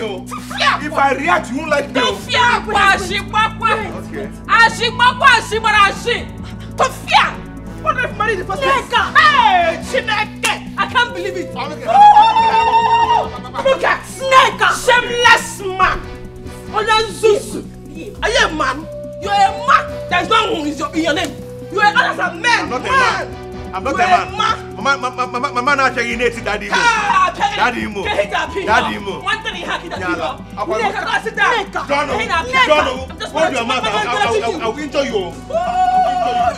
me, oh. If I react, you won't like me, oh. Tofia kwa ashikpakwa. Ashikpakwa ashimara ashi. Tofia. What if married the first place? Hey, Chineke. I can't believe it. Oh, Look at Snake. Shameless man. Onyanzuzu. Are you a man? You're a man. There's no one in your, in your name. You're a other than man. I'm not a man. I'm not a man. Mama, mama, mama, mama, na check in it, daddy. mo. Ah, Daddy Daddy mo. Daddy mo. One thing he had in the Yala. people dadi mo. dadi mo. Yala akwai neka jọnu jọnu hold your mouth i will i will injure you. ooo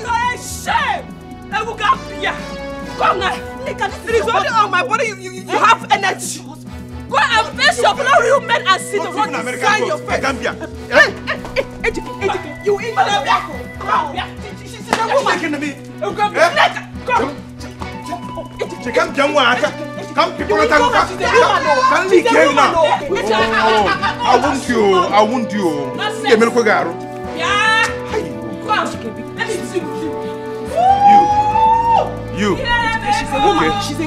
ẹ ṣe ewu ka bia come na there is only on oh, my body you, you, you have energy. Go and face your fellow real men and see the one Sign your face. Hey, hey, hey, hey, you injure me. Come here. She's a woman. Eh? She's a woman. Come. She can't get one. Come people You woman, oh. Can She's leak here woman, now. oh. I- won't you. I won't you. Me look garo. Yeah. Come, let me see you. You. You. She's a woman. Okay. She's a.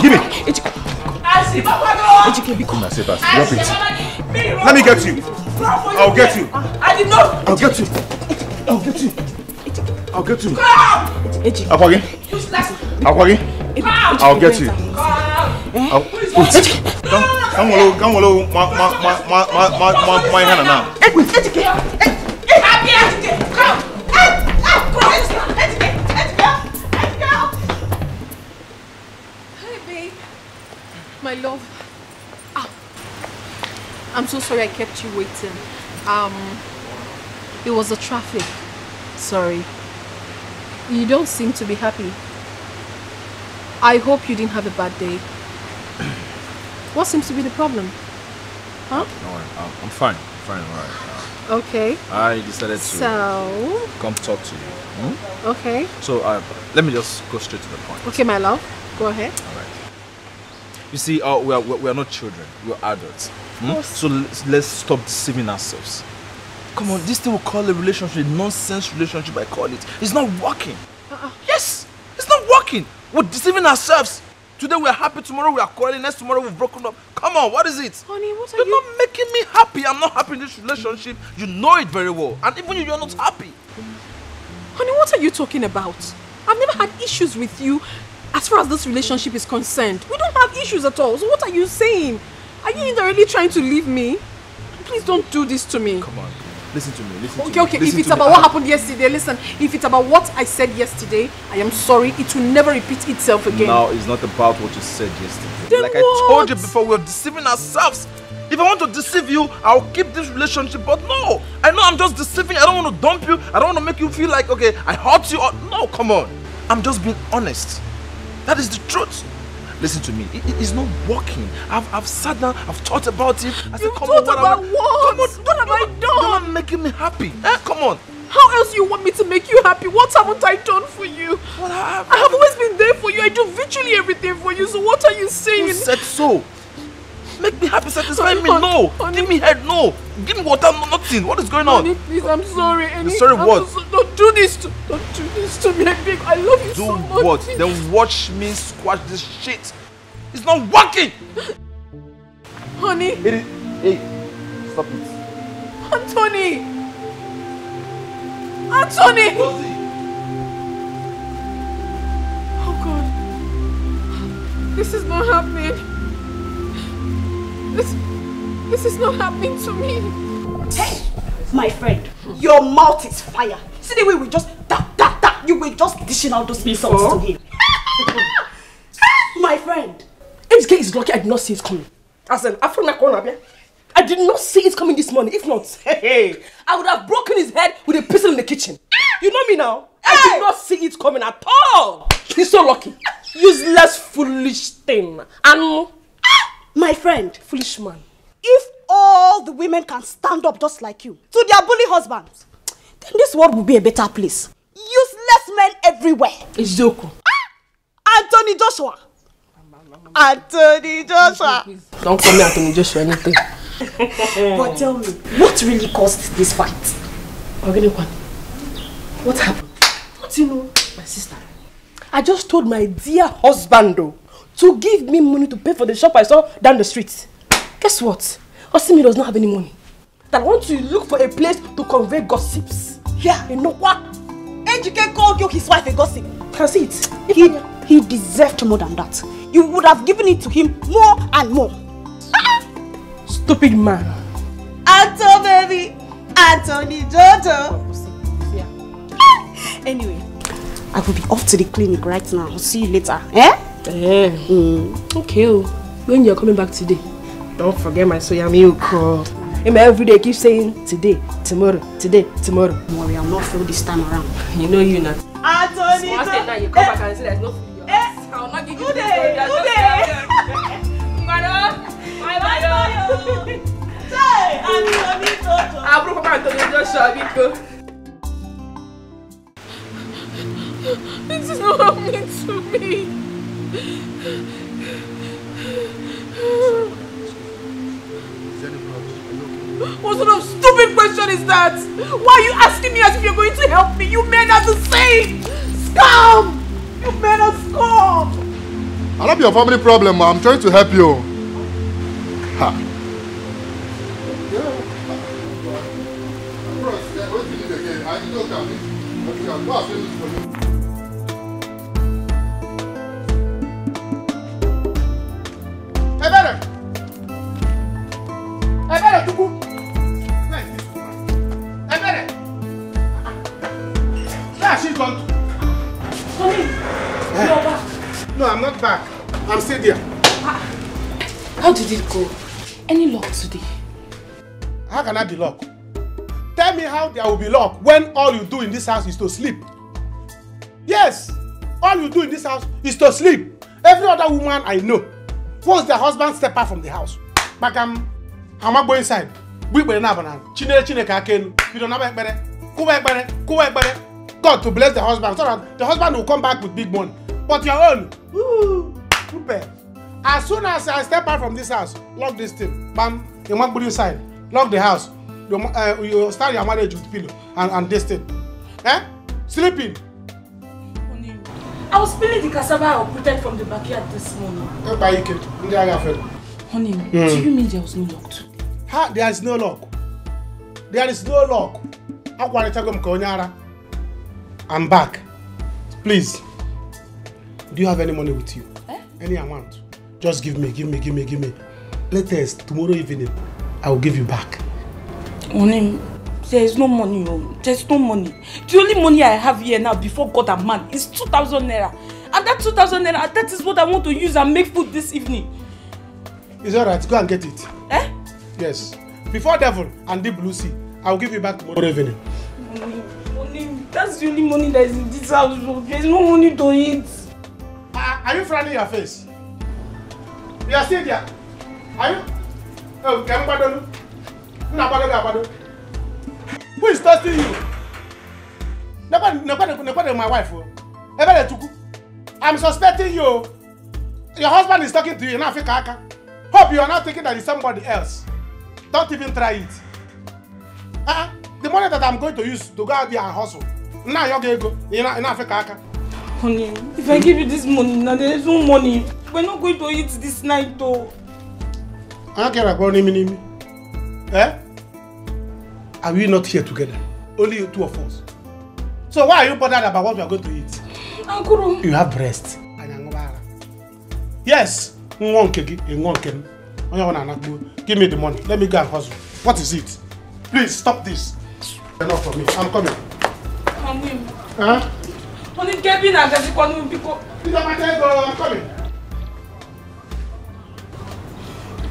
Give me. Come on, Sebas. Drop it. Let me get you. I'll get you. I did not. I'll get you. I'll get you. I'll get you. Come. Akwagi. Akwagi. I'll get you. I'll, come, come on, come on, ma, ma, ma, ma, ma, ma, ma, my hand now. Hi, babe. My love. Ah. I'm so sorry I kept you waiting. Um, it was the traffic. Sorry. You don't seem to be happy. I hope you didn't have a bad day. What seems to be the problem? Huh? No, I'm, I'm fine. Fine, all right. Okay. Uh, I decided to So, come talk to you. Hmm? okay. So uh, let me just go straight to the point. Okay, my love. Go ahead. Alright. You see, uh, we, are, we are not children. We are adults. Hmm? So let's, let's stop deceiving ourselves. Come on, this thing we call a relationship, nonsense relationship, I call it. It's not working. Uh-uh. Yes, it's not working. We're deceiving ourselves. Today we are happy, tomorrow we are quarreling, next tomorrow we've broken up. Come on, what is it? Honey, what are You're you're not making me happy. I'm not happy in this relationship. You know it very well. And even you, you're not happy. Honey, what are you talking about? I've never had issues with you as far as this relationship is concerned. We don't have issues at all. So what are you saying? Are you indirectly trying to leave me? Please don't do this to me. Come on, listen to me. Listen Okay, to me. okay. listen If it's to me. about what happened yesterday, listen. If it's about what I said yesterday, I am sorry. It will never repeat itself again. Now it's not about what you said yesterday. Then like I told you before, we're deceiving ourselves. If I want to deceive you, I'll keep this relationship. But no, I know I'm just deceiving. I don't want to dump you. I don't want to make you feel like okay, I hurt you. Or, no, come on. I'm just being honest. That is the truth. Listen to me. It- it- it's not working. I've, I've sat down. I've thought about it. I said, You've come thought on, about am I- what? Come on, What have I done? You're not making me happy. Eh, come on. How else you want me to make you happy? What haven't I done for you? What have I have always been there for you. I do virtually everything for you. So what are you saying? You said so? Make me happy, satisfy me. Honey, No. Give me head. No. Give me water. No, nothing. What is going on? Honey, please, I'm sorry. Honey. sorry I'm what? so- don't do this to don't do this to me. I. I love you Do so much. what? Then watch me squash this shit. It's not working. Honey. It is. Hey, stop it. Anthony. Anthony. Oh God. This is not happening. This this is not happening to me. Hey, my friend, your mouth is fire. See the way we just tap tap tap. You were just dishing out those insults to him. my friend. MK is lucky I did not see it coming. As an Afro corner, I did not see it coming this morning. If not, hey, I would have broken his head with a pistol in the kitchen. You know me now. I did not see it coming at all. He's so lucky. Useless, foolish thing. And my friend, foolish man. If all the women can stand up just like you to their bully husbands, then this world will be a better place. Useless men everywhere. Izuku. Anthony Joshua. Anthony Joshua. Don't call me Anthony Joshua anything. but tell me, what really caused this fight? One. What happened? What do you know, my sister? I just told my dear husband though, to give me money to pay for the shop I saw down the street. Guess what? Osimi does not have any money. That I want to look for a place to convey gossips. Yeah. You know what? Ejike called you his wife a gossip. Can see it. He, he deserved more than that. You would have given it to him more and more. Stupid man. Anto baby. Anthony Jojo. Anyway, I will be off to the clinic right now. I'll see you later. Eh? Eh. Mm. Okay. oh. When you're coming back today, don't forget my soya milk. oh. Him every day keep saying today, tomorrow, today, tomorrow. Don't worry, I'll not fail this time around. You know you not. Anthony Once a now you come back and say there's no food in your house. I will not give you Good this day, food, good just day. Madam, my madam. Hey, Anthony Jojo. Abro Papa Antonio Joshua, Biko. This is not happening to me. What sort of stupid question is that? Why are you asking me as if you're going to help me? You men are the same! Scum! You men are scum! I love your family problem, ma. I'm trying to help you. Ha. Ebere! Has she gone to? No, I'm not back. I'm still there. How did it go? Any luck today? How can I be locked? Tell me how there will be locked when all you do in this house is to sleep. Yes, all you do in this house is to sleep. Every other woman I know, once their husband step out from the house, Bagam, I'm go inside. We were na banana. Chineke Chineke akenu. You don't have ekpere. Kuba ekpere. Kuba ekpere. God to bless the husband so that the husband will come back with big money. But your own, kupe. As soon as I step out from this house, lock this thing. Bam, you put inside. Lock the house. You, uh, you start your marriage with pillow and, and this thing. Eh? Sleeping. I was peeling the cassava I uprooted from the backyard this morning. Ndị agha fere. Honey, do you mean there was no lock to? Ha, there is no lock. There is no lock. Agwarịtago m ka onye ara. I'm back. Please. Do you have any money with you? Eh? Any amount? Just give me, give me, give me, give me. Latest, tomorrow evening, I will give you back. Honey, there is no money. Oh. There's no money. The only money I have here now before God and man is 2,000 naira. And that 2,000 naira, that is what I want to use and make food this evening. It's alright, go and get it. Yes. Before devil and deep blue sea, I will give you back tomorrow evening. Honey, honey, that's the only money that is in this house. oh. There's no money to eat. Are, are you frowning your face? You are still there. Are you? Oh, can you Nna gbado gị agbado. Who is toasting you? Nekwa nekwa nekwa my wife o. Ebere Chukwu. I'm suspecting you. Your husband is talking to you na Africa. Hope you are not thinking that it's somebody else. Don't even try it. Uh-uh. The money that I'm going to use to go out there and hustle. Nna ayọ gị ego ị na Africa aka. Honey, if I give you this money now, there is no money. We're not going to eat this night though. I don't about nimi nimi. Eh? Are we not here together? Only you two of us. So why are you bothered about what we are going to eat? Ankuru. You have breast. Yes, nwa nke gị, nwa nke m. Onye ọbụla anakpuo. Give me the money. Let me go and hustle. What is it? Please stop this. Enough for me. I'm coming. Honey, Huh? honey, Kevin and Jessica, no, because Please, I'm I'm coming.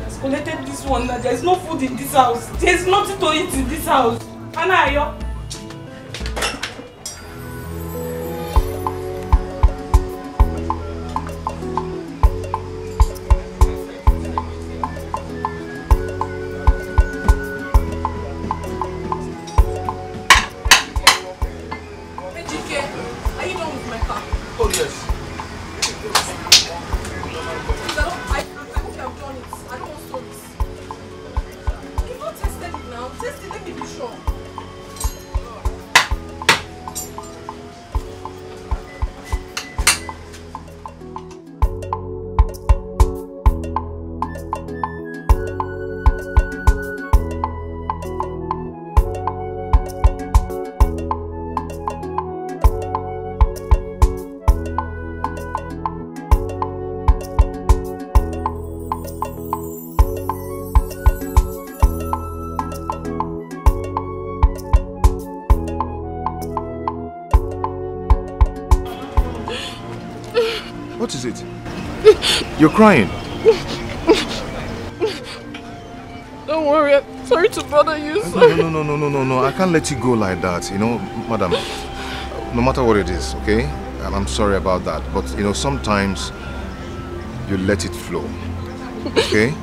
has collected this one. There is no food in this house. There is nothing to eat in this house. Anna, You're crying. Don't worry. I'm sorry to bother you, No, sir. no, no, no, no, no, no. I can't let you go like that. You know, madam. No matter what it is, okay? And I'm sorry about that. But, you know, sometimes you let it flow. Okay?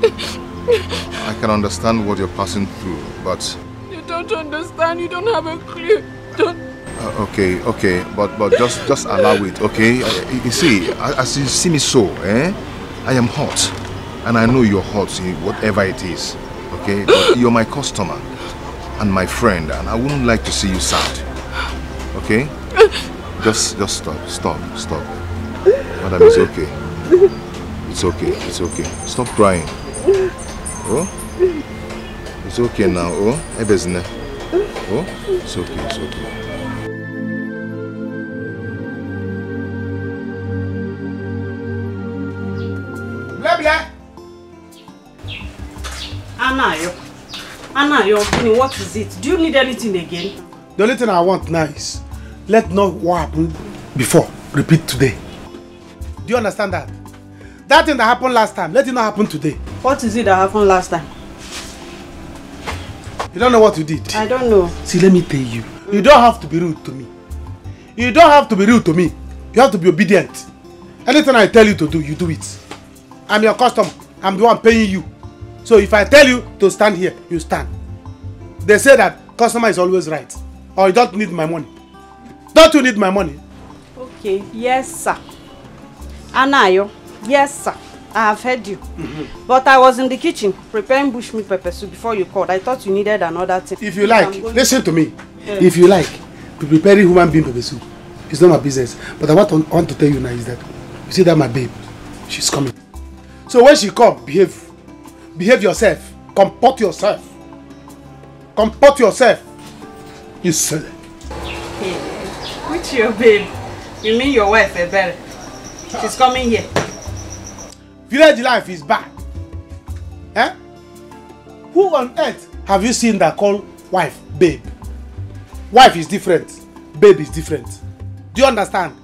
I can understand what you're passing through, but You don't understand. You don't have a clue. Don't. Uh, okay, okay, but but just just allow it, okay? Uh, you see, as you see me so, eh? I am hot, and I know you're hot, in whatever it is, okay? But you're my customer and my friend, and I wouldn't like to see you sad, okay? Just just stop, stop, stop, madam. It's okay. It's okay. It's okay. Stop crying. Oh, it's okay now. Oh. Oh, it's okay. It's okay. Anayo, Ogbini, what is it? Do you need anything again? The only thing I want now is let not what happened before repeat today. Do you understand that? That thing that happened last time, let it not happen today. What is it that happened last time? You don't know what you did. I don't know. See, let me tell you. You don't have to be rude to me. You don't have to be rude to me. You have to be obedient. Anything I tell you to do, you do it. I'm your customer. I'm the one paying you. So if I tell you to stand here, you stand. They say that customer is always right. Or you don't need my money. Don't you need my money? Okay, yes, sir. Anayo, yes, sir. I have heard you. Mm-hmm. But I was in the kitchen preparing bushmeat pepper soup before you called. I thought you needed another thing. If you like, listen to me. If you like, preparing human being pepper soup. It's not my business. But to, I want to tell you now is that you see that my babe, she's coming. So when she come, behave. Behave yourself. Comport yourself. Comport yourself. You silly. Which your babe? You mean your wife, Ebere? She's coming here. Village life is bad. Eh? Who on earth have you seen that call wife babe? Wife is different. Babe is different. Do you understand?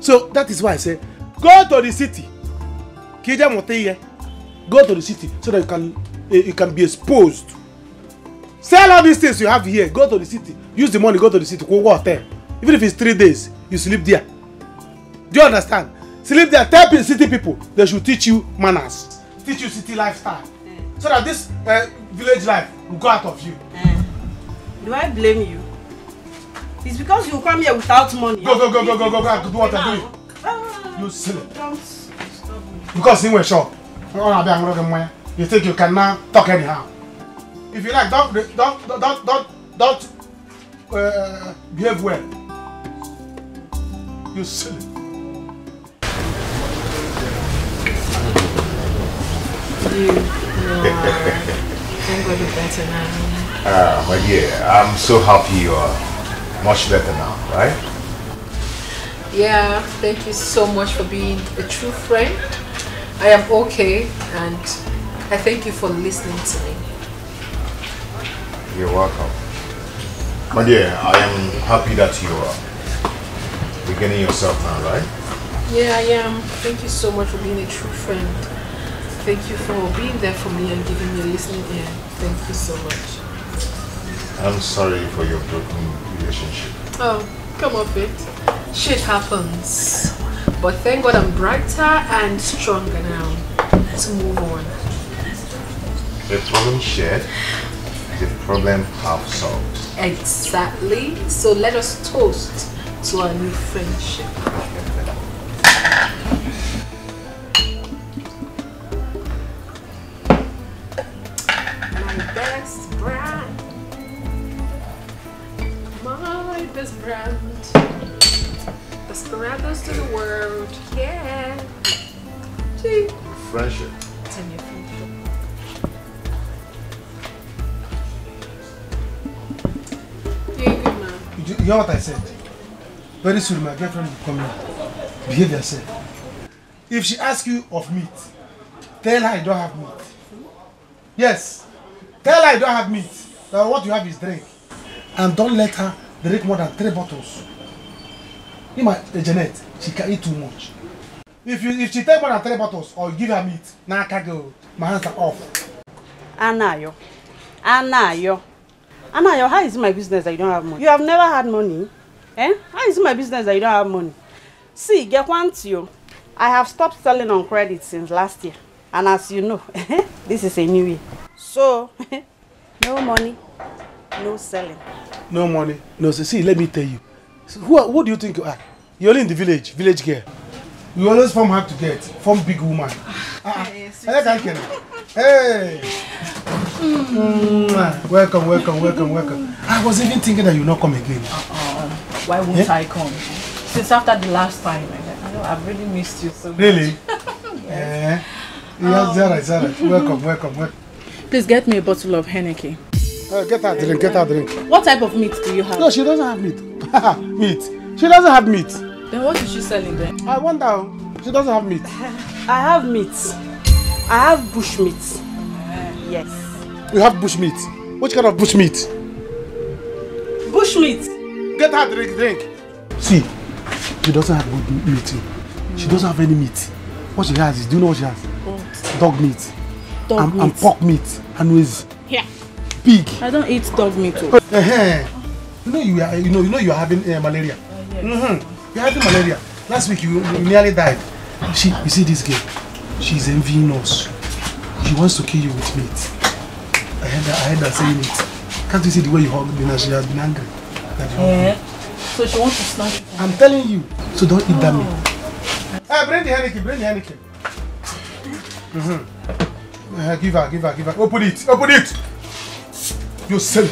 So that is why I say, go to the city. Go to the city so that you can eh, you can be exposed. Sell all these things you have here. Go to the city. Use the money. Go to the city. Go work there. Even if it's three days, you sleep there. Do you understand? Sleep there. Tell pe- city people they should teach you manners, teach you city lifestyle, so that this uh, village life will go out of you. Do I blame you? It's because you come here without money. Go go go go go go go and do what I'm doing. Ah, You silly. Because aṅụrụ gị mmanya. You think you can now talk anyhow. If you like, don't don't don't don't don't uh, behave well. You silly. You are. Thank God you're better now. Ah, my dear, I'm so happy you are much better now, right? Yeah, thank you so much for being a true friend. I am okay and I thank you for listening to me. You're welcome. My dear, I am happy that you are beginning yourself now, right? Yeah, I am. Thank you so much for being a true friend. Thank you for being there for me and giving me a listening ear. Thank you so much. I'm sorry for your broken relationship. Oh, come off it. Shit happens. But thank God I'm brighter and stronger now Let's move on. The problem shared, the problem half solved. Exactly. So let us toast to our new friendship. My best brand. My best brand. Desperados to the world. Yeah. Gee. Friendship. Tell me friendship. You, hear what I said? Very soon my girlfriend will come here. Behave yourself. If she asks you of meat, tell her I don't have meat. Yes. Tell her I don't have meat. That what you have is drink. And don't let her drink more than three bottles. You might, uh, Janet, she can eat too much. If you if she take more than three bottles or give her meat, now I can't go. My hands are off. Anayo. Anayo. Anayo, how is it my business that you don't have money? You have never had money. Eh? How is it my business that you don't have money? See, get one to you. I have stopped selling on credit since last year. And as you know, this is a new year. So, no money, no selling. No money. No, so see, let me tell you. So who, who do you think you are? You're only in the village, village girl. You always form hard to get, form big woman. Ah, hey, thank you. Hey. Mwah. Welcome, welcome, welcome, welcome. I was even thinking that you'll not come again. Why won't Yeah? I come? Since after the last time, I, I know I've really missed you so much. Really? Eh? Yes, Zara, Zara. Welcome, welcome, welcome. Please get me a bottle of Heineken. Uh, get her drink, get her drink. What type of meat do you have? No, she doesn't have meat. meat. She doesn't have meat. Then what is she selling then? I wonder. She doesn't have meat. I have meat. I have bush meat. Yes. You have bush meat. Which kind of bush meat? Bush meat. Get her drink, drink. See, she doesn't have good meat. She doesn't have any meat. What she has is, do you know what she has? Dog meat. Dog and, meat. and pork meat. And with Here. pig. I don't eat dog meat. oh. Uh-huh. You know you are, you know, you know you are having uh, malaria. Mm-hmm. You're having malaria. Last week you, you nearly died. She, you see this girl? She's envying us. She wants to kill you with meat. I heard her, I heard her saying it. Can't you see the way you hug me now? She has been angry. You. Eh? So she wants to snatch it. I'm telling you. So don't eat that meat. Hey, bring the Henneken, bring the Henneken. Mm-hmm. Uh, give her, give her, give her. Open it, open it. You silly.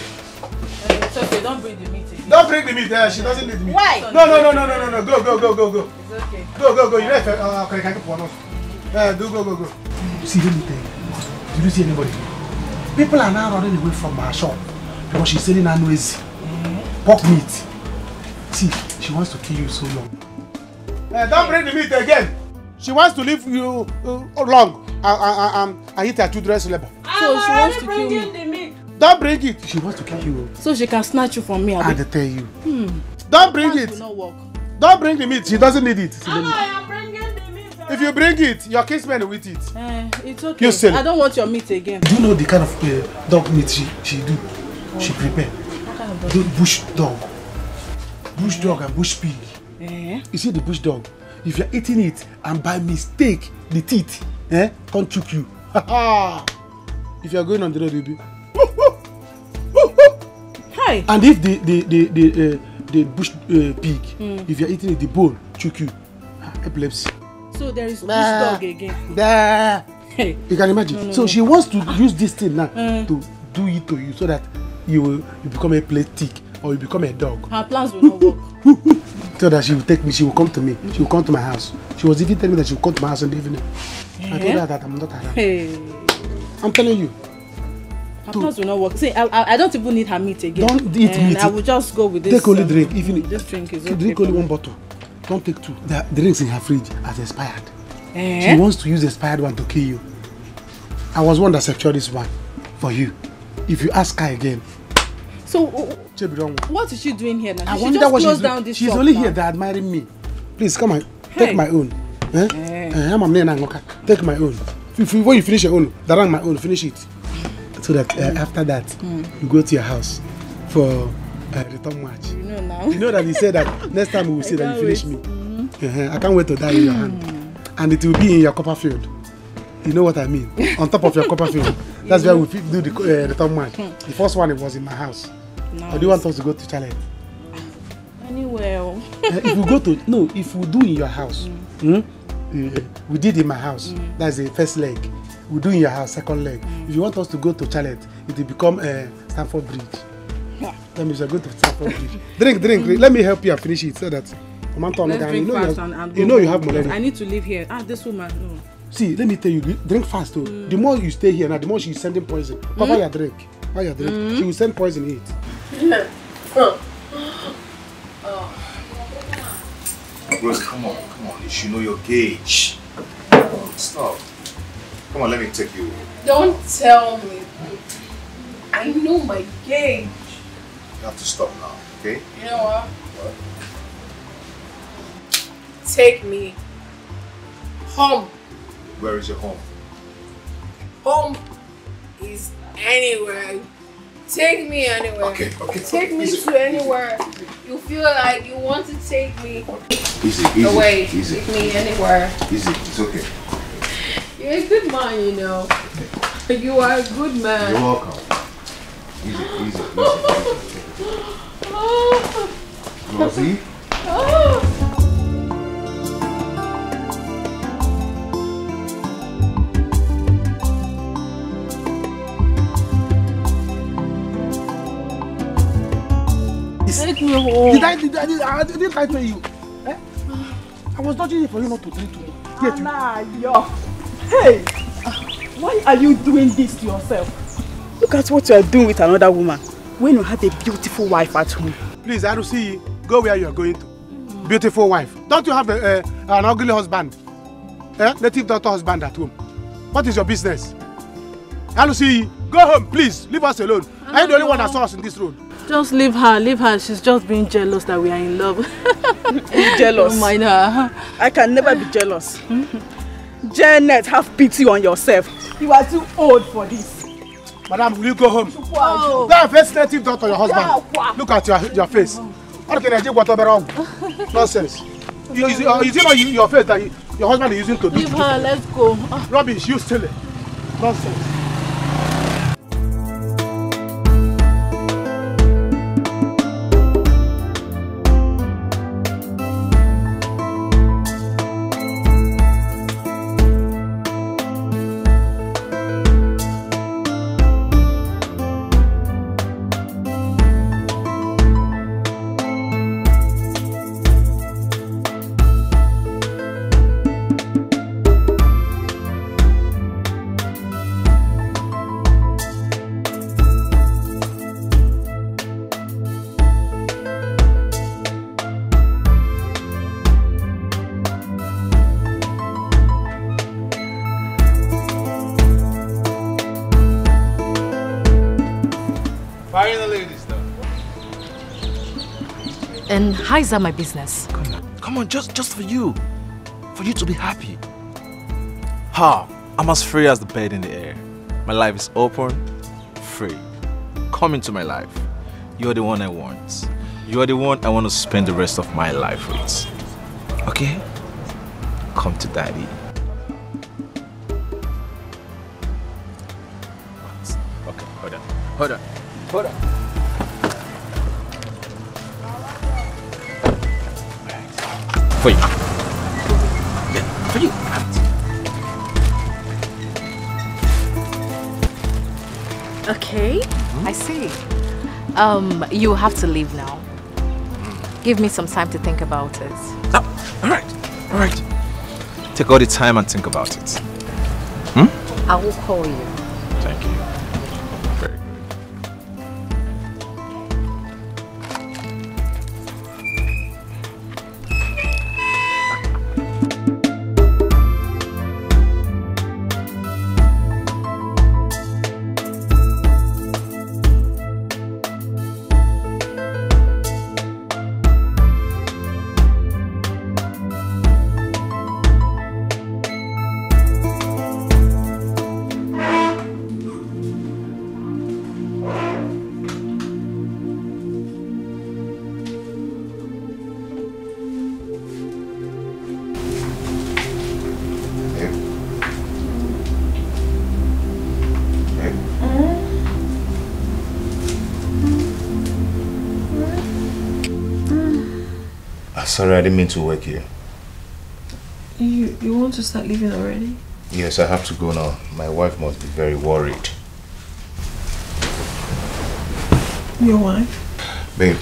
It's okay, don't bring the meat again. Don't bring the meat. Uh, she doesn't need the meat. Why? No, no, no, no, no, no, no. Go, go, go, go, go. It's okay. Go, go, go. You know uh, okay, can you put one off? Uh, do go, go, go. See, let me tell you. Did you see anybody? People are now running away from our shop because she's selling annuizi. Pork meat. See, she wants to kill you so long. Uh, don't bring the meat again. She wants to leave you uh, long. I, I, I, um, I eat her children's labor. So she wants to kill the meat. Don't bring it. She wants to kill you. So she can snatch you from me. I Abi? had to tell you. Don't bring Plans will it. not work. Don't bring the meat. She doesn't need it. Am bringing the meat. If you bring it, your kinsman will eat it. Eh, it's okay. You sell it. I don't want your meat again. Do you know the kind of uh, dog meat she, she do? She prepare. Kind of? Do bush dog. Bush dog and bush pig. Eh? You see the bush dog? If you're eating it and by mistake the teeth eh, can't choke you. if you're going on the road, you'll be. Hi. And if the the the the, uh, the bush uh, pig, if you're eating it, the bone choke you. Ah, Epilepsy. So there is Bah. dog again. Bah. Hey. You can imagine. so she wants to use this thing now to do it to you so that you will you become a plastic or you become a dog. Her plans will not work. So that she will take me, she will come to me, she will come to my house. She was even telling me that she will come to my house in the evening. I told her that I'm not around. Hey. I'm telling you, Her plans will not work. See, I, I, I don't even need her meat again. Don't eat and meat. I will just go with this. take only um, drink. Even This drink is okay. drink only one bottle. Don't take two. The drinks in her fridge has expired. Eh? She wants to use the expired one to kill you. I was one that secured this one for you. If you ask her again, So, uh, Chebi don't want. what is she doing here now? I She wonder what she's down She's only now. here that admiring me. Please come on, Hey. take my own. Eh? Eh. Eh, I'm a man, okay. Take my own. If you, when you finish your own, that my own, finish it. So that uh, after that, you go to your house for uh, return match. You know now. You know that he said that next time we will see that you finish wait. me. Uh-huh. I can't wait to die in your hand. And it will be in your copper field. You know what I mean? On top of your copper field. That's where we do the uh, return match. The first one it was in my house. Or do you want us to go to Charlotte? Anyway, oh. Uh, if we go to no if we do in your house mm. uh, we did in my house that's the first leg we do in your house second leg if you want us to go to charlotte it will become uh, Stamford Bridge let me just go to stanford drink drink drink let me help you and finish it so that Mama let's you drink know, you fast have, and, and you know you have because I need to live here. Ah, this woman, no. see let me tell you drink fast oh the mm. more you stay here now the more she's sending poison cover mm. your drink cover your drink mm. she will send poison in it Rose, come on, come on. You should know your gauge. Come stop. Come on, let me take you. Don't tell me. I know my gauge. You have to stop now, okay? You know what? What? Take me. home. Where is your home? Home is anywhere. Take me anywhere. Okay, okay. Take me Easy. to anywhere you feel like you want to take me Easy, easy. away. Easy, Take me anywhere. easy. It's okay. You're a good man, you know. You are a good man. You're welcome. Easy, easy, easy. Rosie? Did I, did I, did I, didn't I tell you? Eh? I was dodging for you not to drink to me. Yet you, Anayo. Hey! Why are you doing this to yourself? Look at what you are doing with another woman when you have a beautiful wife at home. please, Arusi, go where you are going to. Beautiful wife. Don't you have a, a, an ugly husband? Eh? Native daughter husband at home. What is your business? Alusi, go home, please. Leave us alone. Are you the only one that saw us in this road? Just leave her, leave her. She's just being jealous that we are in love. jealous. Don't mind her. I can never be jealous. Janet, have pity on yourself. You are too old for this. Madam, will you go home? Oh. Go and face native daughter, your husband. Look at your, your face. How can I take whatever wrong? Nonsense. You, is, uh, is it not you, your face that you, your husband is using to do Leave her, let's go. Ah, rubbish? You it. Nonsense. How is that my business? Come on, come on, just just for you, for you to be happy. Ha! I'm as free as the bird in the air. My life is open, free. Come into my life. You're the one I want. You're the one I want to spend the rest of my life with. Okay? Come to daddy. Okay, hold on. Hold on. Hold on. For you. Yeah, for you. Okay, hmm? I see. Um, you have to leave now. Give me some time to think about it. Oh, all right, all right. Take all the time and think about it. Hmm? I will call you. Sorry, I didn't mean to wake you. You you want to start leaving already? Yes, I have to go now. My wife must be very worried. Your wife? Babe,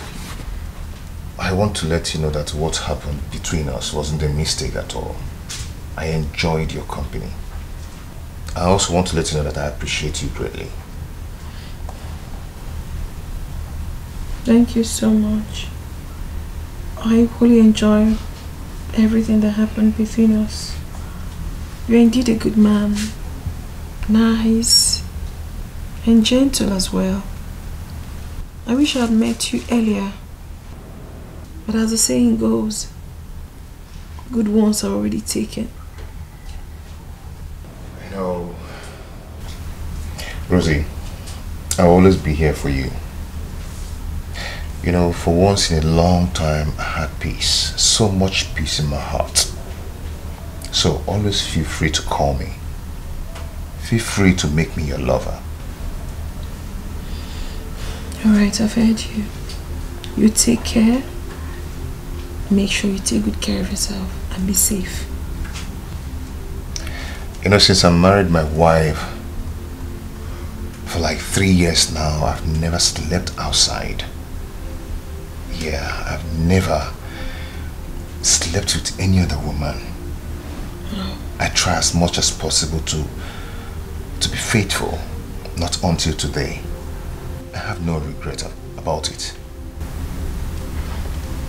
I want to let you know that what happened between us wasn't a mistake at all. I enjoyed your company. I also want to let you know that I appreciate you greatly. Thank you so much. I really enjoy everything that happened between us. You're indeed a good man, nice and gentle as well. I wish I had met you earlier, but as the saying goes, good ones are already taken. I know. Rosie, I'll always be here for you. You know, for once in a long time, I had peace. So much peace in my heart. So always feel free to call me. Feel free to make me your lover. Alright, I've heard you. You take care. Make sure you take good care of yourself and be safe. You know, since I married my wife, for like three years now, I've never slept outside. Yeah, I've never slept with any other woman. I try as much as possible to to be faithful, not until today. I have no regret ab- about it.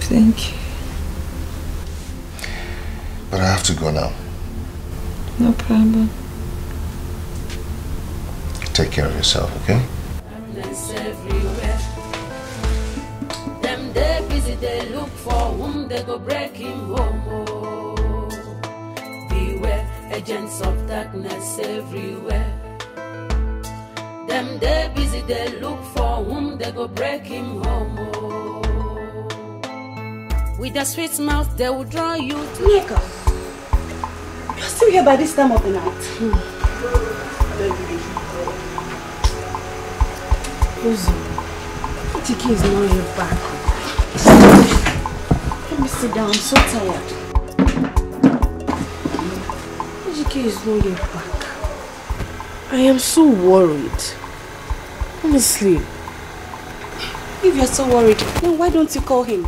Thank you. But I have to go now. No problem. Take care of yourself, okay? They look for whom they go break him home. Oh. Beware, agents of darkness everywhere. Them they busy, they look for whom they go break him home. Oh. With their sweet mouth, they will draw you to. Nika, you're still here by this time of the night. Rosie, TK is not here back. Sit down, I'm so tired. TK is not yet back. I am so worried. Honestly. If you're so worried, then why don't you call him?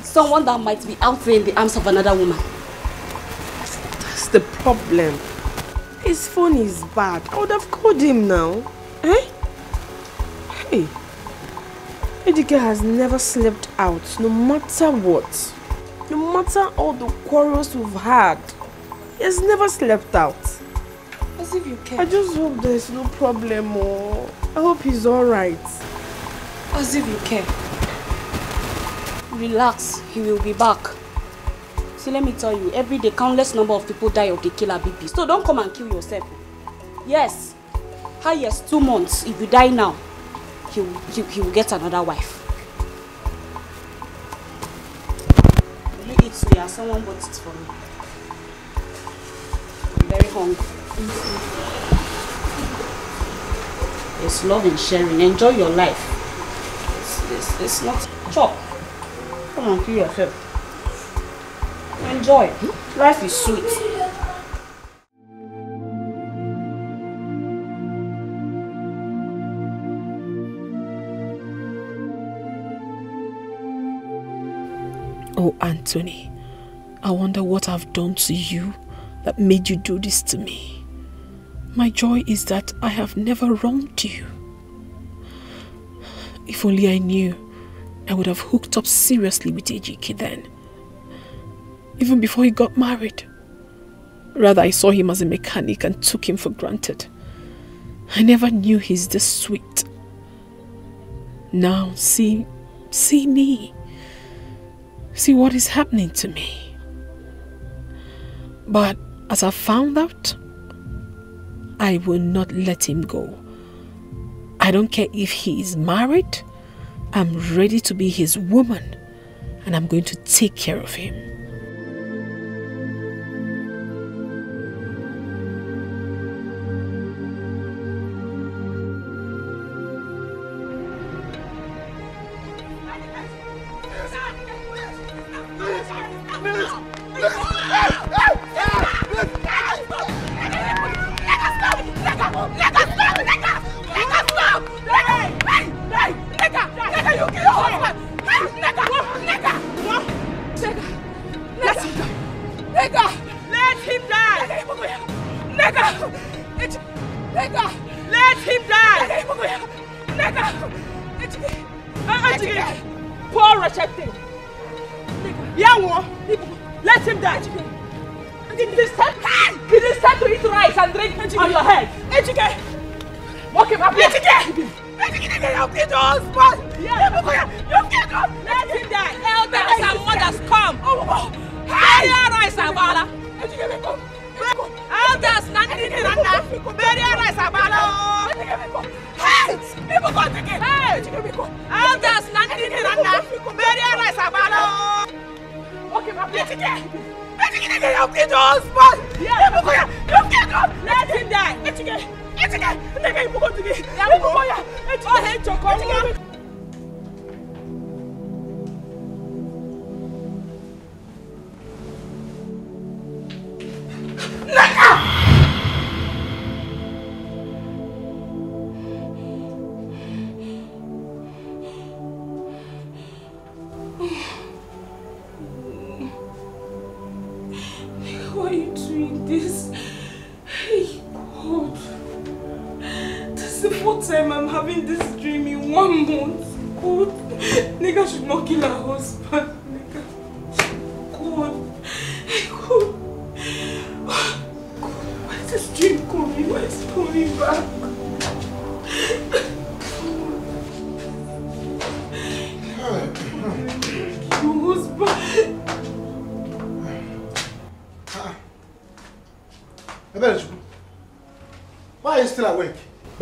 Someone that might be out there in the arms of another woman. That's the problem. His phone is bad. I would have called him now. Eh? Hey. Ejike has never slept out, no matter what. No matter all the quarrels we've had. He has never slept out. As if you care. I just hope there's no problem or I hope he's alright. As if you care. Relax, he will be back. See, let me tell you, every day countless number of people die of the killer BP. So don't come and kill yourself. Yes, highest two months. If you die now, he will, he, he will get another wife. Eat suya? Someone bought it for me. I'm very hungry. It's love and sharing. Enjoy your life. It's, it's, it's not chop. Come on, kill yourself. Enjoy. Life is sweet. Oh, Anthony, I wonder what I've done to you that made you do this to me. My joy is that I have never wronged you. If only I knew, I would have hooked up seriously with Ejike then. Even before he got married. Rather, I saw him as a mechanic and took him for granted. I never knew he's this sweet. Now, see, see me. See what is happening to me. But as I found out, I will not let him go. I don't care if he is married, I'm ready to be his woman and I'm going to take care of him.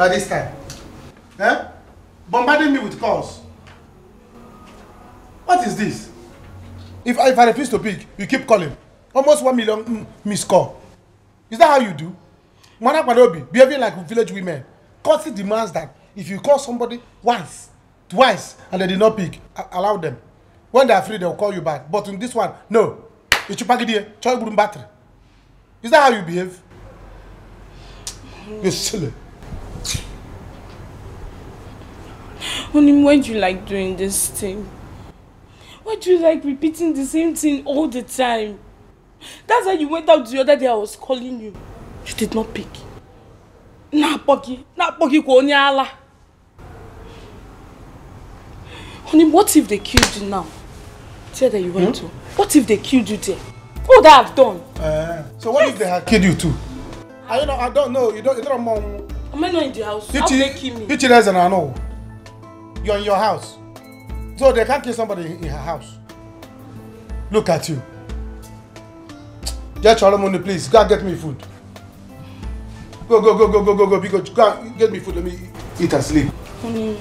By this time? Eh? Bombarding me with calls. What is this? If I, if I refuse to pick, you keep calling. Almost one million mm, missed call. Is that how you do? Mwana Kwadobi, behaving like village women. Courtesy demands that if you call somebody once, twice, and they did not pick, a- allow them. When they are free, they will call you back. But in this one, no. Choy burum battery. Is that how you behave? You're silly. Honey, why do you like doing this thing? Why do you like repeating the same thing all the time? That's why you went out the other day I was calling you. You did not pick. Na poki, na poki ko onye ala. Honey, what if they killed you now? Tell that you went to. What if they killed you there? What would I have done? Uh, so what if they had killed you too? I don't know. I don't know. You don't. You don't know. Am I not in the house? How would they kill me? Ichi doesn't know. You're in your house, so they can't kill somebody in her house. Look at you. Get your money, please. Go and get me food. Go, go, go, go, go, go, go. Because go and get me food. Let me eat and sleep. Honey,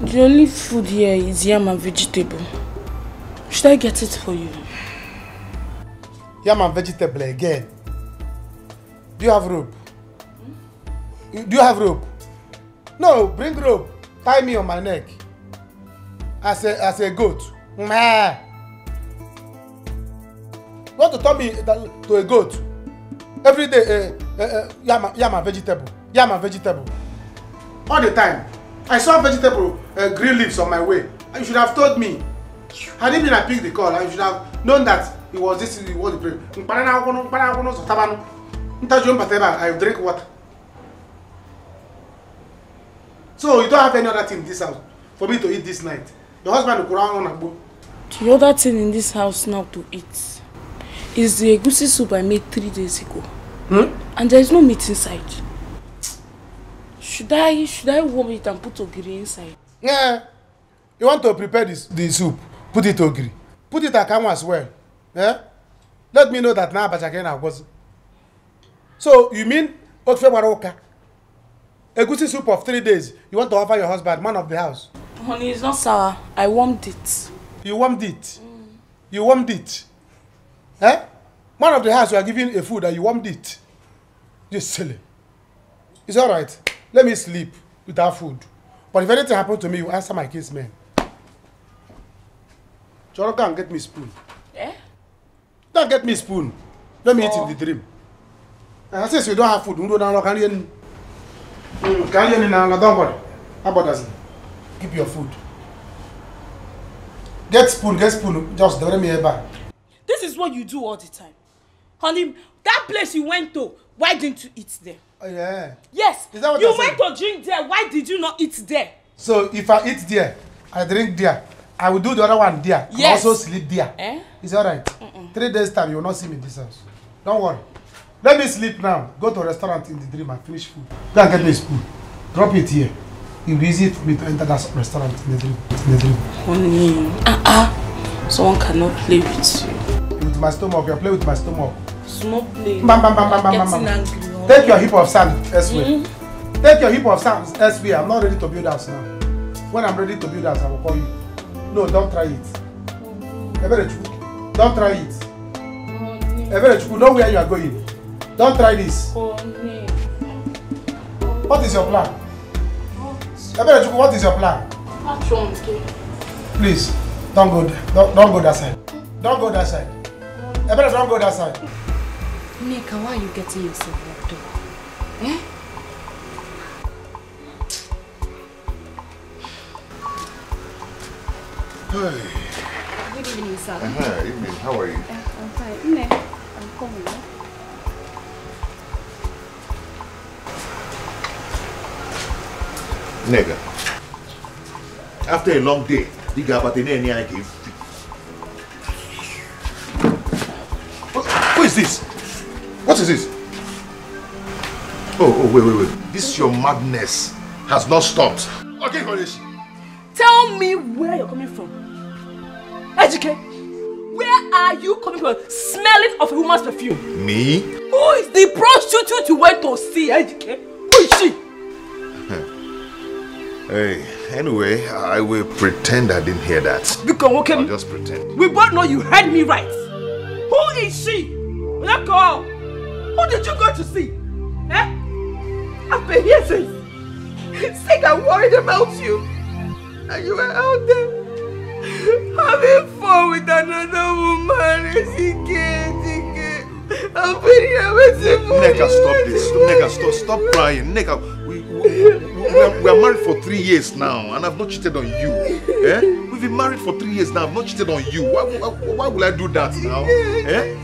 the only food here is yam and vegetable. Should I get it for you? Yam and vegetable again. Do you have rope? You- Do you have rope? No, bring rope. Tie me on my neck. As a as a goat. Meh. You want to turn me to a goat? Every day, uh, uh, uh, yam, yam and vegetable. Yam and vegetable. All the time. I saw vegetable uh, green leaves on my way. You should have told me. Had it been I picked the call, I should have known that it was this, it was the prayer. Mkpara na akwụkwọ mkpara akwụkwọ n'ụzọ tabanụ. Ntajuo I drink water. So you don't have any other thing in this house for me to eat this night. Your husband kwụrụ ọnwụ na gbo. The other thing in this house now to eat is the egusi soup I made three days ago. Hmm? And there is no meat inside. Should I should I warm it and put ogiri inside? Yeah. You want to prepare this, the soup, put it ogiri. Put it akamu as well. Yeah? Let me know that na abacha ka ị na-agwọzi. So you mean ofe gbara ụka? Egusi soup of three days. You want to offer your husband, man of the house. Honey, it's not sour. I warmed it. You warmed it. You warmed it. Eh? Man of the house, you are giving a food and you warmed it. You silly. It's alright. Let me sleep without food. But if anything happens to me, you answer my case, man. Choro, go and get me spoon. Eh? Go and get me spoon. Let me eat in the dream. And since you don't have food, you don't know, can you? Can you now? Don't worry. How about that? Keep your food. Get spoon, get spoon. Just don't let me ever. This is what you do all the time. Honey, that place you went to, why didn't you eat there? Oh yeah. Yes, Is that what you you're went to drink there. Why did you not eat there? So if I eat there, I drink there, I will do the other one there. and Yes. also sleep there. Eh? It's alright. Three days time, you will not see me in this house. Don't worry. Let me sleep now. Go to restaurant in the dream and finish food. Go and get me a spoon. Drop it here. It will be easy for me to enter that restaurant in the dream. In the dream. Honey, uh-uh. Someone cannot play with you. With my stomach, you play with my stomach. Small play. Bam, bam, bam, bam, bam, bam, bam. Take your heap of sand elsewhere. Mm. Take your heap of sand elsewhere. I'm not ready to build house now. When I'm ready to build house, I will call you. No, don't try it. Eberechukwu, don't try it. Eberechukwu, know where you are going. Don't try this. What is your plan? Eberechukwu, what is your plan? Please, don't go there. Don't, don't go that side. Don't go that side. Ebere, don't go that side. Nneka, why are you getting yourself worked up? Eh? Hey. Good evening, sir. Uh-huh, evening. How are you? I'm fine. Nne, I'm coming. Nigga. After a long day, you got about the any I give. Who is this? What is this? Oh, oh, wait, wait, wait. This your madness has not stopped. Okay, Kodeshi. Tell me where you're coming from. Ejike, where are you coming from? Smelling of a woman's perfume. Me? Who is the prostitute you went to see, Ejike? Hey, anyway, I will pretend I didn't hear that. Because, okay, I'll just pretend. we both know you heard me right. Who is she? That girl. Who did you go to see? Eh? I've been here since. Sick and worried about you. And you were out there having fun with another woman. I've been here waiting for Neka, you. stop this. Neka, stop, stop crying. Neka, we, we, we, are, we are married for three years now, and I've not cheated on you. Eh? We've been married for three years now. I've not cheated on you. Why, why, why will I do that now? Eh?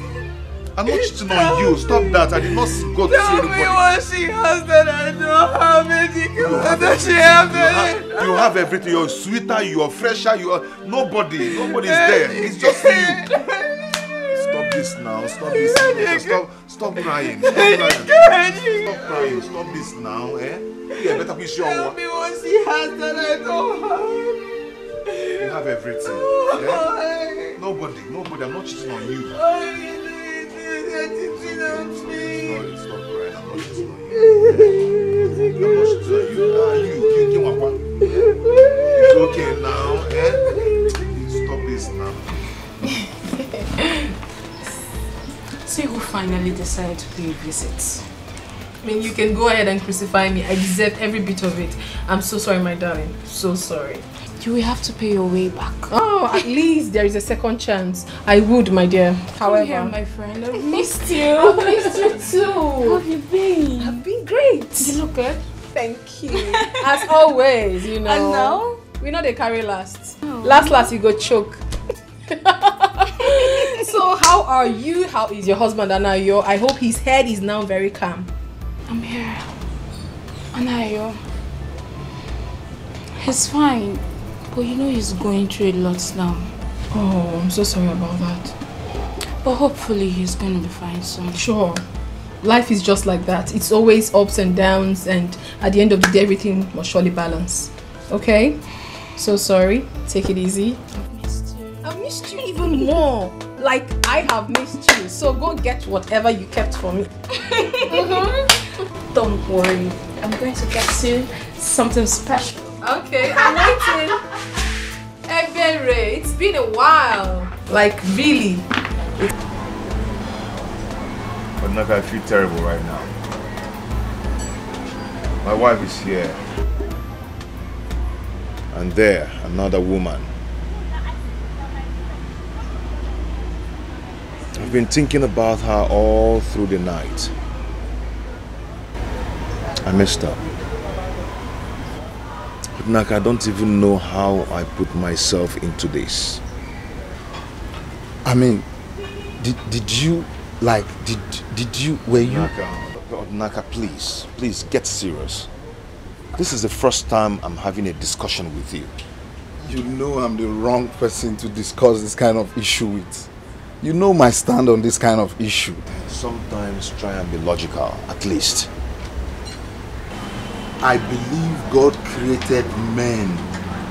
I'm not cheating on you. Stop that. I did not see God to see Tell me anybody. what she has that I don't have, Ejike. What does she have You that have, you have everything. You're sweeter. You are fresher. You are nobody. Nobody's there. It's just you. Stop this now. Stop this. Neka, Stop. Stop crying. Stop crying. Stop crying. Stop this now. Eh? Yeah, better be sure. Tell me what she has that I don't have. You have everything. Yeah? Nobody, nobody. I'm not cheating on you. Sorry, stop crying. I'm not cheating on you. I'm not cheating on you. Ah, you, you, you. It's okay now. Eh? Stop this now. See who finally decided to pay a visit. I mean, you can go ahead and crucify me. I deserve every bit of it. I'm so sorry, my darling. So sorry. You will have to pay your way back. Oh, at least there is a second chance. I would, my dear. However, here, my friend. I've missed you. I missed you too. How have you been? I've been great. You look good. Thank you. As always, you know. And now? We know they carry last. Oh. Last, last, you go choke. so, how are you? How is your husband, Anayo? I hope his head is now very calm. I'm here. Anayo. He's fine. But you know he's going through a lot now. Oh, I'm so sorry about that. But hopefully he's going to be fine soon. Sure. Life is just like that. It's always ups and downs, and at the end of the day, everything must surely balance. Okay? So sorry. Take it easy. I've missed you even more. Like, I have missed you. So go get whatever you kept for me. Mm-hmm. Don't worry. I'm going to get you something special. Okay, I'm waiting. Ebere, it's been a while. Like, really. But Naka, I feel terrible right now. My wife is here. And there, another woman. Been thinking about her all through the night. I messed up. But Naka, I don't even know how I put myself into this. I mean, did, did you, like, did, did you, were you... Naka, uh, Naka, uh, please, please get serious. This is the first time I'm having a discussion with you. You know I'm the wrong person to discuss this kind of issue with. You know my stand on this kind of issue. Sometimes try and be logical, at least. I believe God created men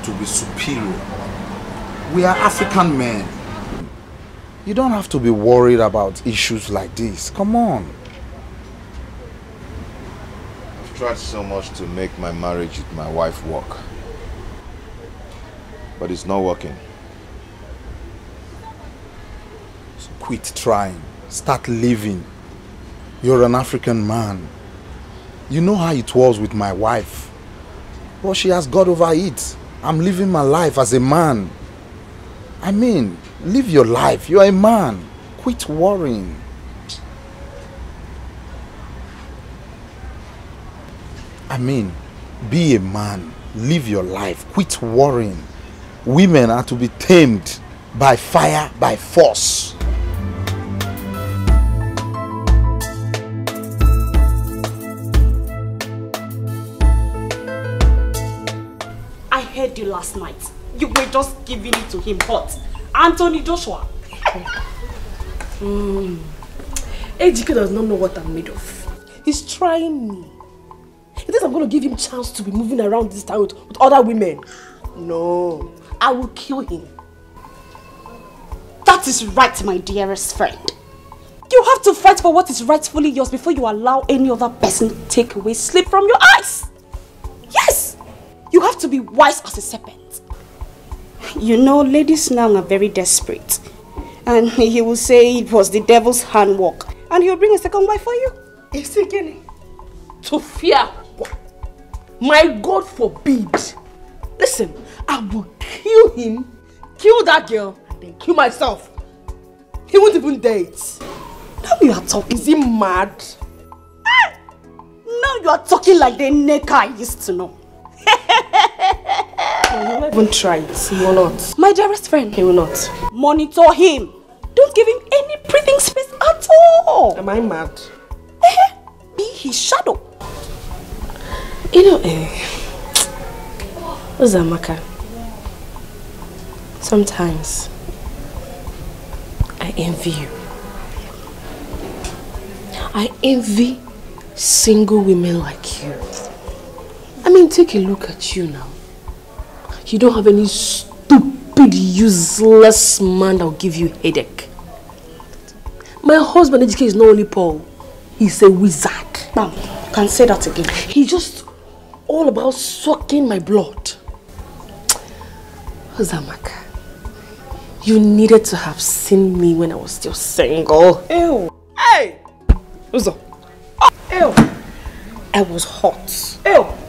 to be superior. We are African men. You don't have to be worried about issues like this. Come on. I've tried so much to make my marriage with my wife work. But it's not working. So quit trying. Start living. You're an African man. You know how it was with my wife. Well, she has got over it. I'm living my life as a man. I mean, live your life. You're a man. Quit worrying. I mean, be a man. Live your life. Quit worrying. Women are to be tamed by fire, by force. You last night. You were just giving it to him hot. Anthony Joshua. Hmm. Ejike does not know what I'm made of. He's trying me. He thinks I'm going to give him chance to be moving around this town with, with other women. No, I will kill him. That is right, my dearest friend. You have to fight for what is rightfully yours before you allow any other person to take away sleep from your eyes. Yes! You have to be wise as a serpent. You know, ladies now are very desperate. And he will say it was the devil's handwork. And he'll bring a second wife for you. Is it again? To fear. My God forbid. Listen, I will kill him, kill that girl, and then kill myself. He won't even date. Now you are talking. Is he mad? Ah! Now you are talking like the Nneka I used to know. He will even try it. He will not. My dearest friend. He will not. Monitor him. Don't give him any breathing space at all. Am I mad? Be his shadow. You know, eh, Uzoamaka, sometimes I envy you. I envy single women like you. I mean, take a look at you now. You don't have any stupid, useless man that will give you headache. My husband, Ejike, is not only Paul, he's a wizard. Mom, can say that again. He's just all about sucking my blood. Uzoamaka, you needed to have seen me when I was still single. Ew. Hey! Uzo. Ew. I was hot. Ew.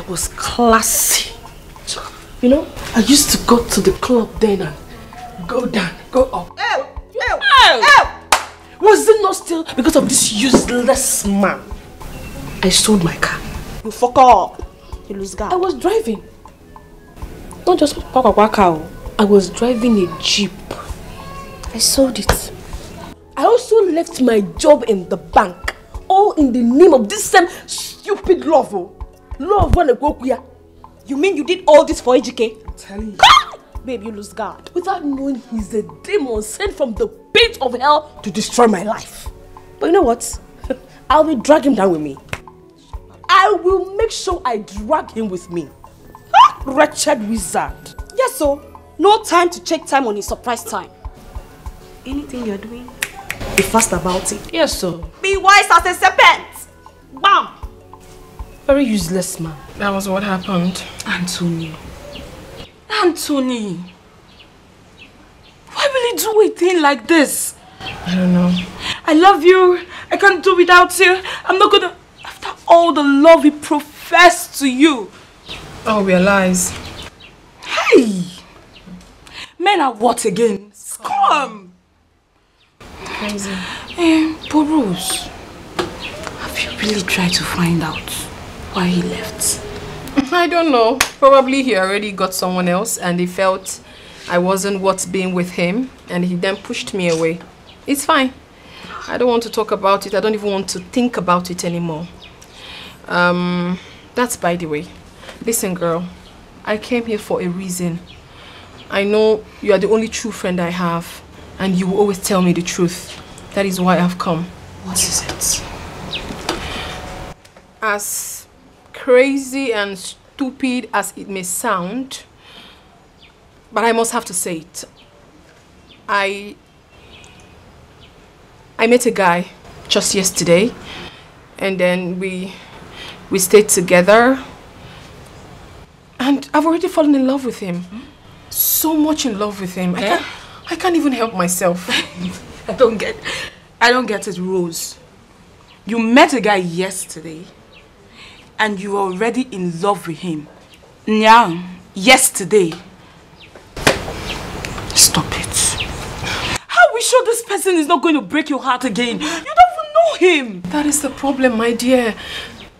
I was classy. You know, I used to go to the club then and go down, go up. Ew. Ew. Ew. Was it not still because of this useless man? I sold my car. You fuck up. You lose guard. I was driving. Not just cow. Oh. I was driving a jeep. I sold it. I also left my job in the bank. All in the name of this same stupid love. Oh. Love when I go queer. You mean you did all this for Ejike? I'm telling you. Babe, you lose God. Without knowing he's a demon sent from the pit of hell to destroy my life. But you know what? I will be drag him down with me. I will make sure I drag him with me. Ah, Wretched wizard. Yes, so no time to check time on his surprise time. Anything you're doing, be fast about it. Yes, sir. Be wise as a serpent. Bam. Very useless man. That was what happened. Anthony. Anthony! Why will he do a thing like this? I don't know. I love you. I can't do without you. I'm not gonna... After all the love he professed to you. Oh, we are lies. Hey! Men are what again? Scum! Crazy. Eh, but Rose, have you really tried to find out why he left? I don't know. Probably he already got someone else and he felt I wasn't what's being with him and he then pushed me away. It's fine. I don't want to talk about it. I don't even want to think about it anymore. Um, that's by the way. Listen, girl. I came here for a reason. I know you are the only true friend I have and you will always tell me the truth. That is why I've come. What is it? As crazy and stupid as it may sound, but I must have to say it. I I met a guy just yesterday and then we We stayed together. And I've already fallen in love with him. So much in love with him. I, can't, I can't even help myself. I don't get I don't get it, Rose. You met a guy yesterday and you were already in love with him. Nyang, yesterday. Stop it. How are we sure this person is not going to break your heart again? You don't even know him. That is the problem, my dear.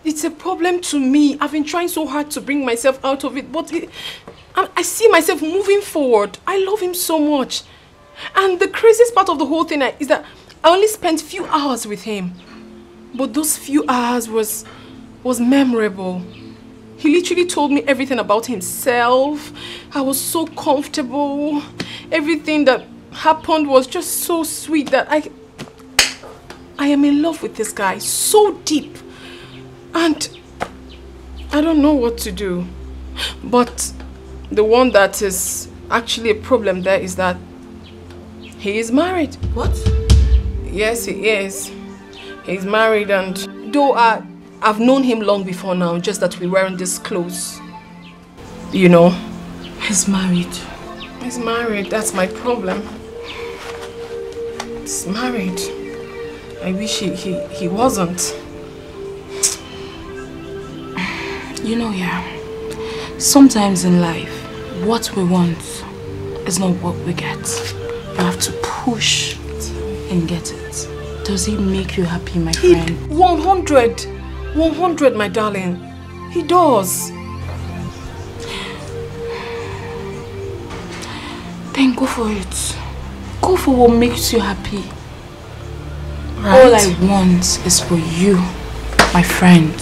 It's a problem to me. I've been trying so hard to bring myself out of it, but it, I, I see myself moving forward. I love him so much. And the craziest part of the whole thing is that I only spent a few hours with him. But those few hours was was memorable. He literally told me everything about himself. I was so comfortable. Everything that happened was just so sweet that I I am in love with this guy so deep. And I don't know what to do. But the one that is actually a problem there is that he is married. What? Yes, he is. He's married and though I, I've known him long before now, just that we weren't this close. You know. He's married. He's married, that's my problem. He's married. I wish he, he, he wasn't. You know, yeah. Sometimes in life, what we want is not what we get. You have to push and get it. Does it make you happy, my He, friend? 100. 100, my darling. He does. Then go for it. Go for what makes you happy. All I want is for you, my friend,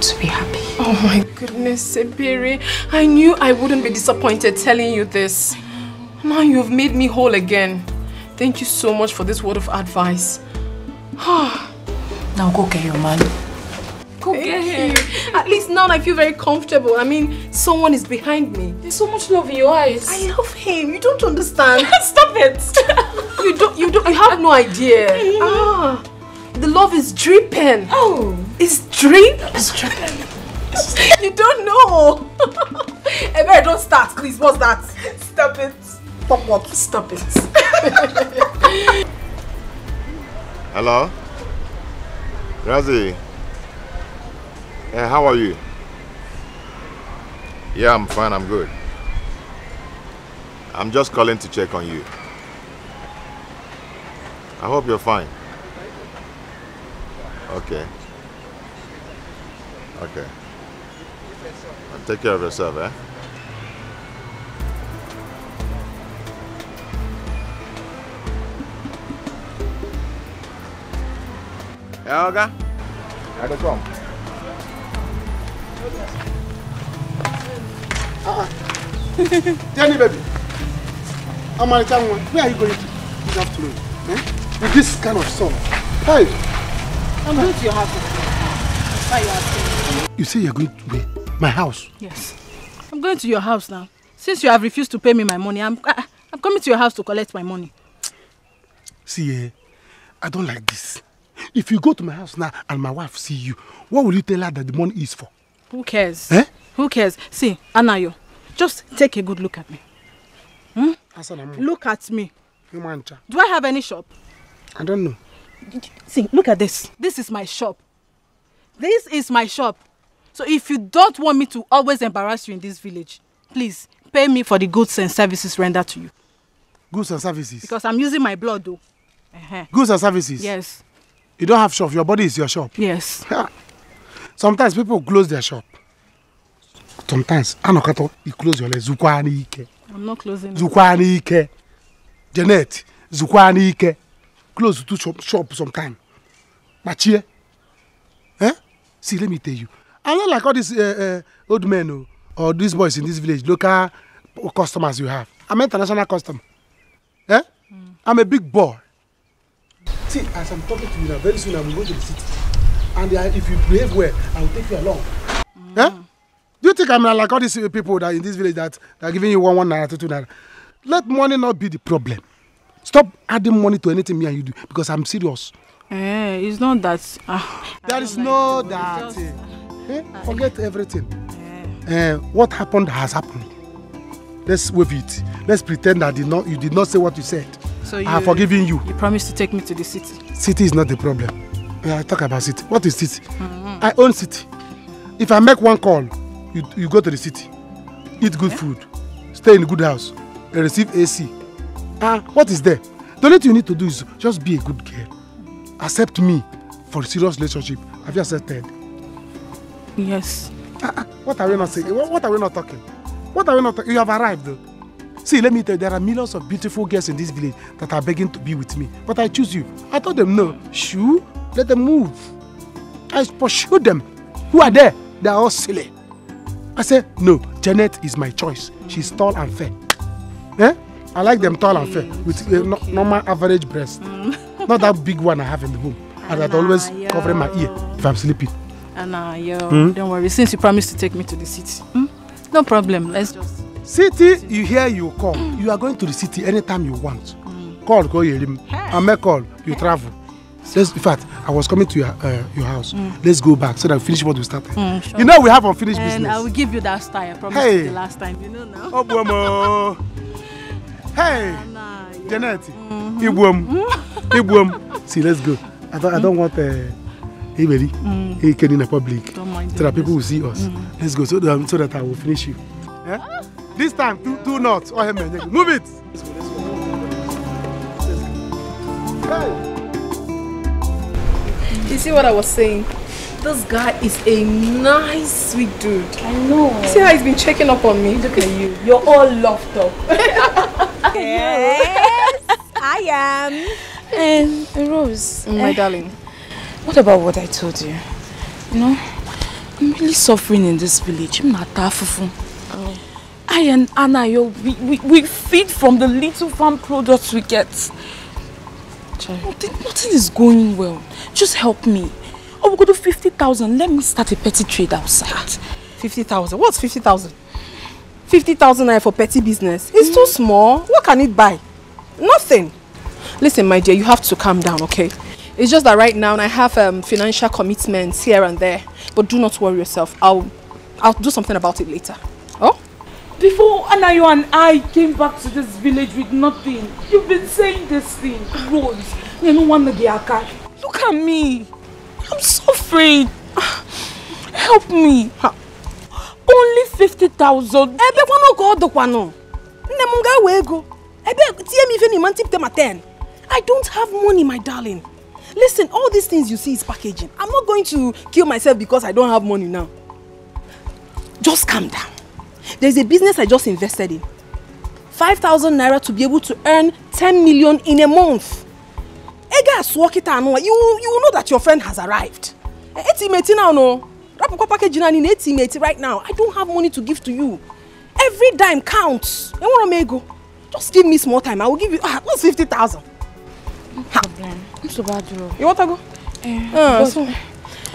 to be happy. Oh my goodness, Sebiri. I knew I wouldn't be disappointed telling you this. Now you've made me whole again. Thank you so much for this word of advice. now go get your man. Go get him. At least now I feel very comfortable. I mean, someone is behind me. There's so much love in your eyes. I love him. You don't understand. Stop it. you don't. You don't. You have no idea. ah, the love is dripping. Oh, it's drip. It's dripping. you don't know. Ebere, don't start, please. What's that? Stop it. Stop what? Stop it. Hello? Razi? Yeah, how are you? Yeah, I'm fine, I'm good. I'm just calling to check on you. I hope you're fine. Okay. Okay. Well, take care of yourself, eh? Yeah, okay. I don't come. Jenny, baby. Amarita, where are you going to this afternoon? Eh? With this kind of sun. Hey, I'm going to your house. Why you asking? you say you're going to where? My house. Yes. I'm going to your house now. Since you have refused to pay me my money, I'm, I, I'm coming to your house to collect my money. See, eh, I don't like this. If you go to my house now and my wife see you, what will you tell her that the money is for? Who cares? Eh? Who cares? See, Anayo, just take a good look at me. Hmm? Look at me. Do I have any shop? I don't know. See, look at this. This is my shop. This is my shop. So if you don't want me to always embarrass you in this village, please pay me for the goods and services rendered to you. Goods and services. Because I'm using my blood though. Uh-huh. Goods and services. Yes. You don't have shop. Your body is your shop. Yes. Sometimes people close their shop. Sometimes anokato you close your leg. Zukwani ike. I'm not closing. it. Zukwani ike. Janet. Zukwani ike. Close to shop, shop sometime. Machie. Eh? See, let me tell you. I'm not like all these uh, uh, old men oh, or these boys in this village, local customers you have. I'm international customer. Eh? I'm a big boy. See, as I'm talking to you now, very soon I'm going to the city. And uh, if you behave well, I will take you along. Eh? Do you think I'm uh, like all these people that in this village that, that are giving you one, one naira, two, two naira? Let money not be the problem. Stop adding money to anything me and you do because I'm serious. Eh, it's not that. Uh, There is no that. eh. Eh? Forget everything. Uh, what happened has happened. Let's wave it. Let's pretend that did not, you did not say what you said. So I have forgiven you. You promised to take me to the city. City is not the problem. Yeah, talk about city. What is city? I own city. If I make one call, you, you go to the city, eat good food, stay in a good house, and receive AC. Ah, what is there? The only thing you need to do is just be a good girl. Accept me for a serious relationship. Have you accepted? Yes. Ah, ah, what are we not saying? What, what are we not talking? What are we not talking? You have arrived though. See, let me tell you, there are millions of beautiful girls in this village that are begging to be with me. But I choose you. I told them no. Shoo, let them move. I pursue them. Who are there? They are all silly. I said, no, Janet is my choice. She's tall and fair. Eh? I like them tall and fair with a no, normal average breast. Not that big one I have in the home. And that always covering my ear if I'm sleeping. Anna, yo, Hmm? don't worry. Since you promised to take me to the city, hmm? no problem. Let's just. City, you hear you call. You are going to the city anytime you want. Call, go hear him. I make call, you travel. Let's, in fact, I was coming to your uh, your house. Let's go back so that we finish what we started. Mm, sure. You know we have unfinished and business. I will give you that style. I promised Hey. the last time. You know now. Oh. Hey, Janet. Ibuom. Ibuom. See, let's go. I don't, I don't want uh, Iberi, Mm. Iken in the public. Don't mind So that people will see us. Let's go so that, so that I will finish you. Eh? This time, two, two knots. Oh, hey, man, Move it. Let's go, let's go. Hey. You see what I was saying? This guy is a nice, sweet dude. I know. See how he's been checking up on me? Look at you. You're all loved up. Yes, I am. Um, Rose, My eh, darling. what about what I told you? You know, I'm really suffering in this village. I'm not fufu. I and Anayo, we, we, we feed from the little farm products we get. Nothing, nothing is going well. Just help me. Oh, we go to 50,000. Let me start a petty trade outside. 50,000. What's 50,000? 50,000 naira for petty business. It's too small. What can it buy? Nothing. Listen, my dear, you have to calm down, okay? It's just that right now I have um, financial commitments here and there. But do not worry yourself. I'll, I'll do something about it later. Before Anayo and I came back to this village with nothing, you've been saying this thing, Rose. You know one of the Aka. Look at me. I'm suffering. Help me. Only 50,000. Ebe kwano ka ọ dịkwanụ. Nne m ga wee ego. Ebe tie m ife n'ime ntipte ma 10. I don't have money, my darling. Listen, all these things you see is packaging. I'm not going to kill myself because I don't have money now. Just calm down. There's a business I just invested in. 5,000 naira to be able to earn 10 million in a month. Ega asụọ kịta anụ a, you, you know that your friend has arrived. Eh, Etimeti now no. Rapụkwa packaging anyị na etimeti right now. I don't have money to give to you. Every dime counts. Enwere m ego. Just give me small time. I will give you ah, what's 50,000. I'm so bad, bro. You want to go? Uh, so-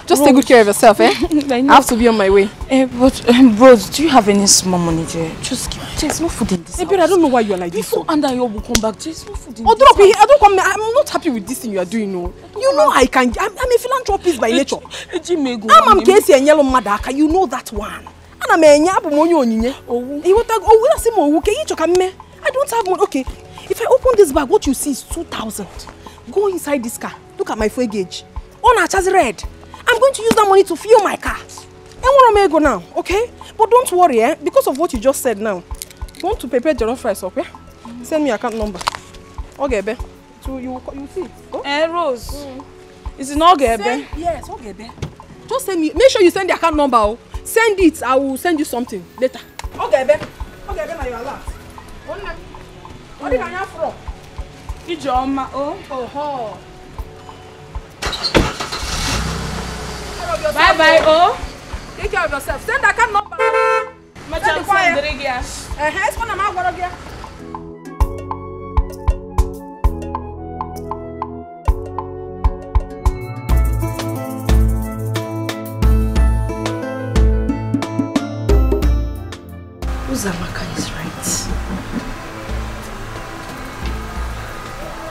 Just take good care of yourself, eh? I have to be on my way. Eh, but, um, bros, do you have any small money there? Just give There's no food in this Hey, babe, I don't know why you're like this. Before Andayo will come back, there's no food in Oh, this drop it. I don't come. I'm not happy with this thing you are doing, no. You know I can. I'm, I'm a philanthropist by nature. Ejimego. Ama m ka esi enyelu mmadụ aka. You know that one. Ana m enye abụ m onye onyinye. Owu. Ịghọtago owu na-asị m owu ka ihe ịchọ ka m mee. I don't have money. Okay, if I open this bag, what you see is 2,000. Go inside this car. Look at my fuel gauge. Ọ na-achazi red. I'm going to use that money to fuel my car. Enwere m ego now, okay? But don't worry, eh? Because of what you just said now. You want to prepare jollof rice, okay? Send me your account number. Okay, be. So you you see. Go. Eh, Rose. Is it not Gebe? Send, yes, okay, be. Just send me. Make sure you send the account number. Oh. Send it. I will send you something later. Okay, be. Okay, be. Now you alert. What did I from? Ijeoma, oh. Oh, Bye bye, oh. Take care of yourself. Send the account number. Macam the choir. sendiri ya. Eh, uh, it's gonna matter again. Uzamaka is right.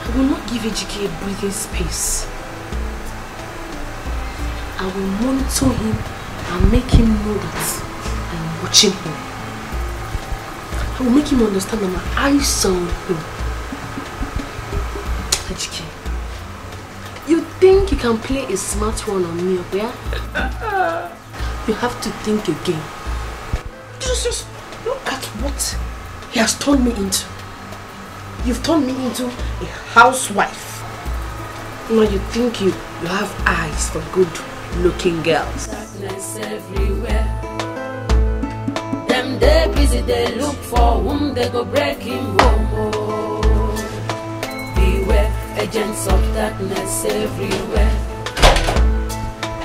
I will not give Ejike a breathing space. I will monitor him I'll make him know that I'm watching him. I will make him understand that my eyes on him. Ejike, you think you can play a smart one on me, okay? You have to think again. Just, just look at what he has turned me into. You've turned me into a housewife. Now you think you, you have eyes for good looking girls. Them they busy, they look for whom they go break him home. Beware, agents of darkness everywhere.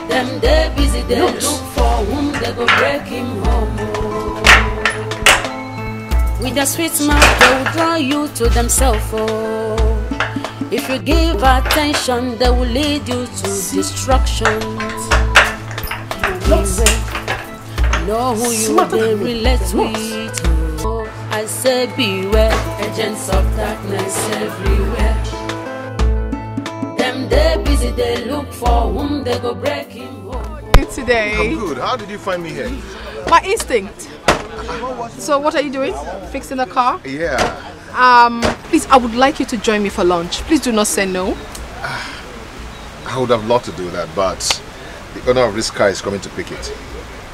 Them they busy, they Looks. look for whom they go break him home. With a sweet smile, they will draw you to themselves. Oh. If you give attention, they will lead you to destruction. Beware. Know who you Smarter they relate with. Oh, I say beware, agents of darkness everywhere. Them they busy, they look for whom they go breaking. him today? I'm good. How did you find me here? My instinct. So what are you doing? Fixing the car? Yeah. Um, please, I would like you to join me for lunch. Please do not say no. I would have loved to do that, but the owner of this car is coming to pick it.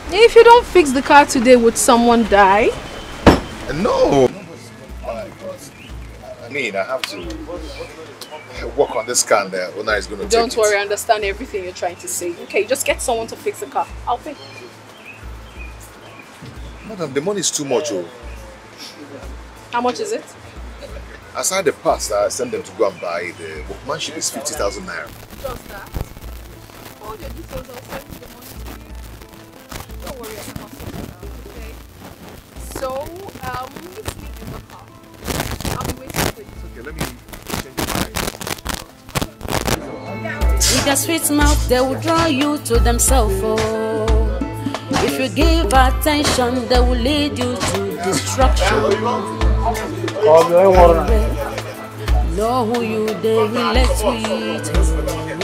If you don't fix the car today, would someone die? No. I mean, I have to work on this car and the owner is going to take Don't worry, I understand everything you're trying to say. Okay, just get someone to fix the car. I'll pay. Madam, the money is too much. Oh. How much is it? Aside the parts that I sent them to go and buy, the workmanship is 50,000 naira. Just that. All your details, I'll send you the money. Don't worry, I can sort okay? So, um, meet me in the car. I'll be waiting for you. Okay, let me change With a sweet mouth, they will draw you to themselves. Oh. If you give attention, they will lead you to destruction. Know who you they relate with.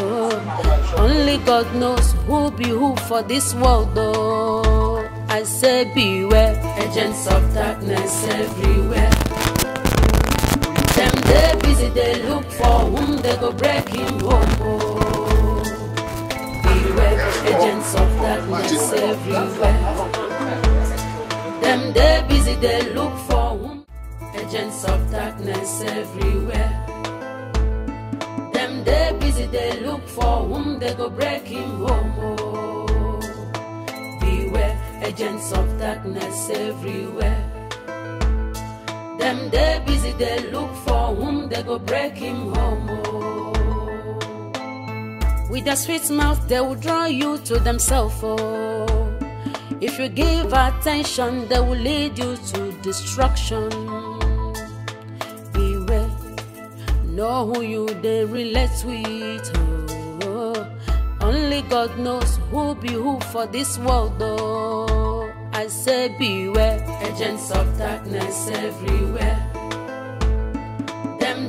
Oh. Only God knows who be who for this world. Oh. I say beware, agents of darkness everywhere. Them they busy, they look for whom they go break him home. Oh. Agents of darkness everywhere. Them they busy, they look for whom. Agents of darkness everywhere. Them they busy, they look for whom they go break him home. Oh. Beware, agents of darkness everywhere. Them they busy, they look for whom they go break him home. Oh. With a sweet mouth, they will draw you to themselves. Oh. If you give attention, they will lead you to destruction. Beware, know who you they relate with. Oh. Only God knows who be who for this world. Oh. I say beware, agents of darkness everywhere.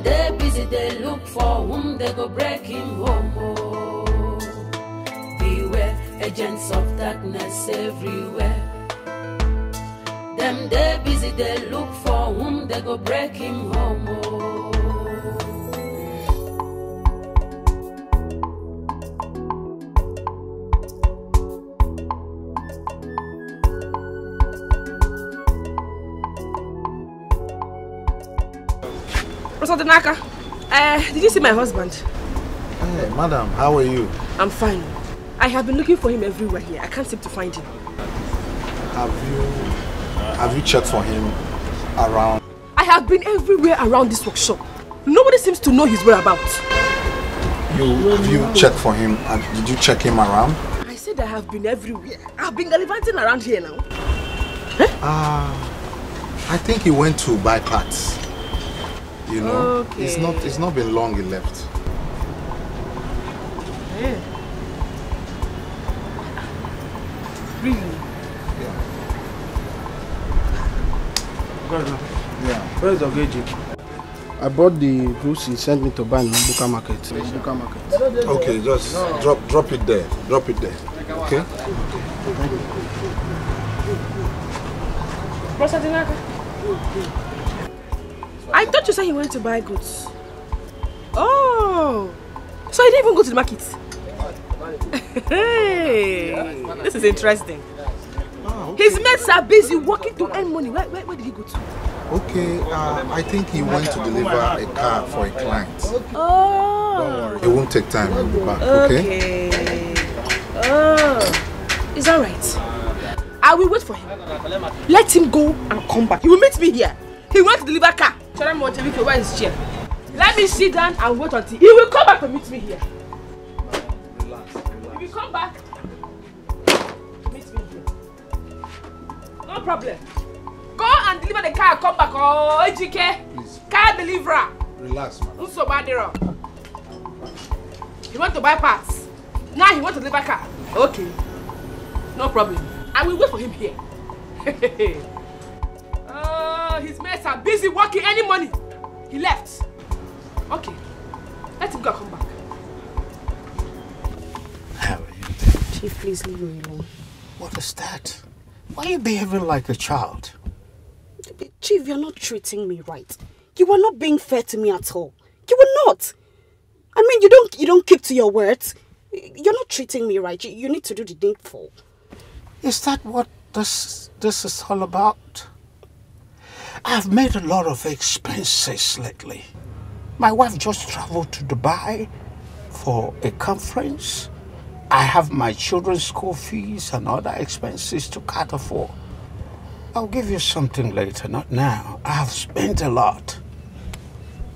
They busy, they look for whom they go break him home. Oh. Beware, agents of darkness everywhere. Them they busy, they look for whom they go break him home. Oh. Rosadinaka, uh, did you see my husband? Hey, madam, how are you? I'm fine. I have been looking for him everywhere here. I can't seem to find him. Have you have you checked for him around? I have been everywhere around this workshop. Nobody seems to know his whereabouts. You have you checked for him? And did you check him around? I said I have been everywhere. I've been gallivanting around here now. Ah, I think he went to buy parts. You know, it's not it's not been long he left. Really? Yeah. Where's Ogeji? I bought the goods he sent me to buy in Buka market. Buka market. Okay, just drop drop it there. Drop it there. Okay? Rosa Dinaka. I thought you said he went to buy goods. Oh, so he didn't even go to the market. Hey, this is interesting. His mates are busy working to earn money. Where, where, where did he go to? Okay, uh, I think he went to deliver a car for a client. Oh. It won't take time, he'll be back, okay? Okay. Oh, is that right? I will wait for him. Let him go and come back. He will meet me here. He went to deliver a car. Him what where is chair. Let me sit down and wait until he will come back to meet me here. If you come back, meet me here. No problem. Go and deliver the car and come back. Oh, Ejike. Car deliverer. Relax, man. Unsobadero. He want to buy parts. Now he want to deliver car. Okay. No problem. I will wait for him here. oh, his mates are busy working any money. He left. Okay. Let him go come back. How are you, Chief, please leave me alone. What is that? Why are you behaving like a child? Chief, you're not treating me right. You are not being fair to me at all. You are not. I mean, you don't you don't keep to your words. You're not treating me right. You, you need to do the needful. Is that what this this is all about? I've made a lot of expenses lately. My wife just traveled to Dubai for a conference. I have my children's school fees and other expenses to cater for. I'll give you something later, not now. I have spent a lot.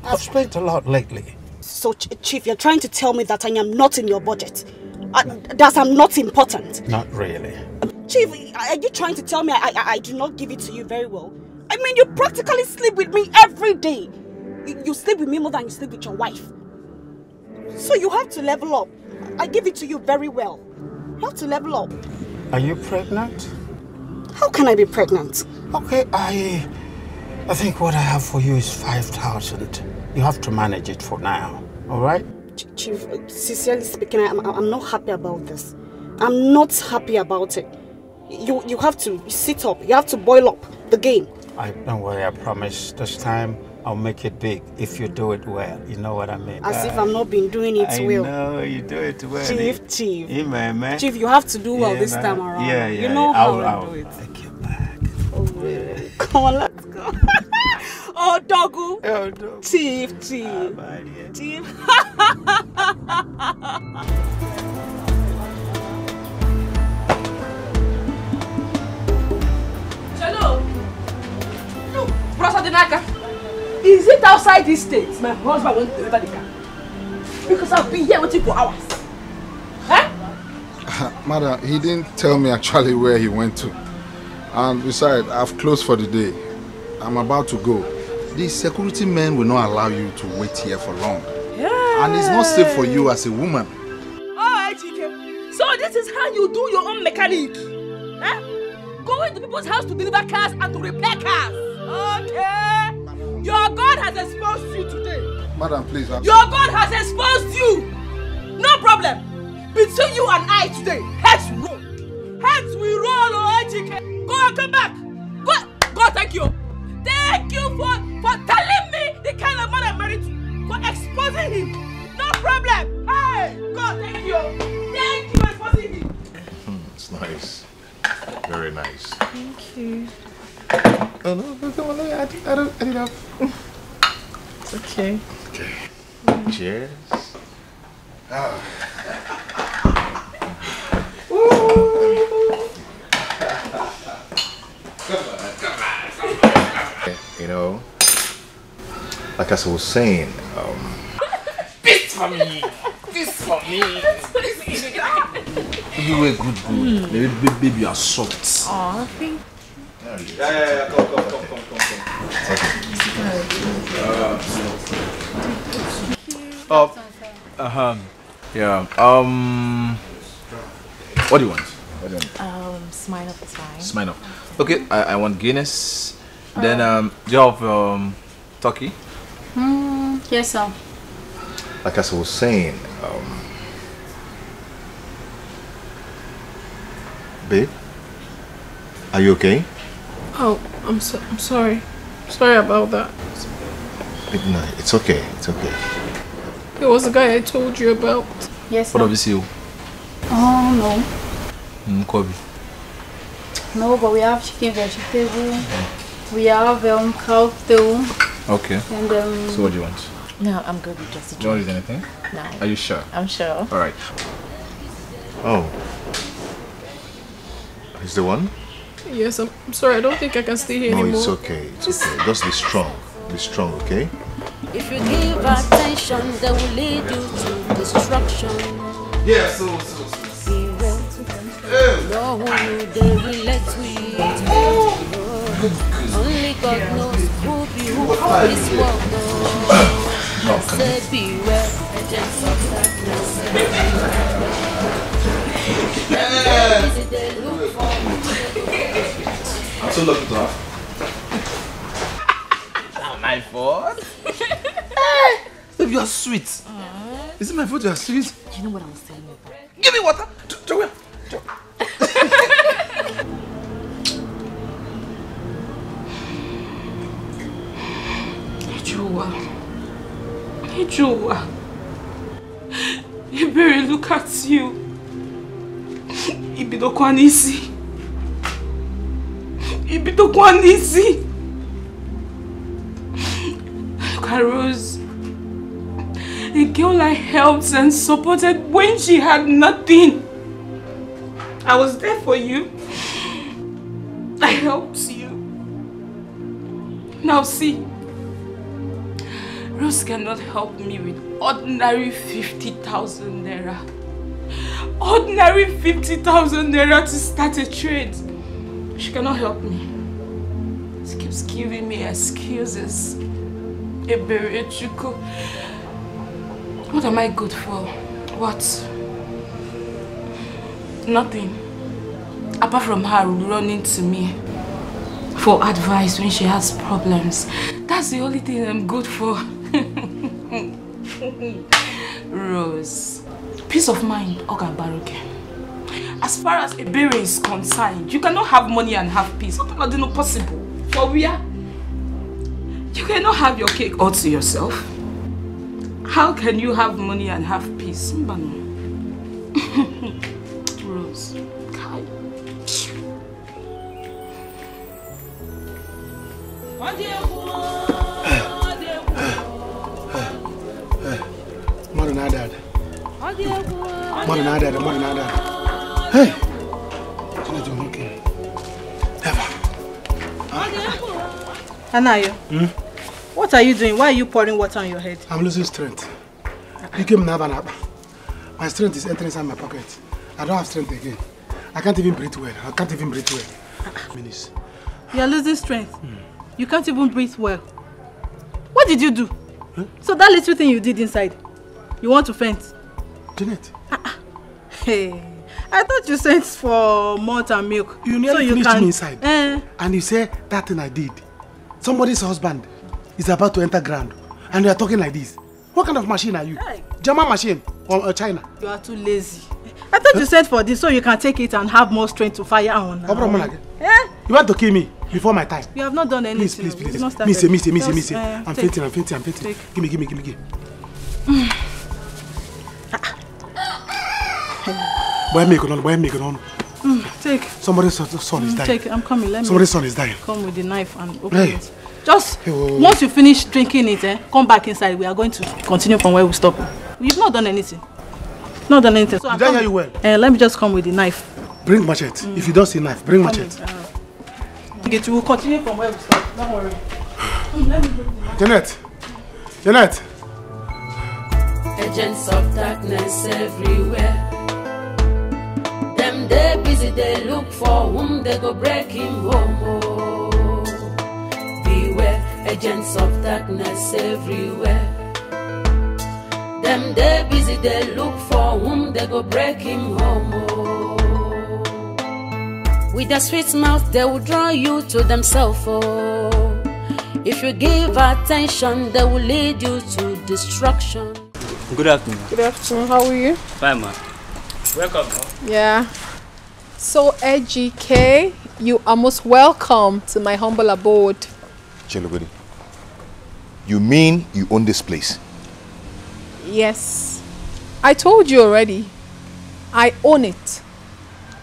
I've spent a lot lately. So, Ch- Chief, you're trying to tell me that I am not in your budget. Uh, that I'm not important. Not really. Chief, are you trying to tell me I, I, I do not give it to you very well? I mean, you practically sleep with me every day. You, sleep with me more than you sleep with your wife. So you have to level up. I give it to you very well. You have to level up. Are you pregnant? How can I be pregnant? Okay, I I think what I have for you is 5,000. You have to manage it for now, all right? Chief, sincerely speaking, I'm, I'm not happy about this. I'm not happy about it. You, you have to sit up. You have to boil up the game. I don't worry, I promise this time I'll make it big if you do it well. You know what I mean? As if I've not been doing it I well. know you do it well. Chief, Chief. Yeah, man, man. Chief, you have to do well Yeah, this man. time around. Yeah, You yeah, know yeah. how I'll- I I'll do it. take you Oh, really? Come on, let's go. oh, doggo. Oh, Chief, Chief. Ah, chief. Brother Dinaka. Is it outside this state my husband went to deliver the car? Because I've been here waiting for hours. Madam, he didn't tell me actually where he went to. And besides, I've closed for the day. I'm about to go. The security men will not allow you to wait here for long. And it's not safe for you as a woman. Oh, Ejike. So this is how you do your own mechanic. Huh? Going to people's house to deliver cars and to repair cars. Okay. Your God has exposed you today. Madam, please. I'm Your God has exposed you. No problem. Between you and I today, heads roll. Heads will roll, oh Ejike. Go and come back. Go, go, thank you. Thank you for, for telling me the kind of man I'm married to. For exposing him. No problem. Hey, God, thank you. Thank you for exposing him. It's nice. Very nice. Thank you. Oh, no, no, come on, I, I don't, I didn't have... It's okay. Okay. Cheers. You know, like I was saying, um, This for me. This for me. You were good, good. Maybe, baby, baby, you are soft. Aw, thank Yeah, yeah, yeah. Come, come, come, come, come, come. Uh, uh huh. Yeah. Um. What do you want? What do you want? Um, smile up is fine. Smile up. Okay, I, I want Guinness. Then um, do you have um, turkey? Hmm, yes, sir. like as I was saying, um, Babe? Are you okay? Oh, I'm so I'm sorry. Sorry about that. Babe, no, it's okay. It's okay. It was the guy I told you about. Yes, What of this you? Oh, no. Mm, Kobe. No, but we have chicken vegetable. We have um, cow stew. Okay. And um, So what do you want? No, I'm good with just a Do you want anything? No. Are you sure? I'm sure. All right. Oh. Is the one? Yes, I'm I'm sorry. I don't think I can stay here No, anymore. it's okay. It's okay. Just be strong. Be strong, okay? If you give attention, they will lead you to destruction. Yeah, so, so, so. No one you they relate with. Only God knows who be who for this world. No, say beware, agents of darkness. Easy so lucky to have. Not my fault. Babe, you're sweet. Mm. Is it my fault you're sweet? You know what I was telling you about? Give me water. Jo- Joel. Jo- Ejua. Ejua. Ebere, look at you. Ibidokwa n'isi. Look at Rose. A girl I helped and supported when she had nothing. I was there for you. I helped you. Now see. Rose cannot help me with ordinary 50,000 naira. Ordinary 50,000 naira to start a trade. She cannot help me. She keeps giving me excuses. Ebere Chuku. What am I good for? What? Nothing. Apart from her running to me for advice when she has problems. That's the only thing I'm good for. Rose. Peace of mind, Oga Baruke. As far as Ebere is concerned, you cannot have money and have peace. What are not possible? For where? You cannot have your cake all to yourself. How can you have money and have peace? Mbano. Rose. Ada mmadụ na-ada ada mmadụ na-ada ada hey chineke nwoke Anayo, Hmm? what are you doing? Why are you pouring water on your head? I'm losing strength. Ike m na-aba n'akpa. My strength is entering inside my pocket. I don't have strength again. I can't even breathe well. I can't even breathe well. Minutes. You are losing strength. You can't even breathe well. What did you do? So that little thing you did inside, you want to faint? Janet. Hey, I thought you sent for malt and milk. You nearly so you finished can... me inside. Eh, And you say that thing I did. Somebody's husband is about to enter ground. And you are talking like this. What kind of machine are you? German machine or uh, China? you are too lazy. I thought you sent for this so you can take it and have more strength to fire on. Problem again? Eh? You want to kill me before my time? You have not done anything. Please, please, please. Say, me say, me Just, say. eh, I'm fainting, I'm fainting, I'm fainting. Give me, give me, give me, give me. Boy, make it on, boy, make it on. Mm, take. Somebody's son son is Mm, dying. Take it. I'm coming. Let me. Somebody's son is dying. Come with the knife and open Hey. it. Just Hey, whoa, whoa, whoa. once you finish drinking it, eh, come back inside. We are going to continue from where we stopped. You've not done anything. Not done anything. So I'm Did I hear you well? Eh, let me just come with the knife. Bring machete. If you don't see knife, bring machete. Okay, we will continue from where we stopped. Don't worry. Mm, let me bring the knife. Janet. Janet. Agents of darkness everywhere. Them they busy, they look for whom they go break him home. Oh. Beware, agents of darkness everywhere. Them they busy, they look for whom they go break him home. Oh. With their sweet mouth, they will draw you to themselves. Oh. If you give attention, they will lead you to destruction. Good afternoon. Good afternoon. How are you? Fine, ma. Welcome. Yeah. So, Ejike, you are most welcome to my humble abode. Chelogodi, you mean you own this place? Yes. I told you already. I own it.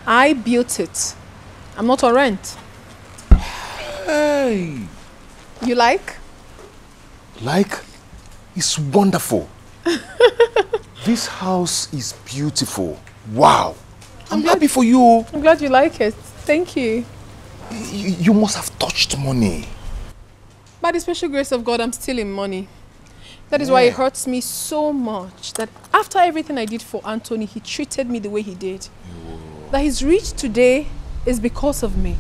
I built it. I'm not on rent. Hey! You like? Like, it's wonderful. this house is beautiful. Wow. I'm happy for you. I'm glad you like it. Thank you. You, you must have touched money. By the special grace of God, I'm still in money. That is why it hurts me so much that after everything I did for Anthony, he treated me the way he did. That he's rich today is because of me.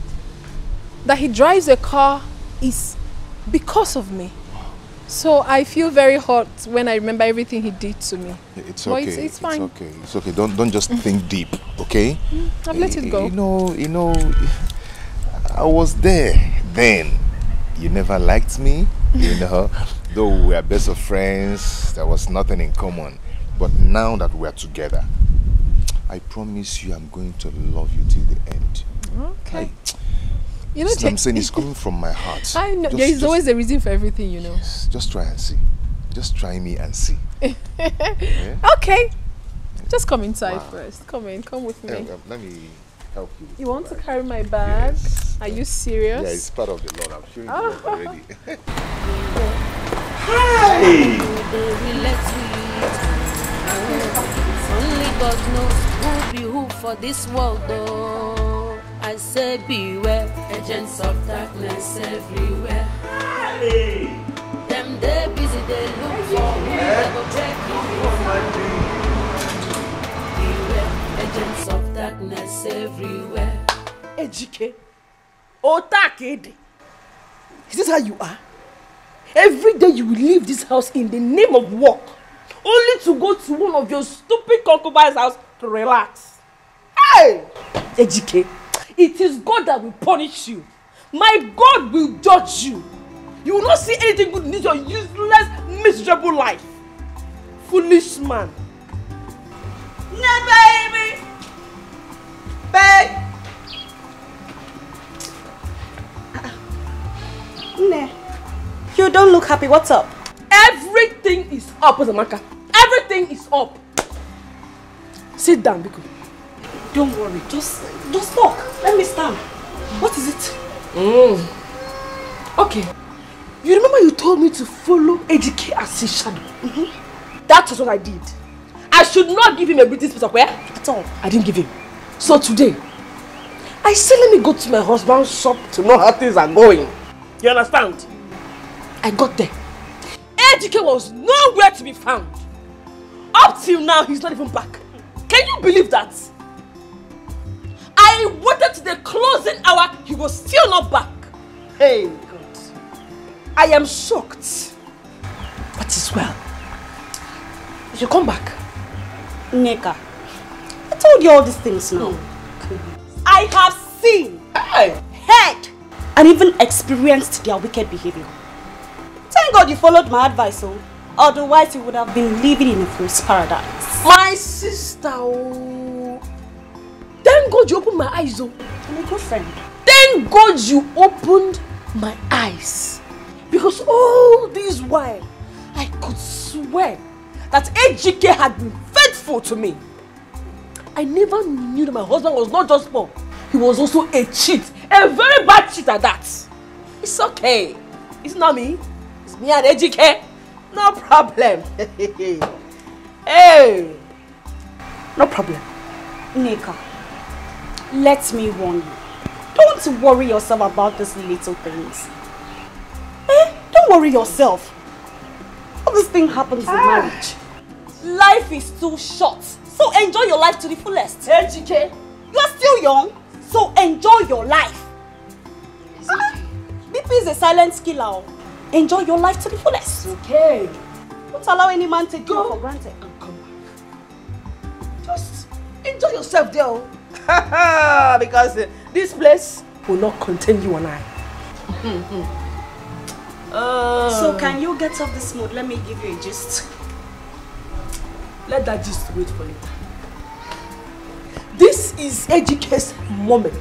That he drives a car is because of me. So I feel very hot when I remember everything he did to me. It's okay. it's- it's fine. okay. It's okay. Don't don't just think deep, okay? Mm, I've let eh, it go. Eh, you know, you know, I was there then. You never liked me, you know. Though we are best of friends, there was nothing in common. But now that we are together, I promise you I'm going to love you till the end. Okay. You know, This I'm saying it's coming from my heart. I know. Just- there is just- always a reason for everything, you know. Just try and see. Just try me and see. Okay. Just come inside first. Come in. Come with me. Um, um, let me help you. You want to carry my bag? Are you serious? Yeah, it's part of the Lord. I'm showing you Oh. love already. Hey! Only God knows who be who for this world, though. I say beware, agents of darkness everywhere. Them they busy, they look for break. Beware, agents of darkness everywhere. Ejike, Otakede. Is this how you are? Every day you will leave this house in the name of work, only to go to one of your stupid concubines' house to relax. Hey! Ejike, it is God that will punish you. My God will judge you. You will not see anything good in this your useless, miserable life. Foolish man. Yeah, baby. Babe. Nne, you don't look happy. What's up? Everything is up, Uzoamaka. Everything is up. Sit down, Biko. Don't worry. Just, just talk. Let me stand. What is it? Mm. Okay. You remember you told me to follow Ejike as his shadow? Mm-hmm. That was what I did. I should not give him a British piece of where? At all. I didn't give him. So today, I said let me go to my husband's shop to know how things are going. You understand? I got there. Ejike was nowhere to be found. Up till now, he's not even back. Can you believe that? I waited to the closing hour, he was still not back. Hey, God. I am shocked. But it's well. You should come back. Nneka, I told you all these things now. I have seen, heard, and even experienced their wicked behavior. Thank God you followed my advice, oh. Otherwise, you would have been living in a fool's paradise. My sister, oh. Thank God you opened my eyes, oh. I'm a good friend. Thank God you opened my eyes. Because all this while, I could swear that Ejike had been faithful to me. I never knew that my husband was not just poor, he was also a cheat. A very bad cheat at that. It's okay. It's not me. It's me and Ejike. No problem. hey. No problem. Nneka, let me warn you. Don't worry yourself about these little things. Eh? Don't worry yourself. All this thing happens in marriage. Life is too short. So enjoy your life to the fullest. Ejike. You are still young. So enjoy your life. Ah, BP is a silent killer. oh. Enjoy your life to the fullest. Okay. Don't allow any man to take you for granted. come back Just enjoy yourself there. because uh, this place will not contain you and I. Uh, So can you get off this mood? Let me give you a gist. Let that gist wait for later. This is Ejike's moment.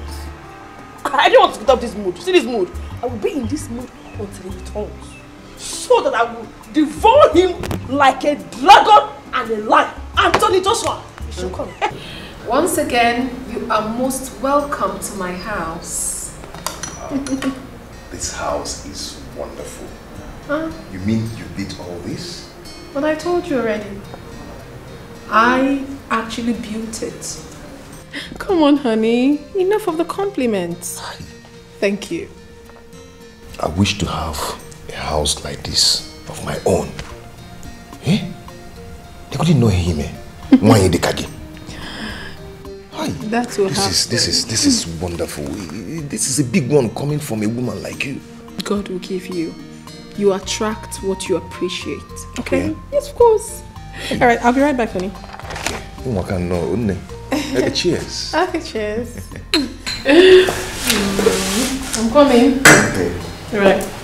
I don't want to get up this mood. See this mood? I will be in this mood until he returns. So that I will devour him like a dragon and a lion. Anthony Joshua, you should come. Once again, you are most welcome to my house. This house is wonderful. Huh? You mean you did all this? But I told you already. I actually built it. Come on, honey. Enough of the compliments. Thank you. I wish to have a house like this of my own. Eh? They couldn't know him. Eh? Nwanyi Dekage. That's what This is this is this is wonderful. This is a big one coming from a woman like you. God will give you. You attract what you appreciate. Okay? Yes, of course. All right, I'll be right back, honey. Umwaka no, unne. Eh, Cheers. Okay, cheers. I'm coming. All right.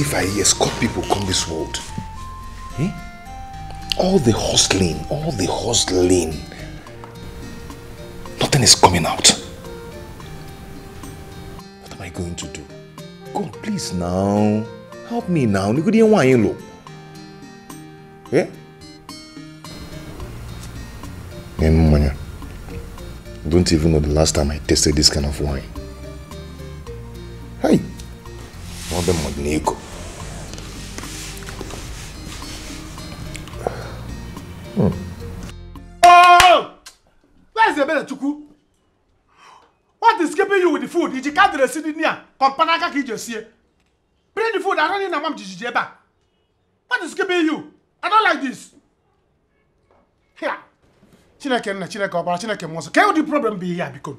If look as if I escort people come this world. Eh? All the hustling, all the hustling. Nothing is coming out. What am I going to do? God, please now. Help me now. Nigga, want you Eh? Man, mmanya. Don't even know the last time I tasted this kind of wine. Hey! More than Magnego. Oh! Where's the better Chuku? What is keeping you with the food? Did you cut the city near? Kompanaka ki just here. Bring the food. I don't need a mom to back. What is keeping you? I don't like this. Here. Chineke nna Chineke ọbara Chineke mmụọ nsọ. Can the problem be here because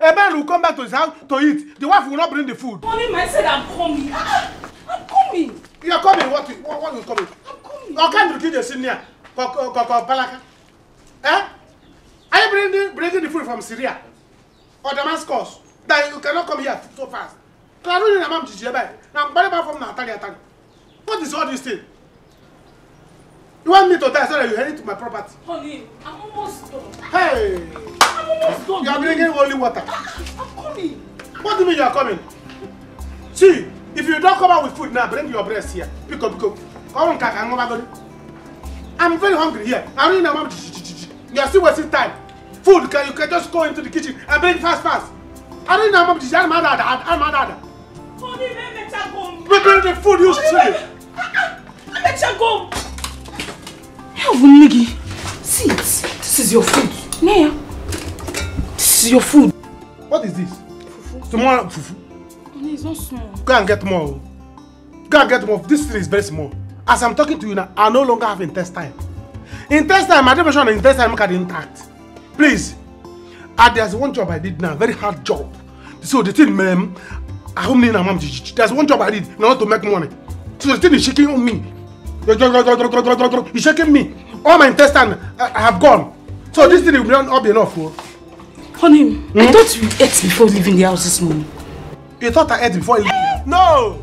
a man will come back to his house to eat. The wife will not bring the food. Honey, man said I'm coming. Ah, I'm coming. You are coming. What? What, what is coming? I'm coming. Okay, you keep the near. Palaka. Eh? Are you bringing bringing the food from Syria or Damascus? That you cannot come here so fast. I don't need a mom to share by. Now, but about from Natalia Tani. What is all this thing? You want me to die so that you inherit my property? Honey, I'm almost done. Hey! I'm almost done. You are drinking holy water. I'm coming. What do you mean you are coming? See, if you don't come out with food now, bring your breast here. Pick up, pick up. Come on, Kaka, I'm I'm very hungry here. I a mom. You are still wasting time. Food, can you can just go into the kitchen and bring fast, fast. I don't a mom. I'm mad at I'm mad at Honey, let me take home. We bring the food, you silly. Let me take home. Niggy, see. This is your food. Naya, this is your food. What is this? Fufu. Honey, it's not small. Go and get more. Go and get more. This thing is very small. As I'm talking to you now, I no longer have intestine. Intestine, my definition of intestine make it intact. Please. And there's one job I did now, very hard job. So the thing, ma'am, I hope me and mom. There's one job I did in order to make money. So the thing is shaking on me. It's shaking me. All my intestine uh, have gone. So this thing will not be enough. Oh. Honey, I thought you ate before leaving the house this morning. You thought I ate before? No!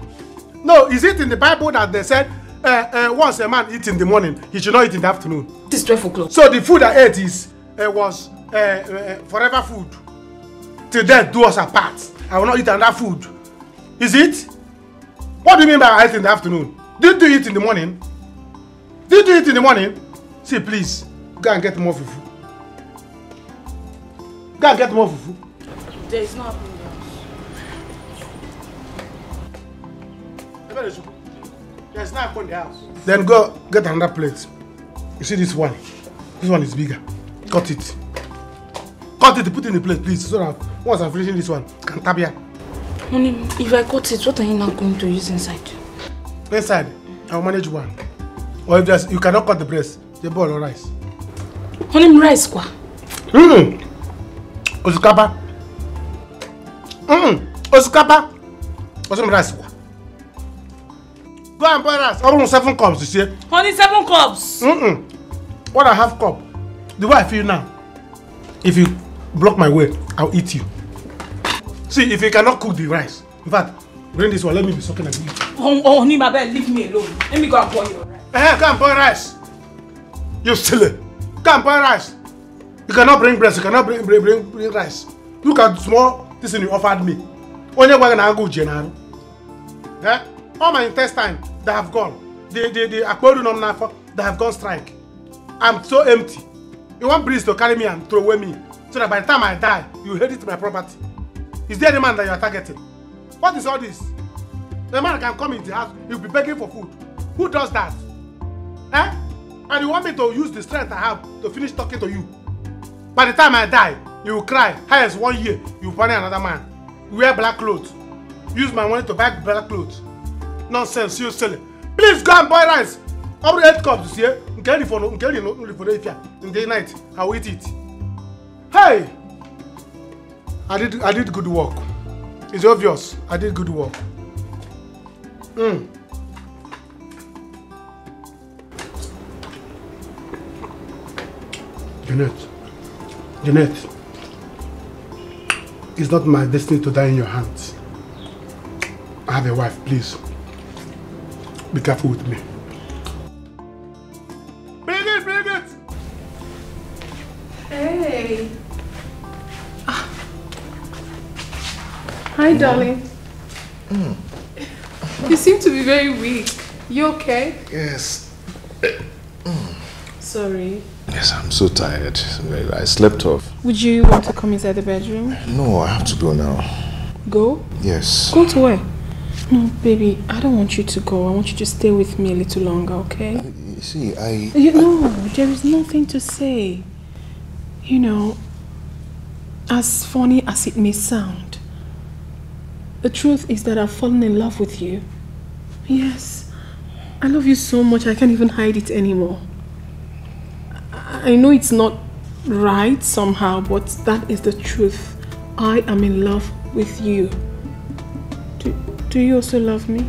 No, is it in the Bible that they said uh, uh, once a man eats in the morning, he should not eat in the afternoon? This is 12 o'clock. So the food I ate is uh, was uh, uh, forever food. Till death do us apart. I will not eat another food. Is it? What do you mean by I ate in the afternoon? Did you eat in the morning? Did you eat in the morning? See, please, go and get more fufu. Go and get more fufu. There is no happening There's no apple in the house. Then go get another plate. You see this one? This one is bigger. Cut it. Cut it, put it in the plate, please. So that once I'm finishing this one, can tap here. Honey, if I cut it, what are you now going to use inside? Inside, I'll manage one. Or if there's, you cannot cut the breast, the ball or rice. Honey, rice kwa. Mm. Osikapa. Mm. Osikapa. Osim rice kwa. Go and buy rice. Almost seven cups this year. Honey, seven cups. Mm-mm. What I have cup. The way I feel now. If you block my way, I'll eat you. See, if you cannot cook the rice, in fact, bring this one, let me be sucking at you. Oh, oh, Nima, beg, leave me alone. Let me go and pour your rice. Eh, come and boil rice. You silly. Come and boil rice. You cannot bring breast, you cannot bring, bring, bring, bring rice. Look at small this thing you offered me. Only one I go general. Eh? All my intestine, they have gone. The, the, the aquarium they have gone strike. I'm so empty. You want breeze to carry me and throw away me so that by the time I die, you inherit my property. Is there the man that you are targeting? What is all this? The man can come in the house, he'll be begging for food. Who does that? Eh? And you want me to use the strength I have to finish talking to you? By the time I die, you will cry. Highest one year, you will find another man. Wear black clothes. Use my money to buy black clothes. Nonsense, you silly. Please go and boil rice. Every eight cups here. Nke ni for nke for ifia. In the night, I will eat it. Hey! I did I did good work. It's obvious. I did good work. Mm. Jeanette. Jeanette. It's not my destiny to die in your hands. I have a wife, please. Be careful with me. Bring it, bring it! Hey. Ah. Hi, mm. darling. Mm. You seem to be very weak. You okay? Yes. Mm. Sorry. Yes, I'm so tired. I slept off. Would you want to come inside the bedroom? No, I have to go now. Go? Yes. Go to where? No, baby, I don't want you to go. I want you to stay with me a little longer, okay? You see, I... You know, there is nothing to say. You know, as funny as it may sound, the truth is that I've fallen in love with you. Yes, I love you so much I can't even hide it anymore. I I know it's not right somehow, but that is the truth. I am in love with you. Do, you also love me?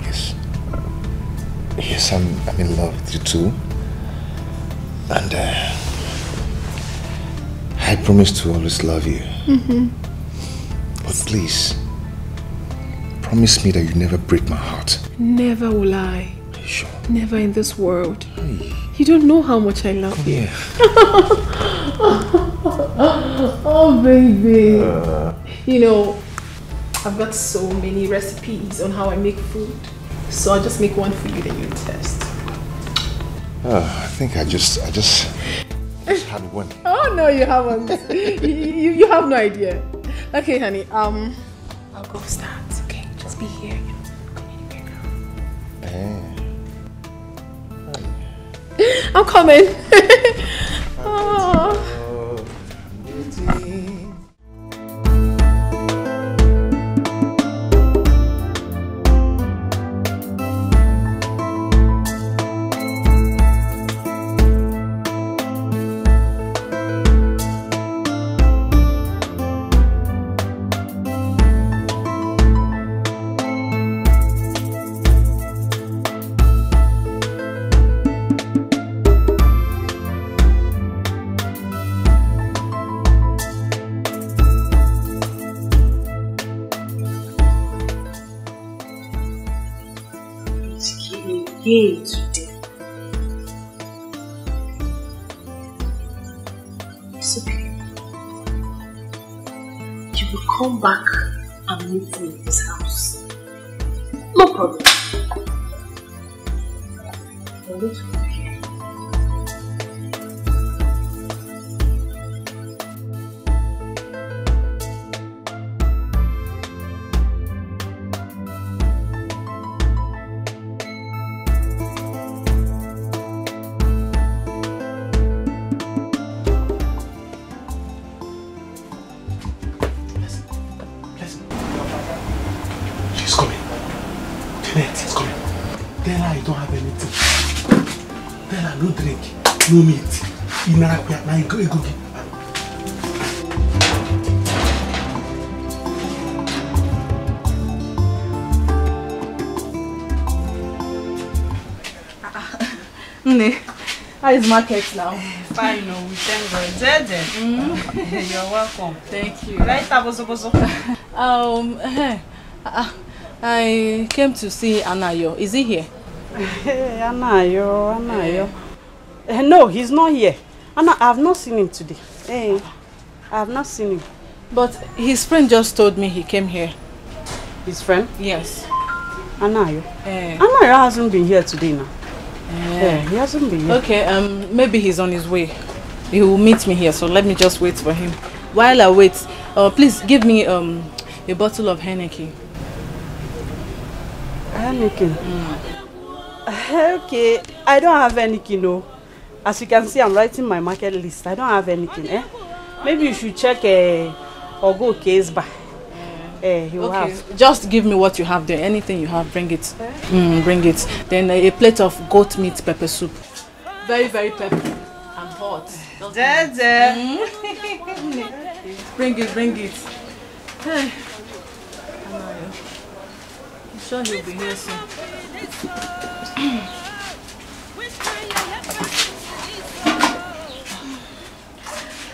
Yes. Yes, I'm, I'm in love with you too. And uh, I promise to always love you. Mm-hmm. But please, promise me that you never break my heart. Never will I. Sure. Never in this world. Hey. You don't know how much I love you. oh, baby. you know, I've got so many recipes on how I make food. So I'll just make one for you that you test. Ah, I think I just, I just, just had one. Oh, no, you haven't. you, you, you have no idea. Okay, honey, um, I'll go start, okay? Just be here. Eh. I'm coming. oh. aqui is market now? Fine, no, we thank God. Jeje. You're welcome. Thank you. Right, bozo bozo. Um, eh, uh, I came to see Anayo. Is he here? Hey, Anayo, Anayo. Eh, no, he's not here. Anna, I have not seen him today. Hey, I have not seen him. But his friend just told me he came here. His friend? Yes. Anayo. Eh. Anayo hasn't been here today now. Eh. Yeah, he hasn't been. Okay, um, maybe he's on his way. He will meet me here, so let me just wait for him. While I wait, uh, please give me um a bottle of Henneken. Henneken. Okay, I don't have anything, no. As you can see, I'm writing my market list. I don't have anything, eh? Maybe you should check uh, or go case by. Eh, he will Okay, have. just give me what you have there. Anything you have, bring it. Mm, bring it. Then uh, a plate of goat meat pepper soup. Very, very pepper and hot. Jeje. Bring it, bring it. Hey. Anayo. I'm sure he'll be here soon.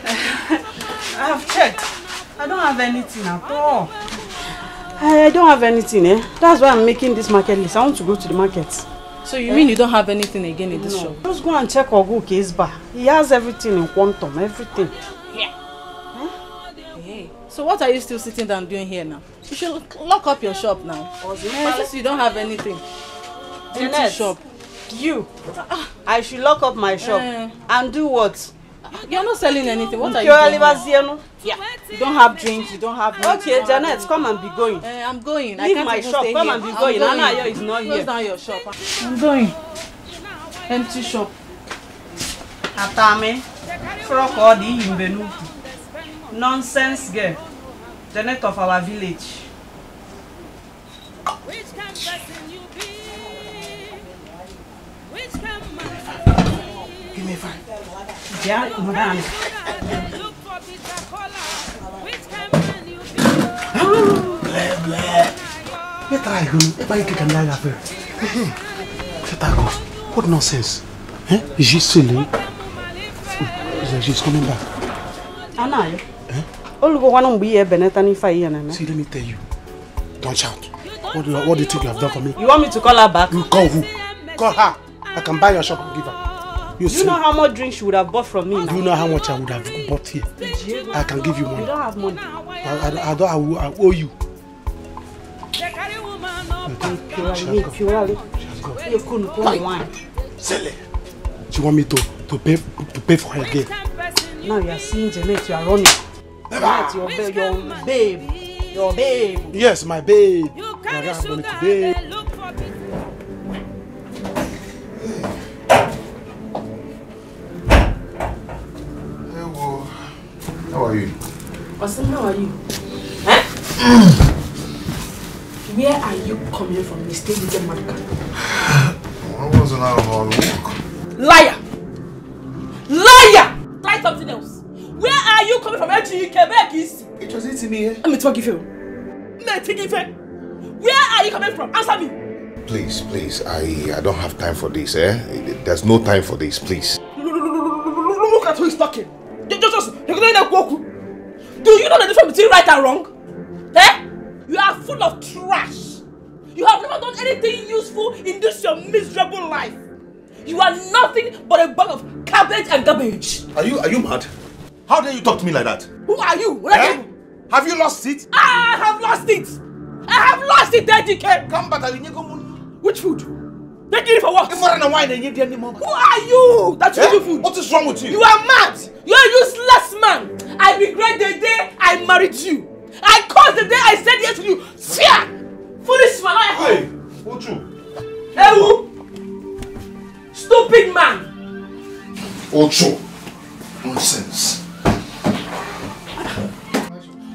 I have checked. I don't have anything at all. I, I don't have anything, eh? That's why I'm making this market list. I want to go to the market. So you mean you don't have anything again in this No. shop? Just go and check Ogo case bar. He has everything in quantum, everything. Hey. So what are you still sitting down doing here now? You should lock up your shop now. Eh, since you don't have anything. Empty shop. You. I should lock up my shop. Eh. And do what? You're not selling anything. What are you doing? here? Yeah. You don't have drinks, you don't have meat, you Okay, Janet, come and be going. Eh, I'm going. I Leave can't my shop. stay Come here. and be I'm going. Anayo is not Close here. down your shop. I'm going. Empty shop. Atame. Frog all the Imbenu. Nonsense girl. Janet of our village. Give me five. Bleh. Get try go. If I can die after. Shut up. What nonsense? Eh? Is she silly? Is she's coming back? Anayo. Olugo wana mgbe ihe beneta n'ife a ihe na-eme. See, let me tell you. Don't shout. What do, you, what do you think you have done for me? You want me to call her back? You call who? Call her. I can buy your shop and give her. You, You know how much drink she would have bought from me now? you know how much I would have bought here. I can give you You money. don't have money. I, I, I, don't, I, will, I owe you. Purely, purely. You want me to, to pay to pay for her again. Now you are seeing Janet, you are running. Janet, your, ba- your babe. Your babe. Yes, my babe. I don't have money today. How are you? Austin, how are you? Where are you coming from? You stay with the Marka. I wasn't out on walk. Liar! Liar! Try something else. Where are you coming from? Actually, Quebec is. It was eating me. Let me talk you. Let me talk you. Where are you coming from? Answer me. Please, please, I, I don't have time for this, eh? There's no time for this, please. Look at who is talking. Just, just, you're going to walk. Do you know the difference between right and wrong? Eh? You are full of trash. You have never done anything useful in this your miserable life. You are nothing but a bag of cabbage and garbage. Are you are you mad? How dare you talk to me like that? Who are you? What Eh? Have you lost it? I have lost it. I have lost it, DK. Come back, Which food? They give it for what? You Who are you? That you Eh? food. What is wrong with you? You are mad. You're a useless man. I regret the day I married you. I caused the day I said yes to you. Fear. Foolish man. I Hey, Uchu. Ewu. Stupid man. Ocho. Nonsense.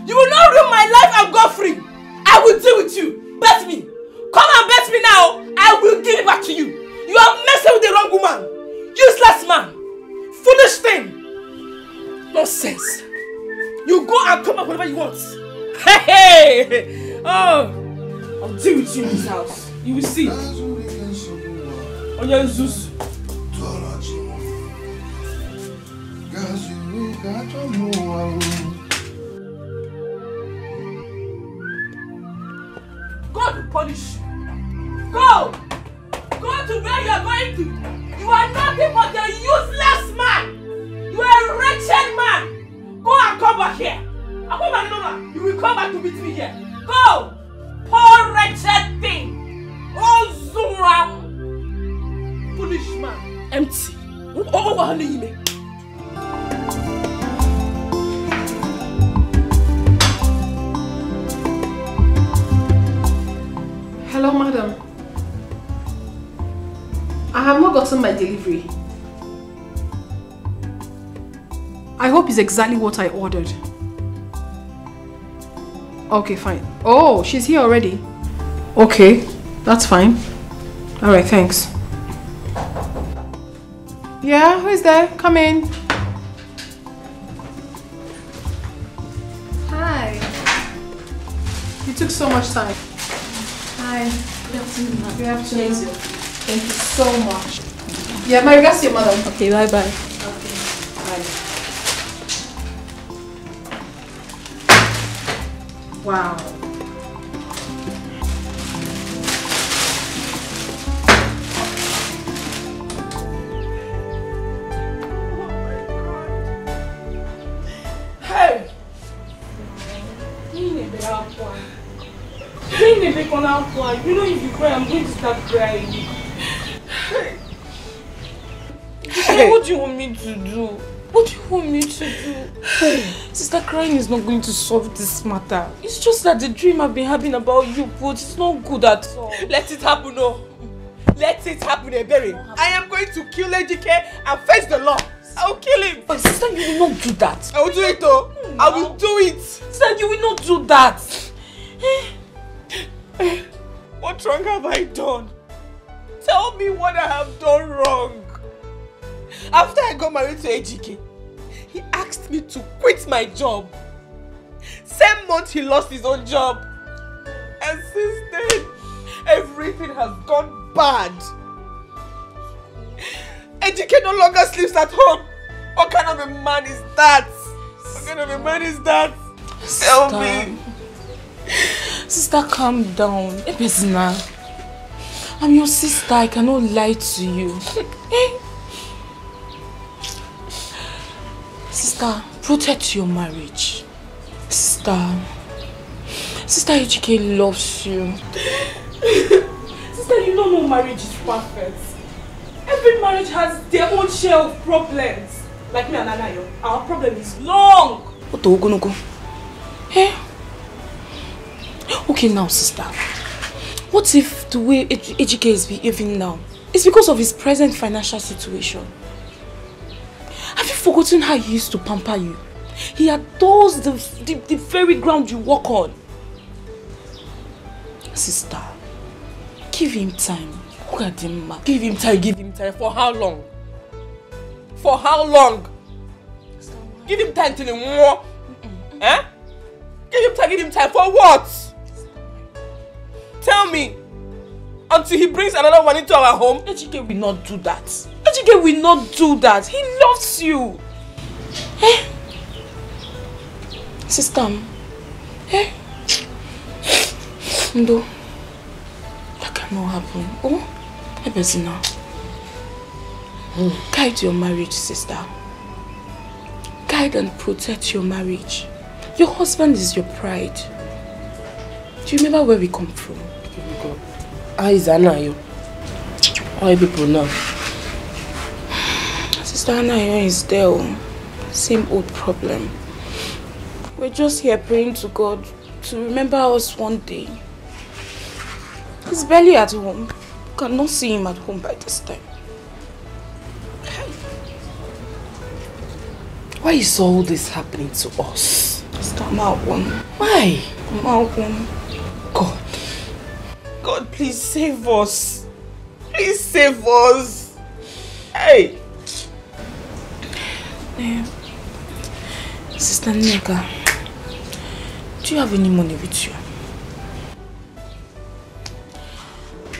You will not ruin my life and go free. I will deal with you. Bet me. Come and bet me now. I will give it back to you. You are messing with the wrong woman. Useless man. Foolish thing. Nonsense. You go and come up whenever you want. Hey, hey. Oh. I'll deal with you in this house. You will see. Oh, yeah, Zeus. Gazi, we. Go! Go to where you are going to. You are nothing but a useless man. You are a wretched man. Go and come back here. And come back, no, You will come back to meet me here. Go! Poor wretched thing. Oh, Zura. Foolish man. Empty. Oh, oh, oh, Hello, madam. I have not gotten my delivery. I hope it's exactly what I ordered. Okay, fine. Oh, she's here already. Okay, that's fine. Alright, thanks. Yeah, who is there? Come in. Hi. You took so much time. Hi. Good afternoon. Good afternoon. Thank you so much. Yeah, my regards to your mother. Okay, bye bye. Okay. Bye. Wow. On. You know if you cry, I'm going to start crying. Hey! Hey. What do you want me to do? What do you want me to do? Sister, crying is not going to solve this matter. It's just that the dream I've been having about you, but it's not good at all. Let it happen, no. Let it happen, eh, Ebere. I am going to kill Ejike and face the law. I will kill him. But sister, you will not do that. I will do it, though. I will do it. Sister, you will not do that. Eh? What wrong have I done? Tell me what I have done wrong. After I got married to Ejike, he asked me to quit my job. Same month he lost his own job. And since then, everything has gone bad. Ejike no longer sleeps at home. What kind of a man is that? What kind of a man is that? Tell me. Sister, calm down. Ebezina. I'm your sister. I cannot lie to you. Eh? Sister, protect your marriage. Sister. Sister Ejike loves you. Sister, you don't know marriage is perfect. Every marriage has their own share of problems. Like me and Anayo, our problem is long. What Ogonogo? Eh? Okay now, sister. What if the way Ej- Ejike is behaving now is because of his present financial situation? Have you forgotten how he used to pamper you? He adores the, the, the very ground you walk on. Sister, give him time. Look at him, ma. Give him time, give him time. For how long? For how long? Give him time till he more. Eh? Give him time, give him time. For what? Tell me. Until he brings another one into our home? Ejike will not do that. Ejike will not do that. He loves you. Eh? Sister, eh? Ndo, that cannot happen. Oh, Ebezina. Guide your marriage, sister. Guide and protect your marriage. Your husband is your pride. Do you remember where we come from? How is Anayo? How are people now? Sister Anayo is there. oh. Same old problem. We're just here praying to God to remember us one day. He's barely at home. Cannot see him at home by this time. Why is all this happening to us? Sister Malcolm. Why? Malcolm. God. God, please save us. Please save us. Hey. Eh, Sister Nneka, do you have any money with you?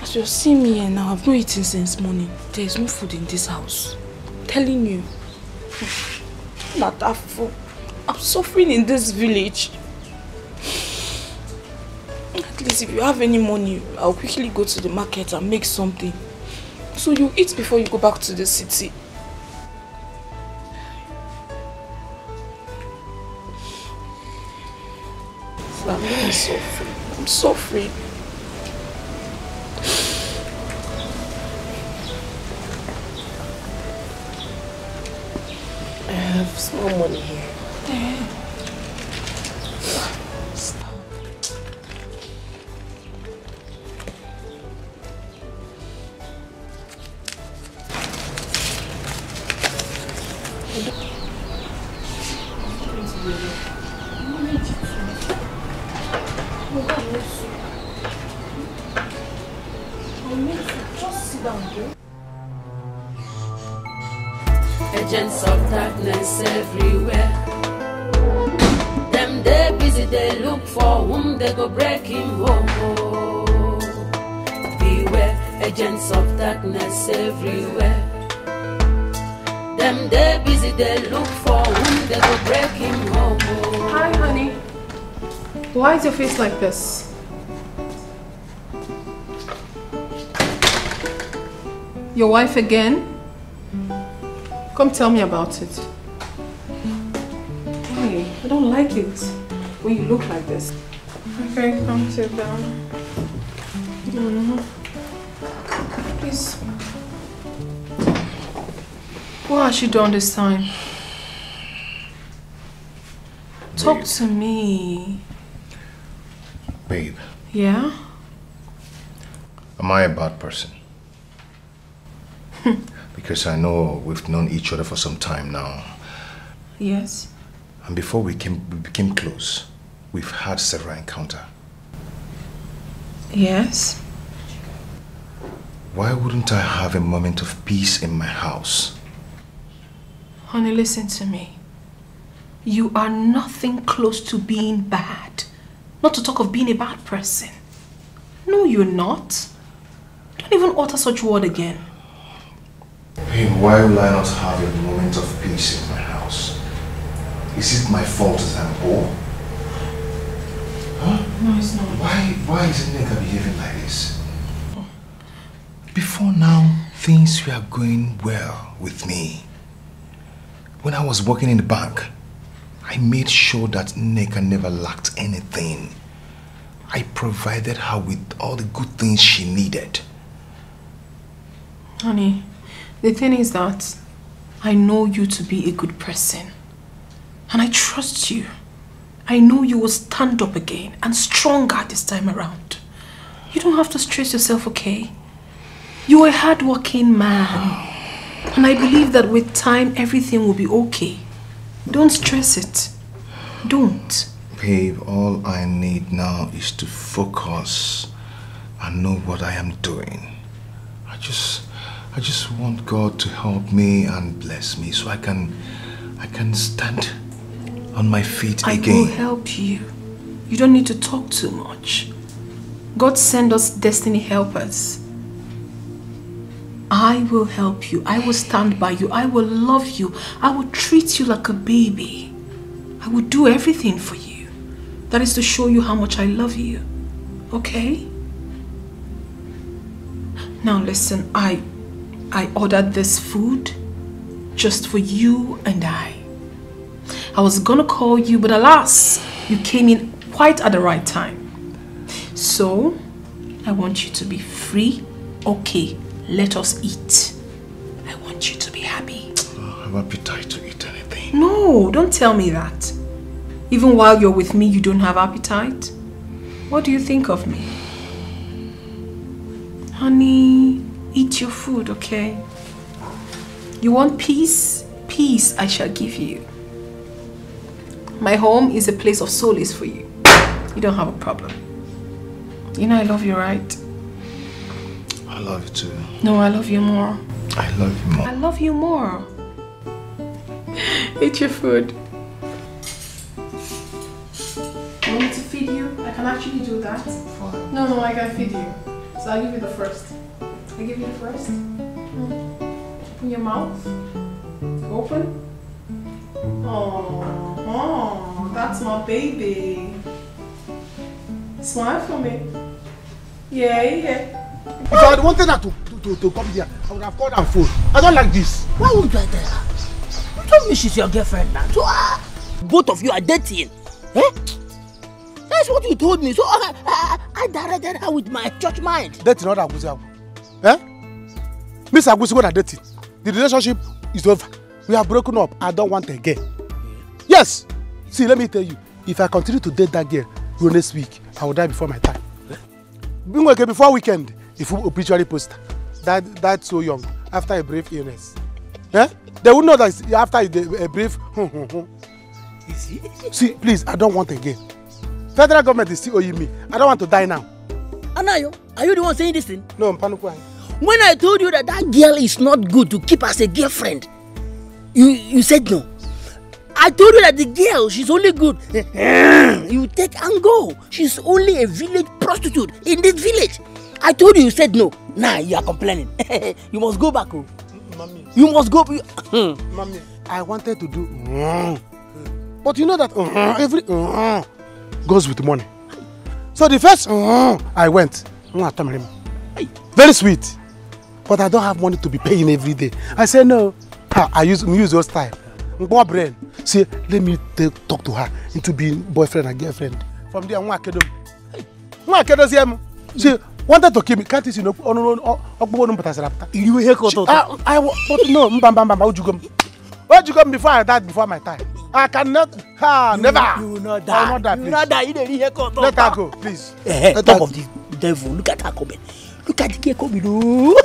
As you're seeing me here now, I've not eaten since morning. There is no food in this house. I'm telling you. Not Afufu. I'm suffering in this village. At least if you have any money, I'll quickly go to the market and make something. So you eat before you go back to the city. I'm really suffering. I'm suffering. I have small money here. Just Your wife again? Come tell me about it. Hey, I don't like it when you look like this. Okay, come sit down. Mhm. Please. What has she done this time? Talk to me. Babe, Yeah? am I a bad because I know we've known each other for some time now. Yes. And before we, came, we became close, we've had several encounters. Yes. Why wouldn't I have a moment of peace in my house? Honey, listen to me. You are nothing close to being bad. Not to talk of being a bad person. No, you're not. Don't even utter such word again. Babe, why will I not have a moment of peace in my house? Is it my fault that I'm poor? Huh? No, it's not. Why, why is Nneka behaving like this? Before now, things were going well with me. When I was working in the bank, I made sure that Nneka never lacked anything. I provided her with all the good things she needed. Honey, the thing is that I know you to be a good person. And I trust you. I know you will stand up again and stronger this time around. You don't have to stress yourself, okay? You are a hardworking man. And I believe that with time, everything will be okay. Don't stress it. Don't. Babe, all I need now is to focus and know what I am doing. I just I just want God to help me and bless me so I can I can stand on my feet again. I will help you. You don't need to talk too much. God send us destiny helpers. I will help you. I will stand by you. I will love you. I will treat you like a baby. I will do everything for you. That is to show you how much I love you. Okay? Now listen, I I ordered this food just for you and I. I was gonna call you, but alas, you came in quite at the right time. So, I want you to be free. Okay, let us eat. I want you to be happy. I have appetite to eat anything. No, don't tell me that. Even while you're with me, you don't have appetite? What do you think of me? Honey, eat your food, okay? You want peace? Peace I shall give you. My home is a place of solace for you. You don't have a problem. You know I love you, right? I love you too. No, I love you more. I love you more. I love you more. Eat your food. You want me to feed you? I can actually do that. No, no, I can feed you. So I'll give you the first. I give you first. Open your mouth. Open. Oh, that's my baby. Smile for me. Yeah, yeah. If I had wanted her to, to, to, to come here, I would have called her phone. I don't like this. Why would I tell her? You told me she's your girlfriend now. So uh, both of you are dating. Eh? That's what you told me. So uh, uh, I directed her with my church mind. Dating not Agusi Agu. Eh? Miss Agusi, when I dating, the relationship is over. We have broken up. I don't want again. Yes. See, let me tell you. If I continue to date that girl through next week, I will die before my time. Okay, before weekend, if you obituary poster, that that's so young after a brief illness. Eh? They will know that after a, a brief. See, please, I don't want again. Federal government is still owing me. I don't want to die now. Anayo, are you the one saying this thing? No, Mpanuku. When I told you that that girl is not good to keep as a girlfriend, you you said no. I told you that the girl, she's only good. you take and go. She's only a village prostitute in this village. I told you, you said no. Now you are complaining. you must go back. Oh. Mommy. You must go. Mommy, I wanted to do. But you know that every goes with money. So the first I went. Very sweet. But I don't have money to be paying every day. I said no. I use use those time. More brain. See, let me take, talk to her into being boyfriend and girlfriend. From there, one akedom. One akedom see him. She wanted to kill me. Can't you see no? Oh no no. Oh, no, but I You hear cut I, I, but no. Mbam bam bam. How you come? How you come before I died before my time? I cannot. Ah, You- never. you will not I will die. not die. You will please. not die. You dey hear cut Let her go, please. Eh, Let talk her of the devil. Look at her coming. Look at the girl coming.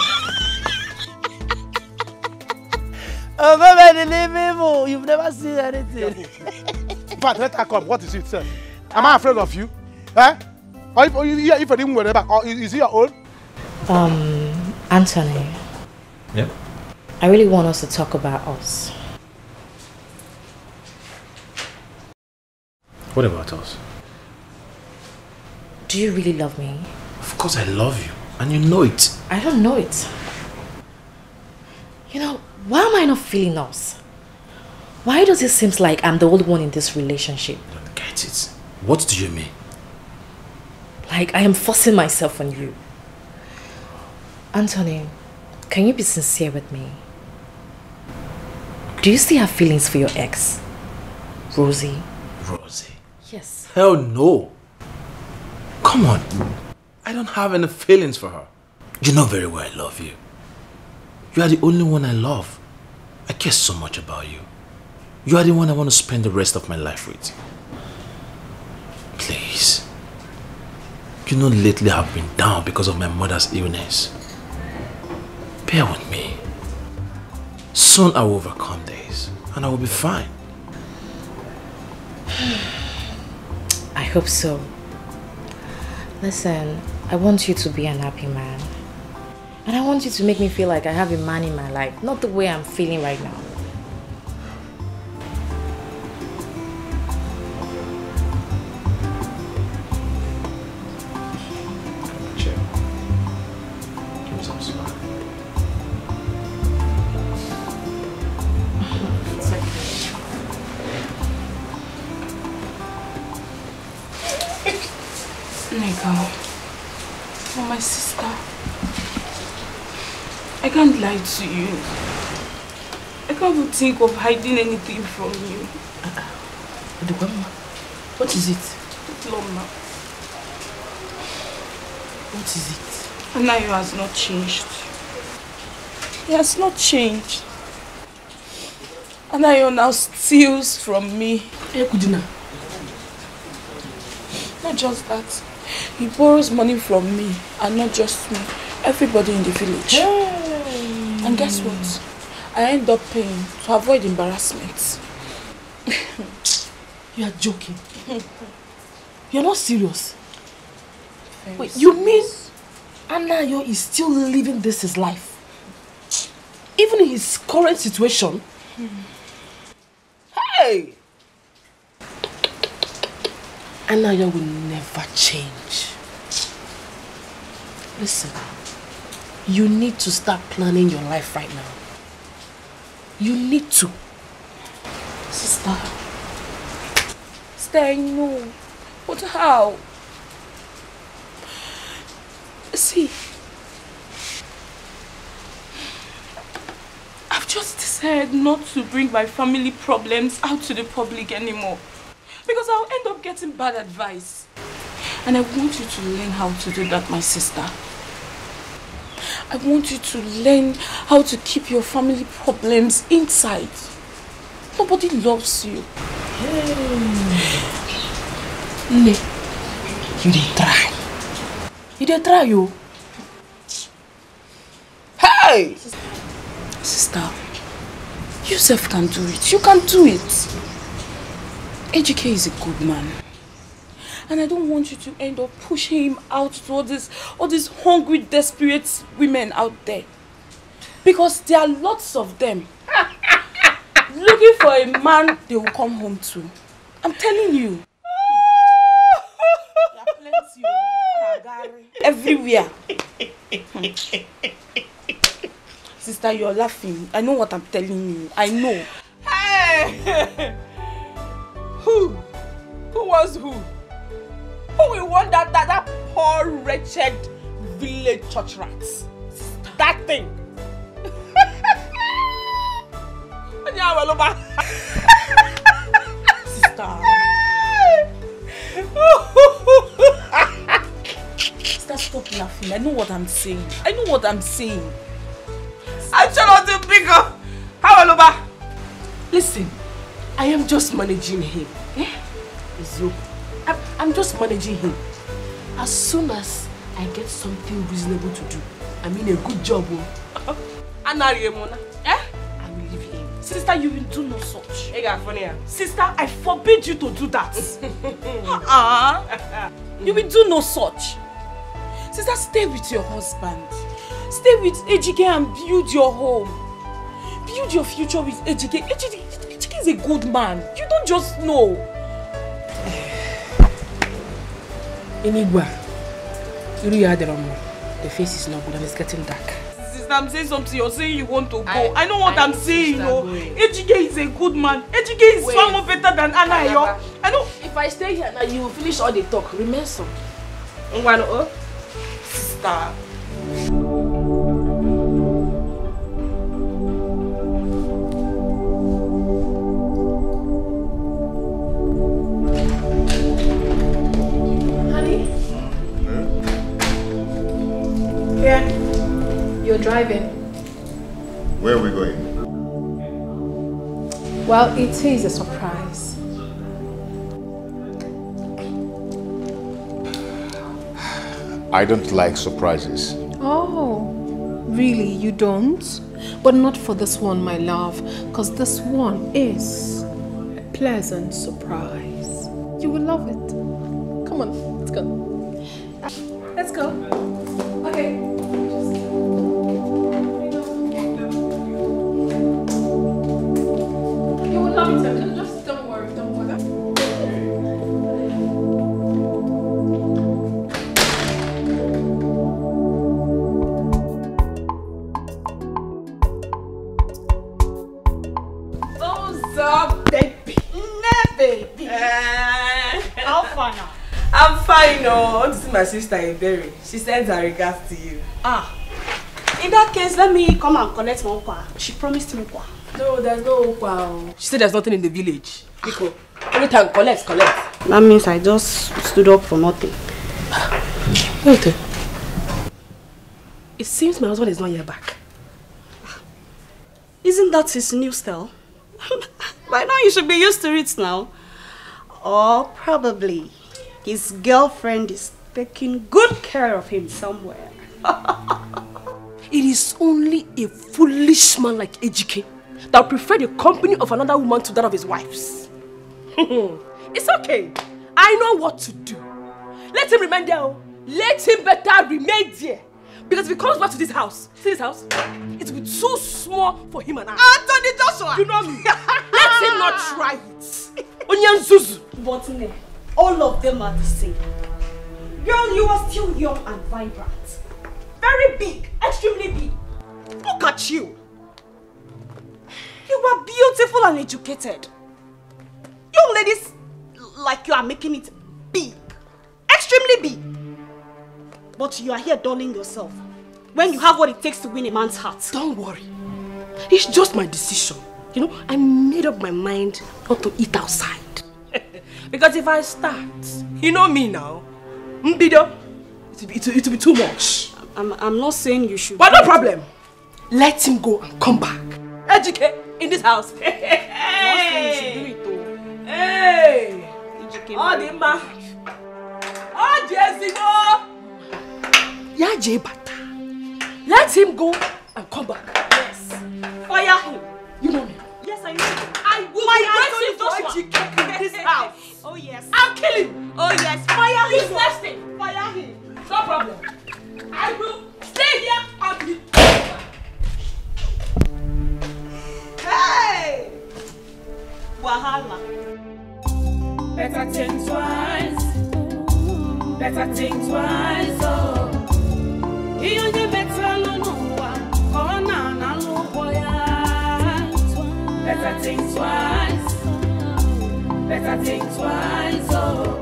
Oh. baby, the living evil. You've never seen anything. In fact, let her come. What is it, sir? Am I afraid of you? Eh? Or if, or if, if I didn't whatever, or is is he your own? Um, Anthony, Yeah? I really want us to talk about us. What about us? Do you really love me? Of course I love you. And you know it. I don't know it. You know, why am I not feeling us? Why does it seem like I'm the only one in this relationship? Don't Get it. What do you mean? Like I am forcing myself on you. Anthony, can you be sincere with me? Do you still have feelings for your ex, Rosie? Rosie. Yes. Hell no. Come on. I don't have any feelings for her. You know very well I love you. You are the only one I love. I care so much about you. You are the one I want to spend the rest of my life with. Please. You know lately I've been down because of my mother's illness. Bear with me. Soon I will overcome this and I will be fine. I hope so. Listen, I want you to be an happy man. And I want you to make me feel like I have a man in my life, not the way I'm feeling right now. Chill. Give me can't lie to you. I can't even think of hiding anything from you. What is it? Loma, What is it? Anayo has not changed. He has not changed. Anayo now steals from me. Ekudina. Not just that. He borrows money from me and not just me. Everybody in the village. And guess what? I end up paying to avoid embarrassment. You are joking. You're not serious. Wait, you mean Anayo is still living this his life? Even in his current situation? Hmm. Hey! Anayo will never change. Listen, you need to start planning your life right now. You need to. Sister. Sister, I. But how? See, I've just decided not to bring my family problems out to the public anymore. Because I'll end up getting bad advice. And I want you to learn how to do that, my sister. I want you to learn how to keep your family problems inside. Nobody loves you. Hey. Nne, you dey try. You dey try you. Hey! Sister, you self can do it. You can do it. Ejike is a good man. And I don't want you to end up pushing him out to all these, all these hungry, desperate women out there. Because there are lots of them looking for a man they will come home to. I'm telling you. Everywhere. Hmm. Sister, you're laughing. I know what I'm telling you. I know. Hey! who? Who was who? Who will want that, that, that poor, wretched village church rats? That thing. Sister. Sister, stop laughing. I know what I'm saying. I know what I'm saying. I try not to pick up. How? Listen, I am just managing him. Eh? Ezio, I'm, I'm just managing him. As soon as I get something reasonable to do, I mean a good job, oh. Anariemona, eh? I will leave him. Sister, you will do no such. Funny. Sister, I forbid you to do that. uh-uh. You will do no such. Sister, stay with your husband. Stay with Ejike and build your home. Build your future with Ejike. Ejike, Ejike is a good man. You don't just know. You really had the wrong The face is not good and it's getting dark. Sister, I'm saying something. You're saying you want to go. I- I, know what I know saying, no. going. Ejike is a good man. Ejike is Wait. far more better than Anna, yo. I know. If I stay here now, you will finish all the talk. Remain so. Sister. You're driving. Where are we going? Well, it is a surprise. I don't like surprises. Oh, really? You don't? But not for this one, my love, because this one is a pleasant surprise. You will love it. Come on, let's go. Let's go. My sister, Ebere. She sends her regards to you. Ah. In that case, let me come and collect my okwa. She promised me okwa. No, there's no wow. She said there's nothing in the village. Pico, anytime, collect, collect. That means I just stood up for nothing. Wait. It seems my husband is not yet back. Isn't that his new style? By now you should be used to it now. Or probably his girlfriend is taking good care of him somewhere. It is only a foolish man like Ejike that prefer the company of another woman to that of his wife's. it's okay. I know what to do. Let him remain there. oh. Let him better remain there. Because if he comes back to this house, see this house? It will be too small for him and I. Anthony Joshua! You know me. Let him not try it. Onyan Zuzu. But all of them are the same. Girl, you are still young and vibrant. Very big, extremely big. Look at you. You are beautiful and educated. Young ladies like you are making it big. Extremely big. But you are here dulling yourself. When you have what it takes to win a man's heart. Don't worry. It's just my decision. You know, I made up my mind not to eat outside. because if I start, you know me now, Mbido, it will be, it will, it will be too much. I'm, I'm not saying you should. But no problem. Let him go and come back. Educate in this house. Hey! Hey! Ọ dị mma. Ọ dị ezigbo. Ya jee bata. Let him go and come back. Yes. Fire him. You know me. Yes, I know. I will My for Joshua. educate in this house. Oh yes. I'll kill him. Oh yes. Fire him. Useless thing. Fire him. No problem. I will stay here and be. Hey! Wahala. Better think twice. Better think twice. Oh. Onye metalụ n'ụwa ka ọ na-analụ ụgwọ ya. Better think twice. Better think twice. Oh.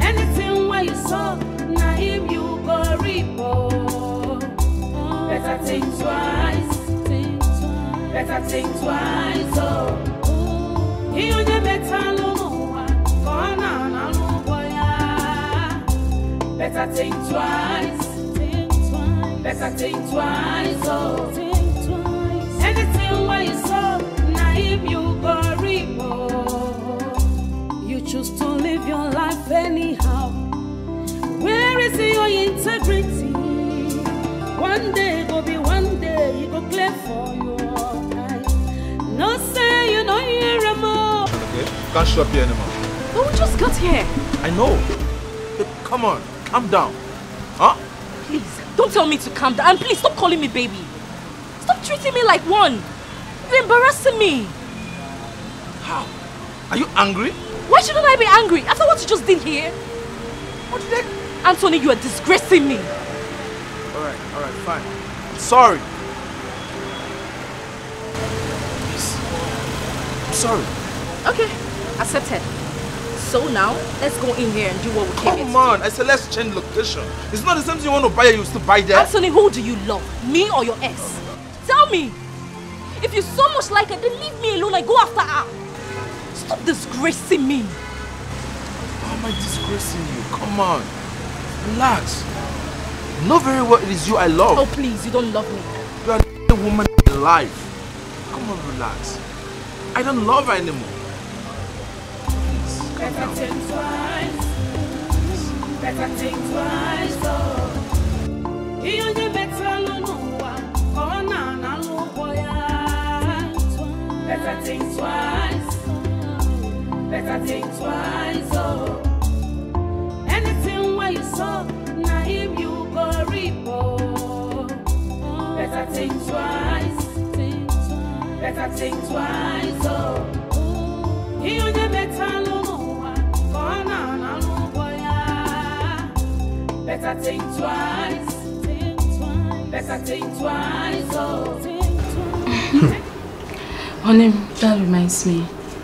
Anything where you sow, na him you go reap. Oh. Better think twice. Better think twice. Oh. Ihe onye metalụ n'ụwa ka ọ na-analụ ụgwọ ya. Better think twice. Better think twice. Oh. Anything where you sow, na him you go reap. Oh. Choose to live your life anyhow. Where is your integrity? One day go be one day, you go clear for your eyes. No say you don't hear a more. Okay? Can't show up here anymore. But we just got here. I know. Babe, come on. Calm down. Huh? Please, don't tell me to calm down. And please stop calling me baby. Stop treating me like one. You're embarrassing me. How? Are you angry? Why shouldn't I be angry after what you just did here? What did I... Anthony, you are disgracing me. Alright, alright, fine. I'm sorry. Please. I'm sorry. Okay, accepted. So now, let's go in here and do what we came Come on. I said let's change location. It's not the same thing you want to buy you still buy there. Anthony, who do you love? Me or your ex? Tell me. If you so much like her, then leave me alone and go after her. Stop disgracing me. How am I disgracing you? Come on. Relax. Know very well it is you I love. Oh, please, you don't love me. You are the woman in life. Come on, relax. I don't love her anymore. Please, Better down. think twice. Better think twice. Ihe onye oh. metalụ n'ụwa ka ọ na-analụ. Better think twice. Better think twice. Oh. Anything where you sow, na him you go reap. Oh. Better think twice. Better think twice. Oh. Ihe onye metalụ n'ụwa ka ọ na-analụ ụgwọ ya. Better think twice. Better think twice. Oh. Honey, that reminds me.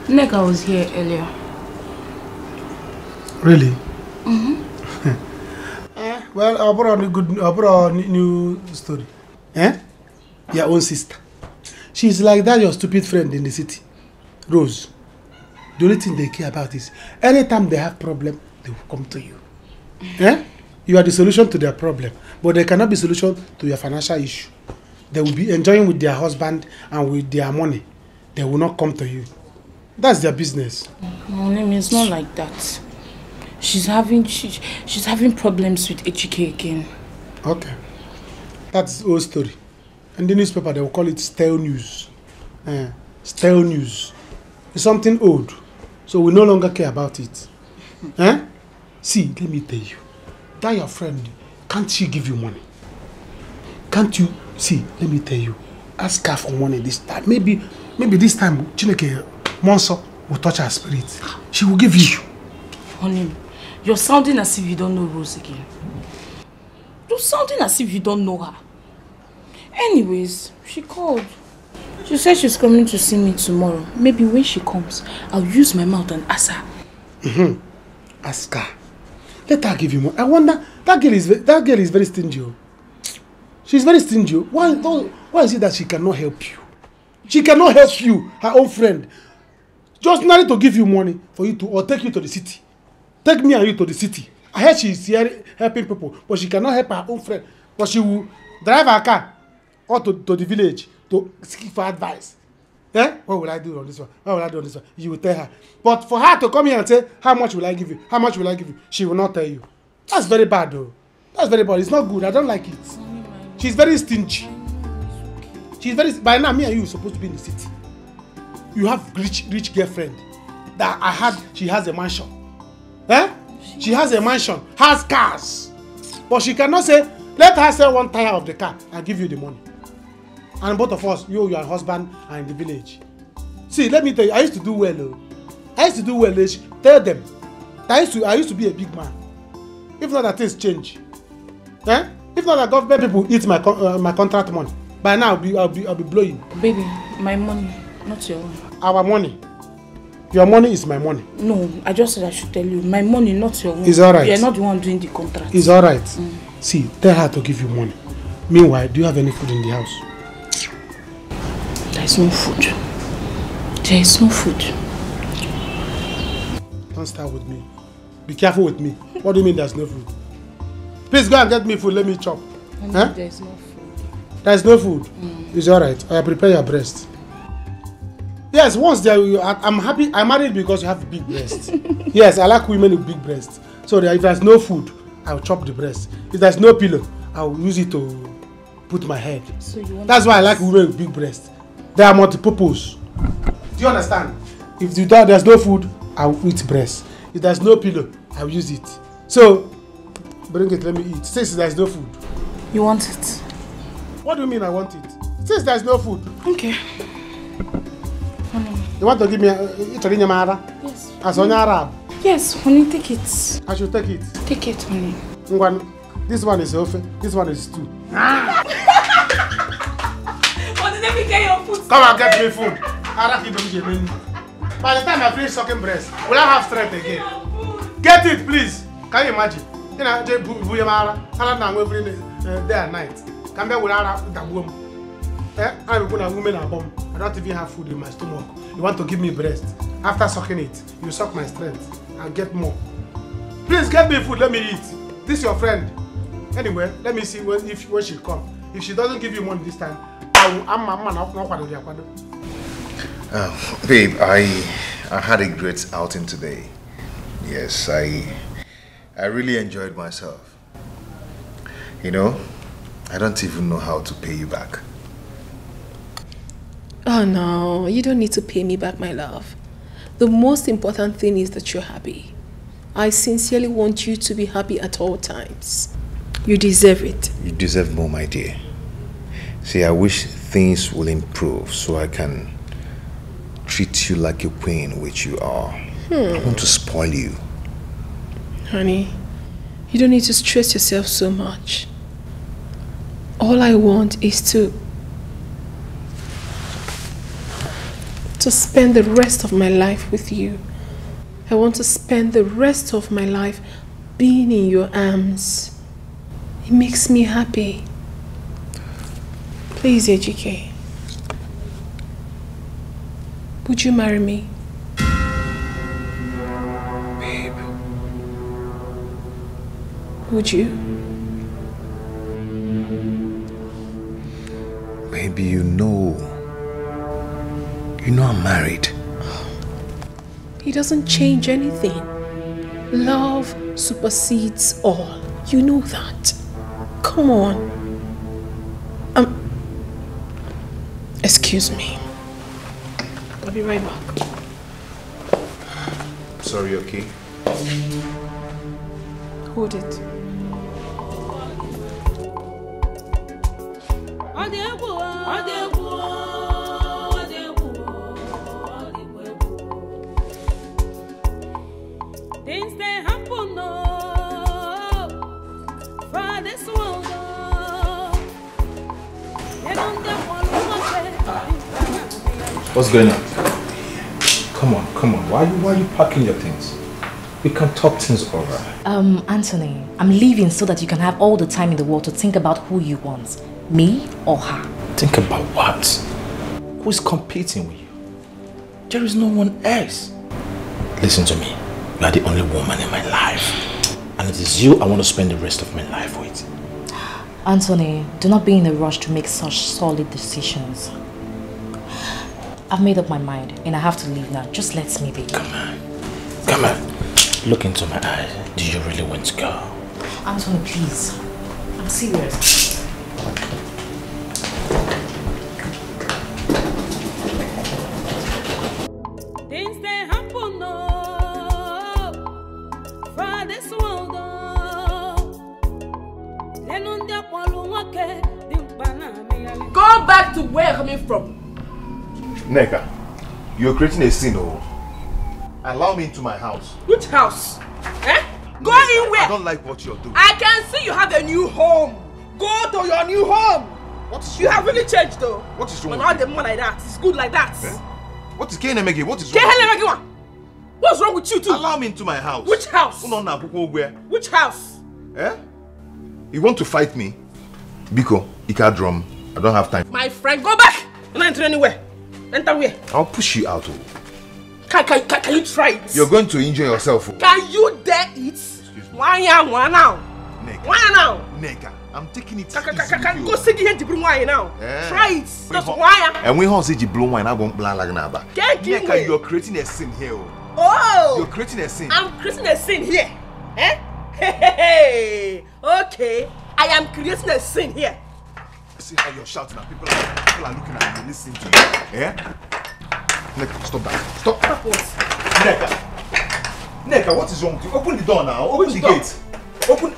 Nega was here earlier. Really? Mm-hmm. Eh, well, I brought a good, I brought a new story. Eh? Your own sister. She's like that your stupid friend in the city, Rose. The only thing they care about is anytime they have problem, they will come to you. Eh? You are the solution to their problem, but they cannot be solution to your financial issue. They will be enjoying with their husband and with their money. They will not come to you. That's their business. Honey, it's not like that. She's having she, she's having problems with HK again. Okay. That's old story. And the newspaper, they will call it stale news. Eh, stale news. It's something old. So we no longer care about it. Eh? See, let me tell you. That your friend, can't she give you money? Can't you? See, let me tell you. Ask her for money this time. Maybe, maybe this time, Chineke Monso will touch her spirit. She will give you. Honey, you're sounding as if you don't know Rose again. You're sounding as if you don't know her. Anyways, she called. She said she's coming to see me tomorrow. Maybe when she comes, I'll use my mouth and ask her. Mm-hmm. Ask her. Let her give you more. I wonder that girl is that girl is very stingy. oh. She's very stingy. oh. Why why is it that she cannot help you? She cannot help you, her own friend. Just marry to give you money for you to or take you to the city. Take me and you to the city. I heard she is here helping people, but she cannot help her own friend. But she will drive her car or to, to the village to seek for advice. Eh? What will I do on this one? What will I do on this one? You will tell her. But for her to come here and say, How much will I give you? How much will I give you? She will not tell you. That's very bad, though. That's very bad. It's not good. I don't like it. She's very stingy. She's very. By now, me and you are supposed to be in the city. You have rich, rich girlfriend. That I had. She has a mansion. Eh? She has a mansion, has cars. But she cannot say, let her sell one tire of the car and give you the money. And both of us, you, your husband, are in the village. See, let me tell you, I used to do well. Oh. I used to do well. eh, she- Tell them. I used to, I used to be a big man. If not that things change. Eh? If not that government people eat my uh, my contract money. By now I'll be I'll be I'll be blowing. Baby, my money, not your own. Our money. Your money is my money. No, I just said I should tell you. My money, not your own. It's alright. You're not the one doing the contract. It's alright. See, tell her to give you money. Meanwhile, do you have any food in the house? There is no food. There is no food. Don't start with me. Be careful with me. What do you mean there's no food? Please go and get me food. Let me chop. Huh? There is no food. There's no food. It's alright. I prepare your breast. Yes, once there, you, I, I'm happy. I married because you have big breasts. yes, I like women with big breasts. So that if there's no food, I'll chop the breast. If there's no pillow, I'll use it to put my head. So you want That's why I like women with big breasts. They are multi-purpose. Do you understand? If you don't, there's no food, I'll eat breast. If there's no pillow, I'll use it. So, bring it, let me eat. Since there's no food. You want it? What do you mean I want it? Since there's no food. Okay. You want to give me ịchọrọ inye m ara? Yes. As onye Arab. Yes, honey, take it. I should take it. Take it, honey. Ngwan, this one is ofe, this one is stew. But let me get your food. Come and get me food. Ara ka ibe m ji eme nri. By the time I finish sucking breast, will I have strength again? Get it, please. Can you imagine? Ị na-eje bu- bunye m ara, ara na-anwụ every uh, day and night. Ka m bịa were ara dagbuo m. Eh, a na-ekwu na ume na-abọ m. I don't even have food in my stomach. You want to give me breast. After sucking it, you suck my strength and get more. Please get me food, let me eat. This your friend. Anyway, let me see when, if, when she come. If she doesn't give you money this time, I will, I'm, I'm, I'm, I'm, I'm, I'm, I'm, Oh, babe, I I had a great outing today. Yes, I I really enjoyed myself. You know, I don't even know how to pay you back. Oh no, you don't need to pay me back, my love. The most important thing is that you're happy. I sincerely want you to be happy at all times. You deserve it. You deserve more, my dear. See, I wish things will improve so I can treat you like a queen, which you are. I Hmm. want to spoil you. Honey, you don't need to stress yourself so much. All I want is to to spend the rest of my life with you. I want to spend the rest of my life being in your arms. It makes me happy. Please, Ejike. Would you marry me? Babe. Would you? Baby, you know. You know I'm married. It doesn't change anything. Love supersedes all. You know that. Come on. Um. Excuse me. I'll be right back. Sorry, okay? Hold it. Ọ dị What's going on? Come on, come on. Why are you, why are you packing your things? We can talk things over. Um, Anthony, I'm leaving so that you can have all the time in the world to think about who you want. Me or her. Think about what? Who is competing with you? There is no one else. Listen to me. You are the only woman in my life. And it is you I want to spend the rest of my life with. Anthony, do not be in a rush to make such solid decisions. I've made up my mind and I have to leave now. Just let me be. Come on. Come on. Look into my eyes. Do you really want to go? Anthony, please. I'm serious. Neka, you're creating a scene, oh. Allow me into my house. Which house? Eh? Go in where? I don't like what you're doing. I can see you have a new home. Go to your new home. What is You have really changed though. What is wrong with all the more like that, it's good like that. What is KNMG? What is wrong? again. What's wrong with you too? Allow me into my house. Which house? Which house? Eh? You want to fight me? Biko, Ika drum. I don't have time. My friend, go back. You're not entering anywhere. Enter where? I'll push you out. Oh. Can, can, can, can you try it? You're going to injure yourself. Oh. Can you dare it? Why ya why now? Why now? I'm taking it Can, can, can, can go you. see the bring why now? Try it. Just why? And when horse you blow wine, I won't plan like naba. Neka, you're creating a scene here. oh. Oh! You're creating a scene. I'm creating a scene here. Eh? Hey, hey, hey. Okay. I am creating a scene here. See how you're shouting at people. Are, people are looking at you, listening to you. Yeah? Neka, stop that. Stop. Stop what? Neka. Neka, what is wrong with you? Open the door now. Open Which the door? gate. Open.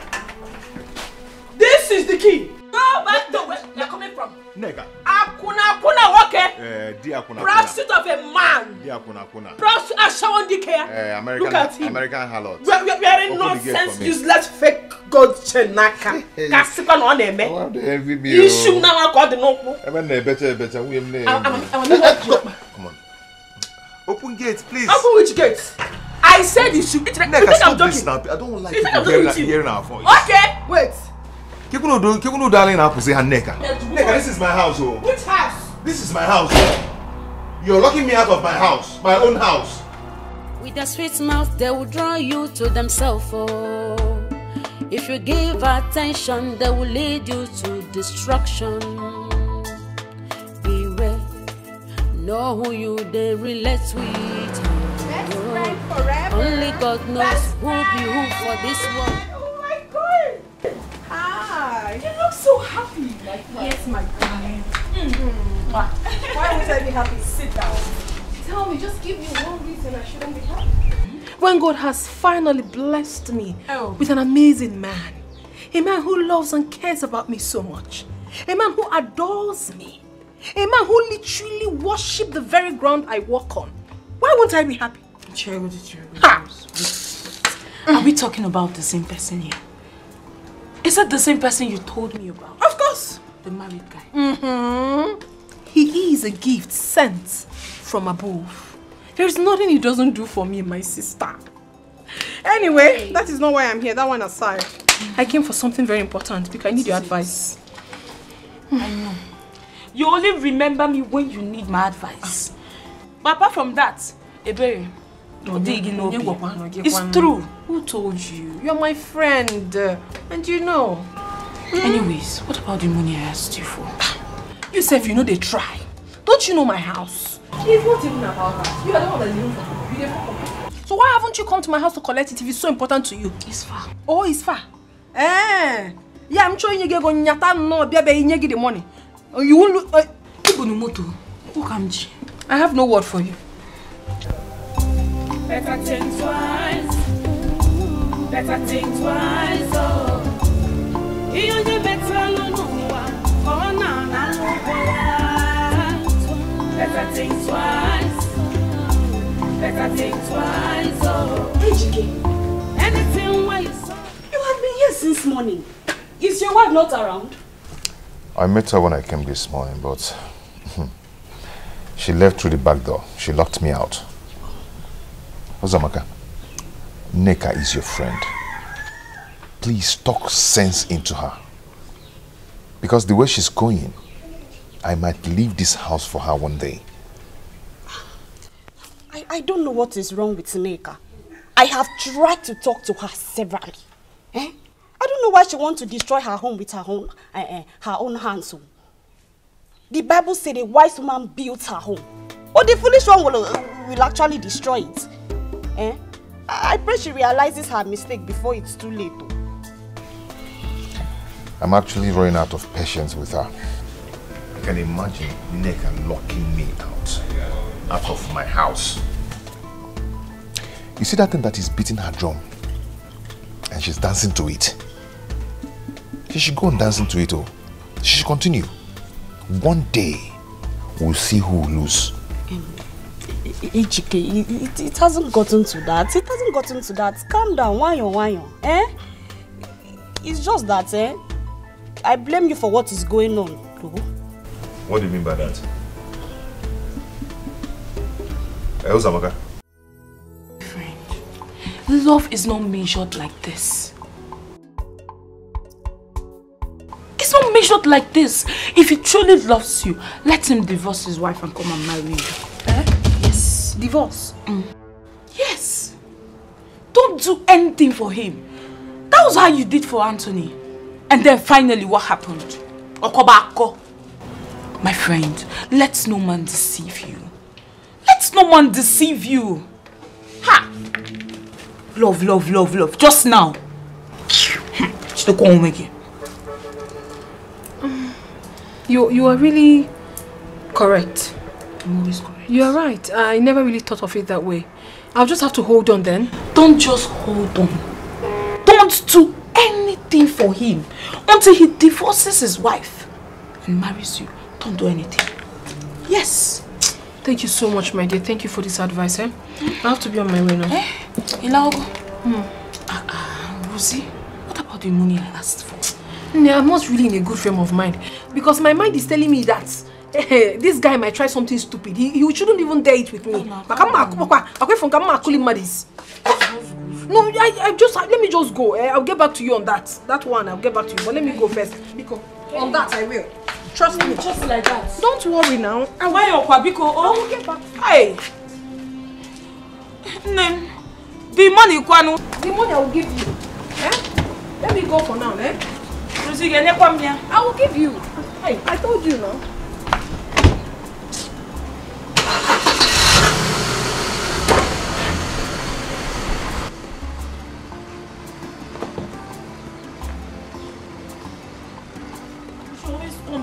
This is the key tó bá tó wẹ you are coming from. nega. akunakuna wọkẹ. ẹẹ eh, di akunakuna. prostitute of a man. di akunakuna. prostitute ah, asawandike. ẹẹ eh, American look at him American harlot. we are we are in nonsense useless fake god chenaka. kasika na ọ na-eme. ọwọ de evi mi o. isu na wa ka ọ dị n'ụkwụ. ebe na ebecha ebecha nwunye m na-eme. ama ama ne ka jọ. Open gate, please. Open which gate? I said you should. Neka, stop this now. I don't like you hearing our voice. Okay, wait. Kikuno do, Kikuno darling, I say her Nneka. Ah. Nneka, this is my house, oh. Which house? This is my house. Oh. You're locking me out of my house, my own house. With a sweet mouth, they will draw you to themselves. Oh. If you give attention, they will lead you to destruction. Beware, know who you they relate with. Oh. Only God knows who be who for this world. Oh my God. Hi. You look so happy. yes, my darling. Hmm. Why would I be happy? Sit down. Tell me, just give me one reason I shouldn't be happy. When God has finally blessed me oh. with an amazing man, a man who loves and cares about me so much, a man who adores me, a man who literally worships the very ground I walk on, why won't I be happy? Cherry, cherry. Are we talking about the same person here? Is that the same person you told me about? Of course. The married guy. Mm-hmm. He is a gift sent from above. There is nothing he doesn't do for me, my sister. Anyway, that is not why I'm here. That one aside. I came for something very important because I need your advice. I know. You only remember me when you need my advice. But apart from that, Ebere, It's true. Who told you? You're my friend. uh, And you know. Anyways, what about the money I asked you for? You say if you know they try. Don't you know my house? It's not even about that. You are the one that's living for you. for So why haven't you come to my house to collect it if it's so important to you? It's far. Oh, it's far. Eh. Yeah, I'm showing you get go nyata no be nye the money. Uh, You won't look. Uh, moto. Okamji. I have no word for you. Better think twice. Better think twice. Oh. Betalụ n'ụwa ka ọ na-analụ ụgwọ ya. Better think twice. Better think twice. Oh. Ejike, Anything where you saw. you have been here since morning. Is your wife not around? I met her when I came this morning, but She left through the back door. She locked me out. Uzoamaka, Nneka is your friend. Please talk sense into her. Because the way she's going, I might leave this house for her one day. I, I don't know what is wrong with Nneka. I have tried to talk to her severally. Eh? I don't know why she wants to destroy her home with her own, uh, uh, her own hands. oh. The Bible said a wise woman built her home. But the foolish one will, uh, will actually destroy it. Eh? I pray she realizes her mistake before it's too late. I'm actually running out of patience with her. I can imagine Nneka locking me out, out of my house. You see that thing that is beating her drum? And she's dancing to it. She should go on dancing to it, oh. She should continue. One day, we'll see who will lose. Ejike, it, it, it hasn't gotten to that. It hasn't gotten to that. Calm down, wanyo, wanyo. Eh? It's just that, eh? I blame you for what is going on. though. What do you mean by that? Hey, Uzoamaka. Love is not measured like this. It's not measured like this. If he truly loves you, let him divorce his wife and come and marry you. Divorce. Mm. Yes. Don't do anything for him. That was how you did for Anthony. And then finally, what happened? Okobako. My friend, let no man deceive you. Let no man deceive you. Ha! Love, love, love, love. Just now. Home again. You you are really correct. I'm always correct. You are right. I never really thought of it that way. I'll just have to hold on then. Don't just hold on. Don't do anything for him until he divorces his wife and marries you. Don't do anything. Yes. Thank you so much, my dear. Thank you for this advice, eh? I have to be on my way now. Eh? Ilaogo. Hmm. Ah, ah, Rosie, what about the money I asked for? Yeah, I'm not really in a good frame of mind because my mind is telling me that this guy might try something stupid. He, he shouldn't even dare it with me. Maka mma akụkwa, akwa ifo nka mma akụli mmadụ No, I, I just let me just go. Eh? I'll get back to you on that. That one, I'll get back to you. But let me go first. Biko, on that I will. Trust me. Just like that. Don't worry now. Why your Biko? Oh, get back. Hey. Nne, the money kwanu. The money I will give you. Eh? Let me go for now, eh? Rosie. I will give you. Hey, I told you now.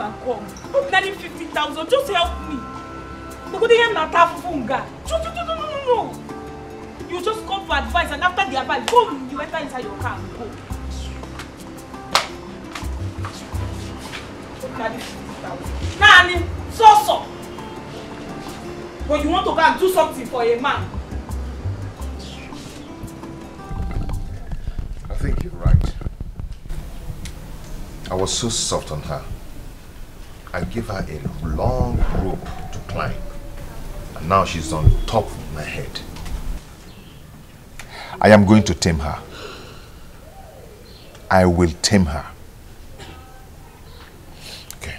And come. How many 50,000? Just help me. At him not half funga. No, no, no, no, no. You just come for advice and after the advice, boom, you enter inside your car and go. Look at this 50,000. Nani, so so. But you want to go and do something for a man. I think you're right. I was so soft on her. I gave her a long rope to climb. And now she's on top of my head. I am going to tame her. I will tame her. Okay.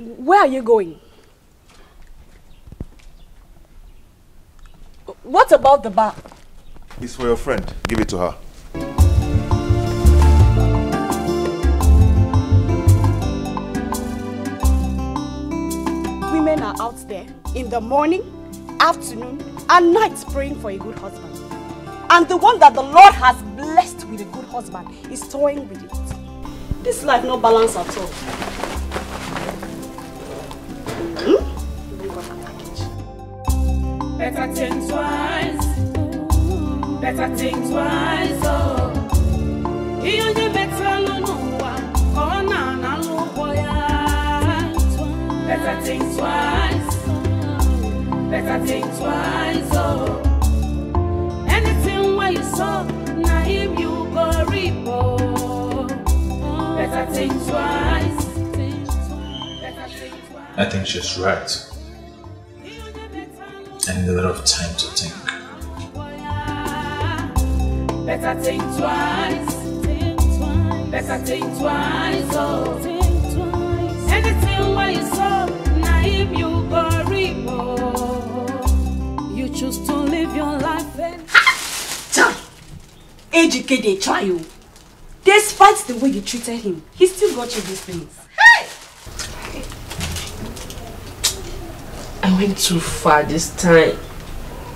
Where are you going? What about the bar? It's for your friend. Give it to her. Women are out there in the morning, afternoon, and night praying for a good husband. And the one that the Lord has blessed with a good husband is toying with it. This life no balance at all. Better think twice. Better think twice. Oh. Ihe onye metalụ n'ụwa ka ọ na-analụ ụgwọ ya. Better think twice. Better think twice. Oh. Anything where you sow, na him you go reap. Oh. Better think twice. Better think twice. I think she's right. I need a lot of time to think. Better think twice. Better think twice. Oh. Now you go reap. oh. You choose to live your life and Chai! AGK they try you. Despite the way you treated him, he still got you these things. Hey! I went too far this time.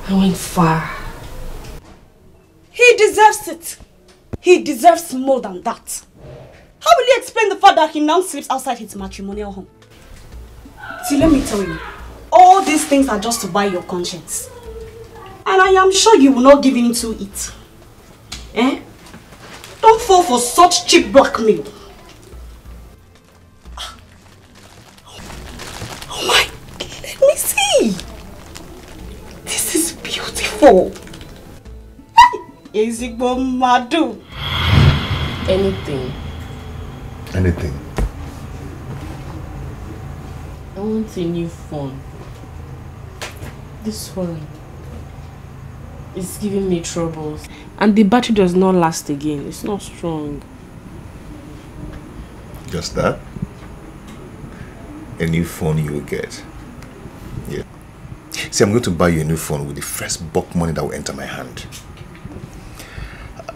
I went far. He deserves it. He deserves more than that. How will you explain the fact that he now sleeps outside his matrimonial home? See, let me tell you, all these things are just to buy your conscience. And I am sure you will not give in to it. Eh? Don't fall for such cheap blackmail. Oh my, let me see. This is beautiful. Ezigbo mmadụ. Anything. Anything. I want a new phone. This one is giving me troubles. And the battery does not last again. It's not strong. Just that? A new phone you will get. Yeah. See, I'm going to buy you a new phone with the first bulk money that will enter my hand.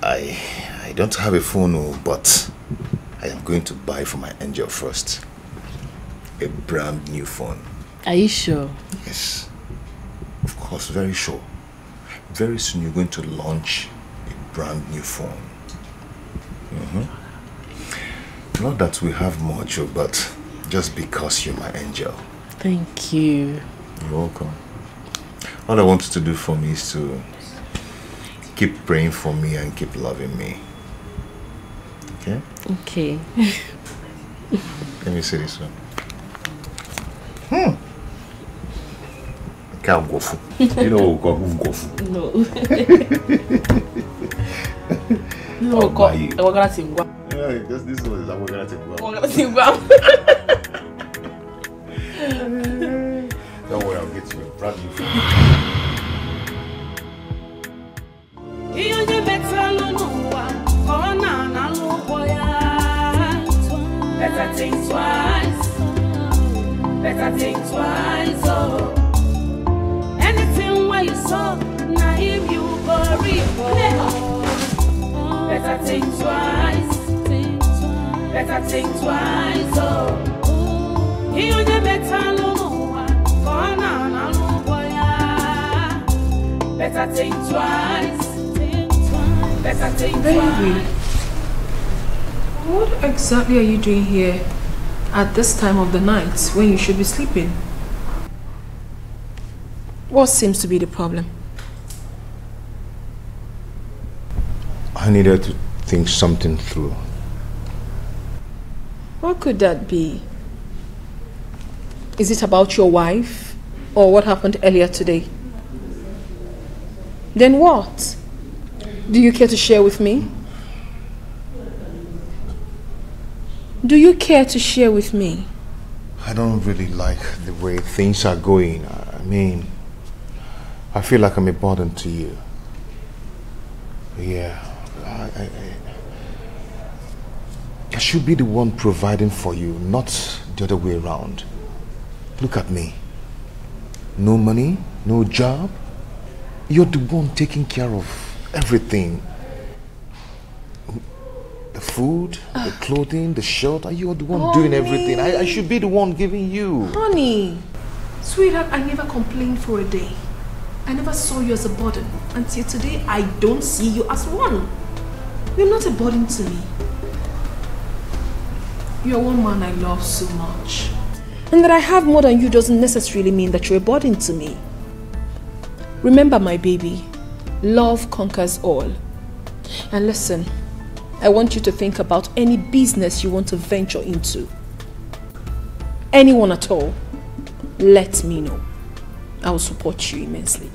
I I don't have a phone, oh, but I am going to buy for my angel first. A brand new phone. Are you sure? Yes. Of course, very sure. Very soon you're going to launch a brand new phone. Mm-hmm. Not that we have much, but just because you're my angel. Thank you. You're welcome. All I want you to do for me is to keep praying for me and keep loving me. Okay? Okay. Let me see this one. Hmm. Ká Ungofu. You know Ungofu. No. no, oh, ko, Awagara Tingwa. Yeah, because this one is Awagara Tingwa. Awagara Tingwa. Don't worry, I'll get you a brand new phone. Better think twice. Better think twice oh. Anything wey you sow na him you go reap oh better think twice. Better think twice oh. Ihe onye metalụ n'ụwa ka ọ na-analụ ụgwọ better think twice. Better think Baby, twice. What exactly are you doing here at this time of the night when you should be sleeping? What seems to be the problem? I needed to think something through. What could that be? Is it about your wife or what happened earlier today? Then what? Do you care to share with me? Do you care to share with me? I don't really like the way things are going. I mean, I feel like I'm a burden to you. Yeah, I, I, I- I should be the one providing for you, not the other way around. Look at me. No money, no job. You're the one taking care of everything. Food, the ah. clothing, the shelter. You're the one doing everything. I, I should be the one giving you. Honey, sweetheart, I never complained for a day. I never saw you as a burden. Until today, I don't see you as one. You're not a burden to me. You're one man I love so much. And that I have more than you doesn't necessarily mean that you're a burden to me. Remember, my baby, love conquers all. And listen, I want you to think about any business you want to venture into. Anyone at all, let me know. I will support you immensely.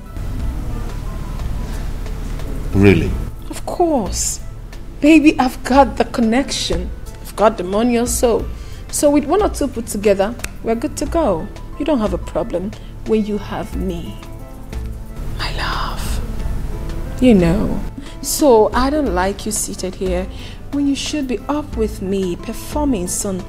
Really? Of course. Baby, I've got the connection. I've got the money also. So with one or two put together, we're good to go. You don't have a problem when you have me. My love. You know. So I don't like you seated here when you should be up with me performing some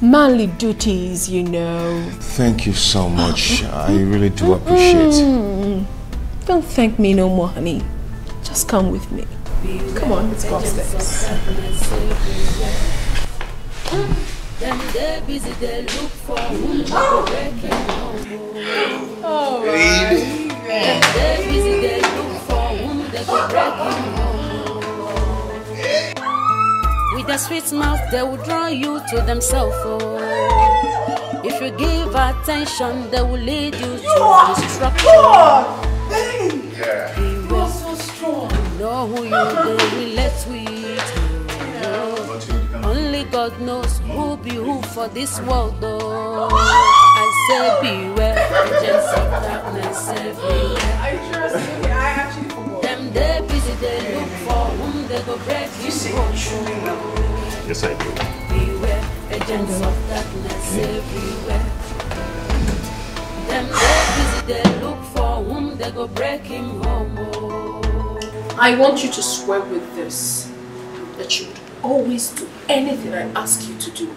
manly duties, you know. Thank you so much. I really do appreciate it. Don't thank me no more, honey. Just come with me. Come on, let's go upstairs. Mm. Them they busy, they look for whom they go breaking home. Oh, With a sweet mouth, they will draw you to themselves. Oh. If you give attention, they will lead you to destruction. Yeah. You are so strong. You Know who you they relate with. Oh. Only God knows who be who for this world, though. I say beware, agents of darkness everywhere. I trust you. I actually forgot. They busy, they look for whom they go break you. Yes, I do. Beware, agents of darkness everywhere. Them they busy, they look for whom they go break him home. I want you to swear with this that you would always do anything I ask you to do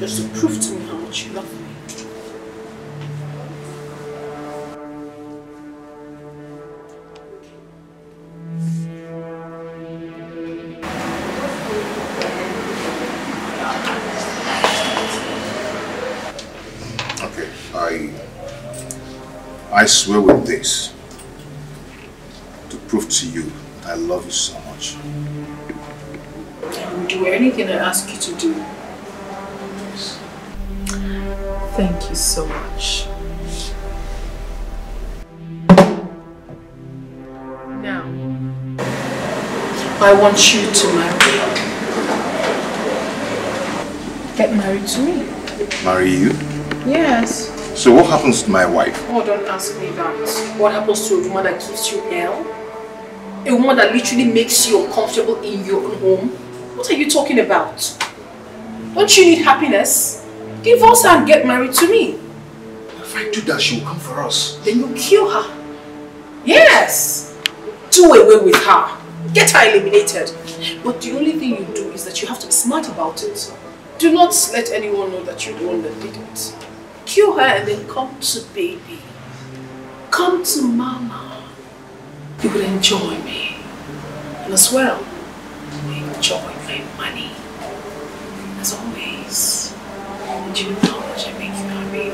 just to prove to me how much you love me. I swear with this to prove to you that I love you so much. I will do anything I ask you to do. Thank you so much. Now, I want you to marry. Get married to me. Marry you? Yes. So what happens to my wife? Oh, don't ask me that. What happens to a woman that gives you hell? A woman that literally makes you uncomfortable in your own home? What are you talking about? Don't you need happiness? Divorce her and get married to me. If I do that, she will come for us. Then you kill her. Yes. Do away with her. Get her eliminated. But the only thing you do is that you have to be smart about it. Do not let anyone know that you're the one that did it. Kill her and then come to baby. Come to mama. You will enjoy me. And as well, you will enjoy my money. As always. And you know how much I make you happy.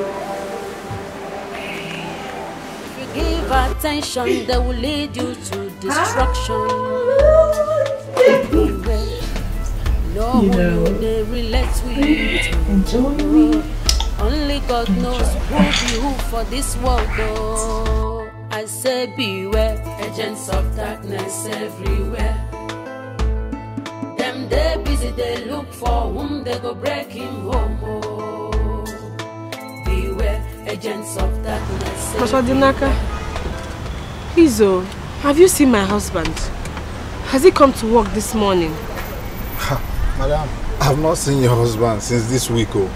If you give attention, they will lead you to destruction. Beware. You know. you they relate with. Enjoy me. Only God knows who be who for this world, though. I say beware, agents of darkness everywhere. Them they busy, they look for whom they go break him home. Oh. Beware, agents of darkness Pastor everywhere. Dinaka, please oh, have you seen my husband? Has he come to work this morning? Madam, I've not seen your husband since this week. Oh,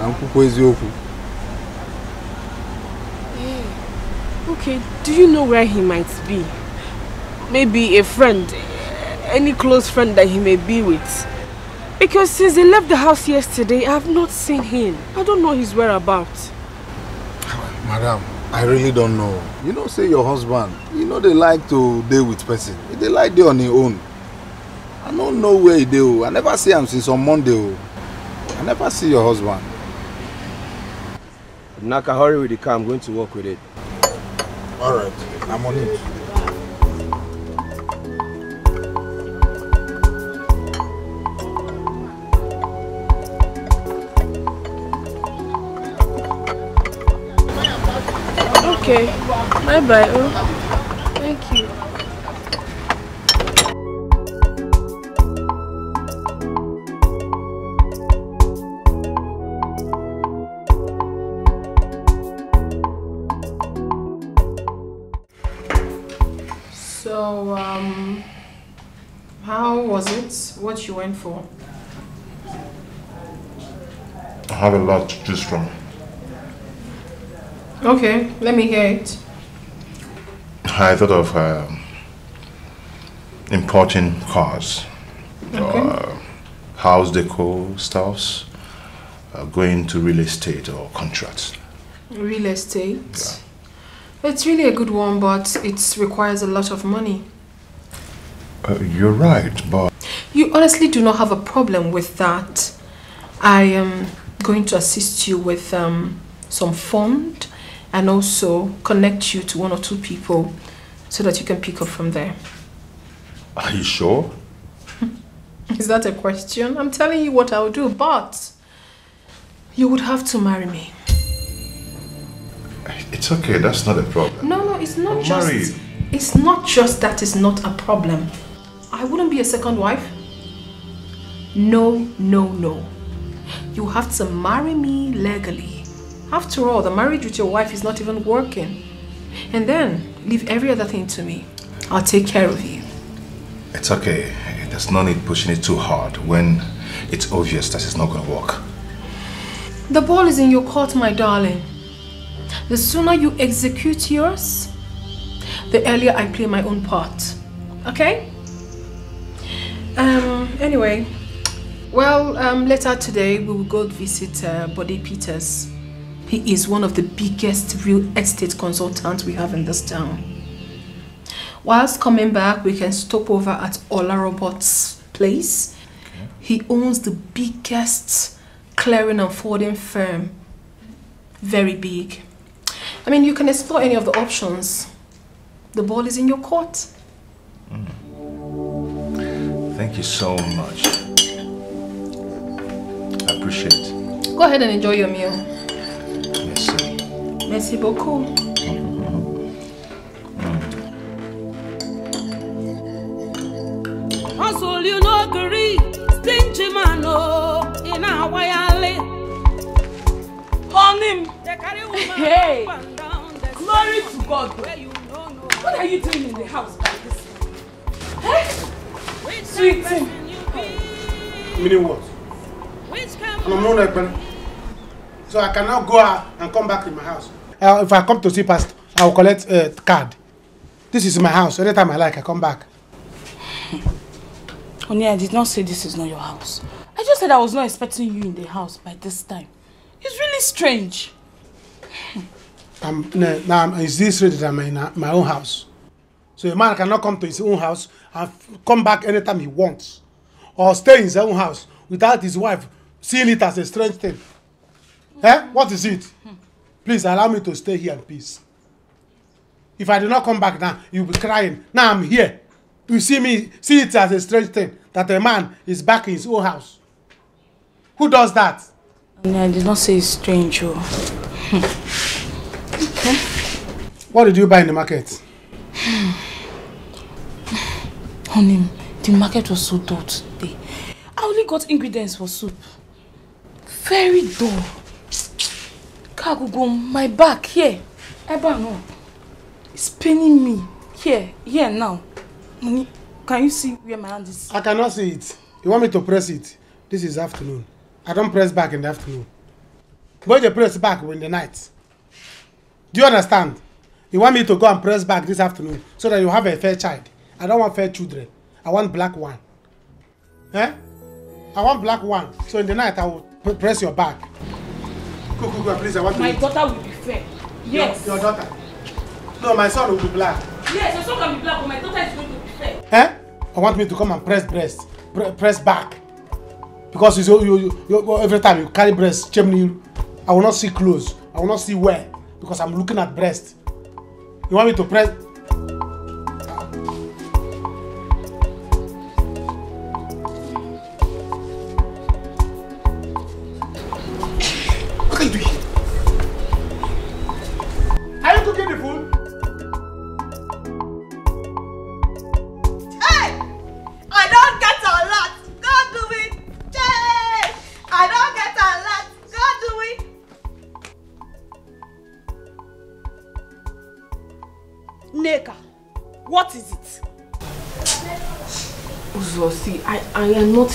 I'm eziokwu. Okay, do you know where he might be? Maybe a friend, any close friend that he may be with. Because since he left the house yesterday, I have not seen him. I don't know his whereabouts. Madam, I really don't know. You know, say your husband, you know they like to deal with person. They like dey on their own. I don't know where he dey. oh. I never see him since on Monday. oh. I never see your husband. Naka, hurry with the car. I'm going to work with it. All right, I'm on it. Okay, Bye, bye oh. How was it? What you went for? I have a lot to choose from. Okay, let me hear it. I thought of um, importing cars, Okay. uh, house decor stuffs, uh, going to real estate or contracts. Real estate. It's really a good one, but it requires a lot of money. Uh, you're right, but You honestly do not have a problem with that. I am going to assist you with um, some fund and also connect you to one or two people so that you can pick up from there. are you sure? Is that a question? I'm telling you what I'll do, but you would have to marry me. It's okay, that's not a problem. No, no, it's not I'll just. marry. It's not just that is not a problem. I wouldn't be a second wife. No, no, no. You have to marry me legally. After all, the marriage with your wife is not even working. And then leave every other thing to me. I'll take care of you. It's okay. There's no need pushing it too hard when it's obvious that it's not going to work. The ball is in your court, my darling. The sooner you execute yours, the earlier I play my own part. Okay? Um, anyway, well, um, later today we will go visit uh, Body Peters. He is one of the biggest real estate consultants we have in this town. Whilst coming back, we can stop over at Ola Robots' place. He owns the biggest clearing and forwarding firm. Very big. I mean, you can explore any of the options. The ball is in your court. Thank you so much. I appreciate. Go ahead and enjoy your meal. Merci. Merci beaucoup. Hustle, you know, agree. Stingy man, oh, in our wire. On him. Hey, glory to God. What are you doing in the house by this? Hey, sweet thing. Meaning what? I'm a known husband. So I can now go out and come back in my house. Uh, if I come to see pastor, I will collect a uh, card. This is my house. Anytime I like, I come back. Honey, I did not say this is not your house. I just said I was not expecting you in the house by this time. It's really strange. I'm, no, now I'm, it's this ready that I'm in uh, my own house. So a man cannot come to his own house and come back anytime he wants. Or stay in his own house without his wife seeing it as a strange thing. Eh? What is it? Please allow me to stay here in peace. If I do not come back now, you'll be crying. Now I'm here. You see me, see it as a strange thing that a man is back in his own house. Who does that? Honey, I did not say it's strange, oh. okay. What did you buy in the market? Honey, the market was so dull today. I only got ingredients for soup. Very dull. Kagugo, my back, here. Eba, no. It's paining me. Here, here now. Honey, can you see where my hand is? I cannot see it. You want me to press it? This is afternoon. I don't press back in the afternoon. But you press back in the night. Do you understand? You want me to go and press back this afternoon so that you have a fair child. I don't want fair children. I want black one. Eh? I want black one. So in the night I will press your back. Go, go, go, please. I want My to. daughter will be fair. Yes. Your, your daughter. No, my son will be black. Yes, your son can be black, but my daughter is going to be fair. Eh? I want me to come and press breast, pre- press back. Because you, you, you, you, every time you carry breast, chimney, I will not see clothes. I will not see where because I'm looking at breast. You want me to press?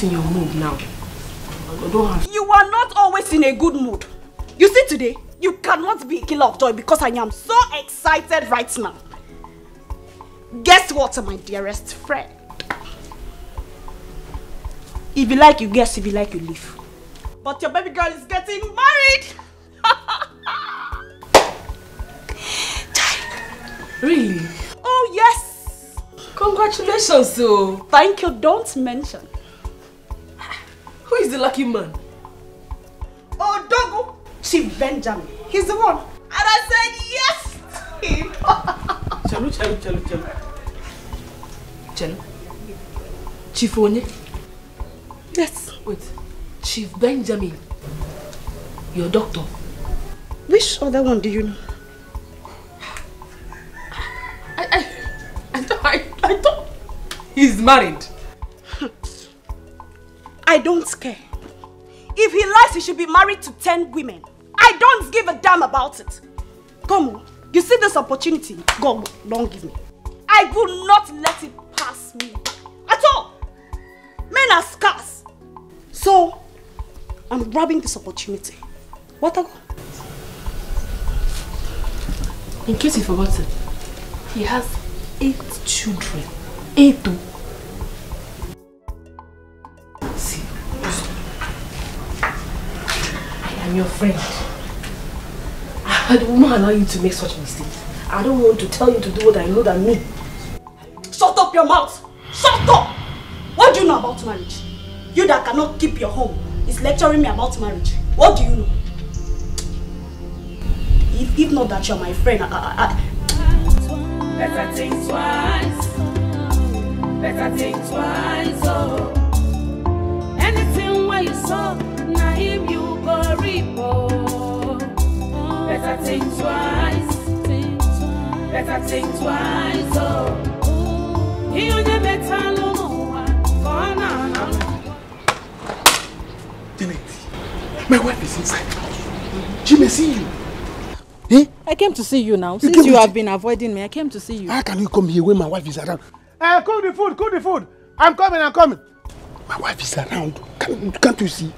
Not in your mood now. I don't have... You You are not always in a good mood. You see today, you cannot be a killer of joy because I am so excited right now. Guess what, my dearest friend? If you like, you guess. If you like, you leave. But your baby girl is getting married. Really? Oh, yes. Congratulations, so. Thank you. Don't mention. Who is the lucky man? Oh, Dogo. Chief Benjamin. He's the one. And I said yes to him. Chelu, chelu, chelu, chelu. Chelu. Chief Onye? Yes. Wait. Chief Benjamin. Your doctor. Which other one do you know? I, I, I I, I thought he's married. I don't care. If he likes, he should be married to 10 women. I don't give a damn about it. Come on. You see this opportunity? Go, don't give me. I will not let it pass me. At all. Men are scarce. So, I'm grabbing this opportunity. What go? In case you forgotten, he has eight children. Eight. See, I am your friend. I want to allow you to make such mistakes. I don't want to tell you to do what I know that me. Shut up your mouth! Shut up! What do you know about marriage? You that cannot keep your home is lecturing me about marriage. What do you know? If, if not that you're my friend, I, I, I, Better think twice. Better think twice. Oh. Anything where you saw, now him you go reap. Oh. Better think twice. Better think twice. Oh. Now. My wife is inside. She may see you. Eh? I came to see you now. You Since you have been avoiding me, I came to see you. How can you come here when my wife is around? Uh, cook the food, cook the food. I'm coming, I'm coming. My wife is around. Can't, can't you see?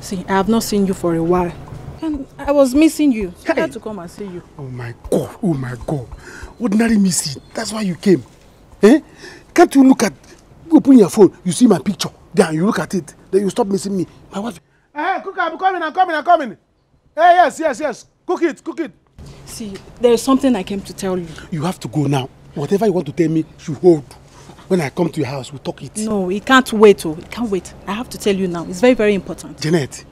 See, I have not seen you for a while. And I was missing you. So I had to come and see you. Oh my God, oh my God. Ordinary missing. That's why you came. Eh? Can't you look at, open your phone, you see my picture. Then you look at it. Then you stop missing me. My wife. Hey, cook, I'm coming, I'm coming, I'm coming. Hey, yes, yes, yes. Cook it, cook it. See, there is something I came to tell you. You have to go now. Whatever you want to tell me, you hold. When I come to your house, we talk it. No, it can't wait. Oh, it can't wait. I have to tell you now. It's very, very important. Janet,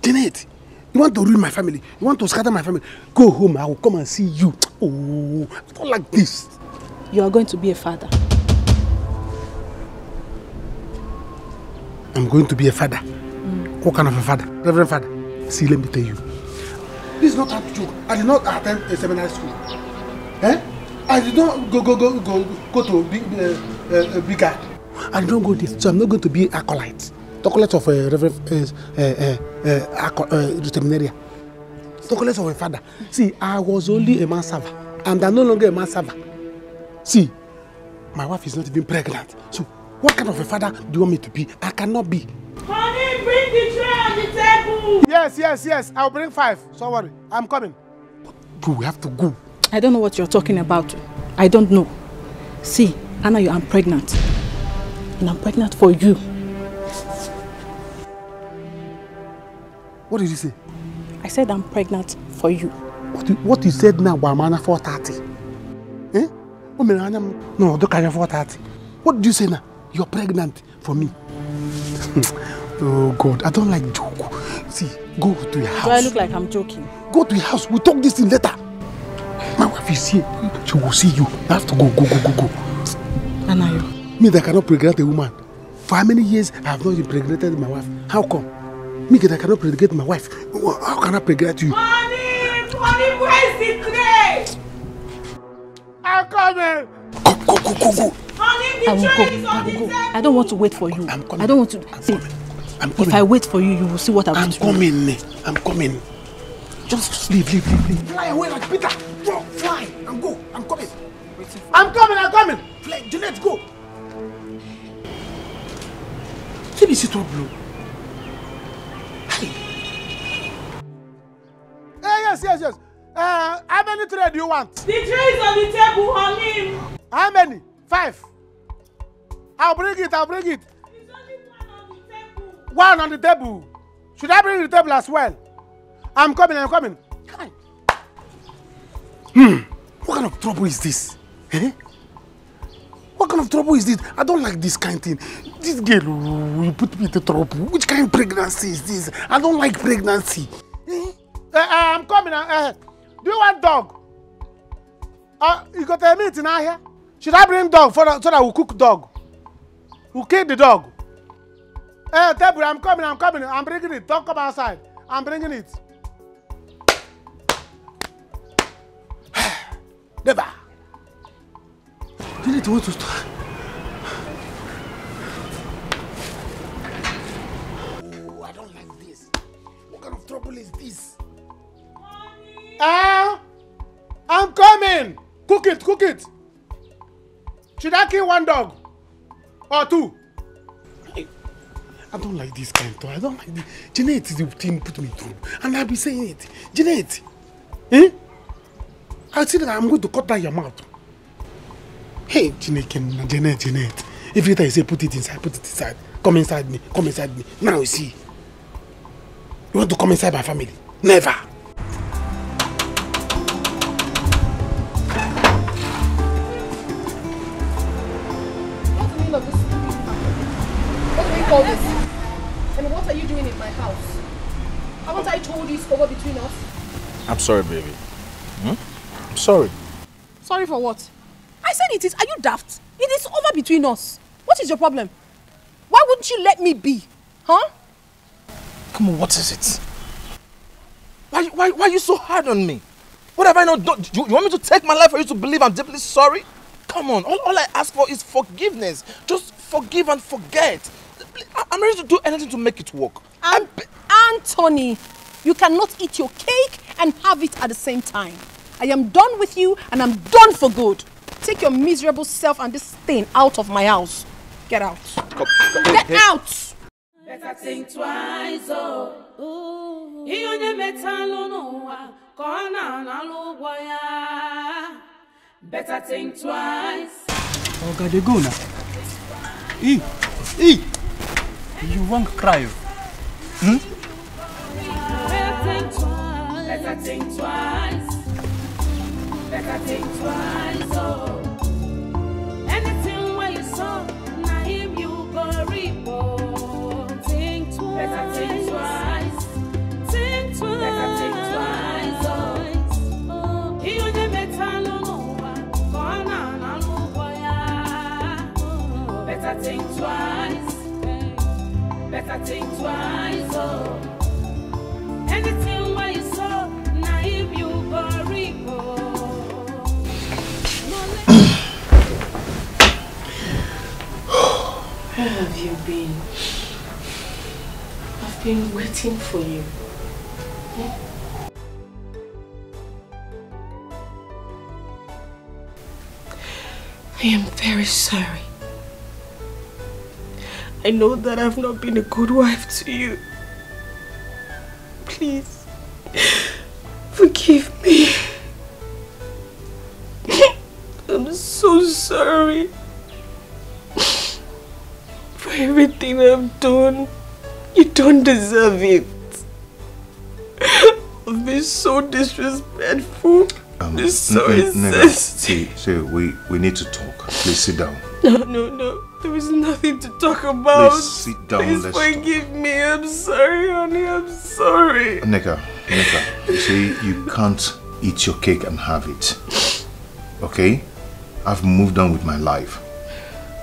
Janet, you want to ruin my family. You want to scatter my family. Go home. I will come and see you. Oh, I don't like this. You are going to be a father. I'm going to be a father. What kind of a father? Reverend father. See, let me tell you. This is not a joke. I did not attend a seminary school. Eh? I did not go go go go go to big uh, uh, big guy. I did not go there, so I'm not going to be acolyte. Acolyte of a reverend uh, uh, uh, uh, uh. Acolyte of a father. See, I was only a man server, and I'm no longer a man server. See, my wife is not even pregnant. So, what kind of a father do you want me to be? I cannot be. Honey, bring the tray on the table. Yes, yes, yes. I'll bring five. Don't worry. I'm coming. Go, we have to go. I don't know what you're talking about. I don't know. See, Anna, you I'm pregnant. And I'm pregnant for you. What did you say? I said I'm pregnant for you. What you, what you said now, Wamana 430. Eh? No, don't carry 430. What did you say now? You're pregnant for me. oh, God. I don't like joke. See, go to your Do I house. look like I'm joking? Go to your house. We'll talk this thing later. My wife is here. She will see you. You have to go, go, go, go, go. Anayo. Me that cannot pregnant a woman. For how many years I have not impregnated my wife? How come? Me that cannot pregnant my wife. How can I pregnant you? Honey, honey, where's the tray? I'm coming. Honey, the I will tray go. is I on the will go. I don't want to wait for you. I don't want to. See, if I wait for you, you will see what I will I'm do. coming. I'm coming. Just leave, leave, leave, leave. Fly away like Peter. Go, fly and go. I'm coming. I'm coming, I'm coming. Let go. Kí ni sí tó? Hey. Hey, yes, yes, yes. Uh, how many tray do you want? The tray is on the table, Halim. How many? Five. I'll bring it, I'll bring it. There's only one on the table. One on the table. Should I bring the table as well? I'm coming, I'm coming. Come on. Hmm. What kind of trouble is this? Eh? What kind of trouble is this? I don't like this kind of thing. This girl will put me into trouble. Which kind of pregnancy is this? I don't like pregnancy. Uh, uh, I'm coming. Uh, uh, do you want dog? Uh, you got a meat in here? Should I bring dog for so that we'll cook dog? We'll kill the dog. Uh, table, I'm coming, I'm coming. I'm bringing it. Don't come outside. I'm bringing it. Never. Want to start. Oh, I don't like this. What kind of trouble is this? Uh, I'm coming. Cook it, cook it. Should I kill one dog? Or two? I don't like this kind of I don't like this. Jeanette is the thing put me through. And I'll be saying it. Jeanette. Eh? I said that I'm going to cut down your mouth. Hey, Jeanette, Jeanette, Jeanette. Every time you say put it inside, put it inside. Come inside me, come inside me. Now you see. You want to come inside my family? Never. What's the meaning of What do we call this? And what are you doing in my house? Haven't I told you it's over between us? I'm sorry, baby. Hmm? I'm sorry. Sorry for what? I said it is. Are you daft? It is over between us. What is your problem? Why wouldn't you let me be? Huh? Come on, what is it? Why, why, why are you so hard on me? What have I not done? You, you want me to take my life for you to believe I'm deeply sorry? Come on, all, all I ask for is forgiveness. Just forgive and forget. I'm ready to do anything to make it work. An- Anthony, you cannot eat your cake and have it at the same time. I am done with you and I'm done for good. Take your miserable self and this thing out of my house. Get out. Get out! Better think twice, oh. Ihe onye metalụ n'ụwa ka ọ na-analụ ụgwọ ya. Better think twice. Oga, dey go now. E, E, you wan cry? Hmm? Better think twice. Better think twice. Anything where you saw, na him you go reap, oh. Where have you been? I've been waiting for you. Hmm? I am very sorry. I know that I've not been a good wife to you. Please, forgive me. I'm so sorry for everything I've done. You don't deserve it. I've been so disrespectful. Um, This so n- n- nigga, insensitive. see, see, we, we need to talk. Please sit down. No, no, no. There is nothing to talk about. Please sit down, Please let's forgive me. I'm sorry, honey. I'm sorry. Nigga, nigga, you see, you can't eat your cake and have it. Okay? I've moved on with my life.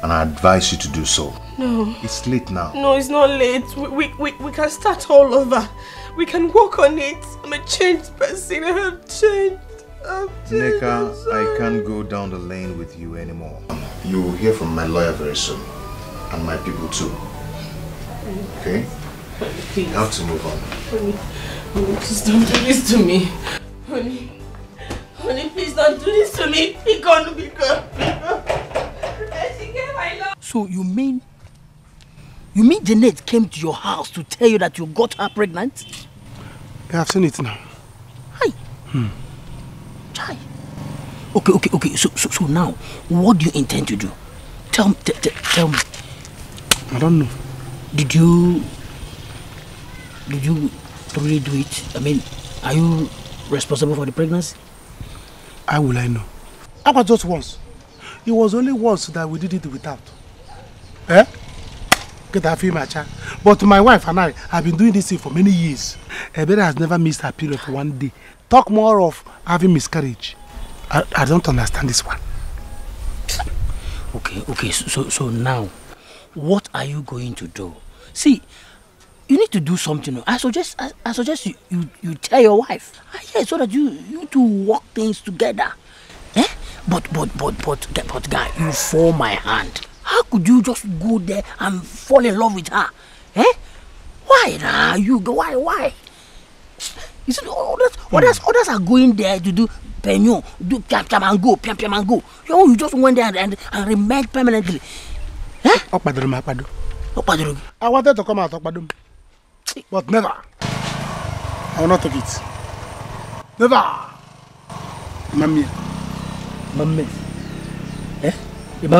And I advise you to do so. No. It's late now. No, it's not late. We, we, we, we can start all over. We can work on it. I'm a changed person. I have changed. I've changed. Nneka, I can't go down the lane with you anymore. You will hear from my lawyer very soon. And my people too. Okay? Please. You have to move on. Honey, honey, please don't do this to me. Honey, honey, please don't do this to me. Be gone, be gone, be gone. Ejike, my love. So you mean you mean Jeanette came to your house to tell you that you got her pregnant? Yeah, I've seen it now. Hi. Hmm. Chai. Okay, okay, okay. So, so, so now, what do you intend to do? Tell me, t- t- tell me. I don't know. Did you, did you really do it? I mean, are you responsible for the pregnancy? How will I know? How about just once? It was only once that we did it without. Eh? My child. But my wife and I have been doing this thing for many years. Ebere has never missed her period for one day. Talk more of having miscarriage. I, I don't understand this one. Okay, okay. So, so, now, what are you going to do? See, you need to do something. I suggest, I, I suggest you, you, you tell your wife. Ah, yeah, so that you, you two work things together. Eh? But, but, but, but, but, but, guy, you fall my hand. How could you just go there and fall in love with her? Eh? Why nah? You go. Why? Why? You see, others, others, others are going there to do penyo, do piam piam and go, piam piam and go. You know, you just went there and, and, and remained permanently. Eh? Okpadoro m akpado. Okpadoro gị. I wanted to come out m. But never. I will not take it. Never. Mami. Mami. Eh? Ịba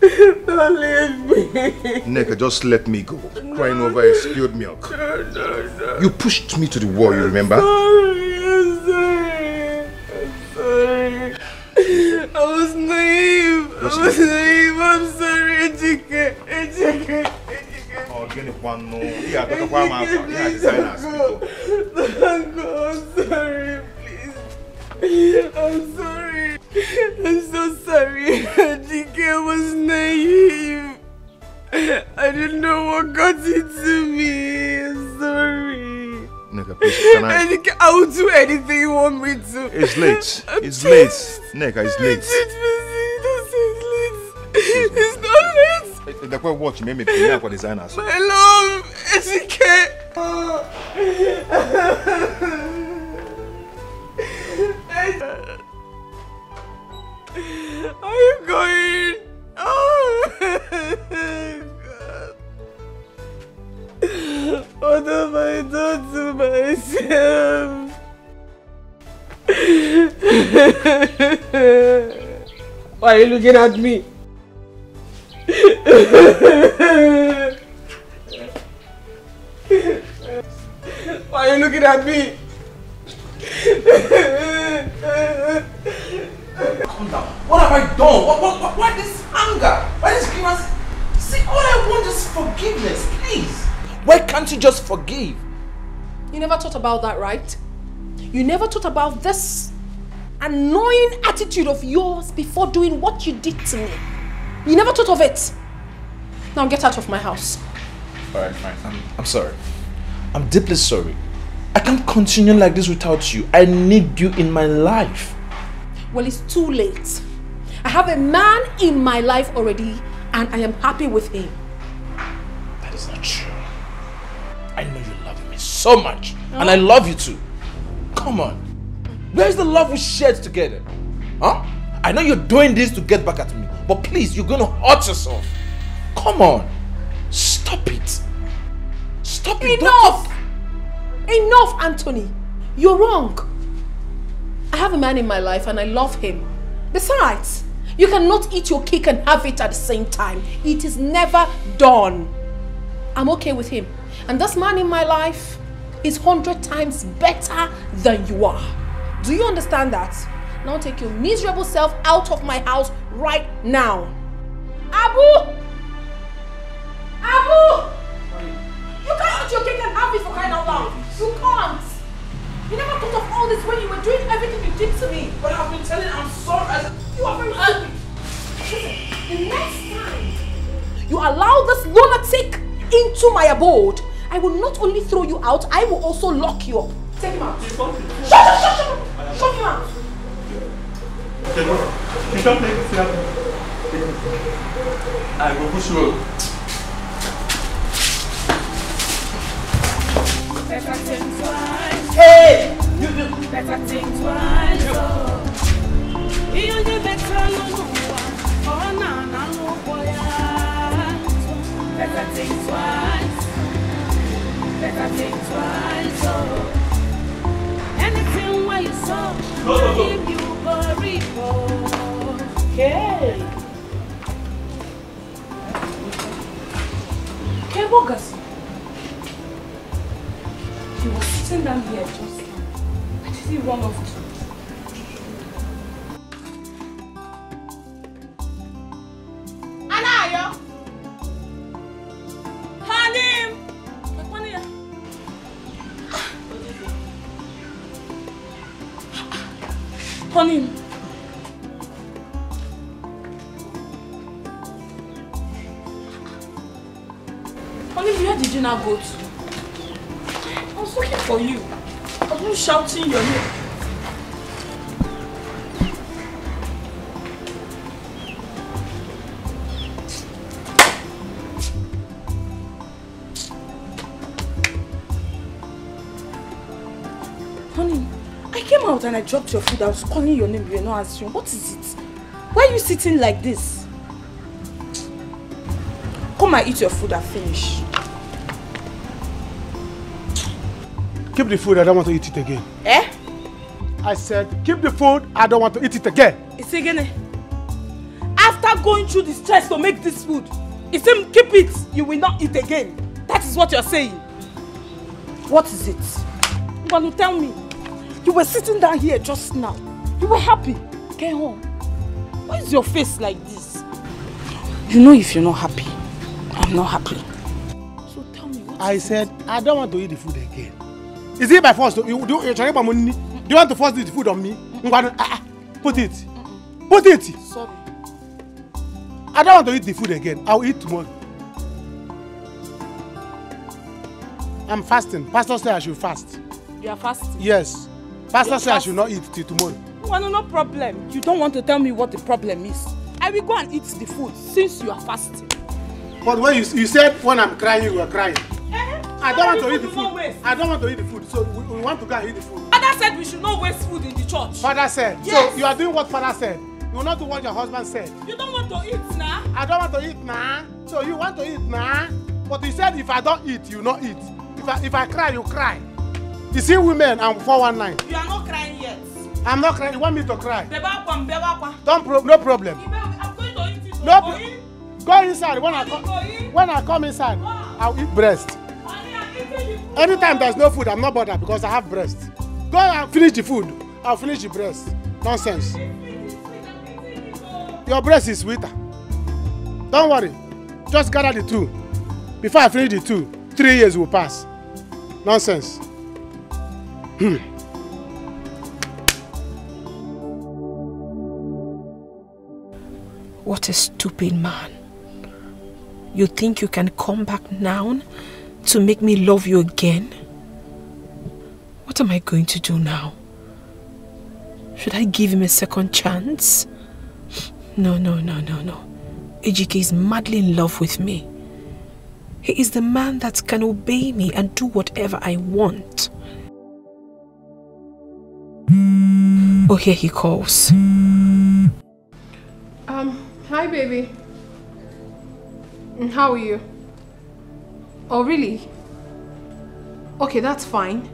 don't leave me. Nneka, just let me go. Crying over a spilled milk. No, no, no. You pushed me to the wall, you remember? Sorry, I'm sorry. I'm sorry. I was naive. Just I was naive. I'm sorry, Ejike. Ejike. Oh, gịnị kwa nụ? Ị ga-adọtakwa m akwa. Ị ga-design as before. Don't go. I'm sorry. I'm sorry. I'm so sorry. I was naive. I didn't know what got into me. I'm sorry. Nneka, please, can I? I will do anything you want me to. It's late. It's late. Nneka, it's late. It's not late. Dekwe watch me, me pay akwa designers. My love, Ejike. Are you going? Oh, God. What have I done to myself? Why are you looking at me? Why are you looking at me? Calm down. What have I done? What, what, what, why this anger? Why this grievance? See, all I want is forgiveness, please. Why can't you just forgive? You never thought about that, right? You never thought about this annoying attitude of yours before doing what you did to me. You never thought of it. Now get out of my house. Alright, fine. I'm, I'm sorry. I'm deeply sorry. I can't continue like this without you. I need you in my life. Well, it's too late. I have a man in my life already and I am happy with him. That is not true. I know you love me so much. And I love you too. Come on. Where's the love we shared together? Huh? I know you're doing this to get back at me. But please, you're gonna hurt yourself. Come on. Stop it. Stop it. Enough! Enough, Anthony. You're wrong. I have a man in my life and I love him. Besides, you cannot eat your cake and have it at the same time. It is never done. I'm okay with him. And this man in my life is 100 times better than you are. Do you understand that? Now take your miserable self out of my house right now. Abu! Abu! You can't eat your cake and have it for crying out loud. You can't. You never thought of all this when you were doing everything you did to me. But I've been telling I'm sorry. You are very stupid. Listen, the next time you allow this lunatic into my abode, I will not only throw you out, I will also lock you up. Take him out. Shut up, shut up, shut up. Shut him out. You don't take it. I will push road. Better think twice. Hey! You do. Better think twice. Oh. You do better no more. Oh na na no boy. Better think twice. Better think twice. Oh. Anything where you saw, I give you glory for. Hey. Que bocas? He was sitting down here just now. Why did he! Hanim! Honey. Honey, where did you now go to? Was looking for you. I was shouting your name. Honey, I came out and I dropped your food. I was calling your name, you were not answering. What is it? Why are you sitting like this? Come and eat your food and finish. Keep the food, I don't want to eat it again. Eh? I said, keep the food, I don't want to eat it again. It's again. After going through the stress to make this food, it's him keep it, you will not eat again. That is what you're saying. What is it? Mbanu, tell me. You were sitting down here just now. You were happy. Get home. Why is your face like this? You know if you're not happy, I'm not happy. I said, I don't want to eat the food again. Is it by force? To, you, do, you, do you want to force the food on me? Ngwanu, ah, ah, Put it. Put it. Sorry. I don't want to eat the food again. I'll eat tomorrow. I'm fasting. Pastor said I should fast. You are fasting. Yes. Pastor You're said I should not eat till tomorrow. Well, no problem. You don't want to tell me what the problem is. I will go and eat the food since you are fasting. But when you, you said when I'm crying, you were crying. I don't want to eat the food. I don't want to eat the food. So we, we want to go and eat the food. Father said we should not waste food in the church. Father said. Yes. So you are doing what father said. You will not do what your husband said. You don't want to eat now? I don't want to eat now. So you want to eat now? But you said if I don't eat, you not eat. If I, if I cry, you cry. You see women, I'm 419. You are not crying yet. I'm not crying. You want me to cry? Don't pro no problem. I'm going to eat it. No pro- Go inside. When I come, when I come inside, I'll eat breast. Anytime there's no food, I'm not bothered because I have breast. Go and finish the food. I'll finish the breast. Nonsense. Your breast is sweeter. Don't worry. Just gather the two. Before I finish the two, three years will pass. Nonsense. Hmm. What a stupid man. You think you can come back now to make me love you again? What am I going to do now? Should I give him a second chance? No, no, no, no, no. Ejike is madly in love with me. He is the man that can obey me and do whatever I want. Oh, here he calls. Um, hi baby. How are you? Oh, really? Okay, that's fine.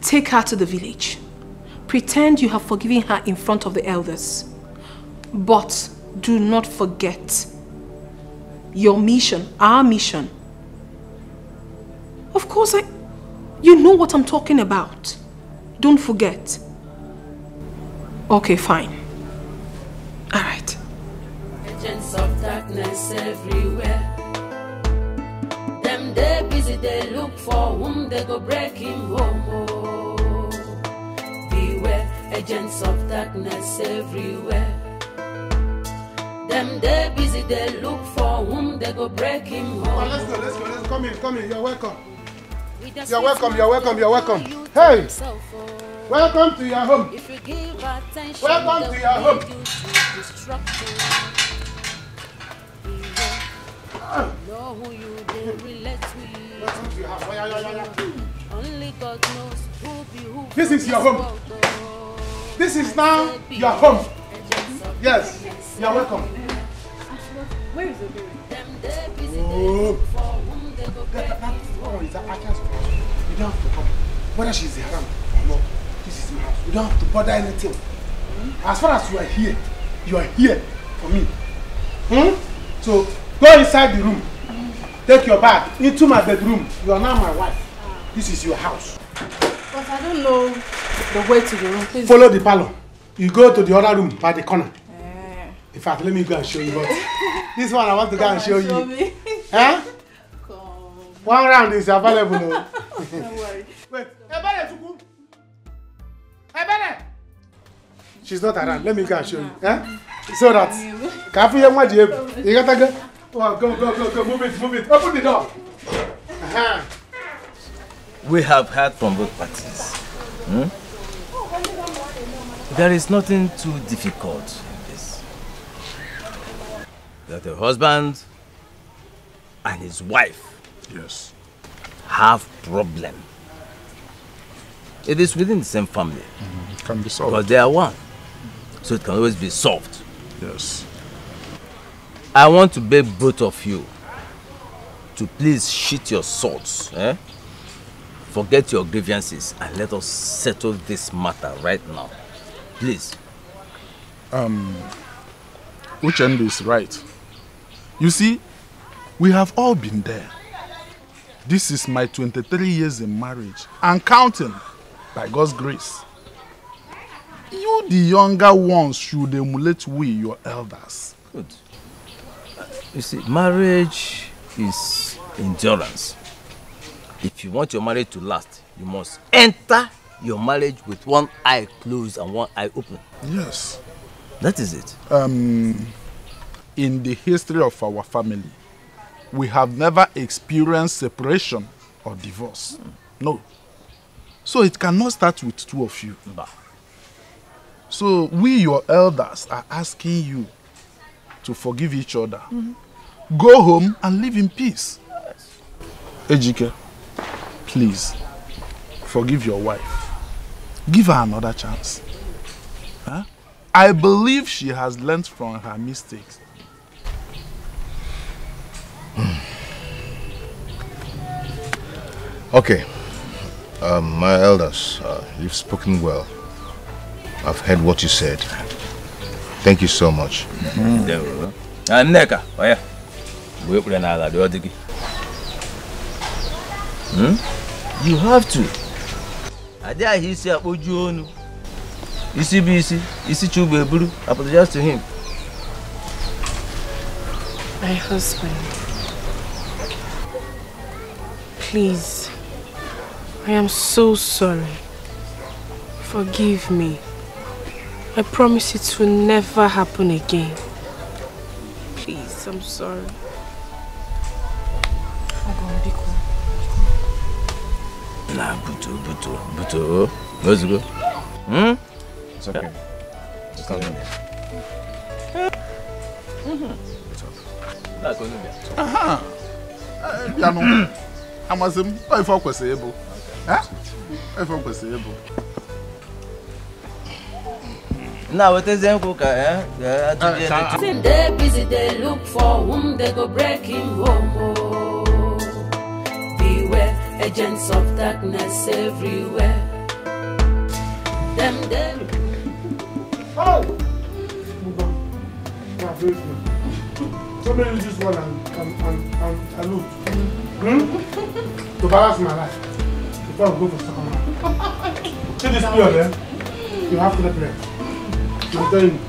Take her to the village. Pretend you have forgiven her in front of the elders. But do not forget your mission, our mission. Of course, I. You know what I'm talking about. Don't forget. Okay, fine. All right. Agents of darkness everywhere. They look for whom they go break him home. Oh. Beware, agents of darkness everywhere. Them they busy, they look for whom they go break him home. let's go, oh. let's go, let's go. Come in, come in. You're welcome. You're welcome, you're welcome, you're welcome. Hey! Oh. Welcome to your home. If you give attention, Welcome to your home. you. Ah! Know who you relate with. This is your home. This is now your home. Yes, you're welcome. Where is the baby? Oh. That, that, that oh, is that Aka's. You don't have to come. Whether she's around or not, this is my house. You don't have to bother anything. As far as you are here, you are here for me. Hmm? So go inside the room. Take your bag into my bedroom. You are now my wife. This is your house. But I don't know the way to the room. Please. Follow the parlor. You go to the other room by the corner. In fact, let me go and show you. But this one I want to go and show show you. me. Huh? One round is available. Don't worry. Wait. Ebele Chukwu. Ebele. She's not around. Let me go and show you. Eh? So that. Can I feel your You got to go. Oh, go, go, go, go. Move it, move it. Open the door. Uh-huh. We have heard from both parties. Hmm? There is nothing too difficult in this. That the husband and his wife yes. have problem. It is within the same family. It can be solved. Because they are one. So it can always be solved. Yes. I want to beg both of you to please sheet your swords. Eh? Forget your grievances and let us settle this matter right now. Please. Um, Uchendu is right. You see, we have all been there. This is my 23 years in marriage and counting by God's grace. You, the younger ones, should emulate we, your elders. Good. You see, marriage is endurance. If you want your marriage to last, you must enter your marriage with one eye closed and one eye open. Yes. That is it. Um, in the history of our family, we have never experienced separation or divorce. No. So it cannot start with two of you. So we, your elders, are asking you to forgive each other. Go home and live in peace. Ejike, please, forgive your wife. Give her another chance. Huh? I believe she has learned from her mistakes. Okay. Um, my elders, uh, you've spoken well. I've heard what you said. Thank you so much. Ndewo. Ah, Nneka, oya. Gbuo ekpere n'ala dị ọ dị gị. You have to. Adị ahụ isi akpoju onu. Isi bụ isi, isi chi ugbo eburu. Apologize to him. My husband. Please. I am so sorry. Forgive me. I promise it will never happen again. Please, I'm sorry. Agora biku. Nah, butu, butu, butu. Let's go. Hmm? It's okay. It's okay. Mm-hmm. It's okay. That's going to be. Aha. Piano. Amazim, I for kwese ebo. Eh? I for kwese ebo. Now what is them cook? Eh? Yeah, busy, they look for whom they go breaking home. Oh. Agents of darkness everywhere. Them they. Oh! Move on. Yeah, very good. Somebody this one and, and, and, and, and look. Hmm? To balance my life. Before I go for second one. See this period, eh? You have to play. I'm telling you.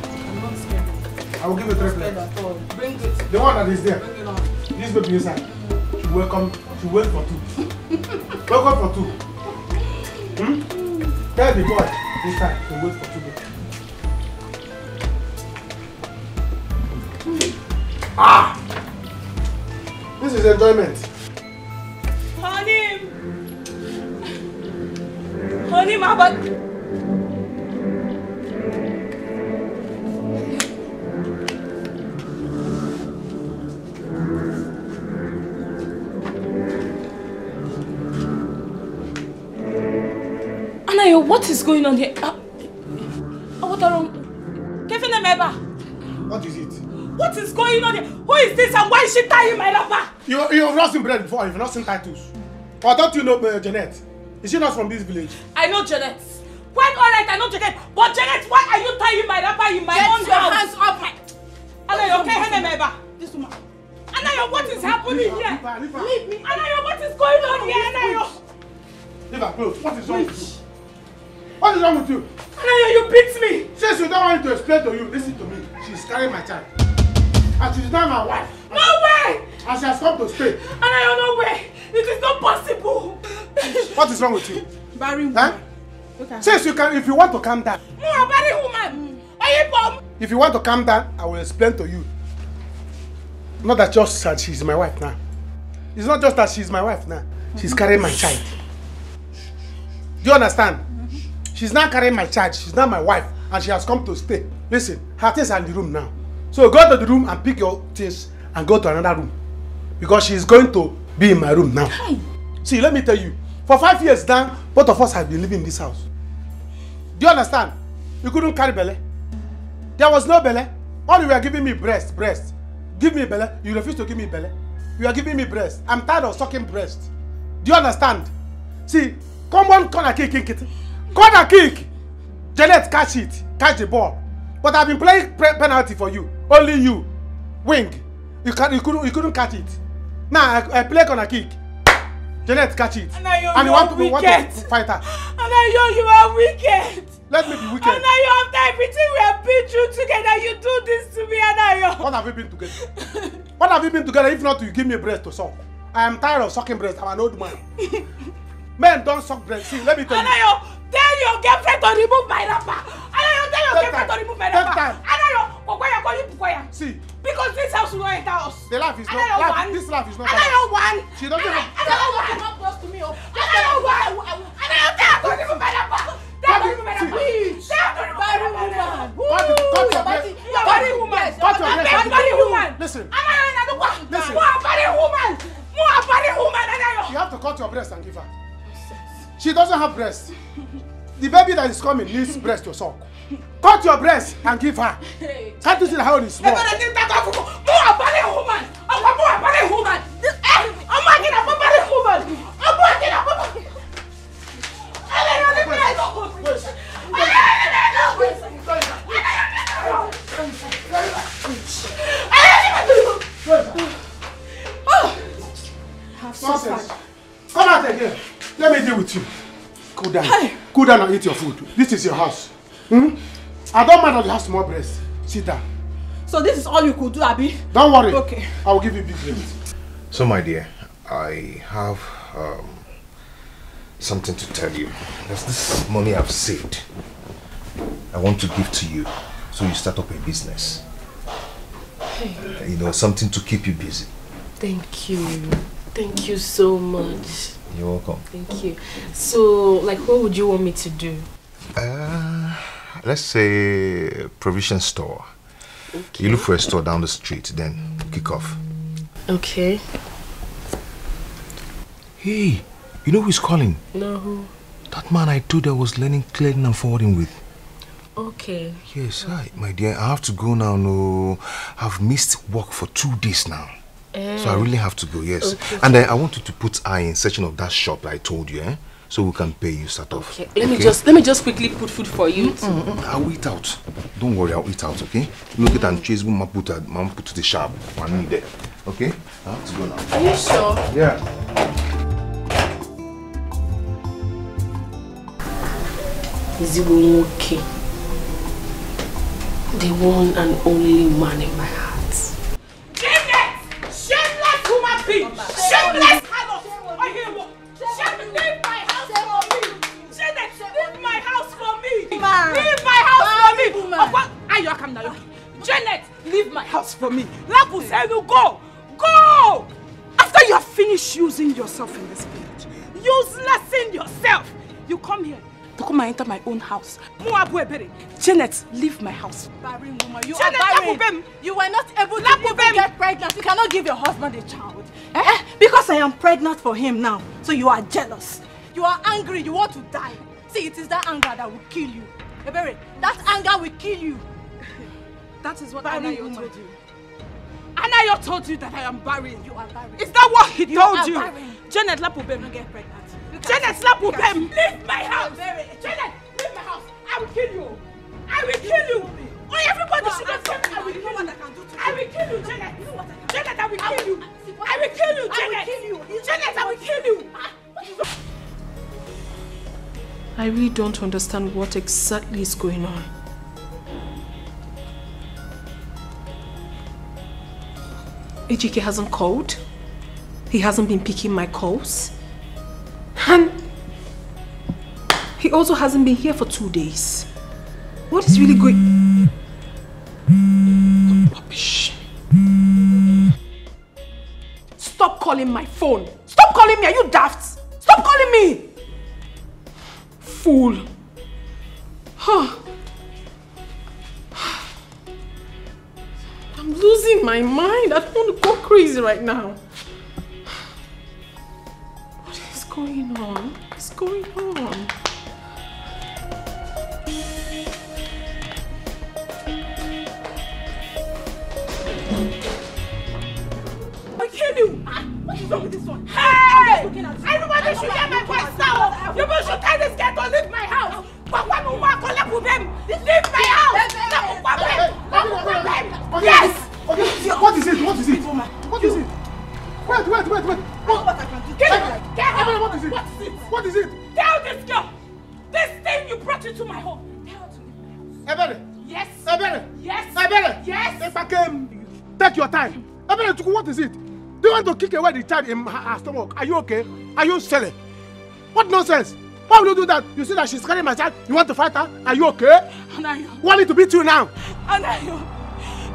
I will give you three plates. Bring it. The one that is there. Bring it on. This baby inside. She welcome. She wait for two. Welcome for two. Hmm? Tell the boy inside to wait for two. baby. Ah! This is enjoyment. Honey! Honey, my back. What is going on here? Uh, what are Kevin Emeba? What is it? What is going on here? Who is this and why is she tying my wrapper? You, you've not seen bread before, you've not seen titles. Or don't you know uh, Jeanette? Is she not from this village? I know Janet. Quite alright, I know Janet. But Janet, why are you tying my wrapper in my Get own your house? hands off my- Anayo, okay, Henemeba. This woman. Anayo, what is happening Leave her, here? leave her, leave her. Leave me. Anayo, what is going on here, Anayo? Leave her close. What is wrong with you? What is wrong with you? Anayo, you beat me. Since you don't want me to explain to you, listen to me. She's carrying my child. And she's not my wife. No way! And she has come to stay. Anayo, no way. It is not possible. What is wrong with you? Barry Huh? Since you can, if you want to calm down, More body woman. Are you bomb? if you want to calm down, I will explain to you. Not that just that she's my wife now. It's not just that she's my wife now. She's carrying my child. Do you understand? She's not carrying my child. She's not my wife, and she has come to stay. Listen, her things are in the room now. So go to the room and pick your things and go to another room, because she's going to be in my room now. See, let me tell you. For five years now, both of us have been living in this house. Do you understand? You couldn't carry belly. There was no belly. All you were giving me breast, breast. Give me belly. You refuse to give me belly. You are giving me breast. I'm tired of sucking breast. Do you understand? See, come on, corner kick, kick it. Corner kick. Janet catch it, catch the ball. But I've been playing pre- penalty for you. Only you, wing. You can you couldn't you couldn't catch it. Now I, I play corner kick. Janet catch it. Anayo, and you want to, want to fight her. Anayo, you are wicked. Let me be wicked. Anayo, after everything we have been through together, you do this to me, Anayo. What have we been together? what have we been together if not you give me breast to suck? I am tired of sucking breast. I'm an old man. Men don't suck breast. See, let me tell you. Anayo, tell your girlfriend to remove my wrapper. Anayo, tell your Take girlfriend time. to remove my wrapper. time. Anayo, Kokoya, call you Kokoya. See, Because this house will not enter us. the laugh is not. One. this laugh is not. Anayo, one. She doesn't have. Anayo, one. Not close to me. Oh. Anayo, one. Anayo, tell her to remove my wrapper. Tell her to remove my wrapper. Tell her to remove my wrapper. Cut your body- body woman. Cut your a body woman. Listen, Anayo, another one. Listen. More body woman. More body woman, Anayo. you have to cut your breast and give her. She doesn't have breast. The baby that is coming needs breast to suck. Cut your breast and give her. Can't you see how it is small? Everybody think Come out again. Let me deal with you. Cool down. Cool down and eat your food. This is your house. Hmm? I don't mind that you have small breast. Sit down. So this is all you could do, Abby? Don't worry. Okay. I will give you big breast. So, my dear, I have um, something to tell you. There's this money I've saved. I want to give to you so you start up a business. You know, something to keep you busy. Thank you. Thank you so much. You're welcome. Thank you. So, like, what would you want me to do? Uh, let's say provision store. Okay. You look for a store down the street, then kick off. Okay. Hey, you know who's calling? No. That man I told you I was learning clearing and forwarding with. Okay. Yes, hi, my dear. I have to go now. No, I've missed work for two days now. Eh. So I really have to go, yes. Okay. And then I want you to put eye in searching of that shop I told you, eh? So we can pay you start off. Okay. Let me just let me just quickly put food for you. Mm, mm, mm. I'll eat out. Don't worry, I'll eat out, okay? Look at and chase mama put mama put to the shop. One need there. Okay? I have to go now. Are you sure? Yeah. Ezigbo okay? The one and only man in my heart. Being! Shameless harlot! Hear what? Shameless! Leave my house for me! Shameless! Leave my house for me! Leave my house for me! Ayo, come now. Janet, leave my house for me. Lapu Senu, go! Go! After you have finished using yourself in this village, uselessing yourself, you come here to come and enter my own house. Muabu Ebere, Janet, leave my house. Barren woman, you Janet, are barren. Lapubem. You were not able to Lapubem. get pregnant. You cannot give your husband a child. Eh? Because I am pregnant for him now. So you are jealous. You are angry. You want to die. See, it is that anger that will kill you. Ebere, that anger will kill you. That is what Barren Anayo woman. told you. Anayo told you that I am barren. You are barren. Is that what he You told you? barren. Janet Lapubem. You get pregnant. Janet Lapubem, leave my house. Janet, leave my house. I will kill you. I will kill you. Oh, everybody should have said I will kill you. I will kill you, Janet. Janet, I will kill you. I will kill you, Janet. Janet, I will kill you. I really don't understand what exactly is going on. Ejike hasn't called. He hasn't been picking my calls. And he also hasn't been here for two days. What is really going... Stop calling my phone. Stop calling me. Are you daft? Stop calling me. Fool. Huh. I'm losing my mind. I don't want to go crazy right now. Going on? What's going on? I kill you! What is wrong with this one? Hey! Everybody should hear my voice now! You people should tell this girl to leave my house! Papa mi wa collect with them! Leave my house! Leave my house! Yes! Okay, what is it? What is it? What is it? Wait, wait, wait, wait. What? Get her! Get her! What is it? What is it? What is it? Tell this girl! This thing you brought into my home! Ebere. Yes! Ebere. Yes! Ebere. Yes! If I came, take your time. Ebere, what is it? Do you want to kick away the child in her, her stomach? Are you okay? Are you silly? What nonsense? Why will you do that? You see that she's carrying my child. You want to fight her? Are you okay? Anayo. Want me to beat you now? Anayo,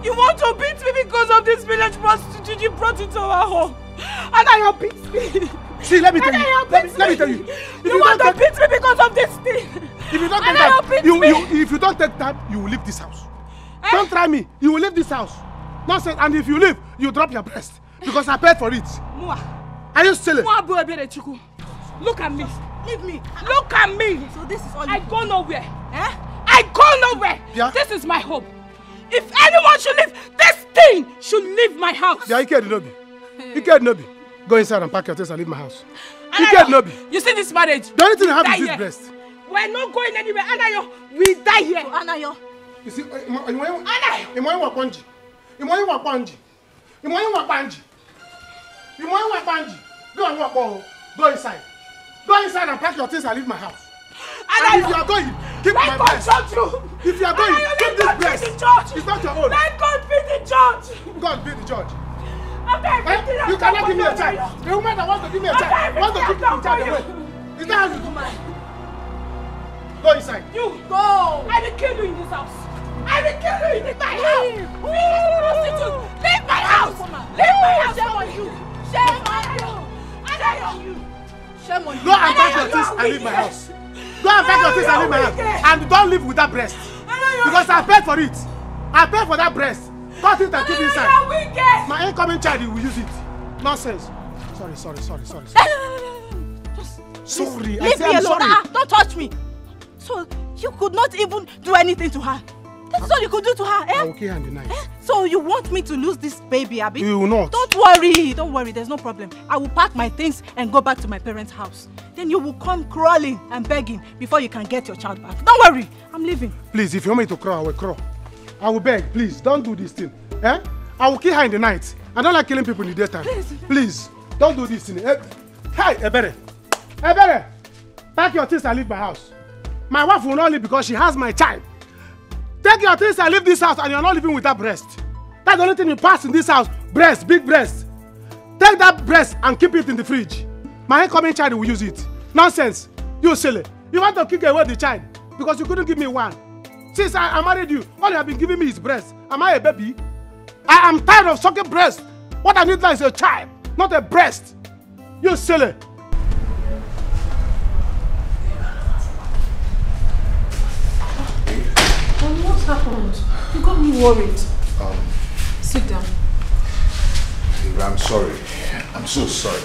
you want to beat me because of this village prostitute you brought into our home. Anayo beats me. See, let me tell you. Let me, let me me. tell you. If You, want to beat me because of this thing. If you don't take time, you, me. you, if you don't take time, you will leave this house. Don't try me. You will leave this house. Nonsense. And if you leave, you drop your breast because I paid for it. Mua. Are you silly? Mua Ebere. Look at me. Leave me. Look at me. So this is all I go nowhere. Eh? I go nowhere. Yeah? This is my home. If anyone should leave, this thing should leave my house. Yeah, Ike Nobi. Ike Nobi. Go inside and pack your things and leave my house. Anayo, Ike Nobi. You see this marriage? The only thing I have is this here. breast. We're not going anywhere. Anayo, we die here. Anayo. You see, Imoyi wa kwanji. Imoyi wa kwanji. Imoyi wa kwanji. Imoyi wa kwanji. Go and walk on. Go inside. Go inside and pack your things and leave my house. And if you are going, keep Let my God breast. judge you. If you are going, Anayo, keep let this God be breast. the judge. It's not your own. Let God be the judge. God be the judge. Everything Eh? You cannot give me a child. The woman that wants to give me a child wants to the I've done child away. Is that how you do? Go inside. You go. I will kill you in this house. I will kill you in my house. Prostitute. Leave my house. Leave my house. Shame on you. Shame on you. Shame on you. Shame on you. Go and pack your things and leave my house. Go and pack your things and leave my house. And don't live with that breast. Because I paid for it. I paid for that breast. It and keep inside. My incoming child will use it. Nonsense. Sorry, sorry, sorry, sorry. sorry. Sorry. I Leave say me I'm alone. sorry. Ah, don't touch me. So you could not even do anything to her. That's all you could do to her, eh? her in the night. So you want me to lose this baby, Abby? You will not. Don't worry, don't worry, there's no problem. I will pack my things and go back to my parents' house. Then you will come crawling and begging before you can get your child back. Don't worry, I'm leaving. Please, if you want me to crawl, I will crawl. I will beg, please, don't do this thing. Eh? I will kill her in the night. I don't like killing people in the daytime. Please, please don't do this thing. Eh? Hey, Ebere. Ebere, pack your things and leave my house. My wife will not leave because she has my child. Take your things and leave this house and you're not living with that breast. That's the only thing you pass in this house. Breast, big breast. Take that breast and keep it in the fridge. My incoming child will use it. Nonsense. You silly. You want to kick away the child because you couldn't give me one. Since I, I married you, all you have been giving me is breast. Am I a baby? I am tired of sucking breast. What I need now is a child, not a breast. You silly. What happened? You got me worried. Um, Sit down. I'm sorry. I'm so sorry.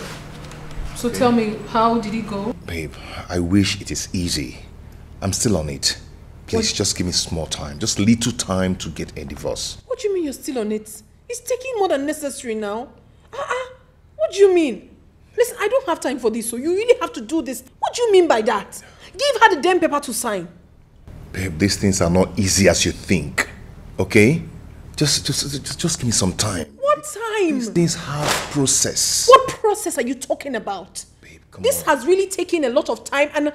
So tell me, how did it go? Babe, I wish it is easy. I'm still on it. Please, just give me small time. Just little time to get a divorce. What do you mean you're still on it? It's taking more than necessary now. Uh-uh. What do you mean? Listen, I don't have time for this, so you really have to do this. What do you mean by that? Give her the damn paper to sign. Babe, these things are not easy as you think. Okay? Just, just, just, just give me some time. What time? These things have process. What process are you talking about? Babe, come on. this has really taken a lot of time and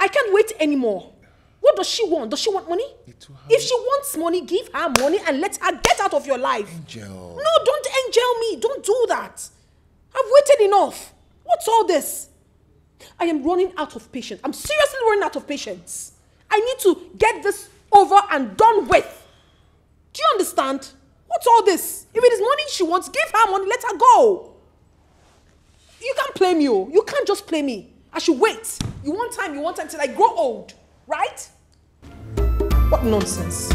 I can't wait anymore. What does she want? Does she want money? If she wants money, give her money and let her get out of your life. Angel. No, don't angel me. Don't do that. I've waited enough. What's all this? I am running out of patience. I'm seriously running out of patience. I need to get this over and done with. Do you understand? What's all this? If it is money she wants, give her money, let her go. You can't play me, oh. You can't just play me. I should wait. You want time, you want time till I grow old, right? What nonsense.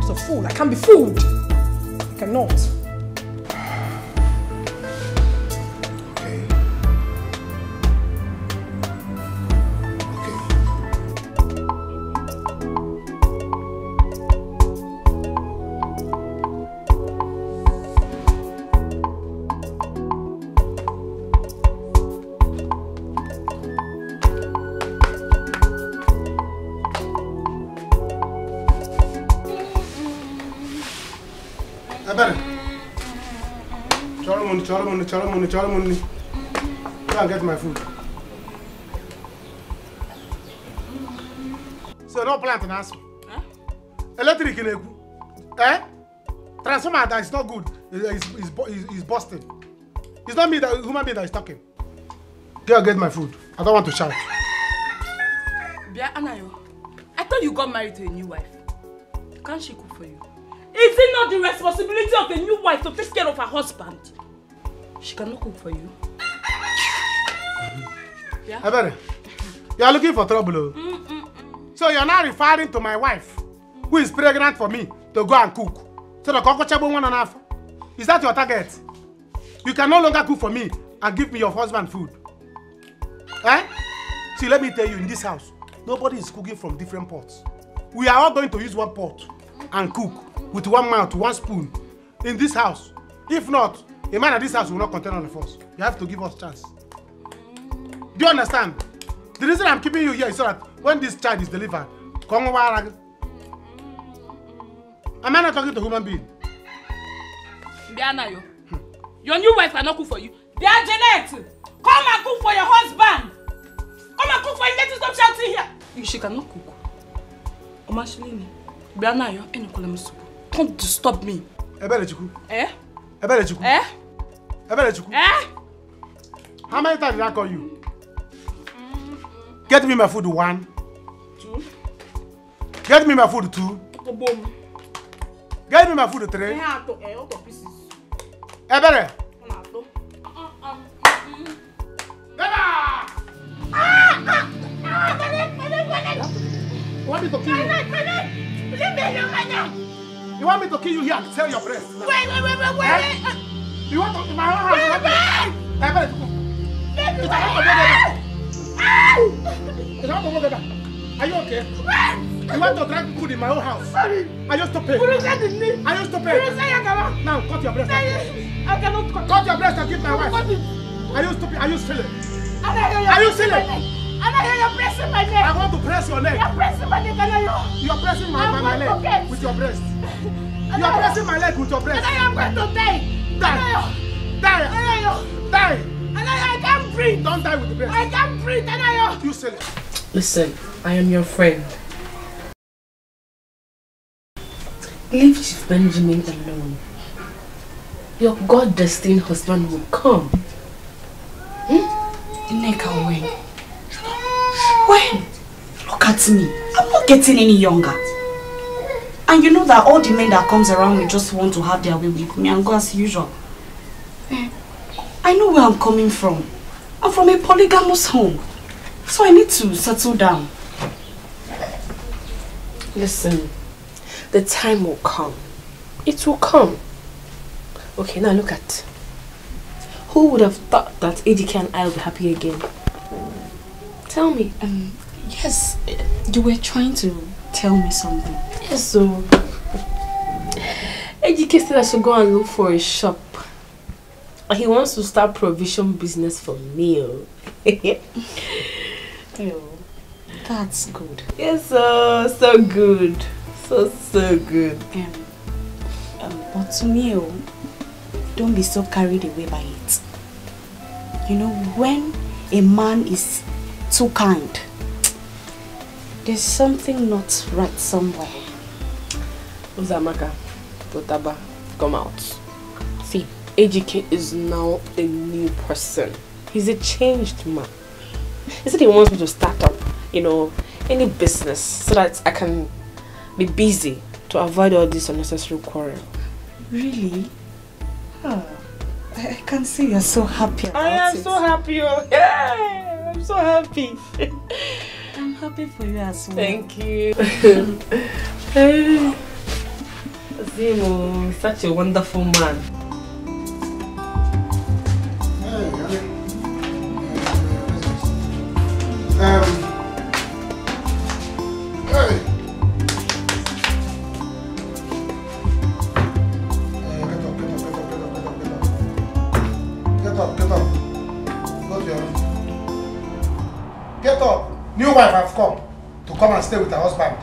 I'm a fool. I can't be fooled. I cannot. Chọrọ chọrọ money, chọrọ chọrọ money. Go and get my food. So no plant na asụ. Electric na-ekwu. Eh? Transformer that is not good is, is, is, is busting. It's not me that human being that is talking. Go and get my food. I don't want to shout. Bia Anayo, I thought you got married to a new wife. Can't she cook for you? Is it not the responsibility of a new wife to take care of her husband? She cannot cook for you. Yeah? Ebere, you are looking for trouble. oh. So you're now referring to my wife, who is pregnant for me, to go and cook. So the cockroachable one and a half. Is that your target? You can no longer cook for me and give me your husband food. Eh? See, let me tell you, in this house, nobody is cooking from different pots. We are all going to use one pot and cook with one mouth, one spoon in this house. If not, a man at this house will not contain all of us. You have to give us chance. Do you understand? The reason I'm keeping you here is so that when this child is delivered, come over. Am I not talking to human being? Bia Anayo, your new wife cannot cook for you. Bia Janet, come and cook for your husband. Come and cook for him. Let us stop shouting here. You- She cannot cook. Omashilini, Bia Anayo, Enukola Musubu. Don't disturb me. Eh? Ebelechukwu. Eh? Ebelechukwu. Eh? How many times did I call you? Get me my food one. Two. Get me my food two. Boom. Get me my food three. Eh, ato, eh, auto pieces. Ebere. Ato. You want me to kill you? You want me to kill you here and sell your breast? Wait, wait, wait, wait, wait. Eh? You want to my own house? Wait, wait. Ebere. It's not to It's to go Are you okay? You want to drag food in my own house? Sorry. Are you stupid? Are you stupid? Now cut your breast. I cannot cut. Cut your breast and give my wife. Are you stupid? Are you silly? Are you silly? Anayo, you're pressing my neck. I want to press your neck. You're pressing my neck, Anayo. You are pressing my, I'm my, my leg get- with your breast. Anayo. pressing my leg with your breast. Anayo, I'm going to die. Die. Die. Anayo. Die. Anayo, I can't breathe. Don't die with the breast. I can't breathe, Anayo. You silly. Listen, I am your friend. Leave Chief Benjamin alone. Your God-destined husband will come. Nneka, when? When? Look at me. I'm not getting any younger. And you know that all the men that comes around me just want to have their way with me and go as usual. Eh, I know where I'm coming from. I'm from a polygamous home. So I need to settle down. Listen, the time will come. It will come. Okay, now look at. Who would have thought that Ejike and I will be happy again? Tell me. Um, yes, you were trying to tell me something. Yes, so Ejike said I should go and look for a shop. He wants to start provision business for meal. Oh, that's good. Yes, so so good, so so good. Um, um, but to me, oh, don't be so carried away by it. You know, when a man is too kind, there's something not right somewhere. Uzoamaka, Totaba, come out. See, Ejike is now a new person. He's a changed man. He said he wants me to start up, you know, any business so that I can be busy to avoid all this unnecessary quarrel. Really? Oh, I, I can see you're so happy I am it. so happy. Oh, yeah, so happy. I'm happy for you as well. Thank you. Zimo, such a wonderful man. Um, come and stay with her husband.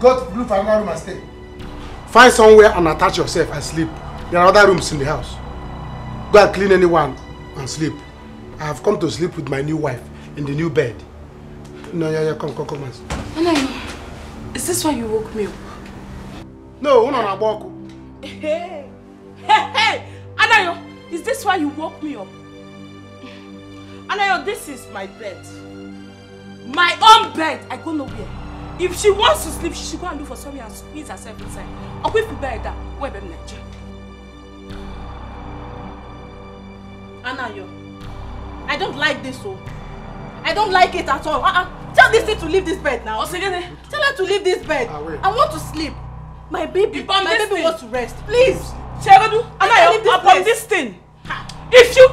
Go to look for another room and stay. Find somewhere and attach yourself and sleep. There are other rooms in the house. Go and clean anyone and sleep. I have come to sleep with my new wife in the new bed. No, yeah, yeah, come, come, come. and sleep. Anayo, is this why you woke me up? No, uno na boku. Hey, hey, hey! Anayo, is this why you woke me up? Anayo, this is my bed. My own bed. I go nowhere. If she wants to sleep, she should go and look for somewhere and squeeze herself inside. Or if you bed that, where be Nigeria? Anayo, I don't like this oh. I don't like it at all. Uh-uh. Tell this thing to leave this bed now. Tell her to leave this bed. I want to sleep. My baby, my baby thing. wants to rest. Please. Chegodu, Anayo, upon this thing. If you,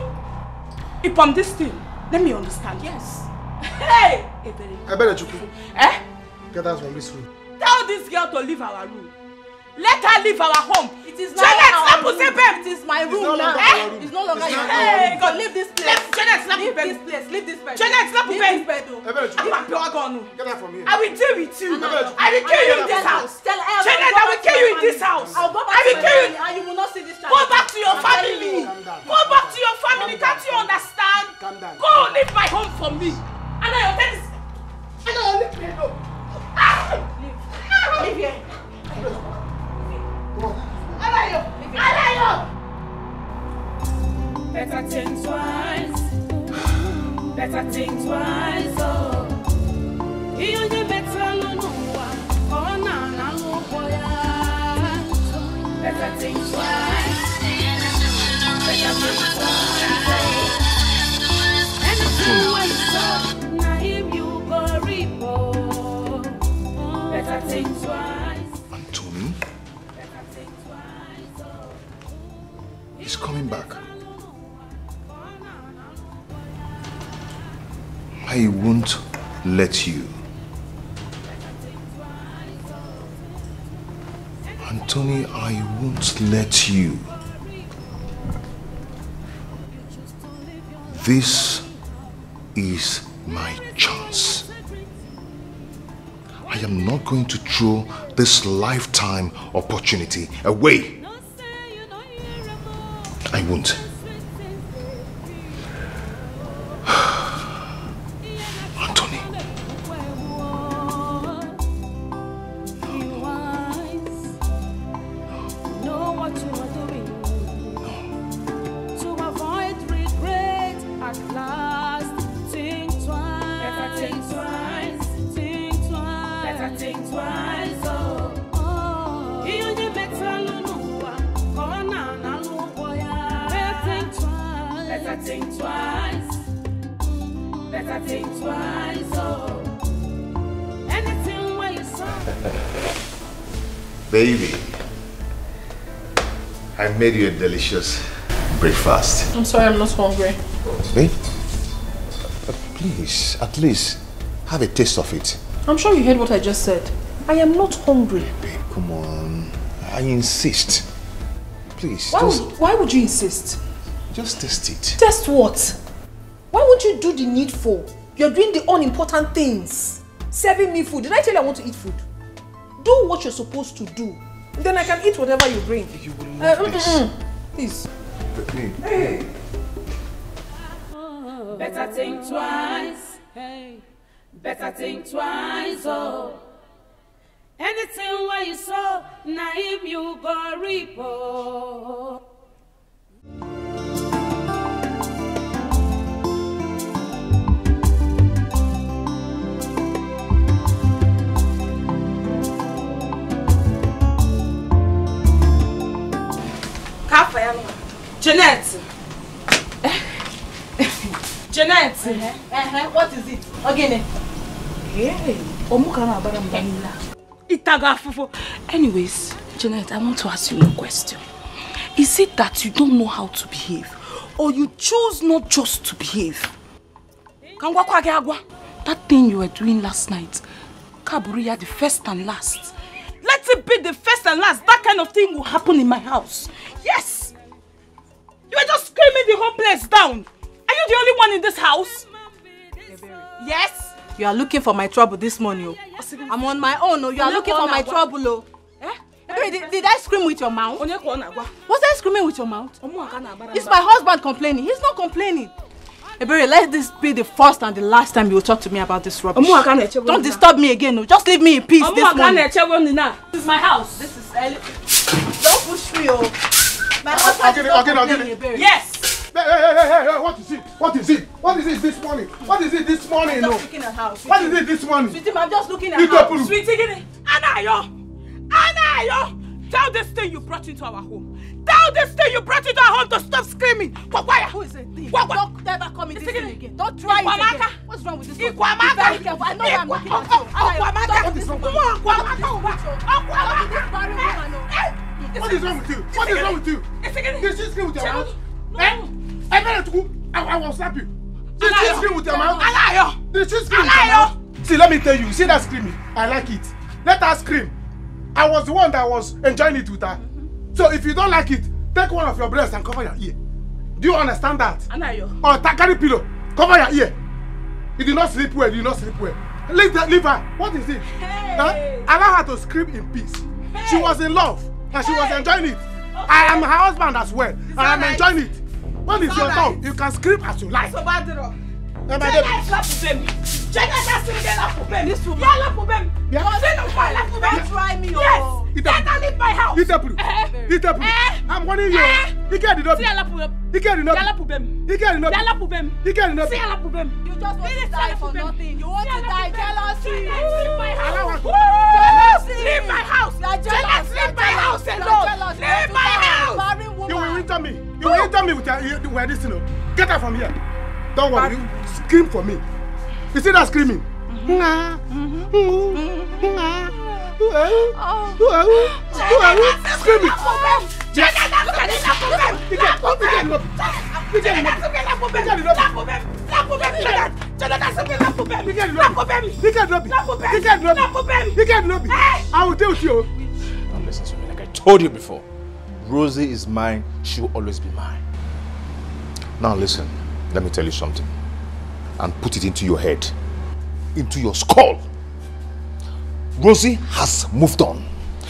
upon this thing, let me understand. Yes. Hey! I better chuku. Eh? Get out from this room. Tell this girl to leave our room. Let her leave our home. It is not our room. It is my room no now. longer Eh? our room. It's no longer It's your room. Hey. God, leave this place. Leave- Janet, slap leave this place. Leave this bed. Janet, slap the leave this bed. oh. I'm a pure gun. Get out from here. I will deal with you. I will kill you in this tell house. her, tell her, Janet, I will kill you in this house. I'll go back I will kill you. and you will not see this child. Go back to your I'm family. Go back to your family. Can't you understand? Go leave my home for me. Ah! Better think twice. Better think twice. Oh. Ihe onye metalụ n'ụwa ka ọ na-analụ ụgwọ ya. Better think twice. Better think twice. Anything Twice. He's coming back. I won't let you. Anthony, I won't let you. This is my chance. I am not going to throw this lifetime opportunity away. I won't. I made you a delicious breakfast. I'm sorry, I'm not hungry. Babe, uh, please, at least Have a taste of it. I'm sure you heard what I just said. I am not hungry. Babe, Come on. I insist. Please, Why just, would, why would you insist? just taste it. Test what? Why would you do the needful? You're doing the unimportant things. Serving me food. Did I tell you I want to eat food? Do what you're supposed to do. Then I can eat whatever you bring. You will love this. Please. Hey. Better think twice. Hey. Better think twice. Oh. Anything where you sow, na him you go reap. Oh. Janet. Janet. Uh-huh. What is it? Ogene. Hey, Omuka na abara mbanila. Itaga afufo. Anyways, Janet, I want to ask you a question. Is it that you don't know how to behave? Or you choose not just to behave? Kangwa kwa agwa. That thing you were doing last night, Kaburia, the first and last. Let it be the first and last. That kind of thing will happen in my house. Yes! You were just screaming the whole place down. Are you the only one in this house? Yes. You are looking for my trouble this morning. Oh. I'm on my own. Oh. You are looking for my trouble. Oh. Eh? Did, did I scream with your mouth? Was I screaming with your mouth? It's my husband complaining. He's not complaining. Ebere, let this be the first and the last time you talk to me about this rubbish. Don't disturb me again. No. Just leave me in peace this morning. This is my house. This is. Don't push me, oh. My husband Ogene, is not Ogene, complaining, Ogene. Ebere. Yes. Hey, hey, hey, hey, hey, what is it? What is it? What is it this morning? What is it this morning? I'm No. just looking at house. What is it this morning? Sweetie, I'm just looking at house. Sweetie, me. Anayo! Anayo! Tell this thing you brought into our home. Tell this thing you brought into our home to stop screaming. Kwakwaya! Who is it? Kwakwa! Don't ever call me this thing again. Don't try it Ikwamaka! again. What's wrong with this one? Ikwamaka! Be very careful. I know I'm looking at you. Ikwamaka! What is wrong with you? What is wrong with you? What is wrong with you? Did she scream with your mouth? Eh? I better to I, I will slap you. Did she scream with your mouth? Alayo! Did she scream with your mouth? See, let me tell you, see that screaming? I like it. Let her scream. I was the one that was enjoying it with her. So if you don't like it, take one of your breasts and cover your ear. Do you understand that? Anayo! Or carry pillow, cover your ear. You did not sleep well, you did not sleep well. Leave, the, leave her. What is it? Huh? Allow her to scream in peace. She was in love and she was enjoying it. I am her husband as well and I'm enjoying it. When it's Is your turn, you can scream as you like. Jẹ́gẹ́ ìlàpùpẹ́ mi. Jẹ́gẹ́ ìdásílẹ̀ ìlàpùpẹ́ mi. Yẹ́ ìlàpùpẹ́ mi. Ọ̀sẹ̀ ló fà ìlàpùpẹ́ mi. Try me o. Yes. Enter leave my house. It's a problem. It's Itepuru. Itepuru. I'm warning you. Ike di nobi. Si ìlàpùpẹ́ mi. Ike di nobi. Ìlàpùpẹ́ mi. Ike di nobi. Ìlàpùpẹ́ mi. Ike di nobi. Si ìlàpùpẹ́ mi. You just want to die for nothing. You want to die jealousy. Jealousy. Leave my house. Jẹ́gẹ́ leave my house alone. Leave my house. You will injure me. You will injure me with your with this thing. Oh. Get out from here. Don't worry. You scream for me. You see that screaming? Screaming. I will deal with you. Now listen to me. Like I told you before, Rosie is mine. She will always be mine. Now listen, let me tell you something. And put it into your head, into your skull. Rosie has moved on.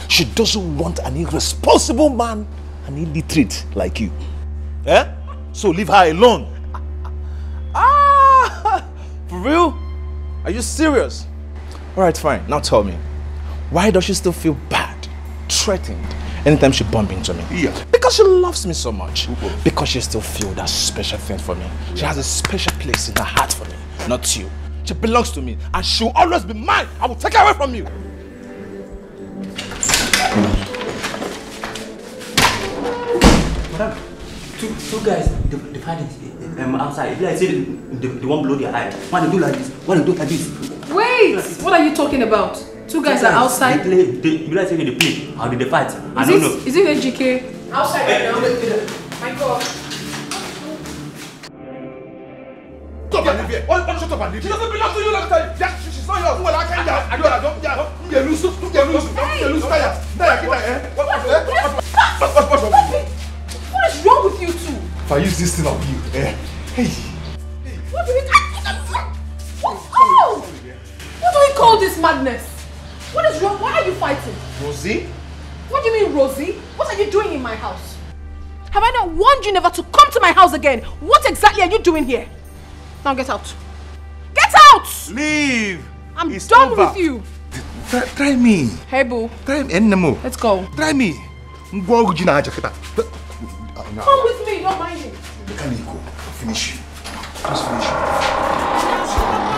She doesn't want an irresponsible man, an illiterate like you. Eh? So leave her alone. Ah! For real? Are you serious? Alright, fine. Now tell me. Why does she still feel bad, threatened, anytime she bump into me? Yeah. Because she loves me so much. Because she still feels that special thing for me. She has a special place in her heart for me, not you. She belongs to me, and she will always be mine. I will take her away from you. Madam, two, two guys, they, they find it um, outside. If like say they, they, they want blow their eye. Why they do like this? Why they do like this? Wait, what are you talking about? Two guys are outside. They play, they, you like say they play. How did they fight? I Is don't it, know. is it HGK? Outside right now. My God. Stop and leave here. Why don't you shut up and leave She doesn't belong to you, let me tell you. Yeah, she, she's not yours. Well, I can't. Do. I don't. Yeah, you lose. You lose. You lose. Get that. Eh? What? What? What? What? What? You? What is wrong with you two? If I use this thing on you, eh? Hey. What do we Oh! What do we call this madness? What is wrong? Why are you fighting? Rosie? What do you mean, Rosie? What are you doing in my house? Have I not warned you never to come to my house again? What exactly are you doing here? Now get out. Get out! Leave. I'm It's done over. with you. Try, try me. Hey, boo. Try me. Enemo. Let's go. Try me. Ngwa ọgwụ ji ah, na aja kịta. Come with me, don't mind me. Mechanic go. Finish you. Just finish you.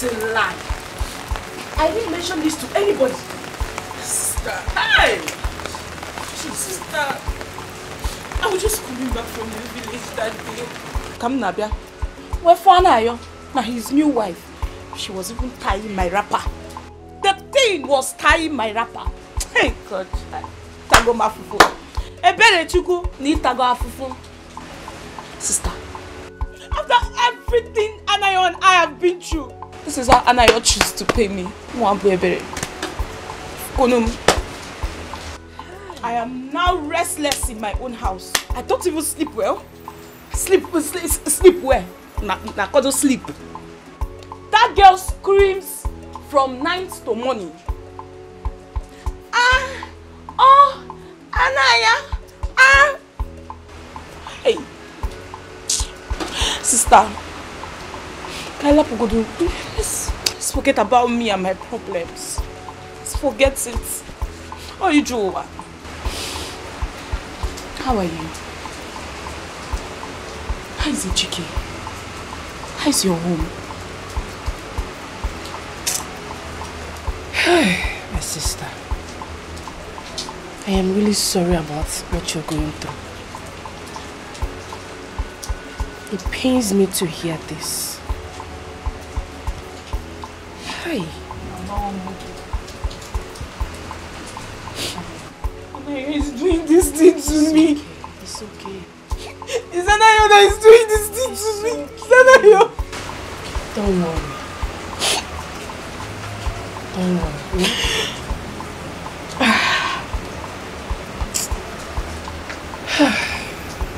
A lie. I didn't mention this to anybody. Sister, hey! Sister, I was just coming back from the village that day. Come Nabia. Where for Anayo? Now his new wife. She was even tying my wrapper. The thing was tying my wrapper. Hey God. Tago mafufu. Ebere chuku ni tago afufu. Sister. After everything Anayo and I have been through, this is how Anayo choose to pay me. I am now restless in my own house. I don't even sleep well. Sleep, sleep, sleep well. Na, na kodo sleep. That girl screams from night to morning. Ah, oh, Anaya, ah. Hey, sister, Kaila Pogodo, let's, let's forget about me and my problems. Let's forget it. How are you, Joa? How are you? How is Ejike? How is your home? My sister, I am really sorry about what you're going through. It pains me to hear this. Hi. Anayo is doing this thing to me. It's okay. It's Anayo that is doing this thing to me. It's Anayo. Don't worry. Don't worry.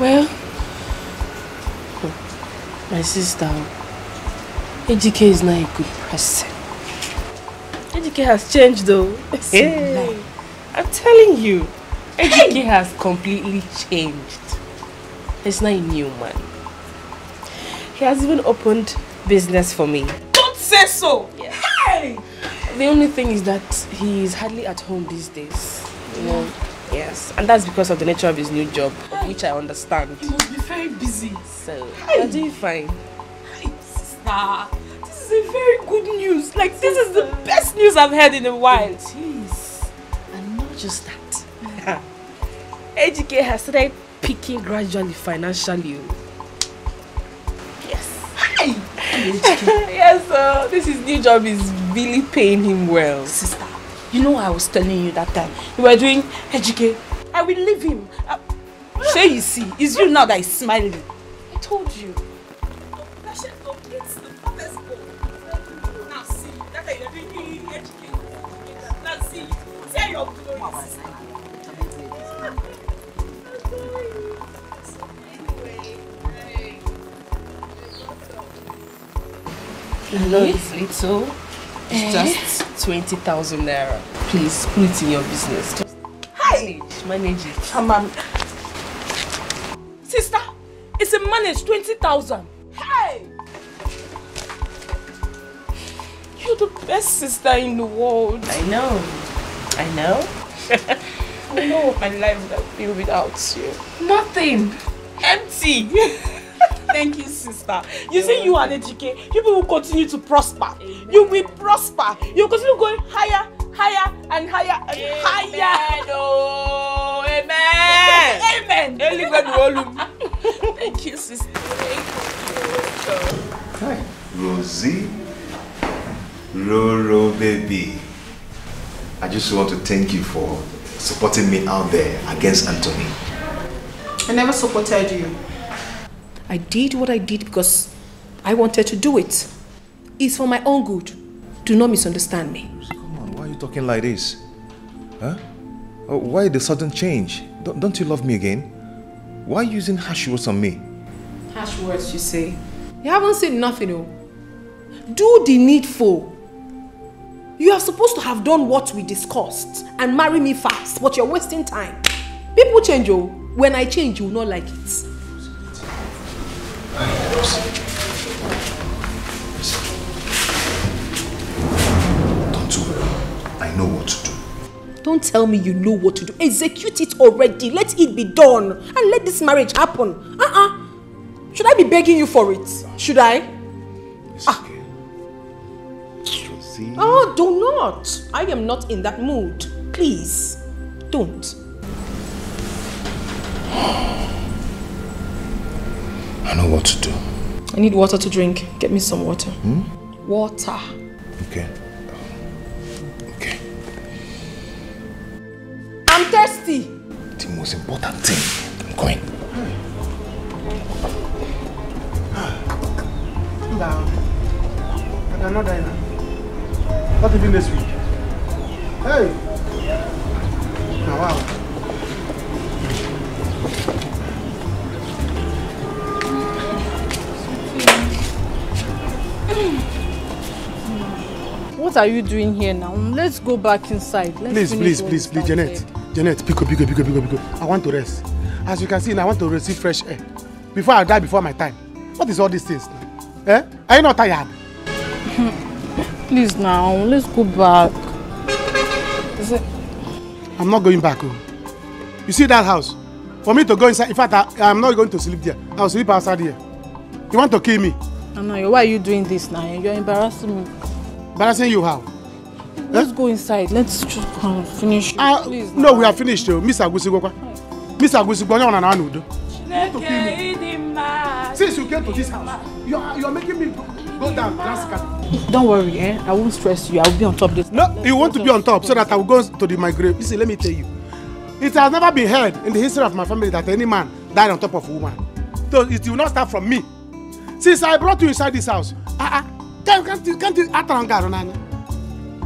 well, my sister, Ejike is not a good person. Ejike has changed though. Hey, I'm telling you, Ejike has completely changed. He's not a new man. He has even opened business for me. Don't say so. Hey! The only thing is that he is hardly at home these days. You know? Yes. And that's because of the nature of his new job, which I understand. He must be very busy. So, you're doing fine. Hey, sister. This is a very good news. Like, this is the best news I've heard in a while. It is. And not just that. Ejike has started picking gradually financially. Hey! yes, sir. This his new job is really paying him well. Sister, you know I was telling you that time. You were doing HK. I will leave him. Uh, you see, it's you now that is smiling. I told you. Know it's little. It's Eh? just 20,000 naira. Please put it in your business. Just Hi! manage it. Come on. Sister, it's a manage 20,000. Hey! You're the best sister in the world. I know. I know. I know what my life would have been without you. Nothing. Empty. Thank you, sister. You see, you and Ejike, you will continue to prosper. You will prosper. You will continue going higher, higher, and higher, and higher. Oh, Amen. Amen. Dị olu m. Thank you, sister. Rosie, Roro baby. I just want to thank you for supporting me out there against Anthony. I never supported you. I did what I did because I wanted to do it. It's for my own good. Do not misunderstand me. Come on, why are you talking like this? Huh? Oh, why the sudden change? Don't, don't you love me again? Why are you using harsh words on me? Harsh words, you say. You haven't said nothing, oh. Do the needful. You are supposed to have done what we discussed and marry me fast, but you're wasting time. People change, oh. When I change, you will not like it. Don't worry. I know what to do. Don't tell me you know what to do. Execute it already. Let it be done. And let this marriage happen. Uh-uh. Should I be begging you for it? Should I? Ah. Oh, do not. I am not in that mood. Please, don't. I know what to do. I need water to drink. Get me some water. Hmm? Water. Okay. Okay. I'm thirsty. The most important thing. I'm going. Down. I cannot die now. Not even this week. Hey! Now, wow. What are you doing here now? Let's go back inside. Let's Please, please, please, please. Janet. Janet, pick up, pick up, pick up, pick up, pick up. I want to rest. As you can see I want to receive fresh air. Before I die before my time. What is all these things now? Eh? Are you not tired? Please now, let's go back. Is it? I'm not going back home. You see that house? For me to go inside, in fact, I, I'm not going to sleep there. I'll sleep outside here. You want to kill me? Anayo, why are you doing this now? You're embarrassing me. Embarrassing you how? Let's go inside. Let's just um, finish. Uh, Please. no, we are finished. Oh. Miss Agusigokwa. Miss Agusigokwa, onye ọ na n'udo. Since you came to this house, you are, you are making me go, go down drastically. Don't worry, eh? I won't stress you. I will be on top this. No, you want to be on top so that I will go to the, my grave. Listen, let me tell you. It has never been heard in the history of my family that any man died on top of a woman. So it will not start from me. Since I brought you inside this house, ah, uh, can't, can't, you- can't you ataranga aronanya?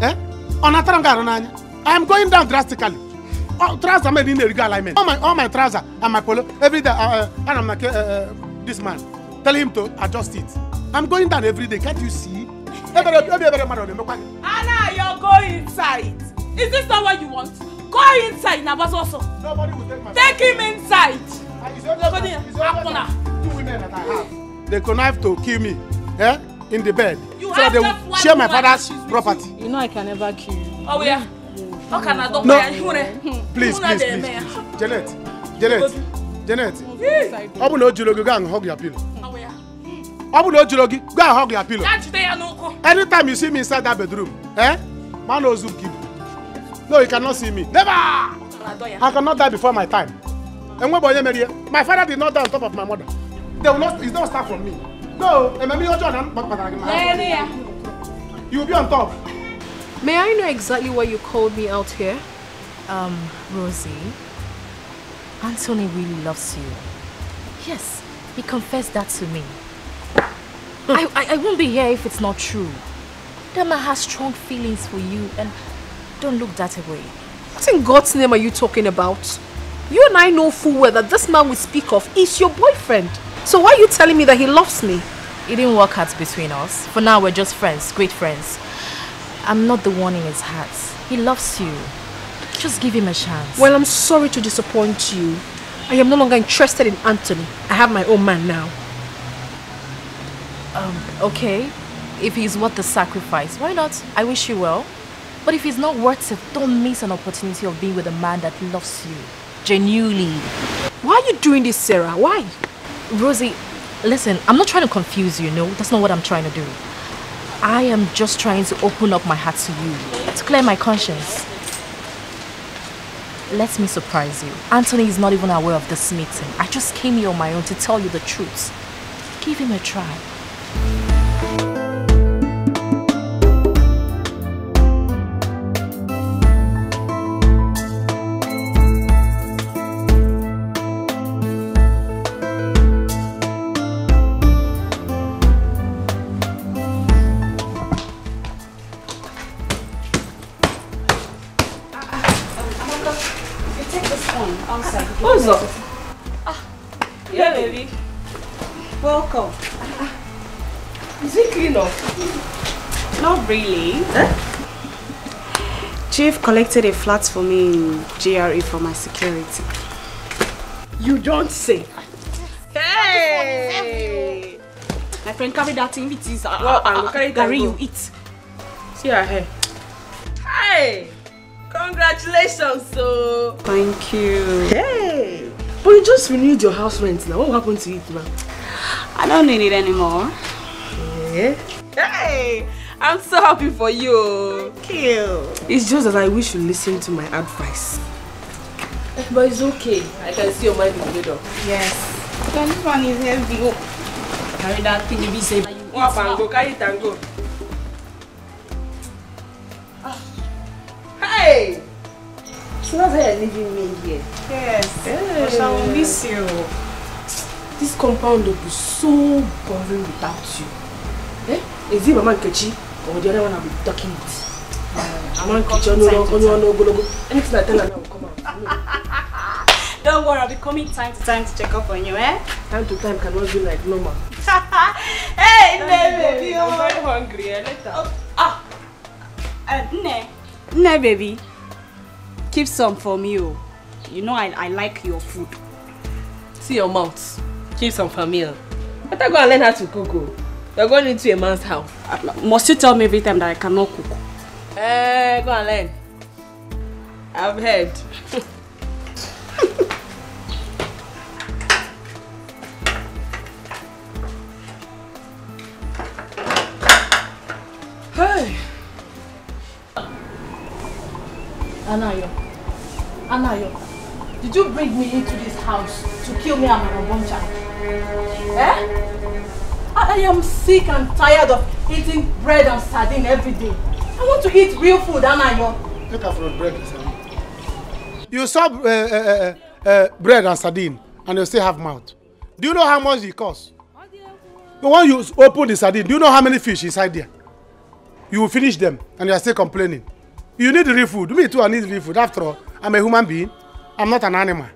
Eh? On ataranga aronanya? I am going down drastically. Oh, trousers made in the legal alignment. All my, all my trousers and my polo, every day, uh, uh, and I'm like, uh, uh, this man, tell him to adjust it. I'm going down every day, can't you see? Every, every, every man on the Anna, you're going inside. Is this not what you want? Go inside, Nabasoso. Nobody will take my Take him inside. Nobody. Two women that I have. They connive to kill me, eh? In the bed. You so have they will one share my father's property. You know I can never kill you. Oh, yeah. How can I don't No. you? Please, please, please. Janet, Janet, Janet. Ọ bụ na o oge go and hug your pillow. Ọ bụ na o oge go and hug your pillow. Ya jide ya n'ụkwụ. Anytime you see me inside that bedroom, eh? Man ozu give. No, you cannot see me. Never! I cannot die before my time. Enwebe onye mere ihe. My father did not die on top of my mother. They will not, it's not start from me. No, ememe ihe ọjọọ na m kpatara gị Lele. You will be on top. May I know exactly why you called me out here? Um, Rosie, Anthony really loves you. Yes, he confessed that to me. I, I, I won't be here if it's not true. That man has strong feelings for you and don't look that away. What in God's name are you talking about? You and I know full well that this man we speak of is your boyfriend. So why are you telling me that he loves me? It didn't work out between us. For now, we're just friends, great friends. I'm not the one in his heart. He loves you. Just give him a chance. Well, I'm sorry to disappoint you. I am no longer interested in Anthony. I have my own man now. Um, okay. If he's worth the sacrifice, why not? I wish you well. But if he's not worth it, don't miss an opportunity of being with a man that loves you. Genuinely. Why are you doing this, Sarah? Why? Rosie, listen, I'm not trying to confuse you, no? That's not what I'm trying to do. I am just trying to open up my heart to you, to clear my conscience. let me surprise you. Anthony is not even aware of this meeting. I just came here on my own to tell you the truth. Give him a try. Chief collected a flat for me in GRE for my security. You don't say. Hey! My friend carry that thing with his uh, Well, uh, I will carry you eat. See her hair. Hey! Congratulations, so. Thank you. Hey! But you just renewed your house rent now. What will happen to it now? I don't need it anymore. Yeah. Hey! I'm so happy for you. Thank you. It's just that I wish you listen to my advice. But it's okay. I can see your mind is made up. Yes. Then this one is heavy. Oh. Carry that thing you eat Walk and go, carry it and go. Hey! So that's how you're leaving me here. Yes. Hey. But I will miss you. This compound will be so boring without you. Eh? Is it Mama Nkechi or the other one I'll be talking? Mama Nkechi, Come no, time no, no, no, no, no. Anything I tell her now will come out. Don't worry, I'll be coming time to time to check up on you, eh? Time to time cannot be like normal. hey, baby. I'm very hungry. Eh? Later. Ah. Uh, Nne. Nne, baby. Keep some for me, oh. You know I, I like your food. See your mouth. Keep some for me. oh. Better go and learn how to cook. oh. You're going into a man's house. Uh, must you tell me every time that I cannot cook? Eh, go and learn. I've heard. hey. Anayo. Anayo. Did you bring me into this house to kill me and my unborn child? Eh? I am sick and tired of eating bread and sardine every day. I want to eat real food, Anayo. Take her bread and sardine. You saw uh, uh, uh, uh, bread and sardine and you still have mouth. Do you know how much it costs? The one you open the sardine, do you know how many fish inside there? You will finish them and you are still complaining. You need real food. Me too, I need real food. After all, I'm a human being. I'm not an animal.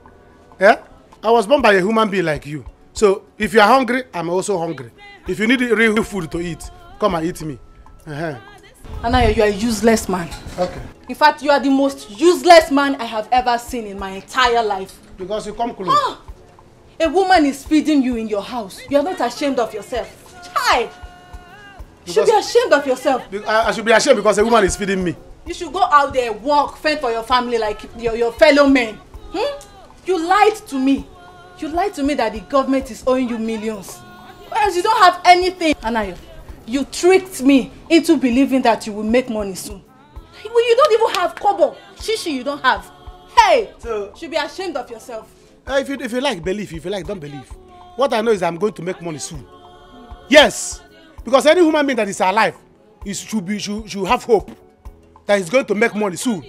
Yeah? I was born by a human being like you. So if you are hungry, I'm also hungry. If you need real food to eat, come and eat me. Uh-huh. Anayo, you are a useless man. Okay. In fact, you are the most useless man I have ever seen in my entire life. Because you come close. A woman is feeding you in your house. You are not ashamed of yourself. Child! You should be ashamed of yourself. I should be ashamed because a woman is feeding me. You should go out there, work, fend for your family like your, your fellow men. Hmm? You lied to me. You lied to me that the government is owing you millions. Whereas you don't have anything. Anayo, you tricked me into believing that you will make money soon. Well, you don't even have kobo. Shishi, you don't have. Hey! So, you should be ashamed of yourself. Uh, if, you, if you like, believe. If you like, don't believe. What I know is I'm going to make money soon. Yes. Because any human being that is alive is, should, be, should, should have hope that he's going to make money soon.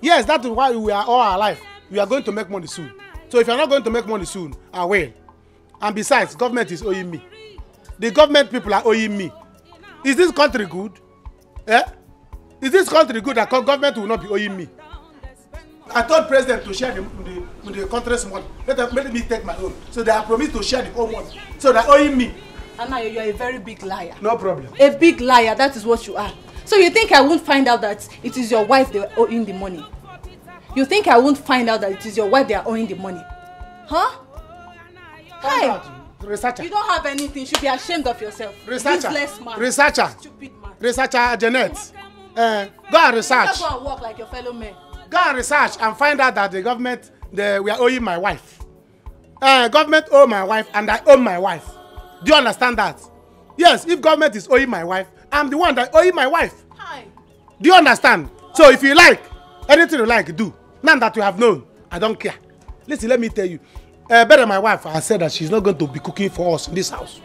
Yes, that is why we are all alive. We are going to make money soon. So if you're not going to make money soon, I will. And besides, government is owing me. The government people are owing me. Is this country good? Eh? Is this country good that government will not be owing me? I told president to share the, the, the country's money. Let, them, let me take my own. So they have promised to share the whole money. So they're owing me. Anayo, you are a very big liar. No problem. A big liar, that is what you are. So you think I won't find out that it is your wife they are owing the money? You think I won't find out that it is your wife they are owing the money? Huh? Hey! Researcher. You don't have anything. You should be ashamed of yourself. Researcher. Useless man. Researcher. Researcher Janet. Uh, go and research. Go and work like your fellow men. Go and research and find out that the government they we are owing my wife. Uh, government owe my wife and I owe my wife. Do you understand that? Yes, if government is owing my wife, I'm the one that owing my wife. Hi. Do you understand? So if you like, anything you like, do. Now that you have known, I don't care. Listen, let me tell you. Uh, better my wife has said that she's not going to be cooking for us in this house.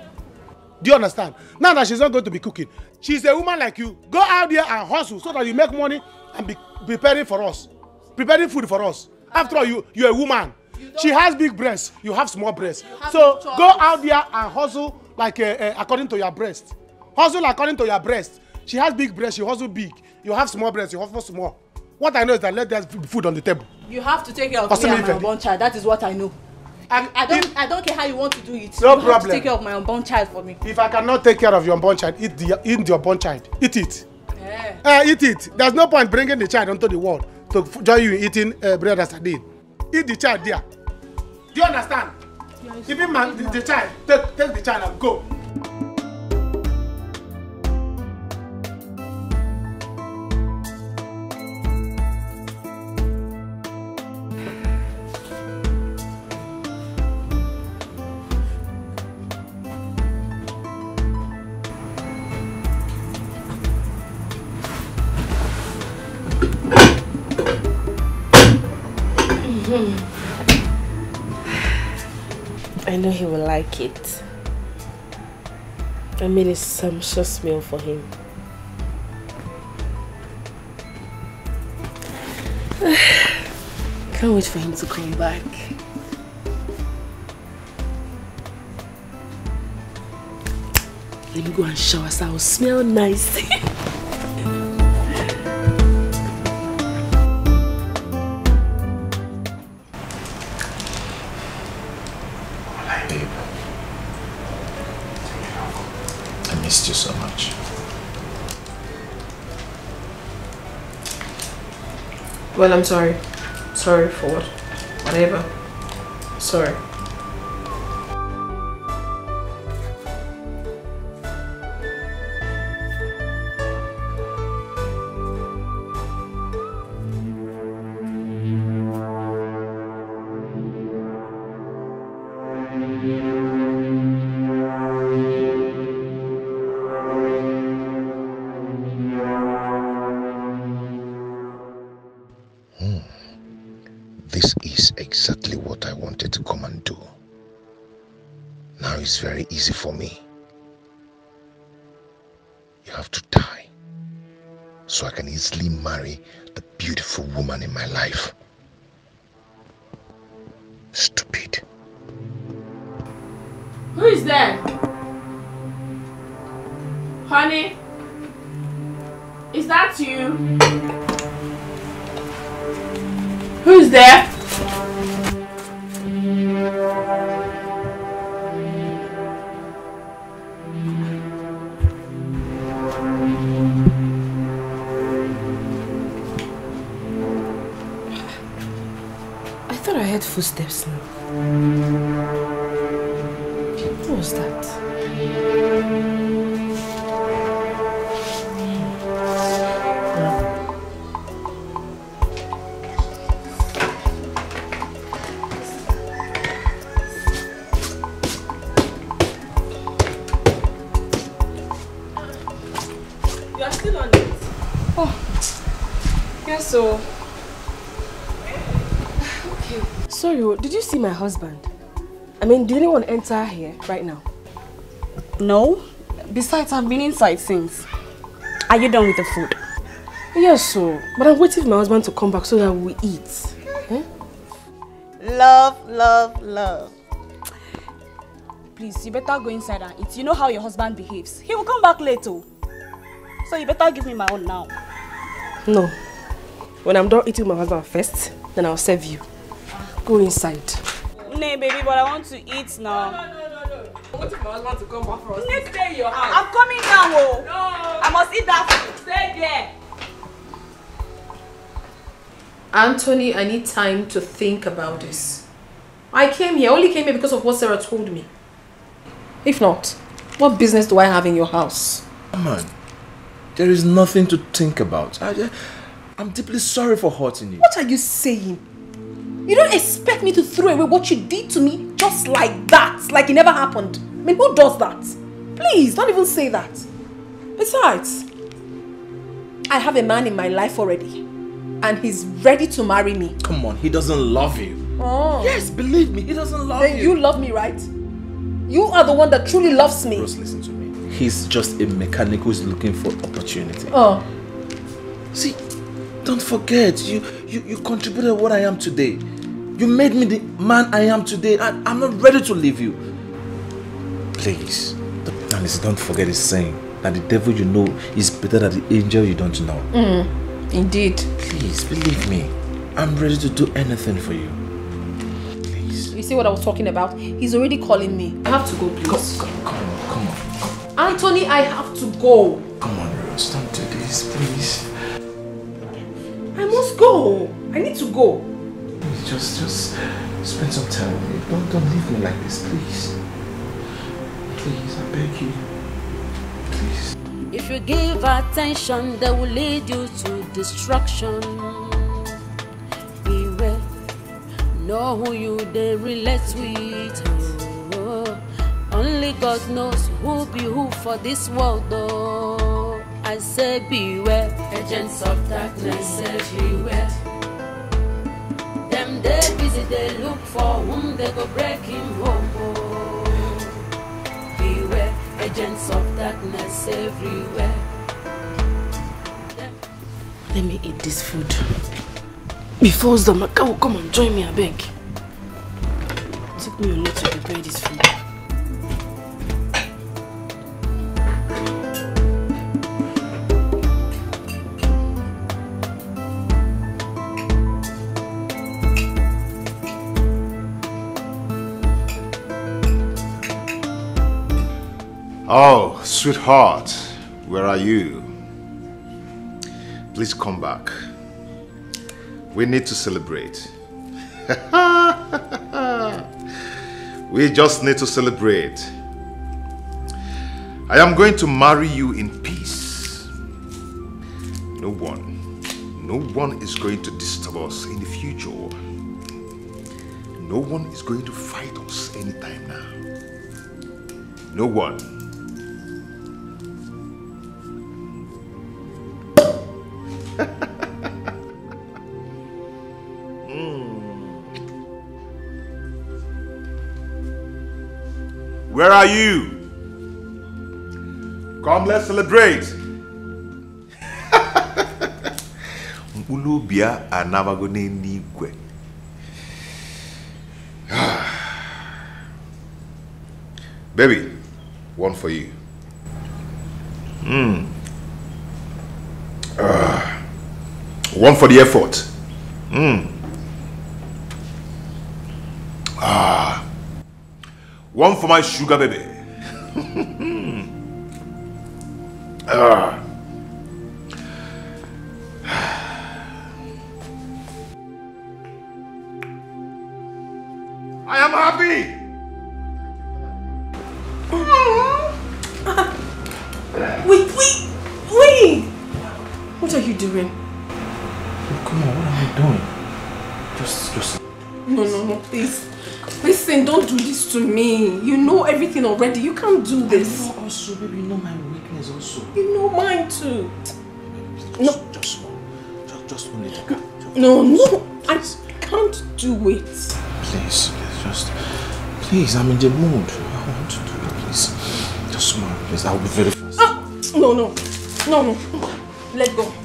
Do you understand? Now that she's not going to be cooking, she's a woman like you. Go out there and hustle so that you make money and be preparing for us, preparing food for us. After all, you you're a woman. She has big breasts. You have small breasts. So no go out there and hustle like uh, uh, according to your breast. Hustle according to your breast. She has big breasts. You hustle big. You have small breasts. You hustle small. What I know is that let there's food on the table. You have to take care of me and my unborn child. That is what I know. I don't. I don't care how you want to do it. No you Have problem. to take care of my unborn child for me. If I cannot take care of your unborn child, eat the eat your unborn child. Eat it. Yeah. Uh, eat it. There's no point bringing the child onto the world to join you in eating uh, bread and sardine. Eat the child there. Do you understand? Even man, the, the child, take, take the child and go. Know he will like it. I made a sumptuous meal for him. Can't wait for him to come back. Let me go and shower so I'll smell nice. Well, I'm sorry. Sorry for what? Whatever. Sorry. Exactly what I wanted to come and do. Now it's very easy for me. You have to die so I can easily marry the beautiful woman in my life. Stupid. Who is there? Honey? Is that you? Who is there? Footsteps now. What was that? Oh, did you see my husband? I mean, did anyone enter here right now? No. Besides, I've been inside since. Are you done with the food? Yes, so. But I'm waiting for my husband to come back so that we eat. Eh? Love, love, love. Please, you better go inside and eat. You know how your husband behaves. He will come back later. So you better give me my own now. No. When I'm done eating my husband first, then I'll serve you. Go inside. Nay, baby, but I want to eat now. No, no, no, no, no. I want my husband to come back for us. Let's stay in your house. I'm coming now, oh. No. I must eat that food. Stay there. Anthony, I need time to think about this. I came here, I only came here because of what Sarah told me. If not, what business do I have in your house? Come on. There is nothing to think about. I, I'm deeply sorry for hurting you. What are you saying? You don't expect me to throw away what you did to me just like that, like it never happened. I mean, who does that? Please, don't even say that. Besides, I have a man in my life already. and he's ready to marry me. Come on, he doesn't love you. Oh. Yes, believe me, he doesn't love then you. you love me, right? You are the one that truly loves me. Rose, listen to me. He's just a mechanic who's looking for opportunity. Oh. See, don't forget, you, you, you contributed what I am today. You made me the man I am today, and I'm not ready to leave you. Please, and listen, don't forget his saying that the devil you know is better than the angel you don't know. Mm, indeed. Please, believe me. I'm ready to do anything for you. Please. You see what I was talking about? He's already calling me. I have to go, please. Come, come, come, come on. Anthony, I have to go. Come on, Rose, don't do this, please. I must go. I need to go. Please, just, just spend some time with me. Don't, don't leave me like this, please. Please, I beg you. Please. If you give attention, they will lead you to destruction. Beware, know who you they relate with. Oh, only God knows who be who for this world, though. I say beware, agents of darkness everywhere. Them they busy, they look for whom they go break him home. Oh, beware, agents of darkness everywhere. Let me eat this food. Before Zamaka will come and join me, I beg. Took me a minute to prepare this food. Oh, sweetheart, where are you? Please come back. We need to celebrate. we just need to celebrate. I am going to marry you in peace. No one, no one is going to disturb us in the future. No one is going to fight us anytime now. No one. Where are you? Come, let's celebrate. Mkpụrụ obi a anabago n'eluigwe. Baby, one for you. Mm. Ah. one for the effort. Mm. One for my sugar baby. ah. Everything already. You can't do this. I know also, baby, you know my weakness also. You know mine too. No. Just one. Just, just one little. No, no. I can't do it. Please, please, just. Please, I'm in the mood. I want to do it, please. Just one, please. I'll be very fast. Ah, no, no. No, no. Let go.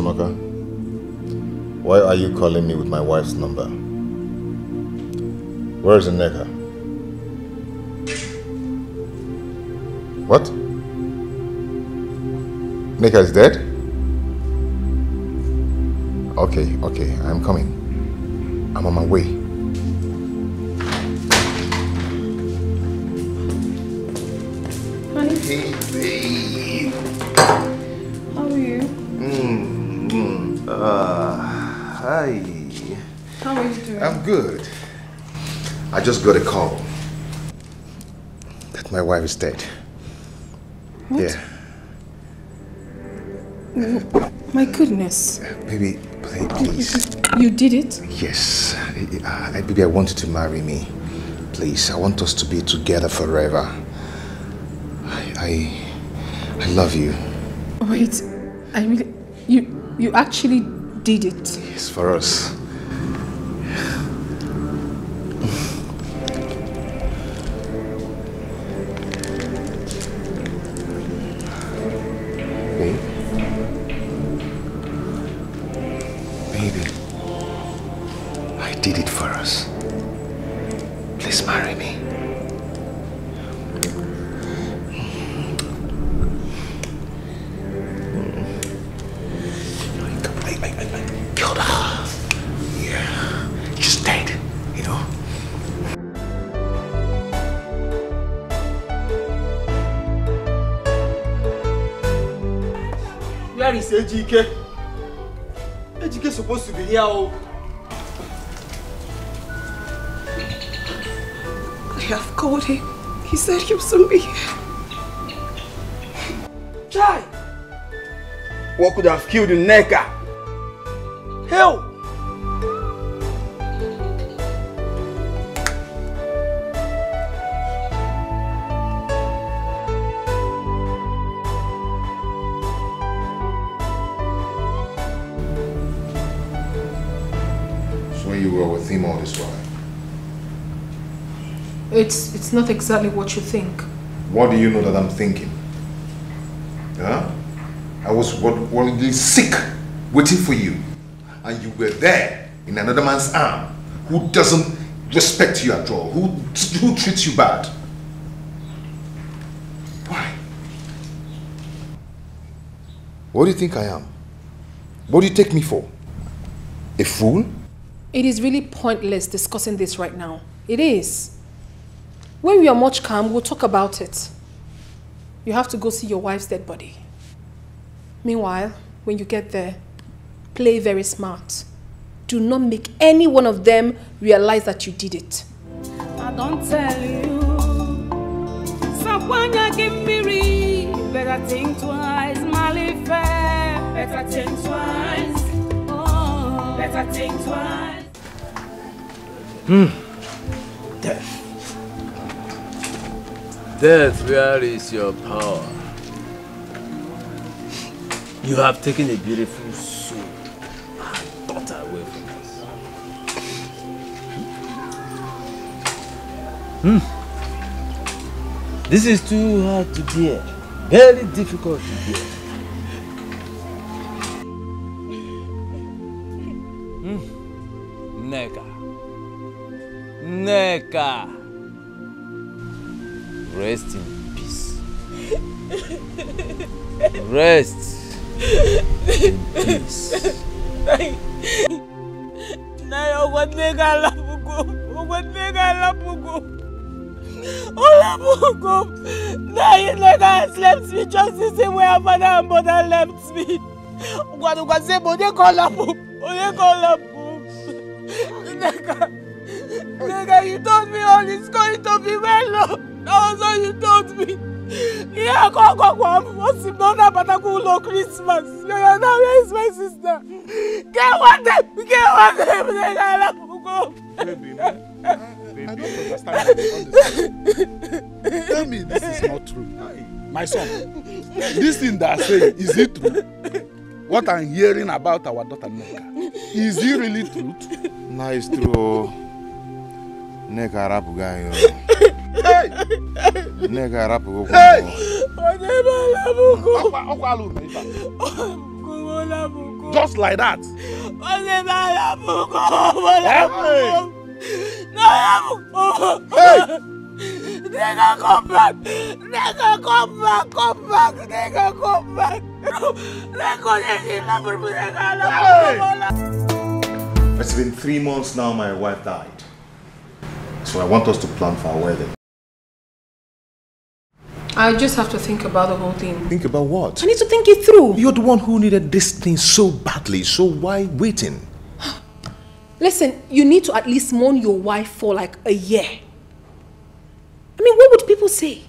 Zamaka. Why are you calling me with my wife's number? Where is Nneka? What? Nneka is dead? Okay, okay, I'm coming. I'm on my way. I just got a call that my wife is dead. What? Yeah, My goodness. baby, please. You did it? Yes, uh, baby, I want you to marry me. Please, I want us to be together forever. I, I, I love you. Wait, I really. You, you actually did it. It's for us. Killed Nneka? Hell! So you were with him all this while. It's, it's not exactly what you think. What do you know that I'm thinking? Was worriedly sick, waiting for you. And you were there in another man's arm who doesn't respect you at all, who, who treats you bad. Why? What do you think I am? What do you take me for? A fool? It is really pointless discussing this right now. It is. When we are much calm, we'll talk about it. You have to go see your wife's dead body. Meanwhile, when you get there, play very smart. Do not make any one of them realize that you did it. I don't tell you. Sakwanya kimbiri, better think twice, Malife. Better think twice. Oh, better think twice. Hmm. Death. Death, where is your power? You have taken a beautiful soul and daughter away from us. Hmm. This is too hard to bear. Very difficult to bear. Hmm. Nneka. Nneka. Rest in peace. Rest. Naye okwateeka alapuko okwateeka alapuko olapuko naye neka has left me just the same way her father and mother left me kwani kwasebe oneka olapuko oneka olapuko neka neka you told me all is going to be well that was all you told me ihe akọkọ kwam osi m na ọ na-abata kwa ụlọ krismas yaya na where is my sister get one day get one day m neka alapuko I don't understand. Tell me this is not true. My son, this thing that I say, is it true? What I'm hearing about our daughter Neka, is it really true? Nah, it's true. Neka arapugo anyị o. Ife a. alapuko Just like that. Nigga, come back! Nigga, come back! Come back! Nigga, come back! It's been three months now my wife died. So I want us to plan for our wedding. I just have to think about the whole thing. Think about what? I need to think it through. You're the one who needed this thing so badly, so why waiting? Listen, you need to at least mourn your wife for like a year. I mean, what would people say?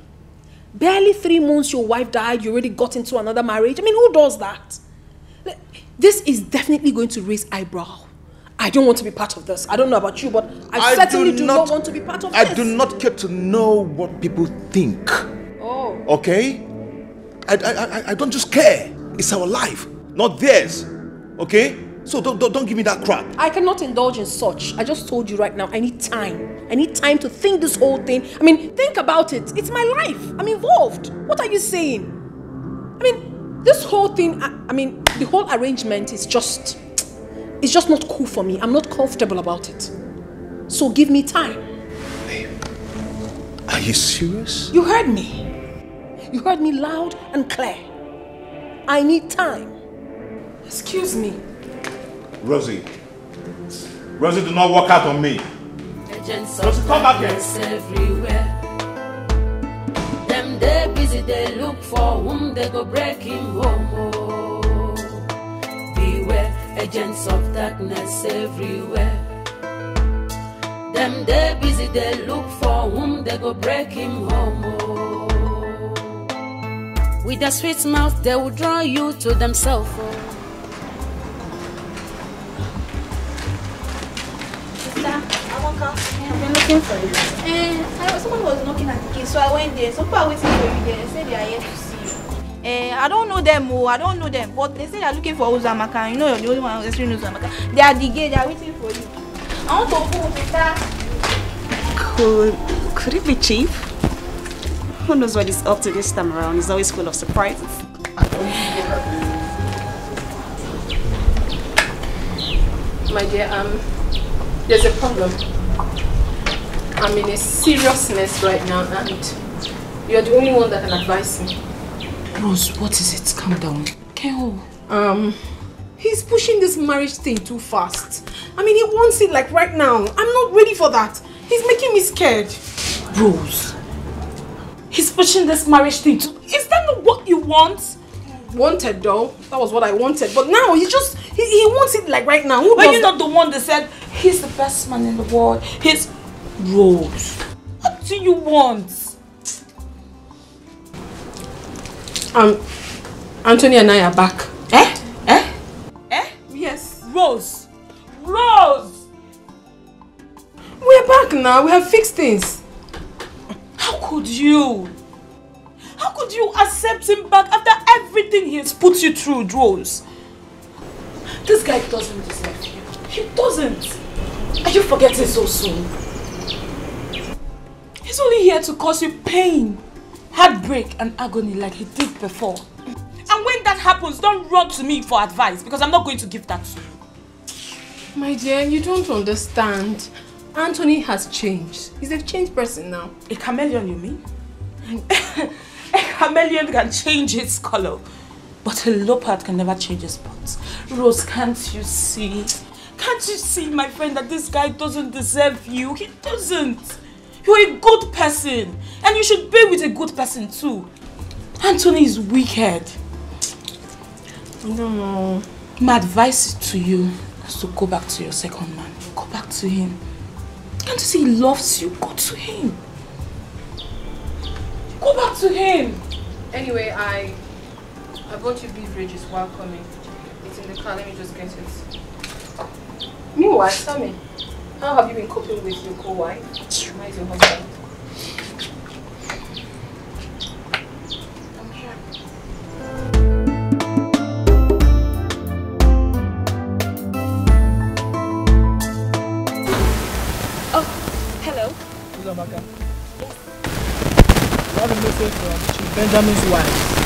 Barely three months your wife died, you already got into another marriage. I mean, who does that? This is definitely going to raise eyebrow. I don't want to be part of this. I don't know about you, but I, I certainly do not, not- want to be part of I this. I do not care to know what people think. Okay? I, I, I, I don't just care. It's our life, not theirs. Okay? So don't, don't, don't give me that crap. I cannot indulge in such. I just told you right now, I need time. I need time to think this whole thing. I mean, think about it. It's my life. I'm involved. What are you saying? I mean, this whole thing, I, I mean, the whole arrangement is just, it's just not cool for me. I'm not comfortable about it. So give me time. Babe, are you serious? You heard me. You heard me loud and clear. I need time. Excuse me. Rosie. Rosie, do not walk out on me. Agents Just come back here. everywhere. Them they busy, they look for whom they go break him home. Oh. Beware, agents of darkness everywhere. Them they busy, they look for whom they go break him home. Oh. With their sweet mouth, they will draw you to themselves. Sister, Amaka, I've been looking for you. Eh, I, someone was knocking at the gate, so I went there. Some people are waiting for you there. They said they are here to see you. Eh, I don't know them, oh, I don't know them, but they say they are looking for Uzamaka. You know, you're the only one who actually knows Uzamaka. They are the gate, they are waiting for you. I want to pull, sister. Could, could it be Chief? Who knows what he's up to this time around? He's always full of surprises. My dear, um, there's a problem. I'm in a serious mess right now and you're the only one that can advise me. Rose, what is it? Calm down. Keo. Um, he's pushing this marriage thing too fast. I mean, he wants it like right now. I'm not ready for that. He's making me scared. Rose. He's pushing this marriage thing too. Is that not what you want? Wanted though. That was what I wanted. But now he just he, he wants it like right now. Who Were you not the one that said he's the best man in the world? He's Rose. What do you want? Um, Anthony and I are back. Eh? Eh? Eh? Yes. Rose. Rose! We're back now. We have fixed things. How could you? How could you accept him back after everything he has put you through, Rose? This guy doesn't deserve you. He doesn't. Are you forgetting so soon? He's only here to cause you pain, heartbreak and agony like he did before. And when that happens, don't run to me for advice because I'm not going to give that to you. My dear, you don't understand. Anthony has changed. He's a changed person now. A chameleon, you mean? a chameleon can change its color, but a leopard can never change its spots. Rose, can't you see? Can't you see, my friend, that this guy doesn't deserve you? He doesn't. You're a good person, and you should be with a good person too. Anthony is wicked. Know. My advice to you is to go back to your second man. Go back to him. Can't you see he loves you? Go to him. Go back to him. Anyway, I I bought you beverages while coming. It's in the car. Let me just get it. Meanwhile, tell me, how have you been coping with your co-wife? How is your husband? Benjamin's wife.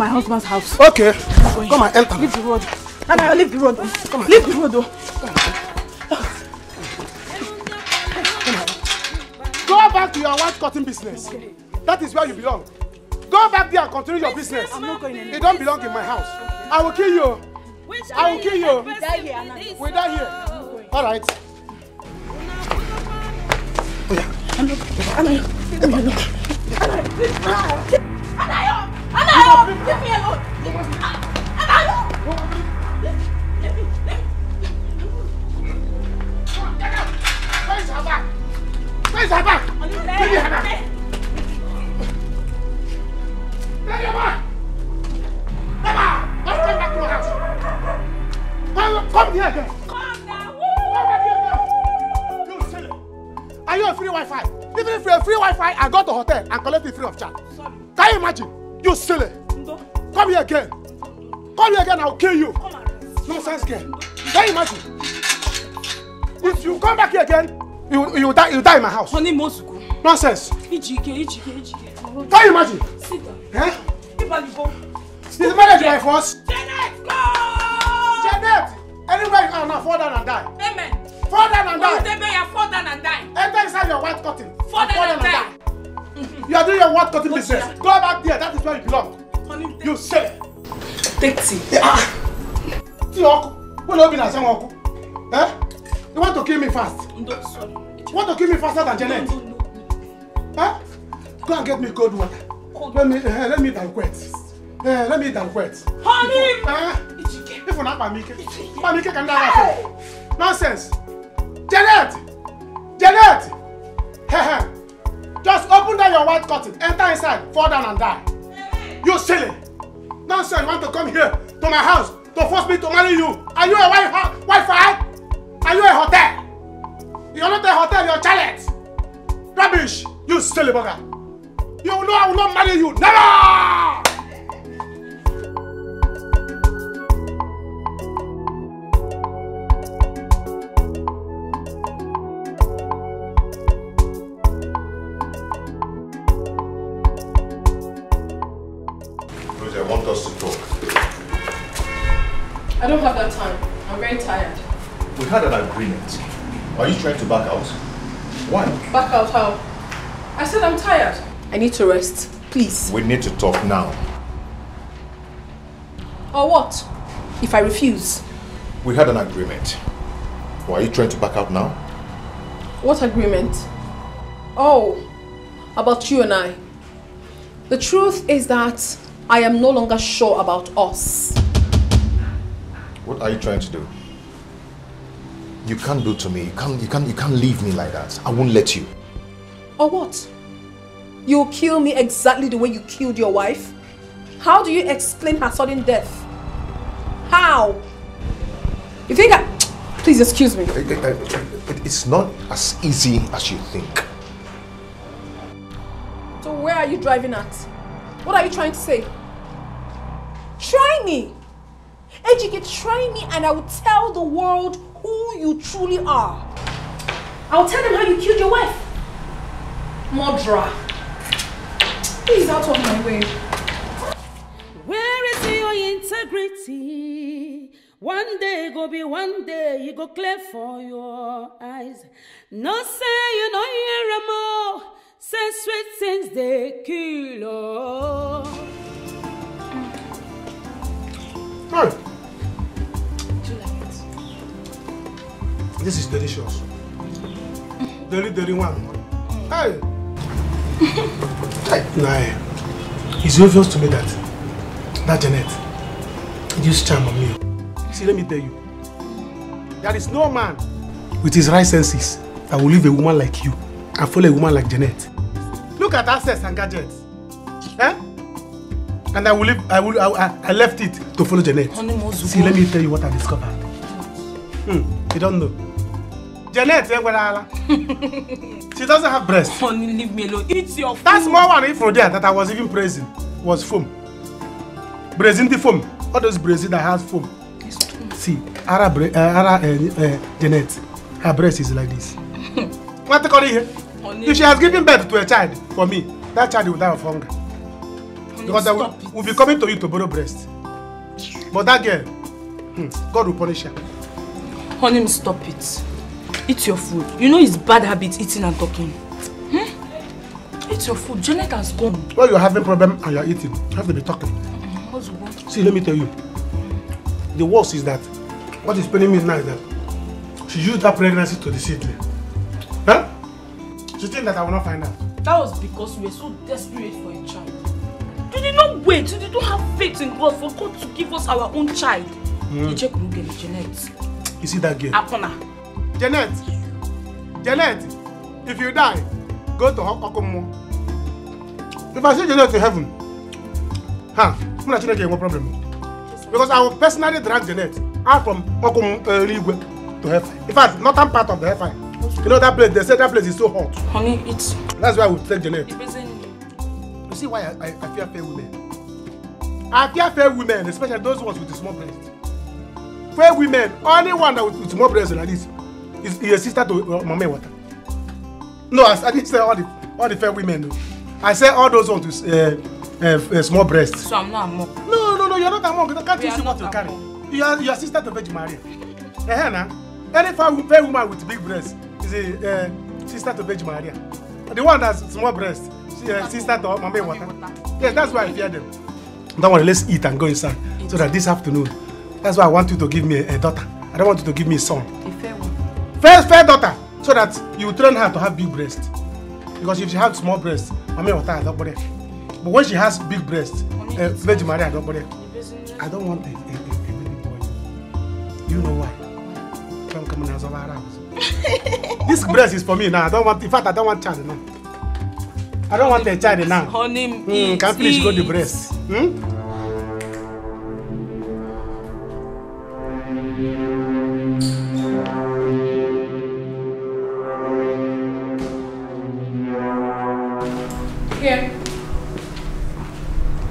My husband's house. Okay. Come and enter. Leave the road. Nana, leave the road. Come on. Leave the road. oh. Go back to your white cotton business. That is where you belong. Go back there and continue your business. I'm not going anywhere. You don't belong in my house. I will kill you. I will kill you. We die here, die here. All right. fún ní mọ́sùkú. nonsense. ijike ijike ijike. can you imagine You want to kill me fast? Ndo, sorry. You want to kill me faster than Janet? Eh? Go and get me cold water. Let me, uh, let me banquet. Uh, let me banquet. Honey! Eh? If you not Pamike, Pamike can never fail. Nonsense. Janet! Janet! Just open down your white curtain, enter inside, fall down and die. You silly! Nonsense, you want to come here to my house to force me to marry you. Are you a Wi-Fi? Wi-Fi? Are you a hotel? You're not a hotel, you're a chalet. Rubbish! You silly bugger. You know I will not marry you. Never! Had an agreement. Are you trying to back out? Why? Back out how? I said I'm tired. I need to rest. Please. We need to talk now. Or what? If I refuse? We had an agreement. Why are you trying to back out now? What agreement? Oh, about you and I. The truth is that I am no longer sure about us. What are you trying to do? You can't do to me. You can't you can't you can't leave me like that. I won't let you. Or what? You'll kill me exactly the way you killed your wife? How do you explain her sudden death? How? You think I... Please excuse me. It- it- it- it's not as easy as you think. So where are you driving at? What are you trying to say? Try me! Ejike, try me and I will tell the world who you truly are. I'll tell them how you killed your wife. Murderer. Please out of my way. Where is your integrity? One day go be one day, you go clear for your eyes. No say you know hear more. Say sweet things they kill. Oh. Hey. This is delicious. Deli deli one. Hey. hey. Nah, eh. it's obvious to me that that Janet used charm on me. See, let me tell you. There is no man with his right senses that will leave a woman like you and follow a woman like Janet. Look at assets and gadgets. Eh? And I will leave, I will I, I left it to follow Janet. See, let me tell you what I discovered. Hmm, you don't know. Janet, she doesn't have breast. Honey, leave me alone. Eat your food. That small one from there that I was even praising was foam. Brazil the foam. All those Brazil that has foam. See, Ara, uh, Ara uh, uh, Janet, her breast is like this. What call it here? If she has given birth to a child for me, that child will die of hunger. Because I will, will be coming to you to borrow breast. But that girl, hmm, God will punish her. Honey, stop it. Eat your food. You know it's bad habit eating and talking. Hmm? Eat your food. Janet has gone. When you're having problem and you're eating, you have to be talking. What's the word? See, let me tell you. The worst is that what is paining me now is that she used that pregnancy to deceive me. Huh? She think that I will not find out. That was because we were so desperate for a child. You did not wait. You did not have faith in God for God to give us our own child. Mm. You check Rugel, Janet. You see that girl? Apona. Janet, Janet, if you die, go to Okomo. If I send Janet to heaven, huh, I'm not get no problem. Because I will personally drag Janet out from Okomo uh, Ligwe to hellfire. In fact, northern part of the hellfire. You know that place, they say that place is so hot. Honey, it's... That's why I would take Janet. You see why I, I, I fear fair women? I fear fair women, especially those ones with the small breast. Fair women, only one that with, with small breast like this is, a sister to uh, Mama Water. No, I, I didn't say all the all the fair women. No. I said all those ones with uh, uh, uh, small breasts. So I'm not a mom. No, no, no, you're not a monk. Can't We you see what you carry? You are, you are sister to Virgin Maria. Eh, nah. Any fair, woman with big breasts is a uh, sister to Virgin Maria. The one that's small breast, she, uh, sister to Mama Water. Yes, that's why I fear them. Don't worry, let's eat and go inside. So that this afternoon, that's why I want you to give me a, a daughter. I don't want you to give me a son. A fair daughter, so that you train her to have big breast. Because if she has small breast, Mama Water, bother. But when she has big breast, uh, Virgin Maria, I don't bother. I don't want a, a, a, a baby boy. You know why? In as of Arabs. this breast is for me now. I don't want, in fact, I don't want child now. I don't want a child now. Honey, Mm, can please go the breast. Hmm?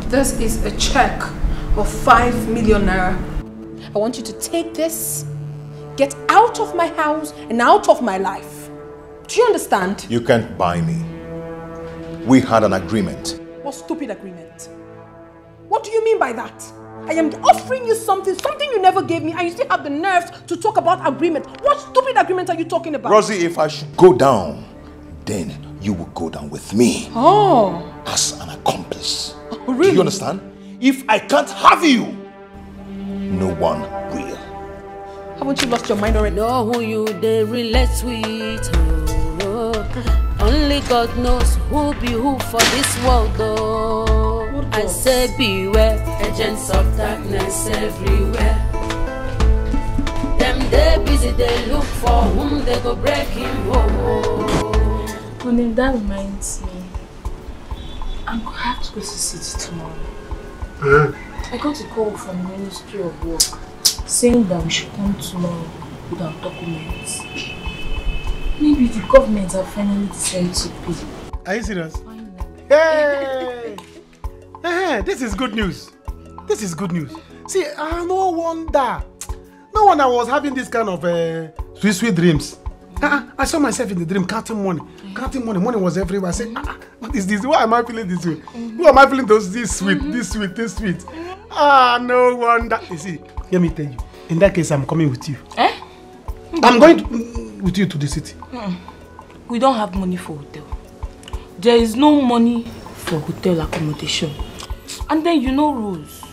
This is a check of 5 million naira. I want you to take this, get out of my house and out of my life. Do you understand? You can't buy me. We had an agreement. What stupid agreement? What do you mean by that? I am offering you something, something you never gave me, and you still have the nerves to talk about agreement. What stupid agreement are you talking about? Rosie, if I should go down, then you will go down with me Oh, as an accomplice. Oh, really? Do you understand? If I can't have you, no one will. Haven't you lost your mind already? Know who you they relate with. Oh, only God knows who be who for this world. Oh, I say beware, agents of darkness everywhere. Them they busy, they look for whom they go break him. Oh, Honey, that reminds me. I'm gonna have to go to the city tomorrow. I got a call from the Ministry of Work. saying that we should come tomorrow with our documents. Maybe the government have finally decided to pay. Are you serious? Hey! Eh, this is good news. This is good news. See, ah, no wonder. No wonder I was having this kind of uh, sweet, sweet dreams. Ah, I saw myself in the dream counting money. Counting money. Money was everywhere. I said, ah, what is this? Why am I feeling this way? Who am I feeling those this sweet, this sweet, this sweet? Ah, no wonder. You see, let me tell you. In that case, I'm coming with you. Eh? I'm going to, with you to the city. Mm. We don't have money for hotel. There is no money for hotel accommodation. And then you know Rose.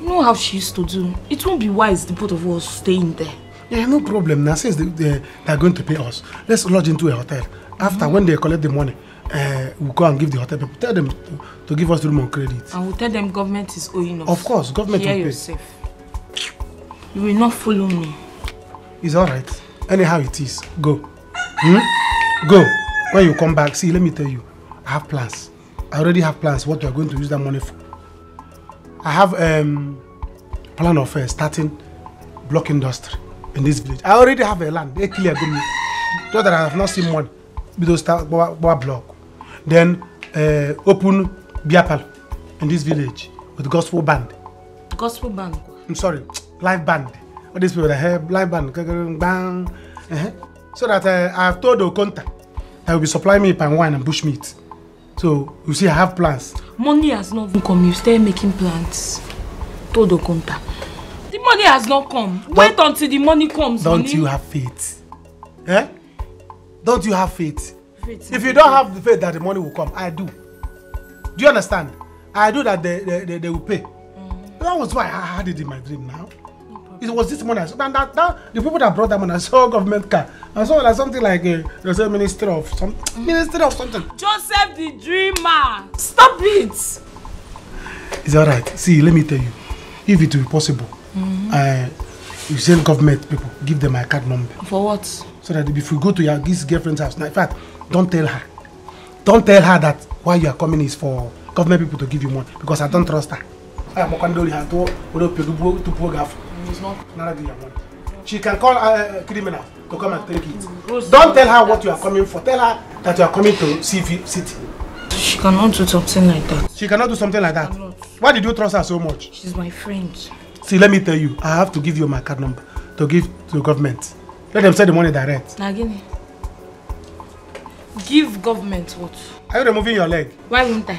You know how she used to do. It won't be wise the both of us staying there. Yeah, no problem. Now, since they, they, they're going to pay us, let's lodge into a hotel. After, when they collect the money, uh, we'll go and give the hotel people. Tell them to, to give us room on credit. And we'll tell them government is owing us. Of course, government Hear will pay. yourself. You will not follow me. It's all right. Anyhow it is. Go. Hmm? Go. When you come back, see, let me tell you, I have plans. I already have plans what we are going to use that money for. I have um plan of uh, starting block industry in this village. I already have a land. They clear good. Just that I have not seen one. Start boa, block. Then uh, open beer in this village with gospel band. Gospel band. I'm sorry, live band. All these people that have live band, bang, uh-huh. so that uh, I have told Okonta that will be supplying me palm wine and bushmeat. So you see, I have plans. Money has not even come. You stay making plans. Todo conta. Money has not come. Wait until the money comes. Don't honey. you have faith? Eh? Don't you have faith? Faith If you don't have the faith that the money will come, I do. Do you understand? I do that they, they, they, they will pay. That was why I had it in my dream now. It was this money. Saw, and that, that, the people that brought that money, I saw government car. I saw like something like there's a ministry of some ministry of something. Joseph the dreamer. Stop it. It's alright. See, let me tell you, if it will be possible. Uh, send government people, give them my card number. For what? So that if you go to your this girlfriend's house, now, in fact, don't tell her. Don't tell her that why you are coming is for government people to give you money because I don't trust her. I am Okandoli, I told- Odo Pegubo to poor gaff. It's not. None of you are money. She can call a criminal to come and take it. Don't tell her what you are coming for. Tell her that you are coming to CV City. She cannot do something like that. She cannot do something like that. Why did you trust her so much? She's my friend. See, let me tell you, I have to give you my card number to give to government. Let them send the money direct. Nagini. Give government what? Are you removing your leg? Why won't I?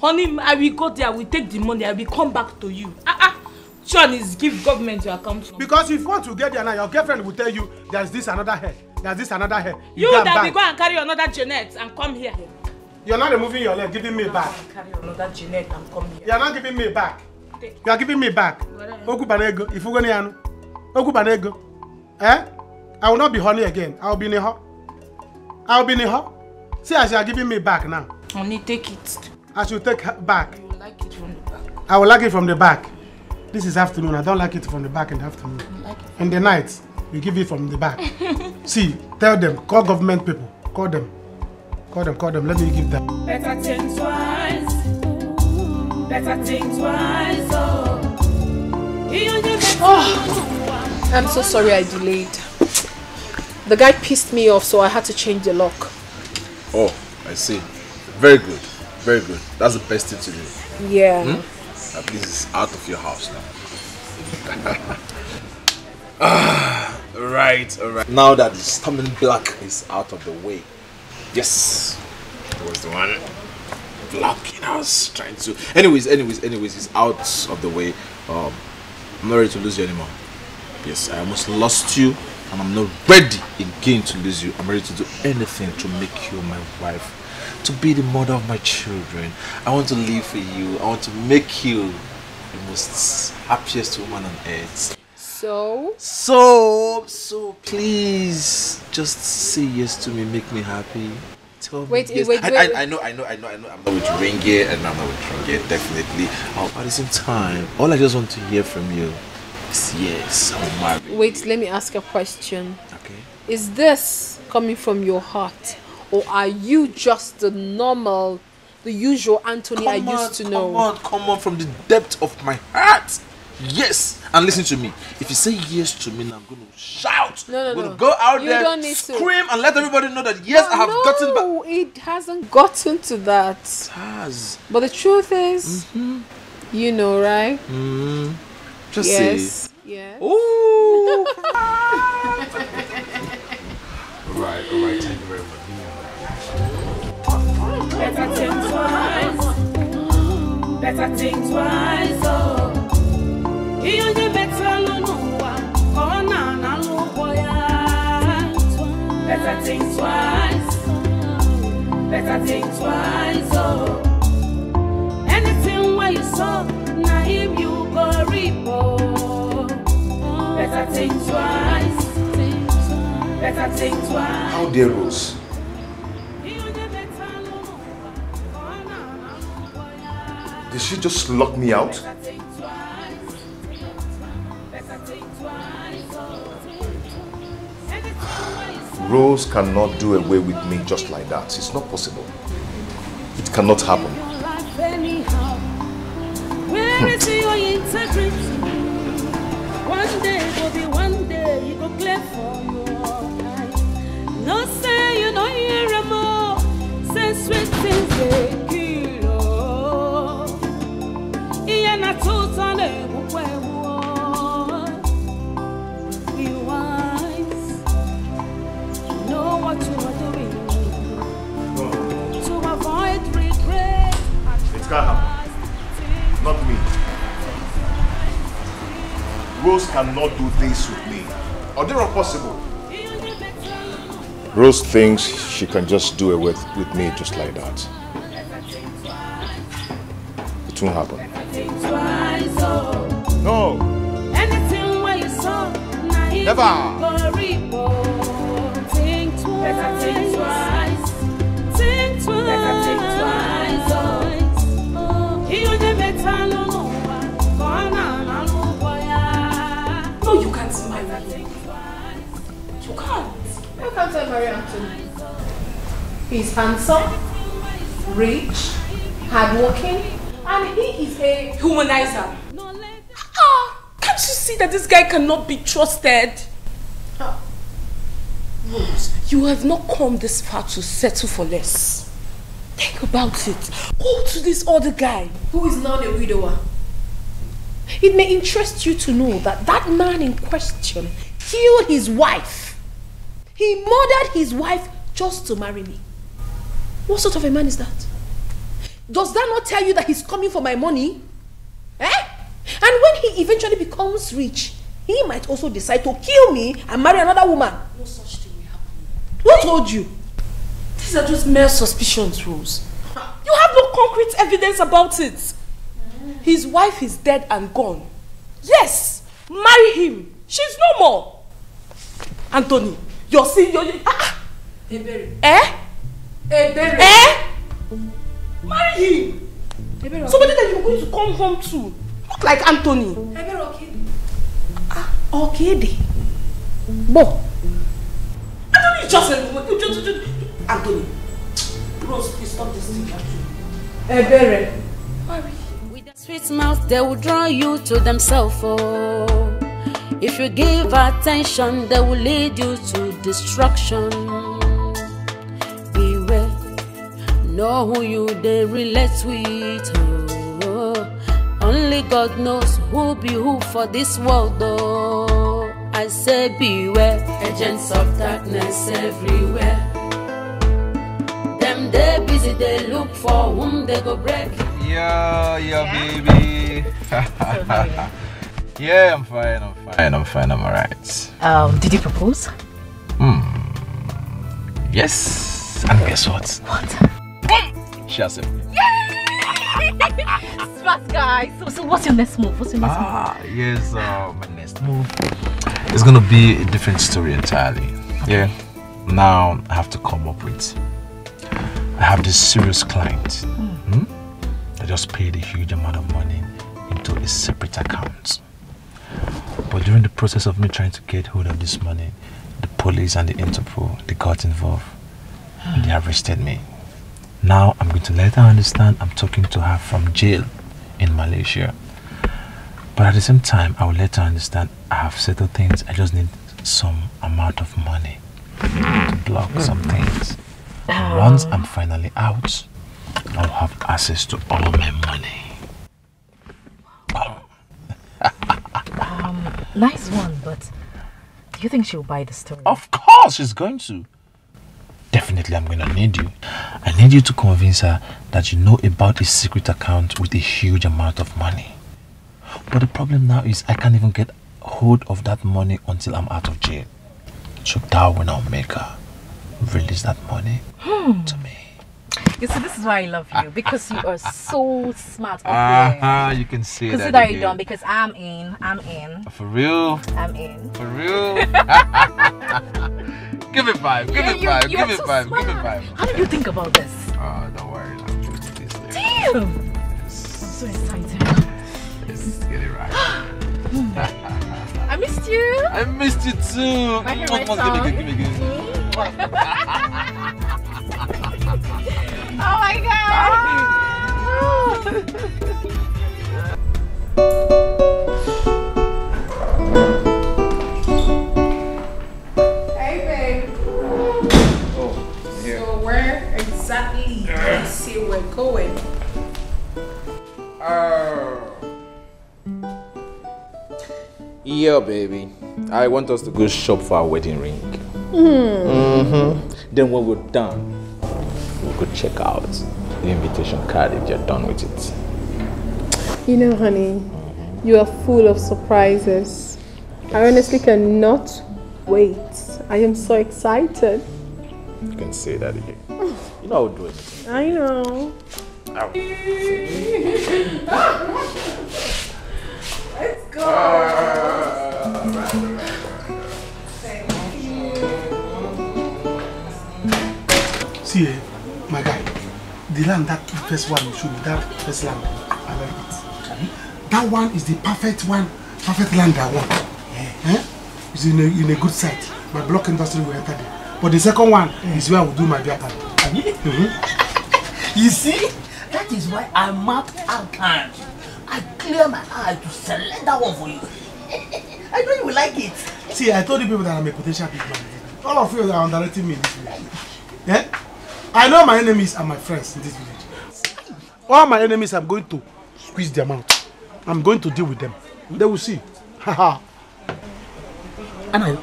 Honey, I will go there, I will take the money, I will come back to you. Ah ah. Sean is give government your account number. Because if you want to get there now, your girlfriend will tell you there's this another hair, there's this another hair. You and that will go and carry another Janet and come here. You're not removing your leg, giving me back. Carry another Janet and come here. You're not giving me back. You are giving me back. Ogu banego, if you go near Ogu banego. Eh? I will not be honey again. I will be neho. I will be neho. See as you are giving me back now. Honey, take it. I should take her back. You like it from the back. I will like it from the back. This is afternoon. I don't like it from the back in the afternoon. In the night, you give it from the back. See, tell them, call government people. Call them. Call them, call them. Let me give them. Better think twice. Better think twice. Oh. I'm so sorry I delayed. The guy pissed me off, so I had to change the lock. Oh, I see. Very good. Very good. That's the best thing to do. Yeah. Hmm? At least it's out of your house now. ah, right, alright. Now that the storming black is out of the way. Yes. It was the one blocking us, trying to. Anyways, anyways, anyways, it's out of the way. Um, I'm not ready to lose you anymore. Yes, I almost lost you, and I'm not ready again to lose you. I'm ready to do anything to make you my wife, to be the mother of my children. I want to live for you. I want to make you the most happiest woman on earth. So? So, so please, just say yes to me. Make me happy. Tell Wait, me yes. wait, I, wait, I, I know, I know, I know, I know. I'm not with Ringe and I'm not with Ringe, definitely. Um, at the same time, all I just want to hear from you is yes, I'm married. Wait, let me ask a question. Okay. Is this coming from your heart? Or are you just the normal, the usual Anthony I Come on, used to come know? Come on, come on, from the depth of my heart. Yes. And listen to me. If you say yes to me, now I'm going to shout. No, no, I'm going no. to go out You there, don't need to. scream, and let everybody know that yes, I have no, gotten back. No, it hasn't gotten to that. has. But the truth is, you know, right? Mm, just yes. say. Yes. Ooh. Alright, alright, thank you very much. Better think twice. Better think twice. Oh. Better think twice. Better think twice. Oh. Anything where you sow, na him you go reap. Oh. Better think twice. Better think twice. How dare Rose? Did she just lock me out? Rose cannot do away with me just like that. It's not possible. It cannot happen. life anyhow. Where is hmm. your integrity? One day will be one day you go clear for your. No say you know hear more. Say sweet things they kill. Iye na tuta na Know what you are doing. To avoid regret. It can't happen. Not me. Rose cannot do this with me. Or they are possible. Rose thinks she can just do it with, with me just like that. It won't happen. No. Anything where you saw, Never. He's handsome, rich, hardworking, and he is a Humanizer. Ah, can't you see that this guy cannot be trusted? Rose, you have not come this far to settle for less. Think about it. Go to this other guy who is now a widower. It may interest you to know that that man in question killed his wife. He murdered his wife just to marry me. What sort of a man is that? Does that not tell you that he's coming for my money? Eh? And when he eventually becomes rich, he might also decide to kill me and marry another woman. No such. Who told you? These are just mere suspicions, Rose. You have no concrete evidence about it. His wife is dead and gone. Yes, marry him. She's no more. Anthony, you're seeing your. Ah, Ebere. eh? Ebere. Eh? Marry him. Somebody that you're going to come home to. Not like Anthony. Ebere Okede. Okede. Bo. Anthony is just eh, a you just, just, Anthony. Rose, please stop this thing. Ebere. With their sweet mouth, they will draw you to themselves. Oh. If you give attention, they will lead you to destruction. Beware, know who you they relate with. Oh. Only God knows who be who for this world. Oh. I say beware, agents of darkness everywhere. Them they busy, they look for whom they go break. Yeah, yeah, baby. yeah, I'm fine, I'm fine, I'm fine, I'm alright. Um, did you propose? Hmm. Yes. And guess what? What? She accepted. Smart guy. So, so what's your next move? What's your next Ah, yes, uh, my next move. It's gonna be a different story entirely. Yeah. Now I have to come up with. I have this serious client. Hmm? I just paid a huge amount of money into a separate account. But during the process of me trying to get hold of this money, the police and the Interpol they got involved. And they arrested me. Now I'm going to let her understand I'm talking to her from jail in Malaysia. But at the same time, I will let her understand I have settled things. I just need some amount of money to block some things. And once I'm finally out, I'll have access to all my money. Um, nice one, but do you think she'll buy the story? Of course, she's going to. Definitely, I'm going to need you. I need you to convince her that you know about a secret account with a huge amount of money. But the problem now is I can't even get hold of that money until I'm out of jail. So that will now make her release that money Hmm. to me. You see, this is why I love you because you are so smart. Ah, you can see that Consider it again. done because I'm in. I'm in. For real? I'm in. For real? give it five, give Yeah, it five, give it so five, give it five. How did you think about this? Oh, don't worry. I'll do this later. Damn! I'm so excited. Let's get it right. I missed you. I missed you too. My favorite song. give me, give me, give me. Oh my Hey, say we're? Yeah, baby. I want us to go shop for our wedding ring. Hmm. Mm-hmm. Then when we're done, we'll go check out the invitation card if you're done with it. You know, honey, you are full of surprises. I honestly cannot wait. I am so excited. You can say that again. You know I'll do it. I know. Let's go. See, eh, my guy, the land that first one you showed me, that first land, I like it. That one is the perfect one, perfect land I want. Eh? It's in a, in a good site. My block industry will enter there. But the second one is where I will do my beer party. You see, that is why I mapped out land. I clear my eye to select that one for you. I know you will like it. See, I told you people that I'm a potential big man. All of you are underrating me in this village. Yeah? I know my enemies are my friends in this village. All my enemies, I'm going to squeeze them out. I'm going to deal with them. They will see. Haha. Anna,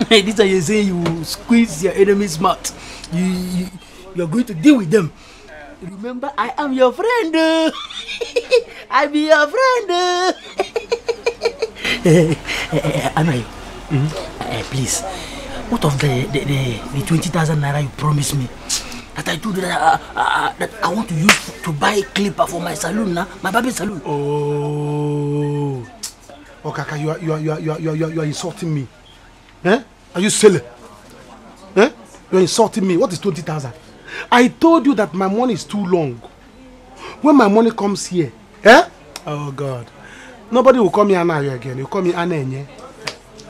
this time you're saying you squeeze your enemy's mouth. You, you, you're going to deal with them. Remember, I am your friend. uh. I be your friend. uh. Eh, eh, eh, Anna, eh, please, what of the, the, the, the 20,000 naira you promised me? That I told you that, uh, uh, that I want to use to buy a clipper for my salon, now, my barber salon. Oh. Oh, Kaka, you are, you are, you are, you are, you are, you are, you are insulting me. Eh? Are you silly? Eh? You are insulting me. What is 20,000? I told you that my money is too long. When my money comes here, eh? Oh, God. Nobody will call me Anayo again. You call me Anenye.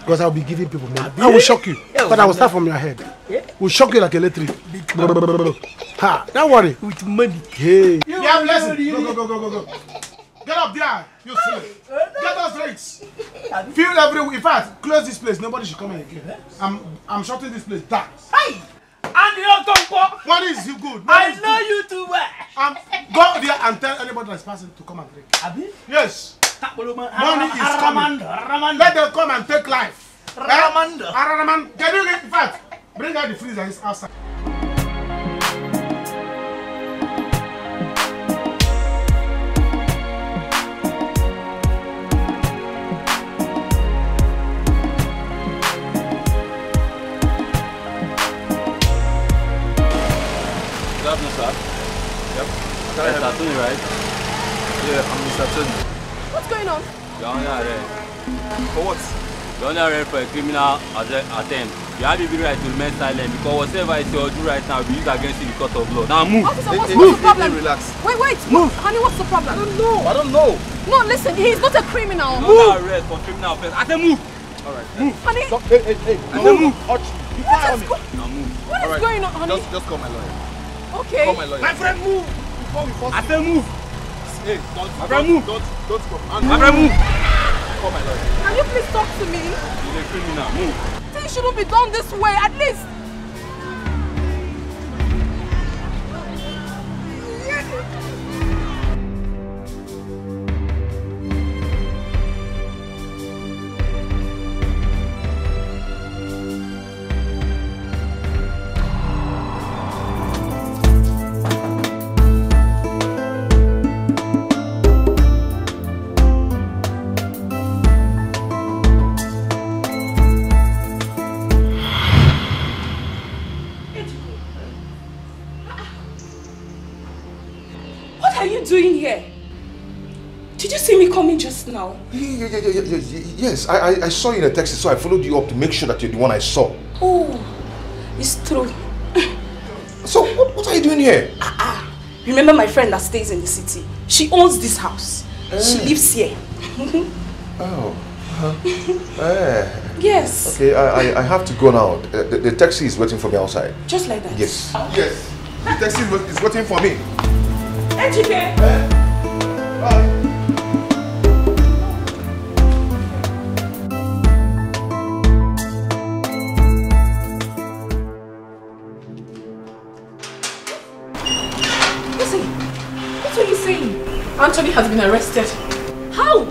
Because I will be giving people money. I will shock you. But I will start from your head. Will shock you like electric. Ha! Don't worry. With money. Hey. Yeah, blessing. Go, go, go, go, go, go. Get up there, you silly. Get those drinks. Fill every. In fact, close this place. Nobody should come in again. I'm, I'm shutting this place down. Hey! Andy Otompo! What is you good? I know you too well. Um, go there and tell anybody that's passing to come and drink. Abi? Yes. Money is coming. Ramanda. Let them come and take life. Ramanda. Araman. Can you, in fact, bring out the freezer it's outside. Yes, sir, Tony, right? Yeah, I'm Mr. Tony. What's going on? You're under arrest. For what? You're under arrest for a criminal attempt. You have every right to remain silent because whatever is your due right now will be used against you in the court of law. Now move. Officer, what's, what's the problem? Relax. Wait, wait. Move. Honey, what's the problem? I don't know. I don't know. No, listen, he's not a criminal. You're under arrest for criminal offense. I say move. All right. Move. Honey. Hey, hey, hey. I say move. What is, go- Now move. what is going on, honey? Just, just call my lawyer. okay. Call my lawyer. My friend, move. I say move. Hey, don't, My friend, move. Don't, don't come. My friend, move. Call my lawyer. Can you please talk to me? You're a criminal. Move. Things shouldn't be done this way, at least. What now? Yeah, yeah, yeah, yeah, yeah, yeah, Yes, I, I, I saw you in a taxi, so I followed you up to make sure that you're the one I saw. Oh, it's true. So, what, what are you doing here? Remember my friend that stays in the city? She owns this house. She Eh. lives here. Oh. Uh, eh. yes. Okay, I, I, I have to go now. Uh, the, the taxi is waiting for me outside. Just like that. Yes. Yes. The taxi is, waiting for me. Ejike! Listen, has been arrested. How?